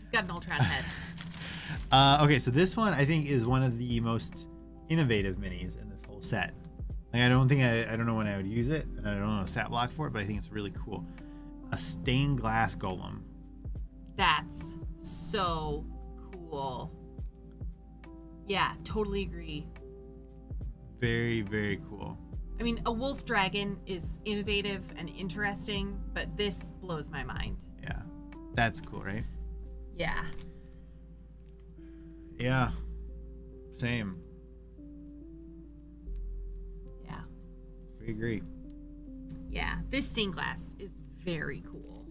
Speaker 2: He's got an Ultron head. <laughs>
Speaker 1: Uh, okay, so this one I think is one of the most innovative minis in this whole set. Like I don't think I, I don't know when I would use it, and I don't know a stat block for it, but I think it's really cool. A stained glass golem.
Speaker 2: That's so cool. Yeah, totally agree.
Speaker 1: Very very cool.
Speaker 2: I mean, a wolf dragon is innovative and interesting, but this blows my mind.
Speaker 1: That's cool, right?
Speaker 2: Yeah.
Speaker 1: Yeah. Same.
Speaker 2: Yeah.
Speaker 1: We agree.
Speaker 2: Yeah. This stained glass is very cool.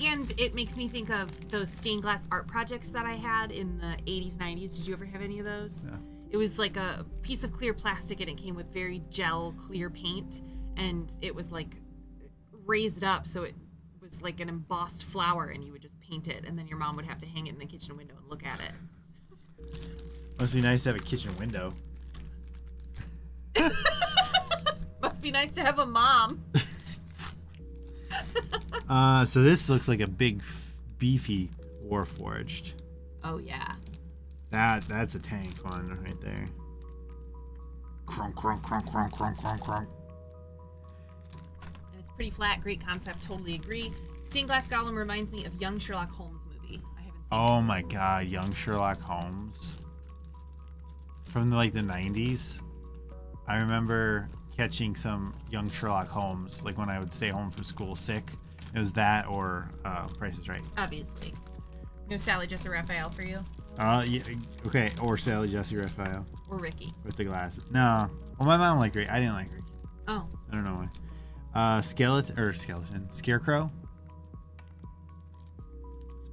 Speaker 2: And it makes me think of those stained glass art projects that I had in the 80s, 90s. Did you ever have any of those?
Speaker 1: No.
Speaker 2: It was like a piece of clear plastic and it came with very gel clear paint and it was like raised up so it like an embossed flower and you would just paint it and then your mom would have to hang it in the kitchen window and look at it.
Speaker 1: Must be nice to have a kitchen window. <laughs>
Speaker 2: Must be nice to have a mom. <laughs>
Speaker 1: Uh, so this looks like a big, beefy Warforged.
Speaker 2: Oh yeah.
Speaker 1: That that's a tank one right there. Crunk, crunk, crunk, crunk, crunk, crunk, crunk.
Speaker 2: And it's pretty flat, great concept, totally agree. Stained glass golem reminds me of young Sherlock Holmes movie. I haven't seen
Speaker 1: Oh my god, young Sherlock Holmes. From like the 90s. I remember catching some young Sherlock Holmes, like when I would stay home from school sick. It was that or uh, Price is Right.
Speaker 2: obviously.
Speaker 3: No Sally Jessica Raphael for you.
Speaker 1: Uh, yeah, okay, or Sally Jesse Raphael
Speaker 2: Or Ricky.
Speaker 1: with the glasses. No, well, my mom liked Ricky. I didn't like Ricky.
Speaker 2: Oh.
Speaker 1: I don't know why. Uh, skeleton or skeleton, scarecrow.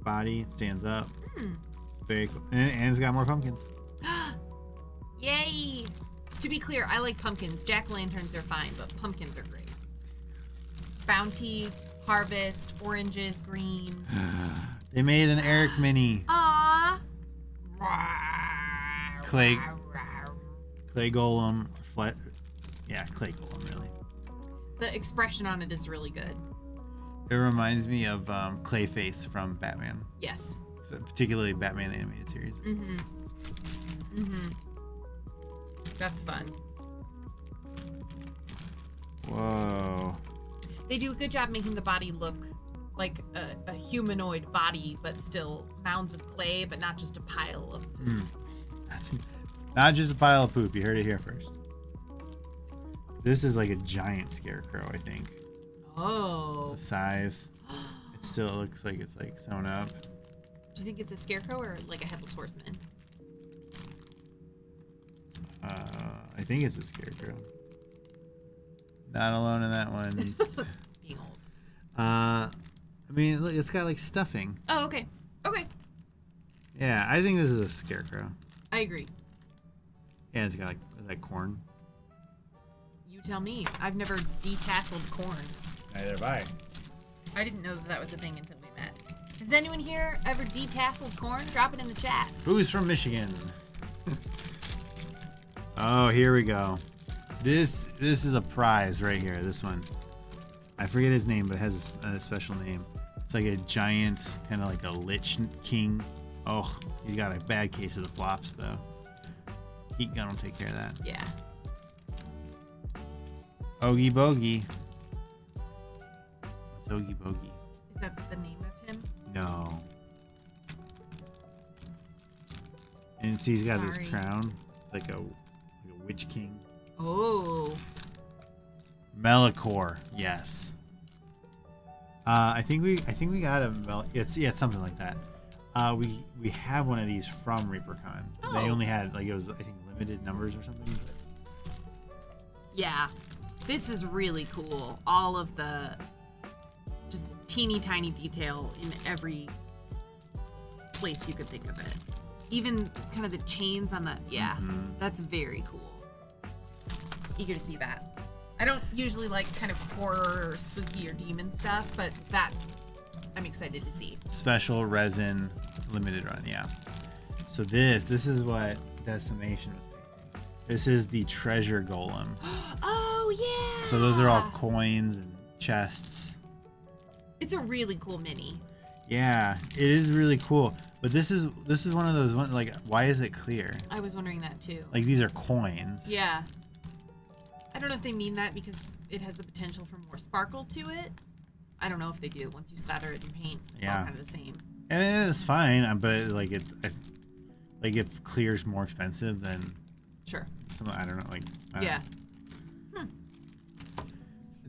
Speaker 1: Body. It stands up.
Speaker 2: Hmm.
Speaker 1: Very cool. And, and it's got more pumpkins. <gasps>
Speaker 2: Yay! To be clear, I like pumpkins. Jack lanterns are fine, but pumpkins are great. Bounty, harvest, oranges, greens. <sighs>
Speaker 1: They made an Eric <gasps> mini.
Speaker 2: Aww.
Speaker 1: Clay- Clay Golem. Flat. Yeah, Clay Golem, really.
Speaker 2: The expression on it is really good.
Speaker 1: It reminds me of um, Clayface from Batman,
Speaker 2: Yes.
Speaker 1: so particularly Batman the Animated Series.
Speaker 2: Mm-hmm. Mm-hmm.
Speaker 3: That's fun.
Speaker 1: Whoa.
Speaker 2: They do a good job making the body look like a, a humanoid body, but still mounds of clay, but not just a pile of.
Speaker 1: Mm. Not just a pile of poop. You heard it here first. This is like a giant scarecrow, I think.
Speaker 2: Oh.
Speaker 1: The size. It still looks like it's like sewn up.
Speaker 2: Do you think it's a scarecrow or like a headless horseman?
Speaker 1: Uh, I think it's a scarecrow. Not alone in that one. <laughs>
Speaker 2: Being old.
Speaker 1: uh, I mean, look, it's got like stuffing.
Speaker 2: Oh, okay. Okay.
Speaker 1: Yeah, I think this is a scarecrow.
Speaker 2: I agree.
Speaker 1: Yeah, it's got like, is that corn?
Speaker 2: You tell me. I've never detasseled corn.
Speaker 1: Neither have I.
Speaker 2: I didn't know that that was a thing until we met. Has anyone here ever detasseled corn? Drop it in the chat.
Speaker 1: Who's from Michigan? <laughs> oh, here we go. This this is a prize right here. This one. I forget his name, but it has a special name. It's like a giant, kind of like a lich king. Oh, he's got a bad case of the flops though. Heat gun will take care of that.
Speaker 2: Yeah.
Speaker 1: Oogie bogey. Oogie bogey?
Speaker 2: Is that the name of him?
Speaker 1: No. And see, he's got
Speaker 2: Sorry.
Speaker 1: this crown, like a, like a witch king.
Speaker 2: Oh.
Speaker 1: Melicor, yes. Uh, I think we, I think we got a Mel. It's yeah, it's something like that. Uh, we we have one of these from ReaperCon. They
Speaker 2: Oh.
Speaker 1: only had like it was I think limited numbers or something. But
Speaker 2: Yeah. This is really cool. All of the teeny tiny detail in every place you could think of it. Even kind of the chains on the yeah,
Speaker 1: Mhm.
Speaker 2: that's very cool. Eager to see that. I don't usually like kind of horror or spooky or demon stuff, but that I'm excited to see.
Speaker 1: special resin limited run, yeah. So this this is what Decimation was. This is the treasure golem. <gasps>
Speaker 2: oh yeah.
Speaker 1: So those are all coins and chests.
Speaker 2: It's a really cool mini.
Speaker 1: Yeah, it is really cool. But this is this is one of those ones like why is it clear?
Speaker 2: I was wondering that too.
Speaker 1: Like these are coins.
Speaker 2: Yeah. I don't know if they mean that because it has the potential for more sparkle to it. I don't know if they do. Once you slather it in paint, it's
Speaker 1: Yeah.
Speaker 2: all kind of the same.
Speaker 1: And it's fine, uh, but like it, I, like if clear's more expensive than
Speaker 2: Sure.
Speaker 1: some I don't know like I
Speaker 2: Yeah.
Speaker 1: know.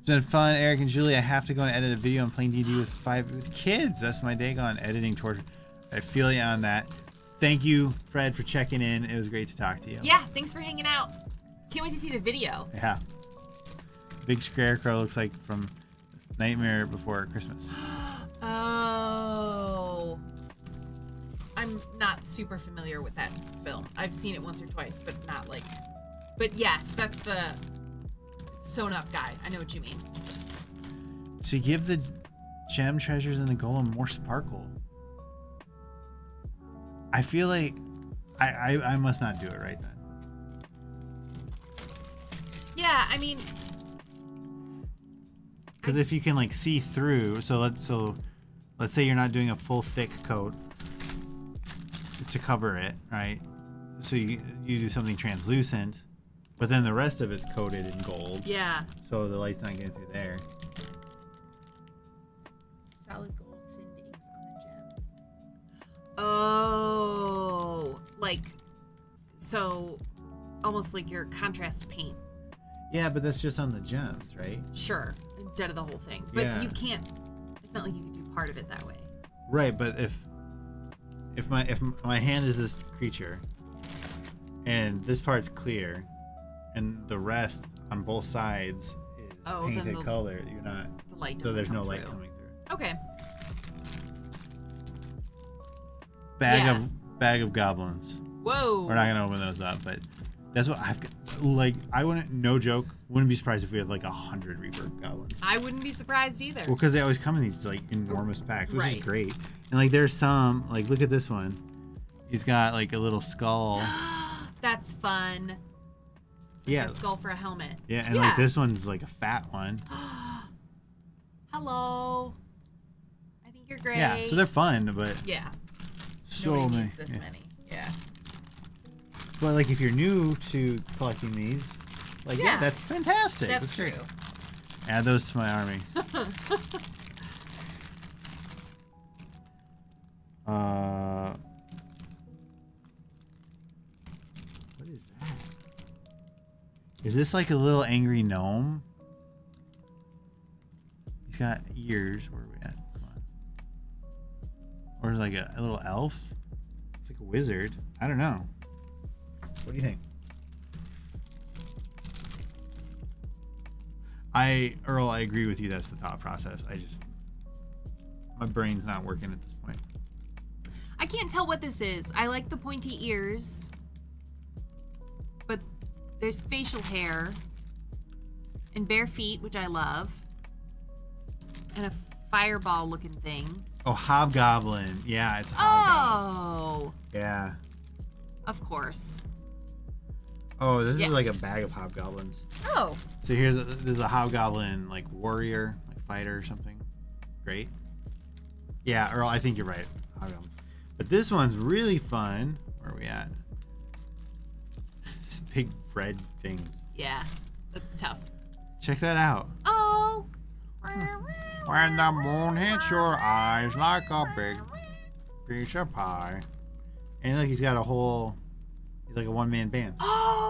Speaker 1: It's been fun, Eric and Julie. I have to go and edit a video on playing D&D with five with kids. That's my day gone editing torture. I feel you on that. Thank you, Fred, for checking in. It was great to talk to you.
Speaker 2: Yeah, thanks for hanging out. Can't wait to see the video.
Speaker 1: Yeah. Big scarecrow looks like from Nightmare Before Christmas. <gasps>
Speaker 2: Oh. I'm not super familiar with that film. I've seen it once or twice, but not like. But yes, that's the sewn up guy. I know what you mean.
Speaker 1: To give the gem treasures and the golem more sparkle. I feel like I, I I must not do it right then.
Speaker 2: Yeah, I mean,
Speaker 1: Because if you can like see through, so let's so let's say you're not doing a full thick coat to cover it, right? So you you do something translucent, but then the rest of it's coated in gold,
Speaker 2: yeah.
Speaker 1: so the light's not getting through there.
Speaker 3: Solid gold findings on the gems.
Speaker 2: Oh, like so almost like your contrast paint.
Speaker 1: Yeah, but that's just on the gems, right?
Speaker 2: Sure, instead of the whole thing. But
Speaker 1: Yeah.
Speaker 2: you can't it's not like you can do part of it that way.
Speaker 1: Right, but if if my if my hand is this creature and this part's clear and the rest on both sides is
Speaker 2: Oh,
Speaker 1: painted
Speaker 2: the-
Speaker 1: color, you're not
Speaker 2: The light
Speaker 1: so there's no light
Speaker 2: through.
Speaker 1: coming through.
Speaker 2: Okay.
Speaker 1: bag
Speaker 2: Yeah.
Speaker 1: of bag of goblins.
Speaker 2: Whoa.
Speaker 1: We're not gonna open those up, but that's what I've got. Like, I wouldn't, no joke, wouldn't be surprised if we had like a hundred Reaper goblins.
Speaker 2: I wouldn't be surprised either.
Speaker 1: Well, because they always come in these like enormous packs, which is
Speaker 2: Right.
Speaker 1: great. And like, there's some like, look at this one. He's got like a little skull. <gasps>
Speaker 2: That's fun.
Speaker 1: Yeah,
Speaker 2: A skull for a helmet.
Speaker 1: yeah, and
Speaker 2: Yeah.
Speaker 1: like this one's like a fat one. <gasps>
Speaker 2: Hello. I think you're great.
Speaker 1: Yeah, so they're fun, but
Speaker 2: Yeah.
Speaker 1: so
Speaker 2: Nobody
Speaker 1: many.
Speaker 2: this
Speaker 1: yeah.
Speaker 2: many. Yeah.
Speaker 1: But like, if you're new to collecting these, like, yeah,
Speaker 2: Yeah.
Speaker 1: that's fantastic.
Speaker 2: That's
Speaker 1: great.
Speaker 2: true.
Speaker 1: Add those to my army. <laughs> Uh, Is this like a little angry gnome? He's got ears. Where are we at? Come on. Or is like a, a little elf? It's like a wizard. I don't know. What do you think? I Earl, I agree with you. That's the thought process. I just my brain's not working at this point.
Speaker 2: I can't tell what this is. I like the pointy ears, there's facial hair and bare feet, which I love, and a fireball looking thing.
Speaker 1: Oh, hobgoblin. Yeah, it's hobgoblin.
Speaker 2: Oh,
Speaker 1: Yeah.
Speaker 2: of course.
Speaker 1: Oh, this
Speaker 2: Yeah.
Speaker 1: is like a bag of hobgoblins.
Speaker 2: Oh,
Speaker 1: So here's a, this is a hobgoblin like warrior, like fighter or something. Great. Yeah, Earl, I think you're right. Hobgoblins. But this one's really fun. Where are we at? <laughs> This big red things.
Speaker 2: yeah, that's tough.
Speaker 1: Check that out.
Speaker 2: Oh.
Speaker 1: When the moon hits your eyes like a big piece of pie. And look, he's got a whole, he's like a one man band. <gasps>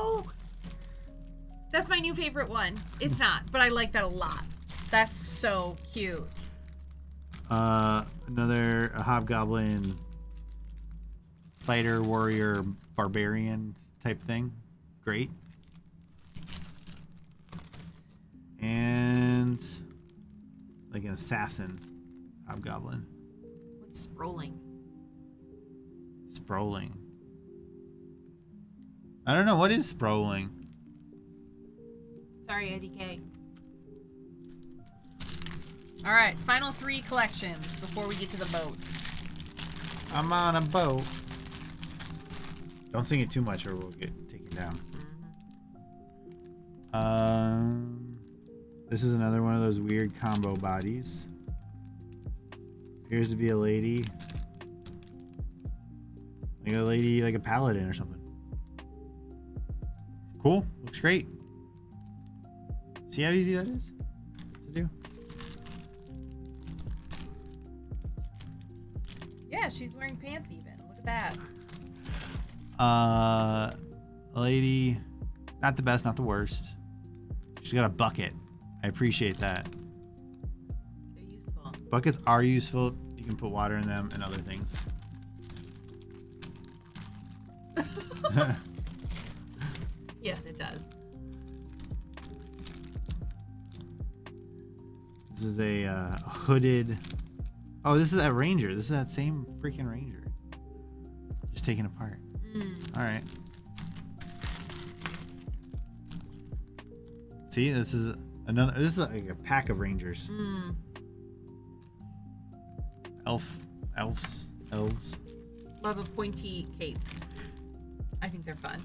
Speaker 2: Oh, that's my new favorite one. It's not, but I like that a lot. That's so cute.
Speaker 1: Uh, another hobgoblin fighter, warrior, barbarian type thing. Great. And like an assassin hobgoblin.
Speaker 2: What's scrolling?
Speaker 1: Sproling. I don't know what is sproling.
Speaker 2: Sorry, IDK. All right, final three collections before we get to the boat.
Speaker 1: I'm on a boat. Don't sing it too much or we'll get taken down. Um, this is another one of those weird combo bodies. Appears to be a lady. Like a lady, like a paladin or something. Cool. Looks great. See how easy that is to do?
Speaker 2: Yeah, she's wearing pants even. Look at that. <laughs>
Speaker 1: Uh, a lady, not the best, not the worst. She's got a bucket. I appreciate that.
Speaker 2: They're useful.
Speaker 1: Buckets are useful. You can put water in them and other things. <laughs> <laughs>
Speaker 2: Yes, it does.
Speaker 1: This is a uh, hooded. Oh, this is that ranger. This is that same freaking ranger. Just taken apart.
Speaker 2: Mm.
Speaker 1: All right. See, this is another. This is like a pack of rangers.
Speaker 2: Mm.
Speaker 1: Elf, elves, elves.
Speaker 2: Love a pointy cape. I think they're fun.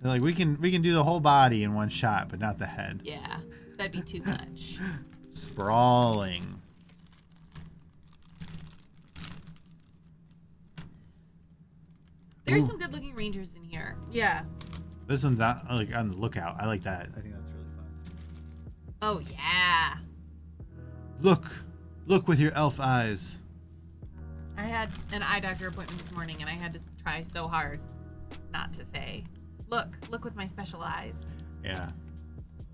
Speaker 1: They're like we can we can do the whole body in one shot, but not the head.
Speaker 2: Yeah, that'd be too much. <laughs>
Speaker 1: Sprawling.
Speaker 2: There's
Speaker 1: Ooh.
Speaker 2: some good looking rangers in here. Yeah.
Speaker 1: This one's not like on the lookout. I like that. I think that's.
Speaker 2: Oh yeah.
Speaker 1: Look, look with your elf eyes.
Speaker 2: I had an eye doctor appointment this morning and I had to try so hard not to say, look, look with my special eyes.
Speaker 1: Yeah,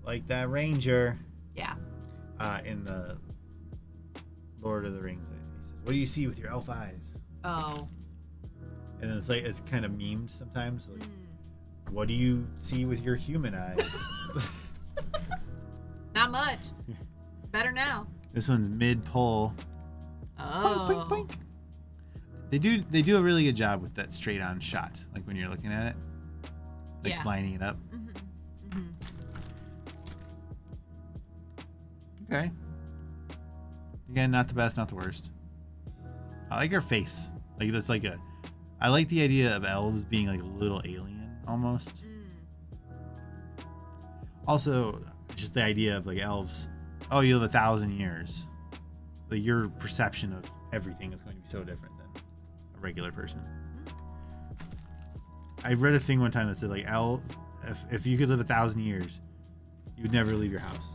Speaker 1: like that ranger
Speaker 2: Yeah.
Speaker 1: uh, in the Lord of the Rings. He says, "What do you see with your elf eyes?"
Speaker 2: Oh.
Speaker 1: And it's like it's kind of memed sometimes. Like,
Speaker 2: Mm.
Speaker 1: what do you see with your human eyes? <laughs> <laughs>
Speaker 2: Not much. Better now.
Speaker 1: this one's mid pull.
Speaker 2: Oh.
Speaker 1: Boink, boink, boink. They do they do a really good job with that straight on shot, like when you're looking at it, like
Speaker 2: Yeah.
Speaker 1: lining it up.
Speaker 2: Mm-hmm. Mm-hmm.
Speaker 1: Okay. Again, not the best, not the worst. I like her face. Like that's like a. I like the idea of elves being like a little alien almost.
Speaker 2: Mm.
Speaker 1: Also, just the idea of like elves. Oh, you live a thousand years. Like your perception of everything is going to be so different than a regular person. I read a thing one time that said like elf, if if you could live a thousand years, you would never leave your house.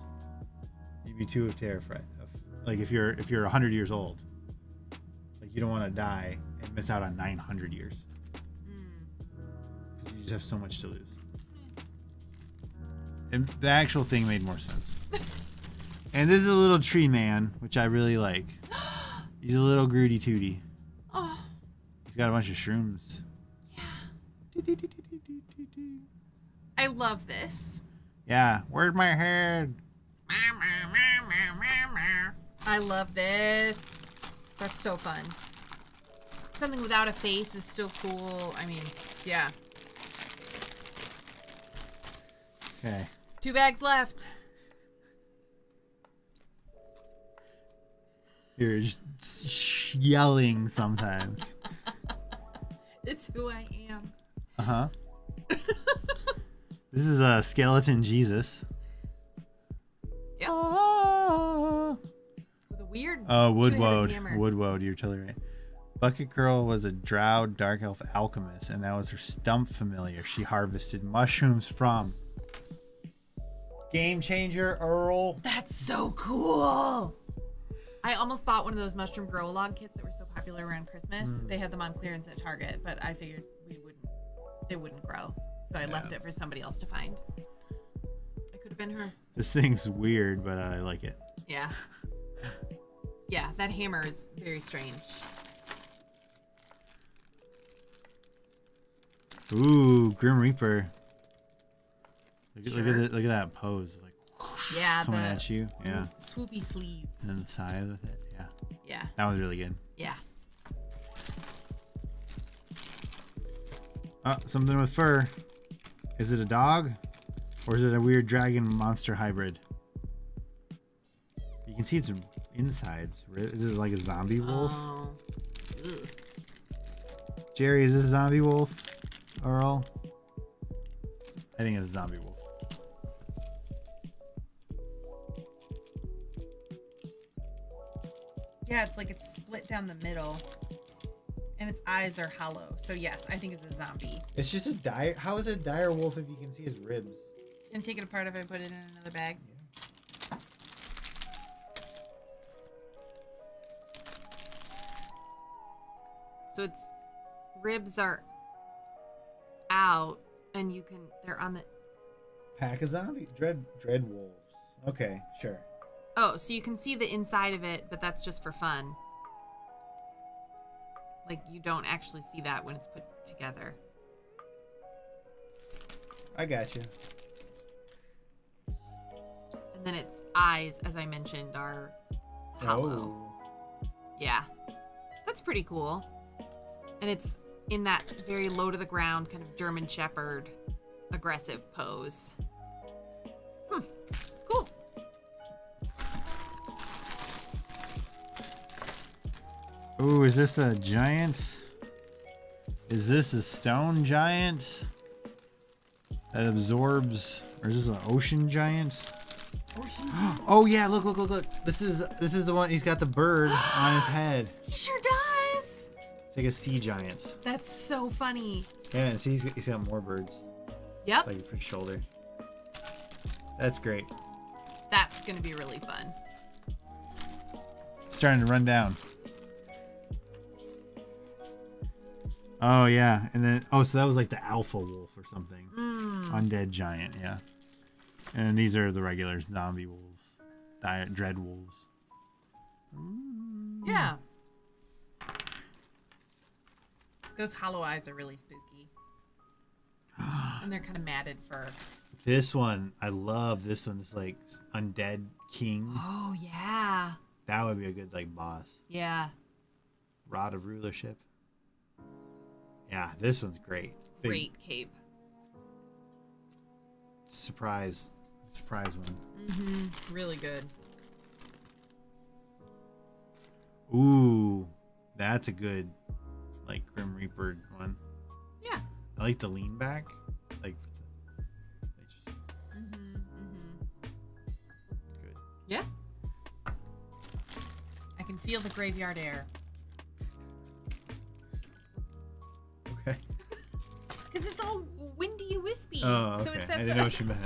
Speaker 1: You'd be too terrified. Of, like if you're if you're hundred years old, like you don't want to die and miss out on nine hundred years.
Speaker 2: Mm.
Speaker 1: You just have so much to lose. The actual thing made more sense. and this is a little tree man, which I really like. <gasps> He's a little Groody Tooty.
Speaker 2: Oh,
Speaker 1: He's got a bunch of shrooms. Yeah.
Speaker 2: I love this.
Speaker 1: Yeah, where's my head?
Speaker 2: I love this. That's so fun. Something without a face is still cool. I mean, yeah.
Speaker 1: Okay.
Speaker 2: Two bags left.
Speaker 1: You're just yelling sometimes. <laughs>
Speaker 2: It's who I am.
Speaker 1: Uh huh. <laughs> this is a skeleton Jesus.
Speaker 2: Yeah.
Speaker 1: Ah.
Speaker 2: With a weird.
Speaker 1: Oh, Woodwode. Woodwode, you're totally right. Bucket Girl was a drow dark elf alchemist, and that was her stump familiar she harvested mushrooms from. Game changer, Earl.
Speaker 2: That's so cool. I almost bought one of those mushroom grow along kits that were so popular around Christmas.
Speaker 1: Mm.
Speaker 2: They had them on clearance at Target, but I figured we wouldn't, they wouldn't grow, so I left it for somebody else to find. I could have been her.
Speaker 1: This thing's weird, but I like it.
Speaker 2: Yeah. Yeah, that hammer is very strange.
Speaker 1: Ooh, Grim Reaper. Look, at look at
Speaker 2: Sure.
Speaker 1: it, look at that pose, like
Speaker 2: Yeah,
Speaker 1: coming
Speaker 2: the
Speaker 1: at you. Yeah,
Speaker 2: swoopy sleeves.
Speaker 1: and then the side with it. Yeah,
Speaker 2: Yeah,
Speaker 1: that was really good.
Speaker 2: yeah.
Speaker 1: Uh, something with fur. Is it a dog, or is it a weird dragon monster hybrid? You can see its insides. Is it like a zombie wolf?
Speaker 2: Oh.
Speaker 1: Jerry, is this a zombie wolf? Earl? I think it's a zombie wolf.
Speaker 2: Yeah, it's like it's split down the middle, and its eyes are hollow. So yes, I think it's a zombie.
Speaker 1: It's just a dire. How is it a dire wolf if you can see his ribs?
Speaker 2: Can take it apart if I put it in another bag. So its ribs are out, and you can. They're on the.
Speaker 1: Pack of zombie dread dread wolves. Okay, sure.
Speaker 2: Oh, so you can see the inside of it, but that's just for fun. Like you don't actually see that when it's put together.
Speaker 1: I got you.
Speaker 2: And then its eyes, as I mentioned, are hollow.
Speaker 1: Oh.
Speaker 2: Yeah. That's pretty cool. And it's in that very low to the ground kind of German Shepherd aggressive pose.
Speaker 1: Ooh, is this a giant? Is this a stone giant that absorbs, or is this an ocean giant? <gasps> Oh yeah, look, look, look, look. This is this is the one. He's got the bird <gasps> on his head.
Speaker 2: He sure does.
Speaker 1: It's like a sea giant.
Speaker 2: That's so funny.
Speaker 1: Yeah, see, he's, he's got more birds.
Speaker 2: Yep.
Speaker 1: Like for his shoulder. That's great.
Speaker 2: That's going to be really fun.
Speaker 1: Starting to run down. Oh yeah, and then oh, so that was like the alpha wolf or something.
Speaker 2: Mm.
Speaker 1: Undead giant, yeah. And these are the regular zombie wolves, Dire, dread wolves.
Speaker 2: Yeah. Those hollow eyes are really spooky. <gasps> and they're kind of matted fur.
Speaker 1: This one, I love this one. This like undead king.
Speaker 2: Oh, yeah.
Speaker 1: That would be a good like boss.
Speaker 2: Yeah.
Speaker 1: Rod of rulership. Yeah, this one's great. Big
Speaker 3: Great cape.
Speaker 1: surprise, surprise one.
Speaker 3: Mm-hmm. Really good.
Speaker 1: Ooh, that's a good, like Grim Reaper one.
Speaker 3: Yeah.
Speaker 1: I like the lean back. Like, they just
Speaker 3: Mm-hmm. Mm-hmm.
Speaker 1: good.
Speaker 2: Yeah. I can feel the graveyard air. Because it's all windy and wispy.
Speaker 1: Oh,
Speaker 2: So
Speaker 1: okay.
Speaker 2: it
Speaker 1: I didn't know what you meant.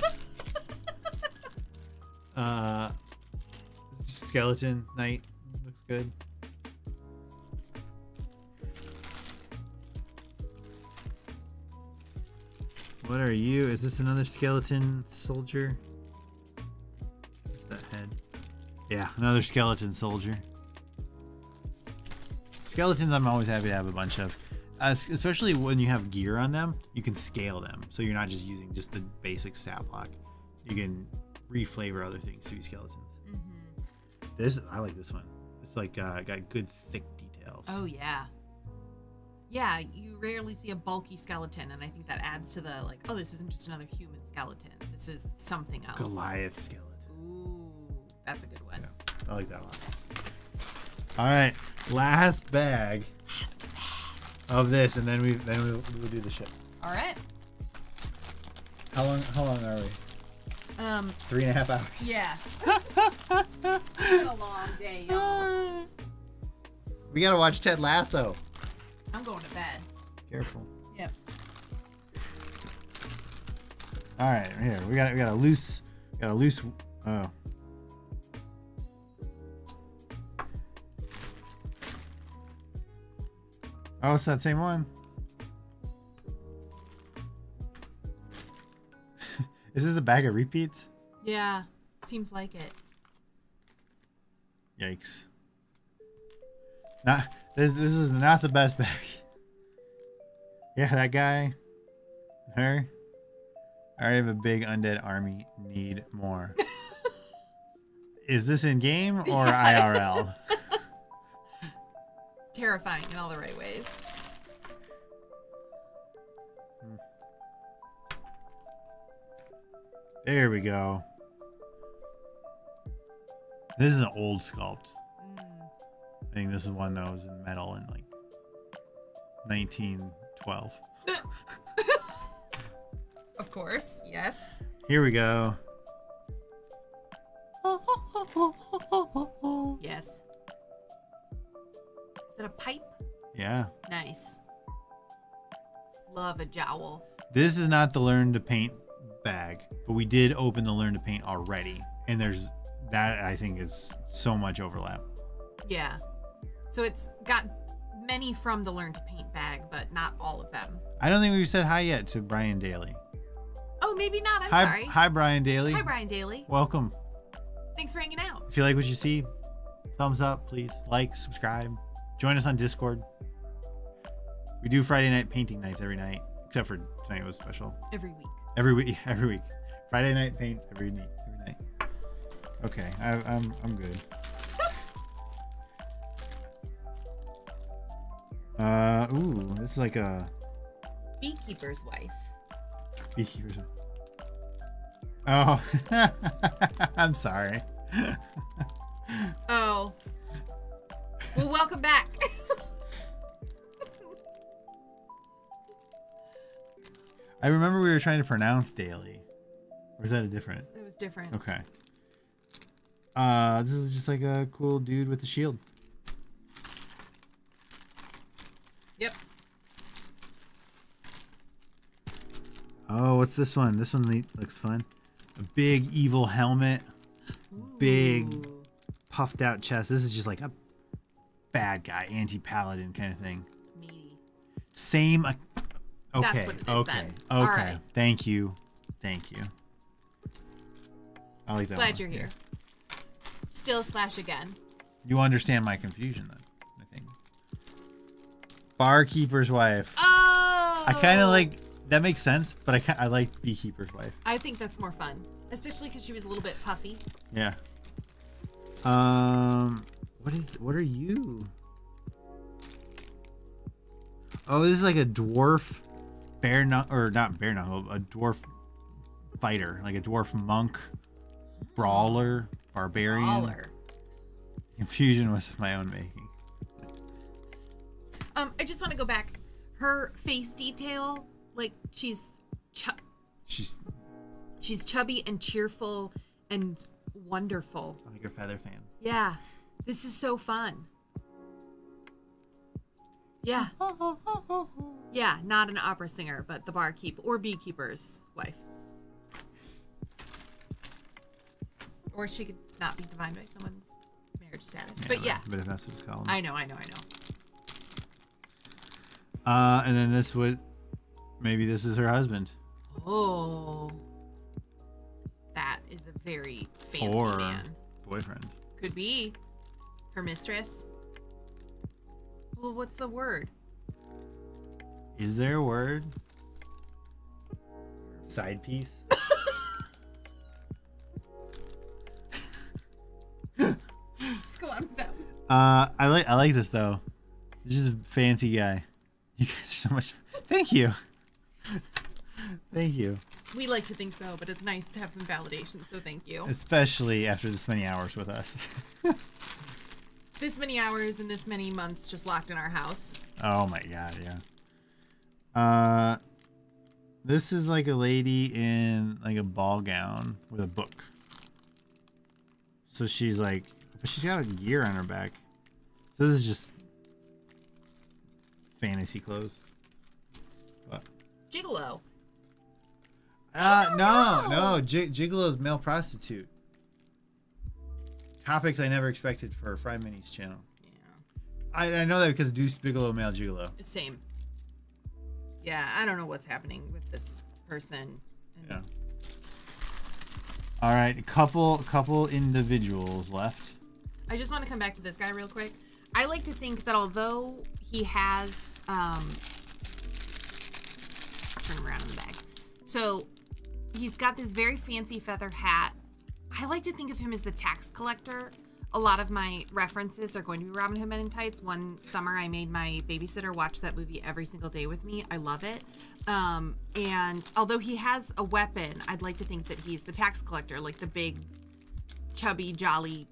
Speaker 1: <laughs> uh, skeleton knight looks good. What are you? Is this another skeleton soldier? What's that head? Yeah, another skeleton soldier. Skeletons, I'm always happy to have a bunch of. Uh, especially when you have gear on them, you can scale them. So you're not just using just the basic stat block. You can reflavor other things to be skeletons.
Speaker 3: Mm-hmm.
Speaker 1: This, I like this one. It's like uh, got good thick details.
Speaker 2: Oh yeah. Yeah, you rarely see a bulky skeleton, and I think that adds to the like, oh, this isn't just another human skeleton. This is something else.
Speaker 1: Goliath skeleton.
Speaker 2: Ooh, that's a good one.
Speaker 1: Yeah. I like that lot. All right, Last bag. Of this, and then we then we'll, we'll do the ship.
Speaker 2: All right.
Speaker 1: How long? How long are we?
Speaker 2: Um.
Speaker 1: Three and a half hours.
Speaker 2: Yeah. <laughs> It's been a long day, y'all.
Speaker 1: we gotta watch Ted Lasso.
Speaker 2: I'm going to bed.
Speaker 1: Careful.
Speaker 2: Yep.
Speaker 1: All right, here we got we got a loose, got a loose. Oh. Oh, it's that same one. <laughs> Is this a bag of repeats?
Speaker 2: Yeah. Seems like it.
Speaker 1: Yikes. Not this. This is not the best bag. <laughs> Yeah, that guy. Her. I already have a big undead army. Need more. <laughs> is this in game or IRL?
Speaker 2: Terrifying in all the right ways.
Speaker 1: There we go. This is an old sculpt.
Speaker 2: Mm.
Speaker 1: I think this is one that was in metal in like 1912. <laughs>
Speaker 2: Of course. Yes.
Speaker 1: Here we go.
Speaker 2: Yes. That a pipe?
Speaker 1: Yeah.
Speaker 2: Nice. Love a jowl.
Speaker 1: This is not the learn to paint bag, but we did open the learn to paint already. And there's that I think is so much overlap.
Speaker 2: Yeah. So it's got many from the Learn to Paint bag, but not all of them.
Speaker 1: I don't think we've said hi yet to Brian Daly.
Speaker 2: Oh, maybe not. I'm
Speaker 1: hi,
Speaker 2: sorry.
Speaker 1: hi Brian Daly.
Speaker 2: Hi, Brian Daly.
Speaker 1: Welcome.
Speaker 2: Thanks for hanging out.
Speaker 1: If you like what you see, thumbs up, please. Like, subscribe. Join us on Discord. We do Friday night painting nights every night, except for tonight was special.
Speaker 2: Every week.
Speaker 1: Every week, <laughs> every week. Friday night paints every night. Every night. Okay, I, I'm I'm good. Uh, ooh, this is like a
Speaker 2: Beekeeper's wife.
Speaker 1: beekeeper's. Oh, <laughs> I'm sorry.
Speaker 2: Oh. Well, welcome back.
Speaker 1: I remember we were trying to pronounce daily. Or is that a different?
Speaker 2: it was different.
Speaker 1: Okay. Uh, this is just like a cool dude with a shield.
Speaker 2: Yep.
Speaker 1: Oh, what's this one? This one looks fun. A big evil helmet, Big. Puffed out chest. This is just like a bad guy, anti paladin kind of thing.
Speaker 2: Meaty.
Speaker 1: Same. Uh,
Speaker 2: That's
Speaker 1: okay.
Speaker 2: what it is
Speaker 1: okay.
Speaker 2: then.
Speaker 1: Okay.
Speaker 2: Right.
Speaker 1: Thank you. Thank you. I like that.
Speaker 2: Glad
Speaker 1: one.
Speaker 2: you're here. Still slash again.
Speaker 1: You understand my confusion then, I think. Barkeeper's wife.
Speaker 2: Oh.
Speaker 1: I kind of like that makes sense, but I I like beekeeper's wife.
Speaker 2: I think that's more fun, especially because she was a little bit puffy.
Speaker 1: Yeah. Um, what is what are you? Oh, this is like a dwarf bear knuckle, or not bear knuckle, a dwarf fighter, like a dwarf monk, brawler, barbarian.
Speaker 2: Baller.
Speaker 1: Confusion was of my own making.
Speaker 2: Um, I just want to go back. Her face detail, like she's chu-
Speaker 1: She's
Speaker 2: she's chubby and cheerful and wonderful.
Speaker 1: like a feather fan.
Speaker 2: Yeah, this is so fun. Yeah, <laughs> yeah, not an opera singer, but the barkeep or beekeeper's wife. Or she could not be defined by someone's marriage status. but yeah,
Speaker 1: but if that's what it's called.
Speaker 2: I know, I know, I know.
Speaker 1: Uh, and then this would maybe this is her husband
Speaker 2: Oh, that is a very fancy
Speaker 1: or
Speaker 2: man.
Speaker 1: boyfriend.
Speaker 2: Could be her mistress. Well, what's the word?
Speaker 1: Is there a word? Side piece. <laughs>
Speaker 2: Just go on with that.
Speaker 1: Uh, I like I like this though. This is a fancy guy. You guys are so much. Thank you. Thank you.
Speaker 2: We like to think so, but it's nice to have some validation. So thank you.
Speaker 1: Especially after this many hours with us. <laughs>
Speaker 2: This many hours and this many months just locked in our house.
Speaker 1: oh my god, yeah. Uh, this is like a lady in like a ball gown with a book. So she's like, but she's got a gear on her back. So this is just fantasy clothes. What?
Speaker 2: Gigolo.
Speaker 1: Uh, no,
Speaker 2: know.
Speaker 1: no. J- Gigolo's male prostitute. Topics I never expected for Fried Minis channel.
Speaker 2: Yeah.
Speaker 1: I, I know that because Deuce Bigalow, male gigolo.
Speaker 2: Same. Yeah, I don't know what's happening with this person.
Speaker 1: Yeah. All right, a couple, couple individuals left.
Speaker 2: I just want to come back to this guy real quick. I like to think that although he has, um, turn him around in the bag. So he's got this very fancy feather hat. I like to think of him as the tax collector. A lot of my references are going to be Robin Hood Men in Tights. One summer, I made my babysitter watch that movie every single day with me. I love it. Um, and although he has a weapon, I'd like to think that he's the tax collector, like the big, chubby, jolly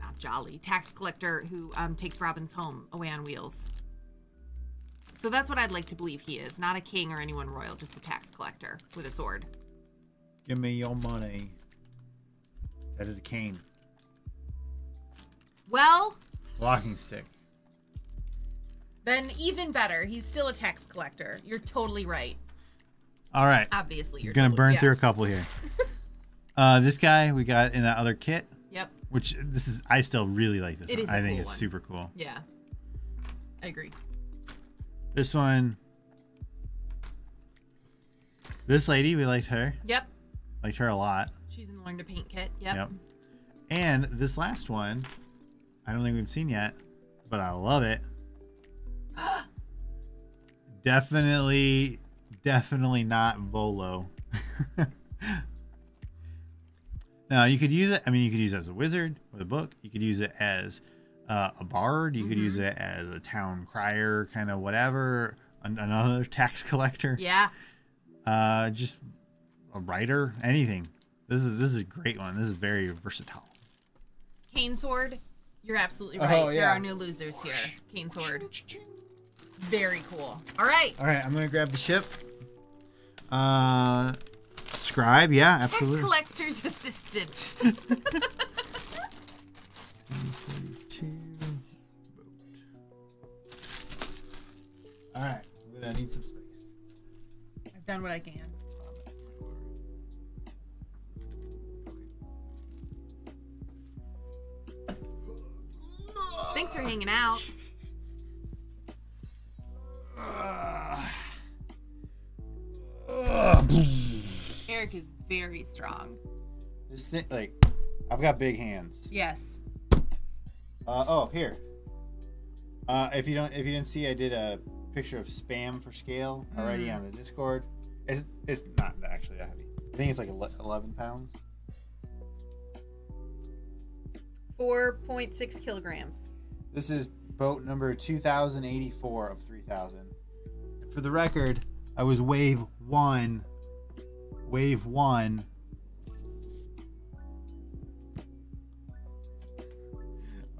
Speaker 2: not Jolly, tax collector who um, takes Robin's home away on wheels. So that's what I'd like to believe he is. Not a king or anyone royal, just a tax collector with a sword.
Speaker 1: Give me your money. That is a cane.
Speaker 2: Well,
Speaker 1: Walking stick.
Speaker 2: then even better. He's still a tax collector. You're totally right.
Speaker 1: All right.
Speaker 2: Obviously, you're
Speaker 1: You're gonna
Speaker 2: totally-
Speaker 1: burn
Speaker 2: yeah.
Speaker 1: through a couple here. <laughs> uh, this guy we got in that other kit,
Speaker 2: Yep.
Speaker 1: which this is I still really like this.
Speaker 2: It
Speaker 1: one.
Speaker 2: is
Speaker 1: I think
Speaker 2: cool
Speaker 1: it's
Speaker 2: one.
Speaker 1: super cool.
Speaker 2: Yeah. I agree.
Speaker 1: This one. This lady, we liked her.
Speaker 2: Yep.
Speaker 1: Liked her a lot.
Speaker 2: Learn to paint kit. Yep.
Speaker 1: Yep. And this last one, I don't think we've seen yet, but I love it. <gasps> definitely, definitely not Volo. <laughs> now you could use it. I mean, you could use it as a wizard with a book. You could use it as uh, a bard. You could use
Speaker 2: Mm-hmm.
Speaker 1: it as a town crier, kind of whatever. An- another <laughs> tax collector.
Speaker 2: Yeah.
Speaker 1: Uh, just a writer. Anything. This is this is a great one. This is very versatile.
Speaker 2: Cane sword. You're absolutely
Speaker 1: Oh,
Speaker 2: right. There are no losers here. Cane sword. Very cool. All right.
Speaker 1: All right, I'm gonna grab the ship. Uh, scribe, yeah,
Speaker 2: Tax
Speaker 1: absolutely.
Speaker 2: collector's <laughs> assistant. <laughs>
Speaker 1: All right, we're gonna need some space.
Speaker 2: I've done what I can. Thanks for hanging out. Eric is very strong.
Speaker 1: This thing, like, I've got big hands.
Speaker 2: Yes.
Speaker 1: Uh, oh, here. Uh, if you don't, if you didn't see, I did a picture of spam for scale already
Speaker 2: Mm.
Speaker 1: on the Discord. It's it's not actually that heavy. I think it's like 11 pounds.
Speaker 2: 4.6 kilograms.
Speaker 1: This is boat number 2084 of 3000. for the record, I was wave one. Wave one.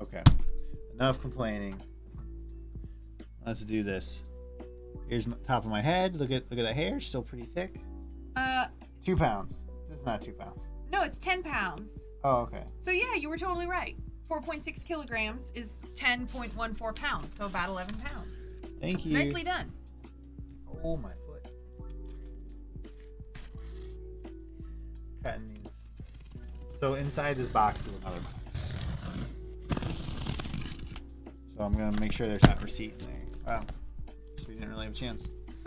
Speaker 1: Okay. Enough complaining. Let's do this. Here's the top of my head. Look at look at that hair. Still pretty thick.
Speaker 2: Uh,
Speaker 1: Two pounds. Is not two pounds.
Speaker 2: no, it's 10 pounds.
Speaker 1: Oh, okay.
Speaker 2: So yeah, you were totally right. 4.6 kilograms is 10.14 pounds, so about 11 pounds.
Speaker 1: Thank you.
Speaker 2: Nicely done.
Speaker 1: Oh my foot. Cutting these. So inside this box is another box. So I'm gonna make sure there's not receipt in there. Wow. So we didn't really have a chance. <laughs>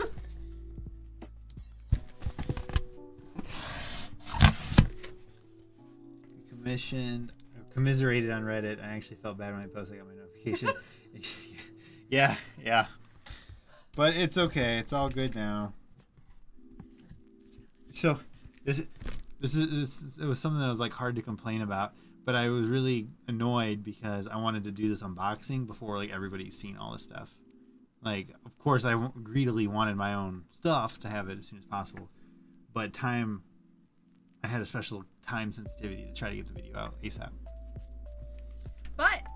Speaker 1: Or commiserated on Reddit. I actually felt bad when I posted. I got my notification. <laughs> yeah, yeah. But it's okay. It's all good now. So this is this is this, it was something that was like hard to complain about, but I was really annoyed because I wanted to do this unboxing before like everybody's seen all this stuff. Like, of course, I greedily wanted my own stuff to have it as soon as possible, but time, I had a special time sensitivity to try to get the video out ASAP.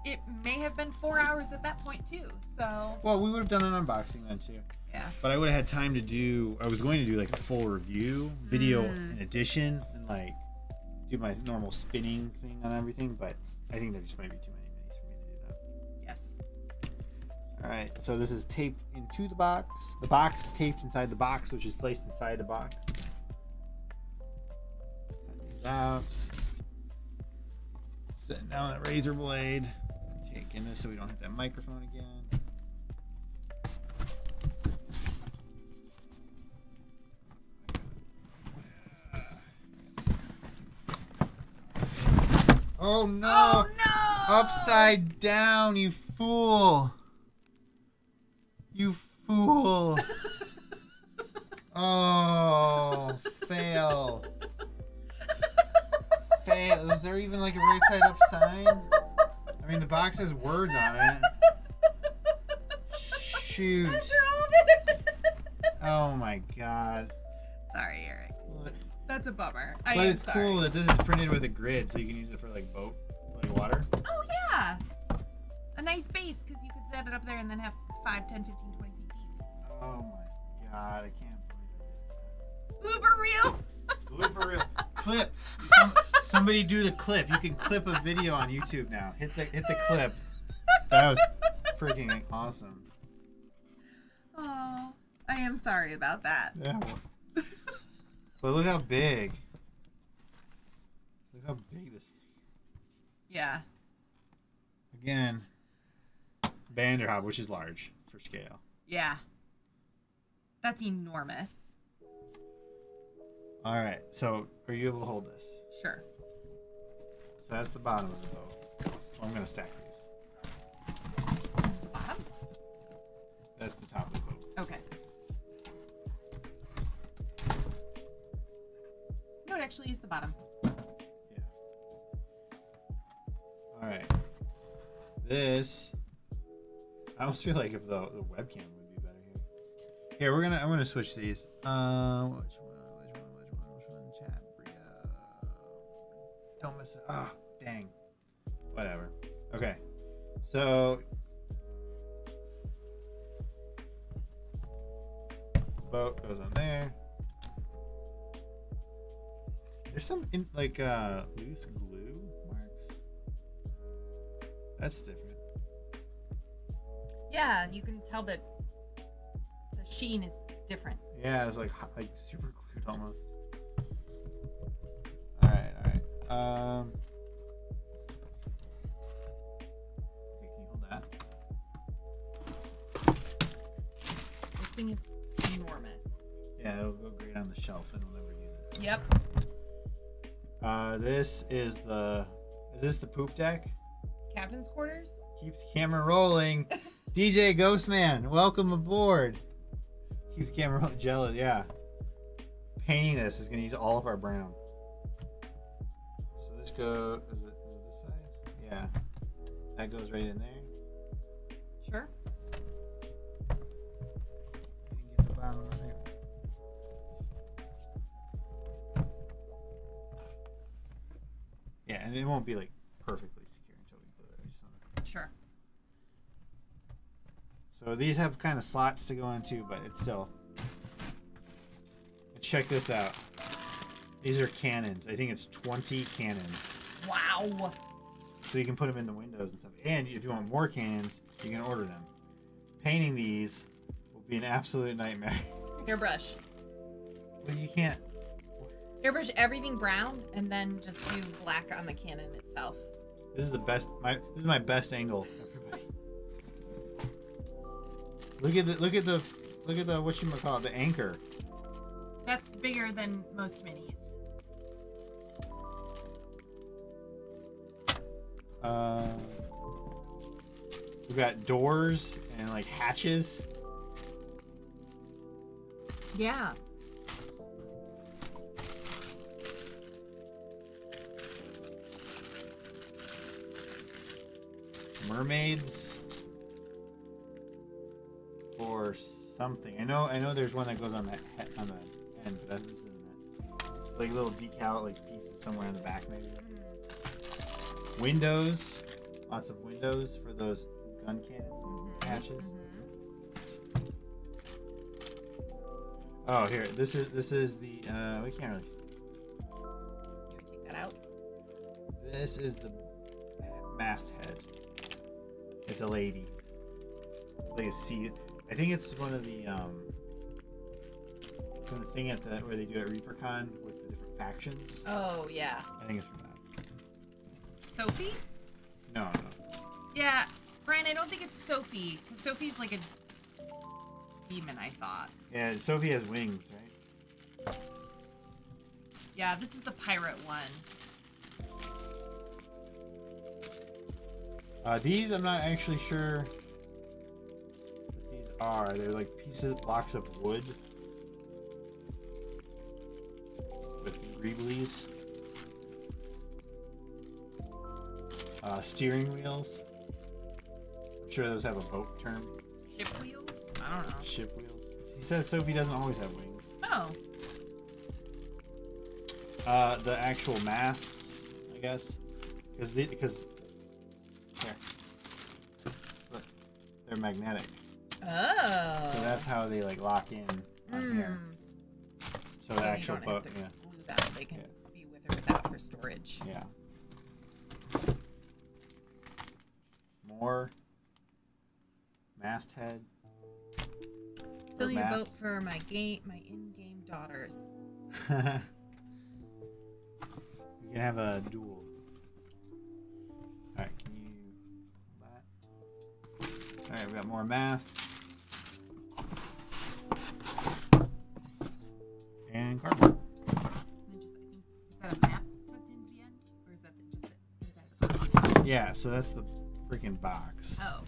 Speaker 2: It may have been four hours at that point too. So
Speaker 1: Well, we would have done an unboxing then too.
Speaker 2: yeah.
Speaker 1: But I would have had time to do. I was going to do like a full review video
Speaker 2: Mm.
Speaker 1: in addition, and like do my normal spinning thing on everything. But I think there just might be too many minis for me to do that.
Speaker 2: Yes.
Speaker 1: All right, so this is taped into the box. The box is taped inside the box, which is placed inside the box. Cut these out. Setting down that razor blade. Taking this so we don't hit that microphone again. Oh no!
Speaker 2: Oh no!
Speaker 1: Upside down, you fool! You fool! Oh, fail. <laughs> Fail. Is there even like a right side up sign? I mean, the box has words on it. Shoot. Oh my god.
Speaker 2: Sorry, Eric. That's a bummer. I
Speaker 1: but it's
Speaker 2: sorry.
Speaker 1: cool that this is printed with a grid, so you can use it for like boat, like water.
Speaker 2: Oh yeah. A nice base because you could set it up there and then have 5, 10, 15, 20 feet deep.
Speaker 1: Oh my god, I can't believe it.
Speaker 2: Blooper reel.
Speaker 1: It. Blooper reel. Clip. Some, somebody do the clip. You can clip a video on YouTube now. Hit the hit the clip. That was freaking awesome.
Speaker 2: Oh, I am sorry about that.
Speaker 1: Yeah. But look how big. Look how big this
Speaker 2: Yeah.
Speaker 1: again. Banderhobb, which is large for scale.
Speaker 2: Yeah. That's enormous.
Speaker 1: All right. So, are you able to hold this?
Speaker 2: Sure.
Speaker 1: So that's the bottom of the boat. I'm gonna stack these.
Speaker 2: This is the bottom.
Speaker 1: That's the top of the boat.
Speaker 2: Okay. No, it actually is the bottom.
Speaker 1: Yeah. All right. This. I almost feel like if the the webcam would be better here. Here we're gonna I'm gonna switch these. Uh, Don't miss it. Ah, dang. Whatever. Okay. So. Boat goes on there. There's some in, like uh loose glue marks. That's different.
Speaker 2: Yeah, you can tell that the sheen is different.
Speaker 1: Yeah, it's like like super glued almost. Um. Okay, can you hold that?
Speaker 2: This thing is enormous.
Speaker 1: Yeah, it'll go great on the shelf, and we'll never use it.
Speaker 2: Yep.
Speaker 1: Uh, this is the. Is this the poop deck?
Speaker 2: Captain's quarters.
Speaker 1: Keep the camera rolling. <laughs> DJ Ghostman, welcome aboard. Keep the camera rolling. Jealous, yeah. Painting this is gonna use all of our brown let's go. Is it, is it this side? Yeah. That goes right in there.
Speaker 2: Sure.
Speaker 1: And get the bottom of there. Yeah, and it won't be like perfectly secure until we glue it. Wanna...
Speaker 2: Sure.
Speaker 1: So these have kind of slots to go into, but it's still. Check this out. These are cannons. I think it's 20 cannons.
Speaker 2: Wow.
Speaker 1: So you can put them in the windows and stuff. And if you want more cannons, you can order them. Painting these will be an absolute nightmare. <laughs>
Speaker 2: Airbrush.
Speaker 1: well, you can't.
Speaker 2: Airbrush everything brown and then just do black on the cannon itself.
Speaker 1: This is the best. My this is my best angle. Everybody, look at the look at the look at the what you call it the anchor.
Speaker 2: That's bigger than most minis.
Speaker 1: Uh, we've got doors and like hatches.
Speaker 2: Yeah.
Speaker 1: mermaids or something. I know I know there's one that goes on the he- on the end, but that, this isn't it. Like little decal like pieces somewhere in the back maybe. Windows, lots of windows for those gun cannon hatches. Oh, here. This is this is the uh we can't really
Speaker 2: You take that out.
Speaker 1: This is the masthead. It's a lady. It's like a sea. I think it's one of the um. From the thing at the where they do at ReaperCon with the different factions.
Speaker 2: Oh yeah.
Speaker 1: I think it's from that.
Speaker 2: Sophie?
Speaker 1: No, no.
Speaker 2: Yeah. Brian, I don't think it's Sophie. 'cause Sophie's like a demon, I thought.
Speaker 1: Yeah, Sophie has wings, right?
Speaker 2: Yeah, this is the pirate one.
Speaker 1: Uh, these I'm not actually sure what these are. They're like pieces, blocks of wood with greeblies. Uh, steering wheels. I'm sure those have a boat term.
Speaker 2: Ship wheels? I don't know.
Speaker 1: Ship wheels. He says Sophie doesn't always have wings.
Speaker 2: Oh.
Speaker 1: Uh, the actual masts, I guess, because because here, look, they're magnetic.
Speaker 2: Oh.
Speaker 1: So that's how they like lock in on here.
Speaker 2: Mm.
Speaker 1: So
Speaker 2: So
Speaker 1: the actual boat, yeah,
Speaker 2: that. They can
Speaker 1: Yeah.
Speaker 2: be with or without for storage.
Speaker 1: yeah. More masthead.
Speaker 2: Still
Speaker 1: Or
Speaker 2: need a boat for my game, my in-game daughters. <laughs>
Speaker 1: we can have a duel. Alright, can you that? Alright, we got more masts. And cardboard.
Speaker 2: And then just, I think, is that a map tucked into the end, or is that the, just the inside of the box?
Speaker 1: Yeah, so that's the freaking box.
Speaker 2: Oh.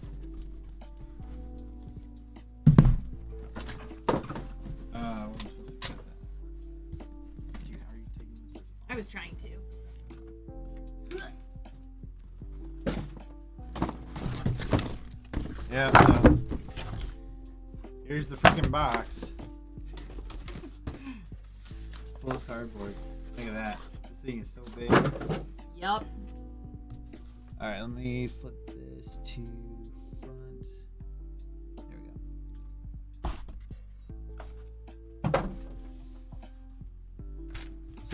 Speaker 1: Uh, what I supposed to get that? Do you, how are you taking this?
Speaker 2: I was trying to.
Speaker 1: Yeah, so here's the freaking box. <laughs> Full of cardboard. Look at that. This thing is so big.
Speaker 2: Yup.
Speaker 1: Alright, let me flip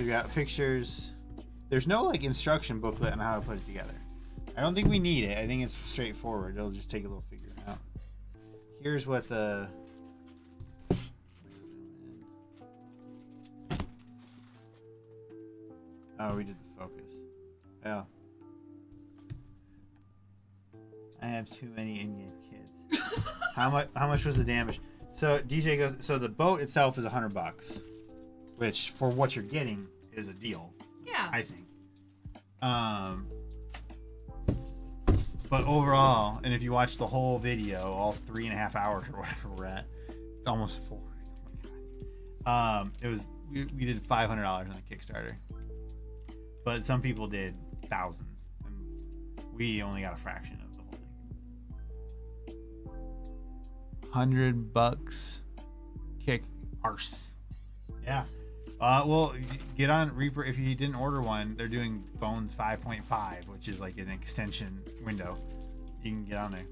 Speaker 1: We got pictures. There's no like instruction booklet on how to put it together. I don't think we need it. I think it's straightforward. It'll just take a little figuring out. Here's what the Oh, we did the focus. Oh. I have too many in-game kids. <laughs> how much? How much was the damage? So DJ goes. So the boat itself is a hundred bucks, which for what you're getting is a deal,
Speaker 2: Yeah.
Speaker 1: I think. Um. But overall, and if you watch the whole video, all three and a half hours or whatever we're at, it's almost four. Oh. Um, it was we, we did five hundred dollars on the Kickstarter, but some people did thousands, and we only got a fraction of the whole thing. Hundred bucks, kick arse. Yeah, Uh, well, get on Reaper if you didn't order one. They're doing Bones 5.5, which is like an extension window. You can get on there.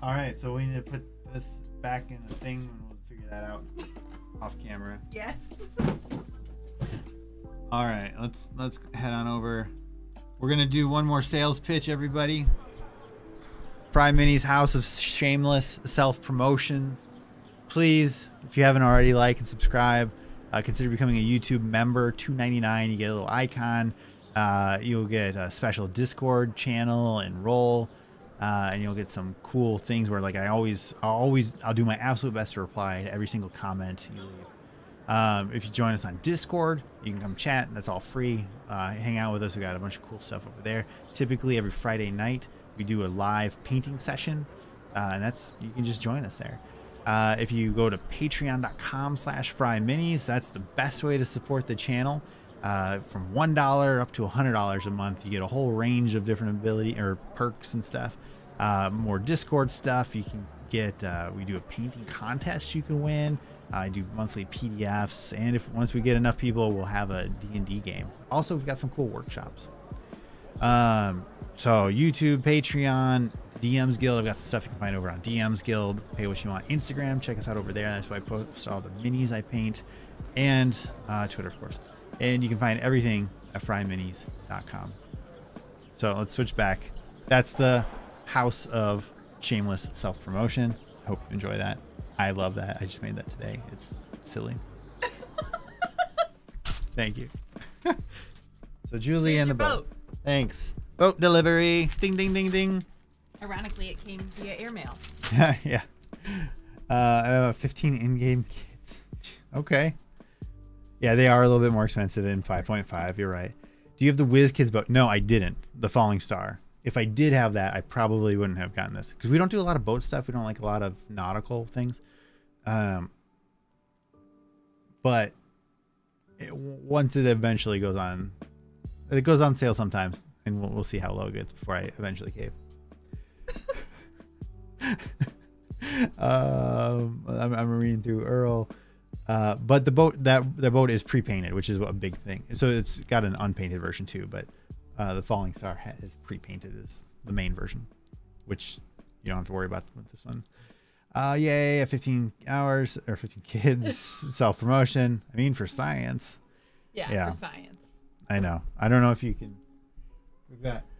Speaker 1: All right, so we need to put this back in the thing, and we'll figure that out off camera.
Speaker 2: Yes. <laughs>
Speaker 1: All right, let's let's head on over. We're gonna do one more sales pitch, everybody. Fry Mini's House of Shameless Self Promotion. Please, if you haven't already, like and subscribe. Uh, consider becoming a YouTube member. Two ninety nine. You get a little icon. Uh, you'll get a special Discord channel and role, uh, and you'll get some cool things where, like, I always, I'll always, I'll do my absolute best to reply to every single comment you leave. Um, if you join us on Discord, you can come chat. That's all free. Uh, hang out with us. We got a bunch of cool stuff over there. Typically, every Friday night, we do a live painting session, uh, and that's you can just join us there. Uh, if you go to patreon.com slash fry minis, that's the best way to support the channel. Uh, from one dollar up to a hundred dollars a month, you get a whole range of different ability or perks and stuff. Uh, more Discord stuff. You can get. Uh, we do a painting contest you can win. I do monthly PDFs, and if once we get enough people, we'll have a D&D game. Also, we've got some cool workshops. Um, so YouTube, Patreon, DMs Guild. I've got some stuff you can find over on DMs Guild. Pay what you want. Instagram, check us out over there. That's why I post all the minis I paint, and uh, Twitter, of course. And you can find everything at fryminis.com. So let's switch back. That's the house of shameless self promotion. Hope you enjoy that. I love that. I just made that today. It's silly. <laughs> Thank you. <laughs> so Julie
Speaker 2: Here's
Speaker 1: and the
Speaker 2: your
Speaker 1: boat. Thanks. Boat delivery. Ding ding ding ding.
Speaker 2: Ironically, it came via airmail. <laughs>
Speaker 1: yeah. Uh, have 15 in-game kits. Okay. Yeah, they are a little bit more expensive in 5.5. You're right. Do you have the WizKids boat? No, I didn't. The Falling Star. If I did have that, I probably wouldn't have gotten this because we don't do a lot of boat stuff. We don't like a lot of nautical things. Um, but it, once it eventually goes on, it goes on sale sometimes, and we'll, we'll see how low it gets before I eventually cave. <laughs> um, I'm, I'm reading through Earl. Uh, but the boat that the boat is pre-painted, which is a big thing. So it's got an unpainted version too. But uh, the Falling Star is pre-painted as the main version, which you don't have to worry about with this one. Uh, yay! 15 hours or 15 <laughs> kids self promotion. I mean, for science.
Speaker 2: Yeah,
Speaker 1: Yeah.
Speaker 2: for science.
Speaker 1: I know. I don't know if you can.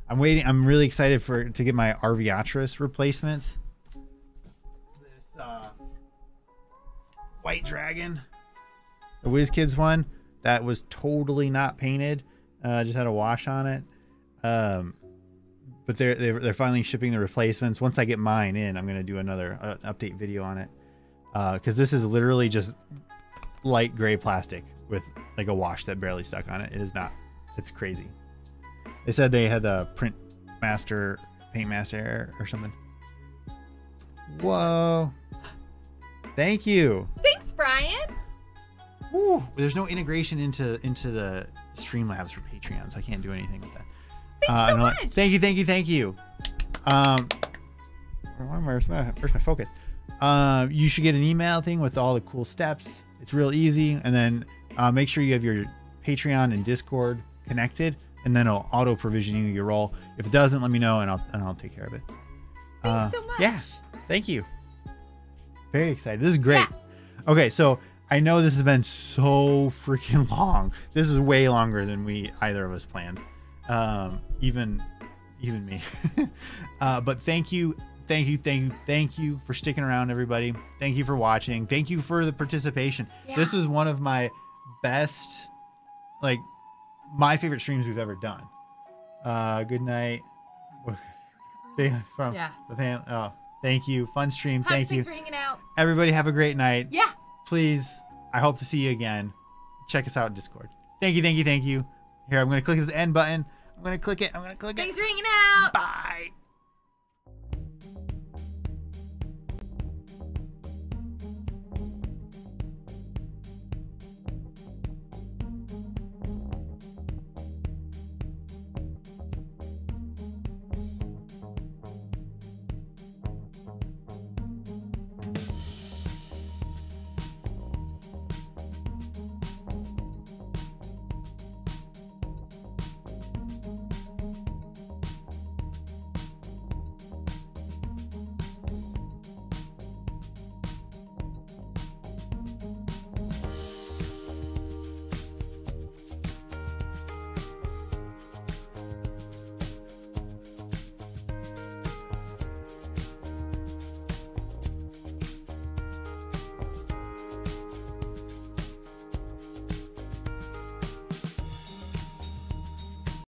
Speaker 1: I'm waiting. I'm really excited for to get my Arveiaturace replacements. This uh, White Dragon, the WizKids one that was totally not painted. Uh, just had a wash on it. Um, but they're they're, they're finally shipping the replacements. Once I get mine in, I'm gonna do another uh, update video on it. Because this is literally just light gray plastic with like a wash that barely stuck on it. It is not. It's crazy. They said they had the print master, paint master error or something. Whoa. Thank you.
Speaker 2: Thanks, Brian.
Speaker 1: Woo. There's no integration into into the Streamlabs for Patreon, so I can't do anything with that.
Speaker 2: Thanks
Speaker 1: Uh,
Speaker 2: so
Speaker 1: uh,
Speaker 2: much.
Speaker 1: Thank you, thank you, thank you. Um, where- where's my, where's my focus? Um, you should get an email thing with all the cool steps. It's real easy, and then uh, make sure you have your Patreon and Discord connected, and then it'll auto provision you your role. If it doesn't, let me know, and I'll and I'll take care of it.
Speaker 2: Thanks
Speaker 1: Uh,
Speaker 2: so much.
Speaker 1: Yeah, thank you. Very excited. This is great. Okay, so I know this has been so freaking <laughs> long. This is way longer than we either of us planned. Um, even even me. <laughs> uh, but thank you, thank you, thank you, thank you for sticking around, everybody. Thank you for watching. Thank you for the participation. This
Speaker 2: Yeah.
Speaker 1: is one of my best, like, my favorite streams we've ever done. Uh, good night. From
Speaker 2: Yeah.
Speaker 1: the fam. Oh, thank you. Fun stream.
Speaker 2: Hugs,
Speaker 1: thank you.
Speaker 2: thanks for hanging out.
Speaker 1: Everybody have a great night.
Speaker 2: Yeah.
Speaker 1: Please, I hope to see you again. Check us out in Discord. Thank you, thank you, thank you. Here, I'm going to click this end button. I'm going to click it. I'm going to click
Speaker 2: Thanks
Speaker 1: it.
Speaker 2: Thanks for hanging out.
Speaker 1: Bye.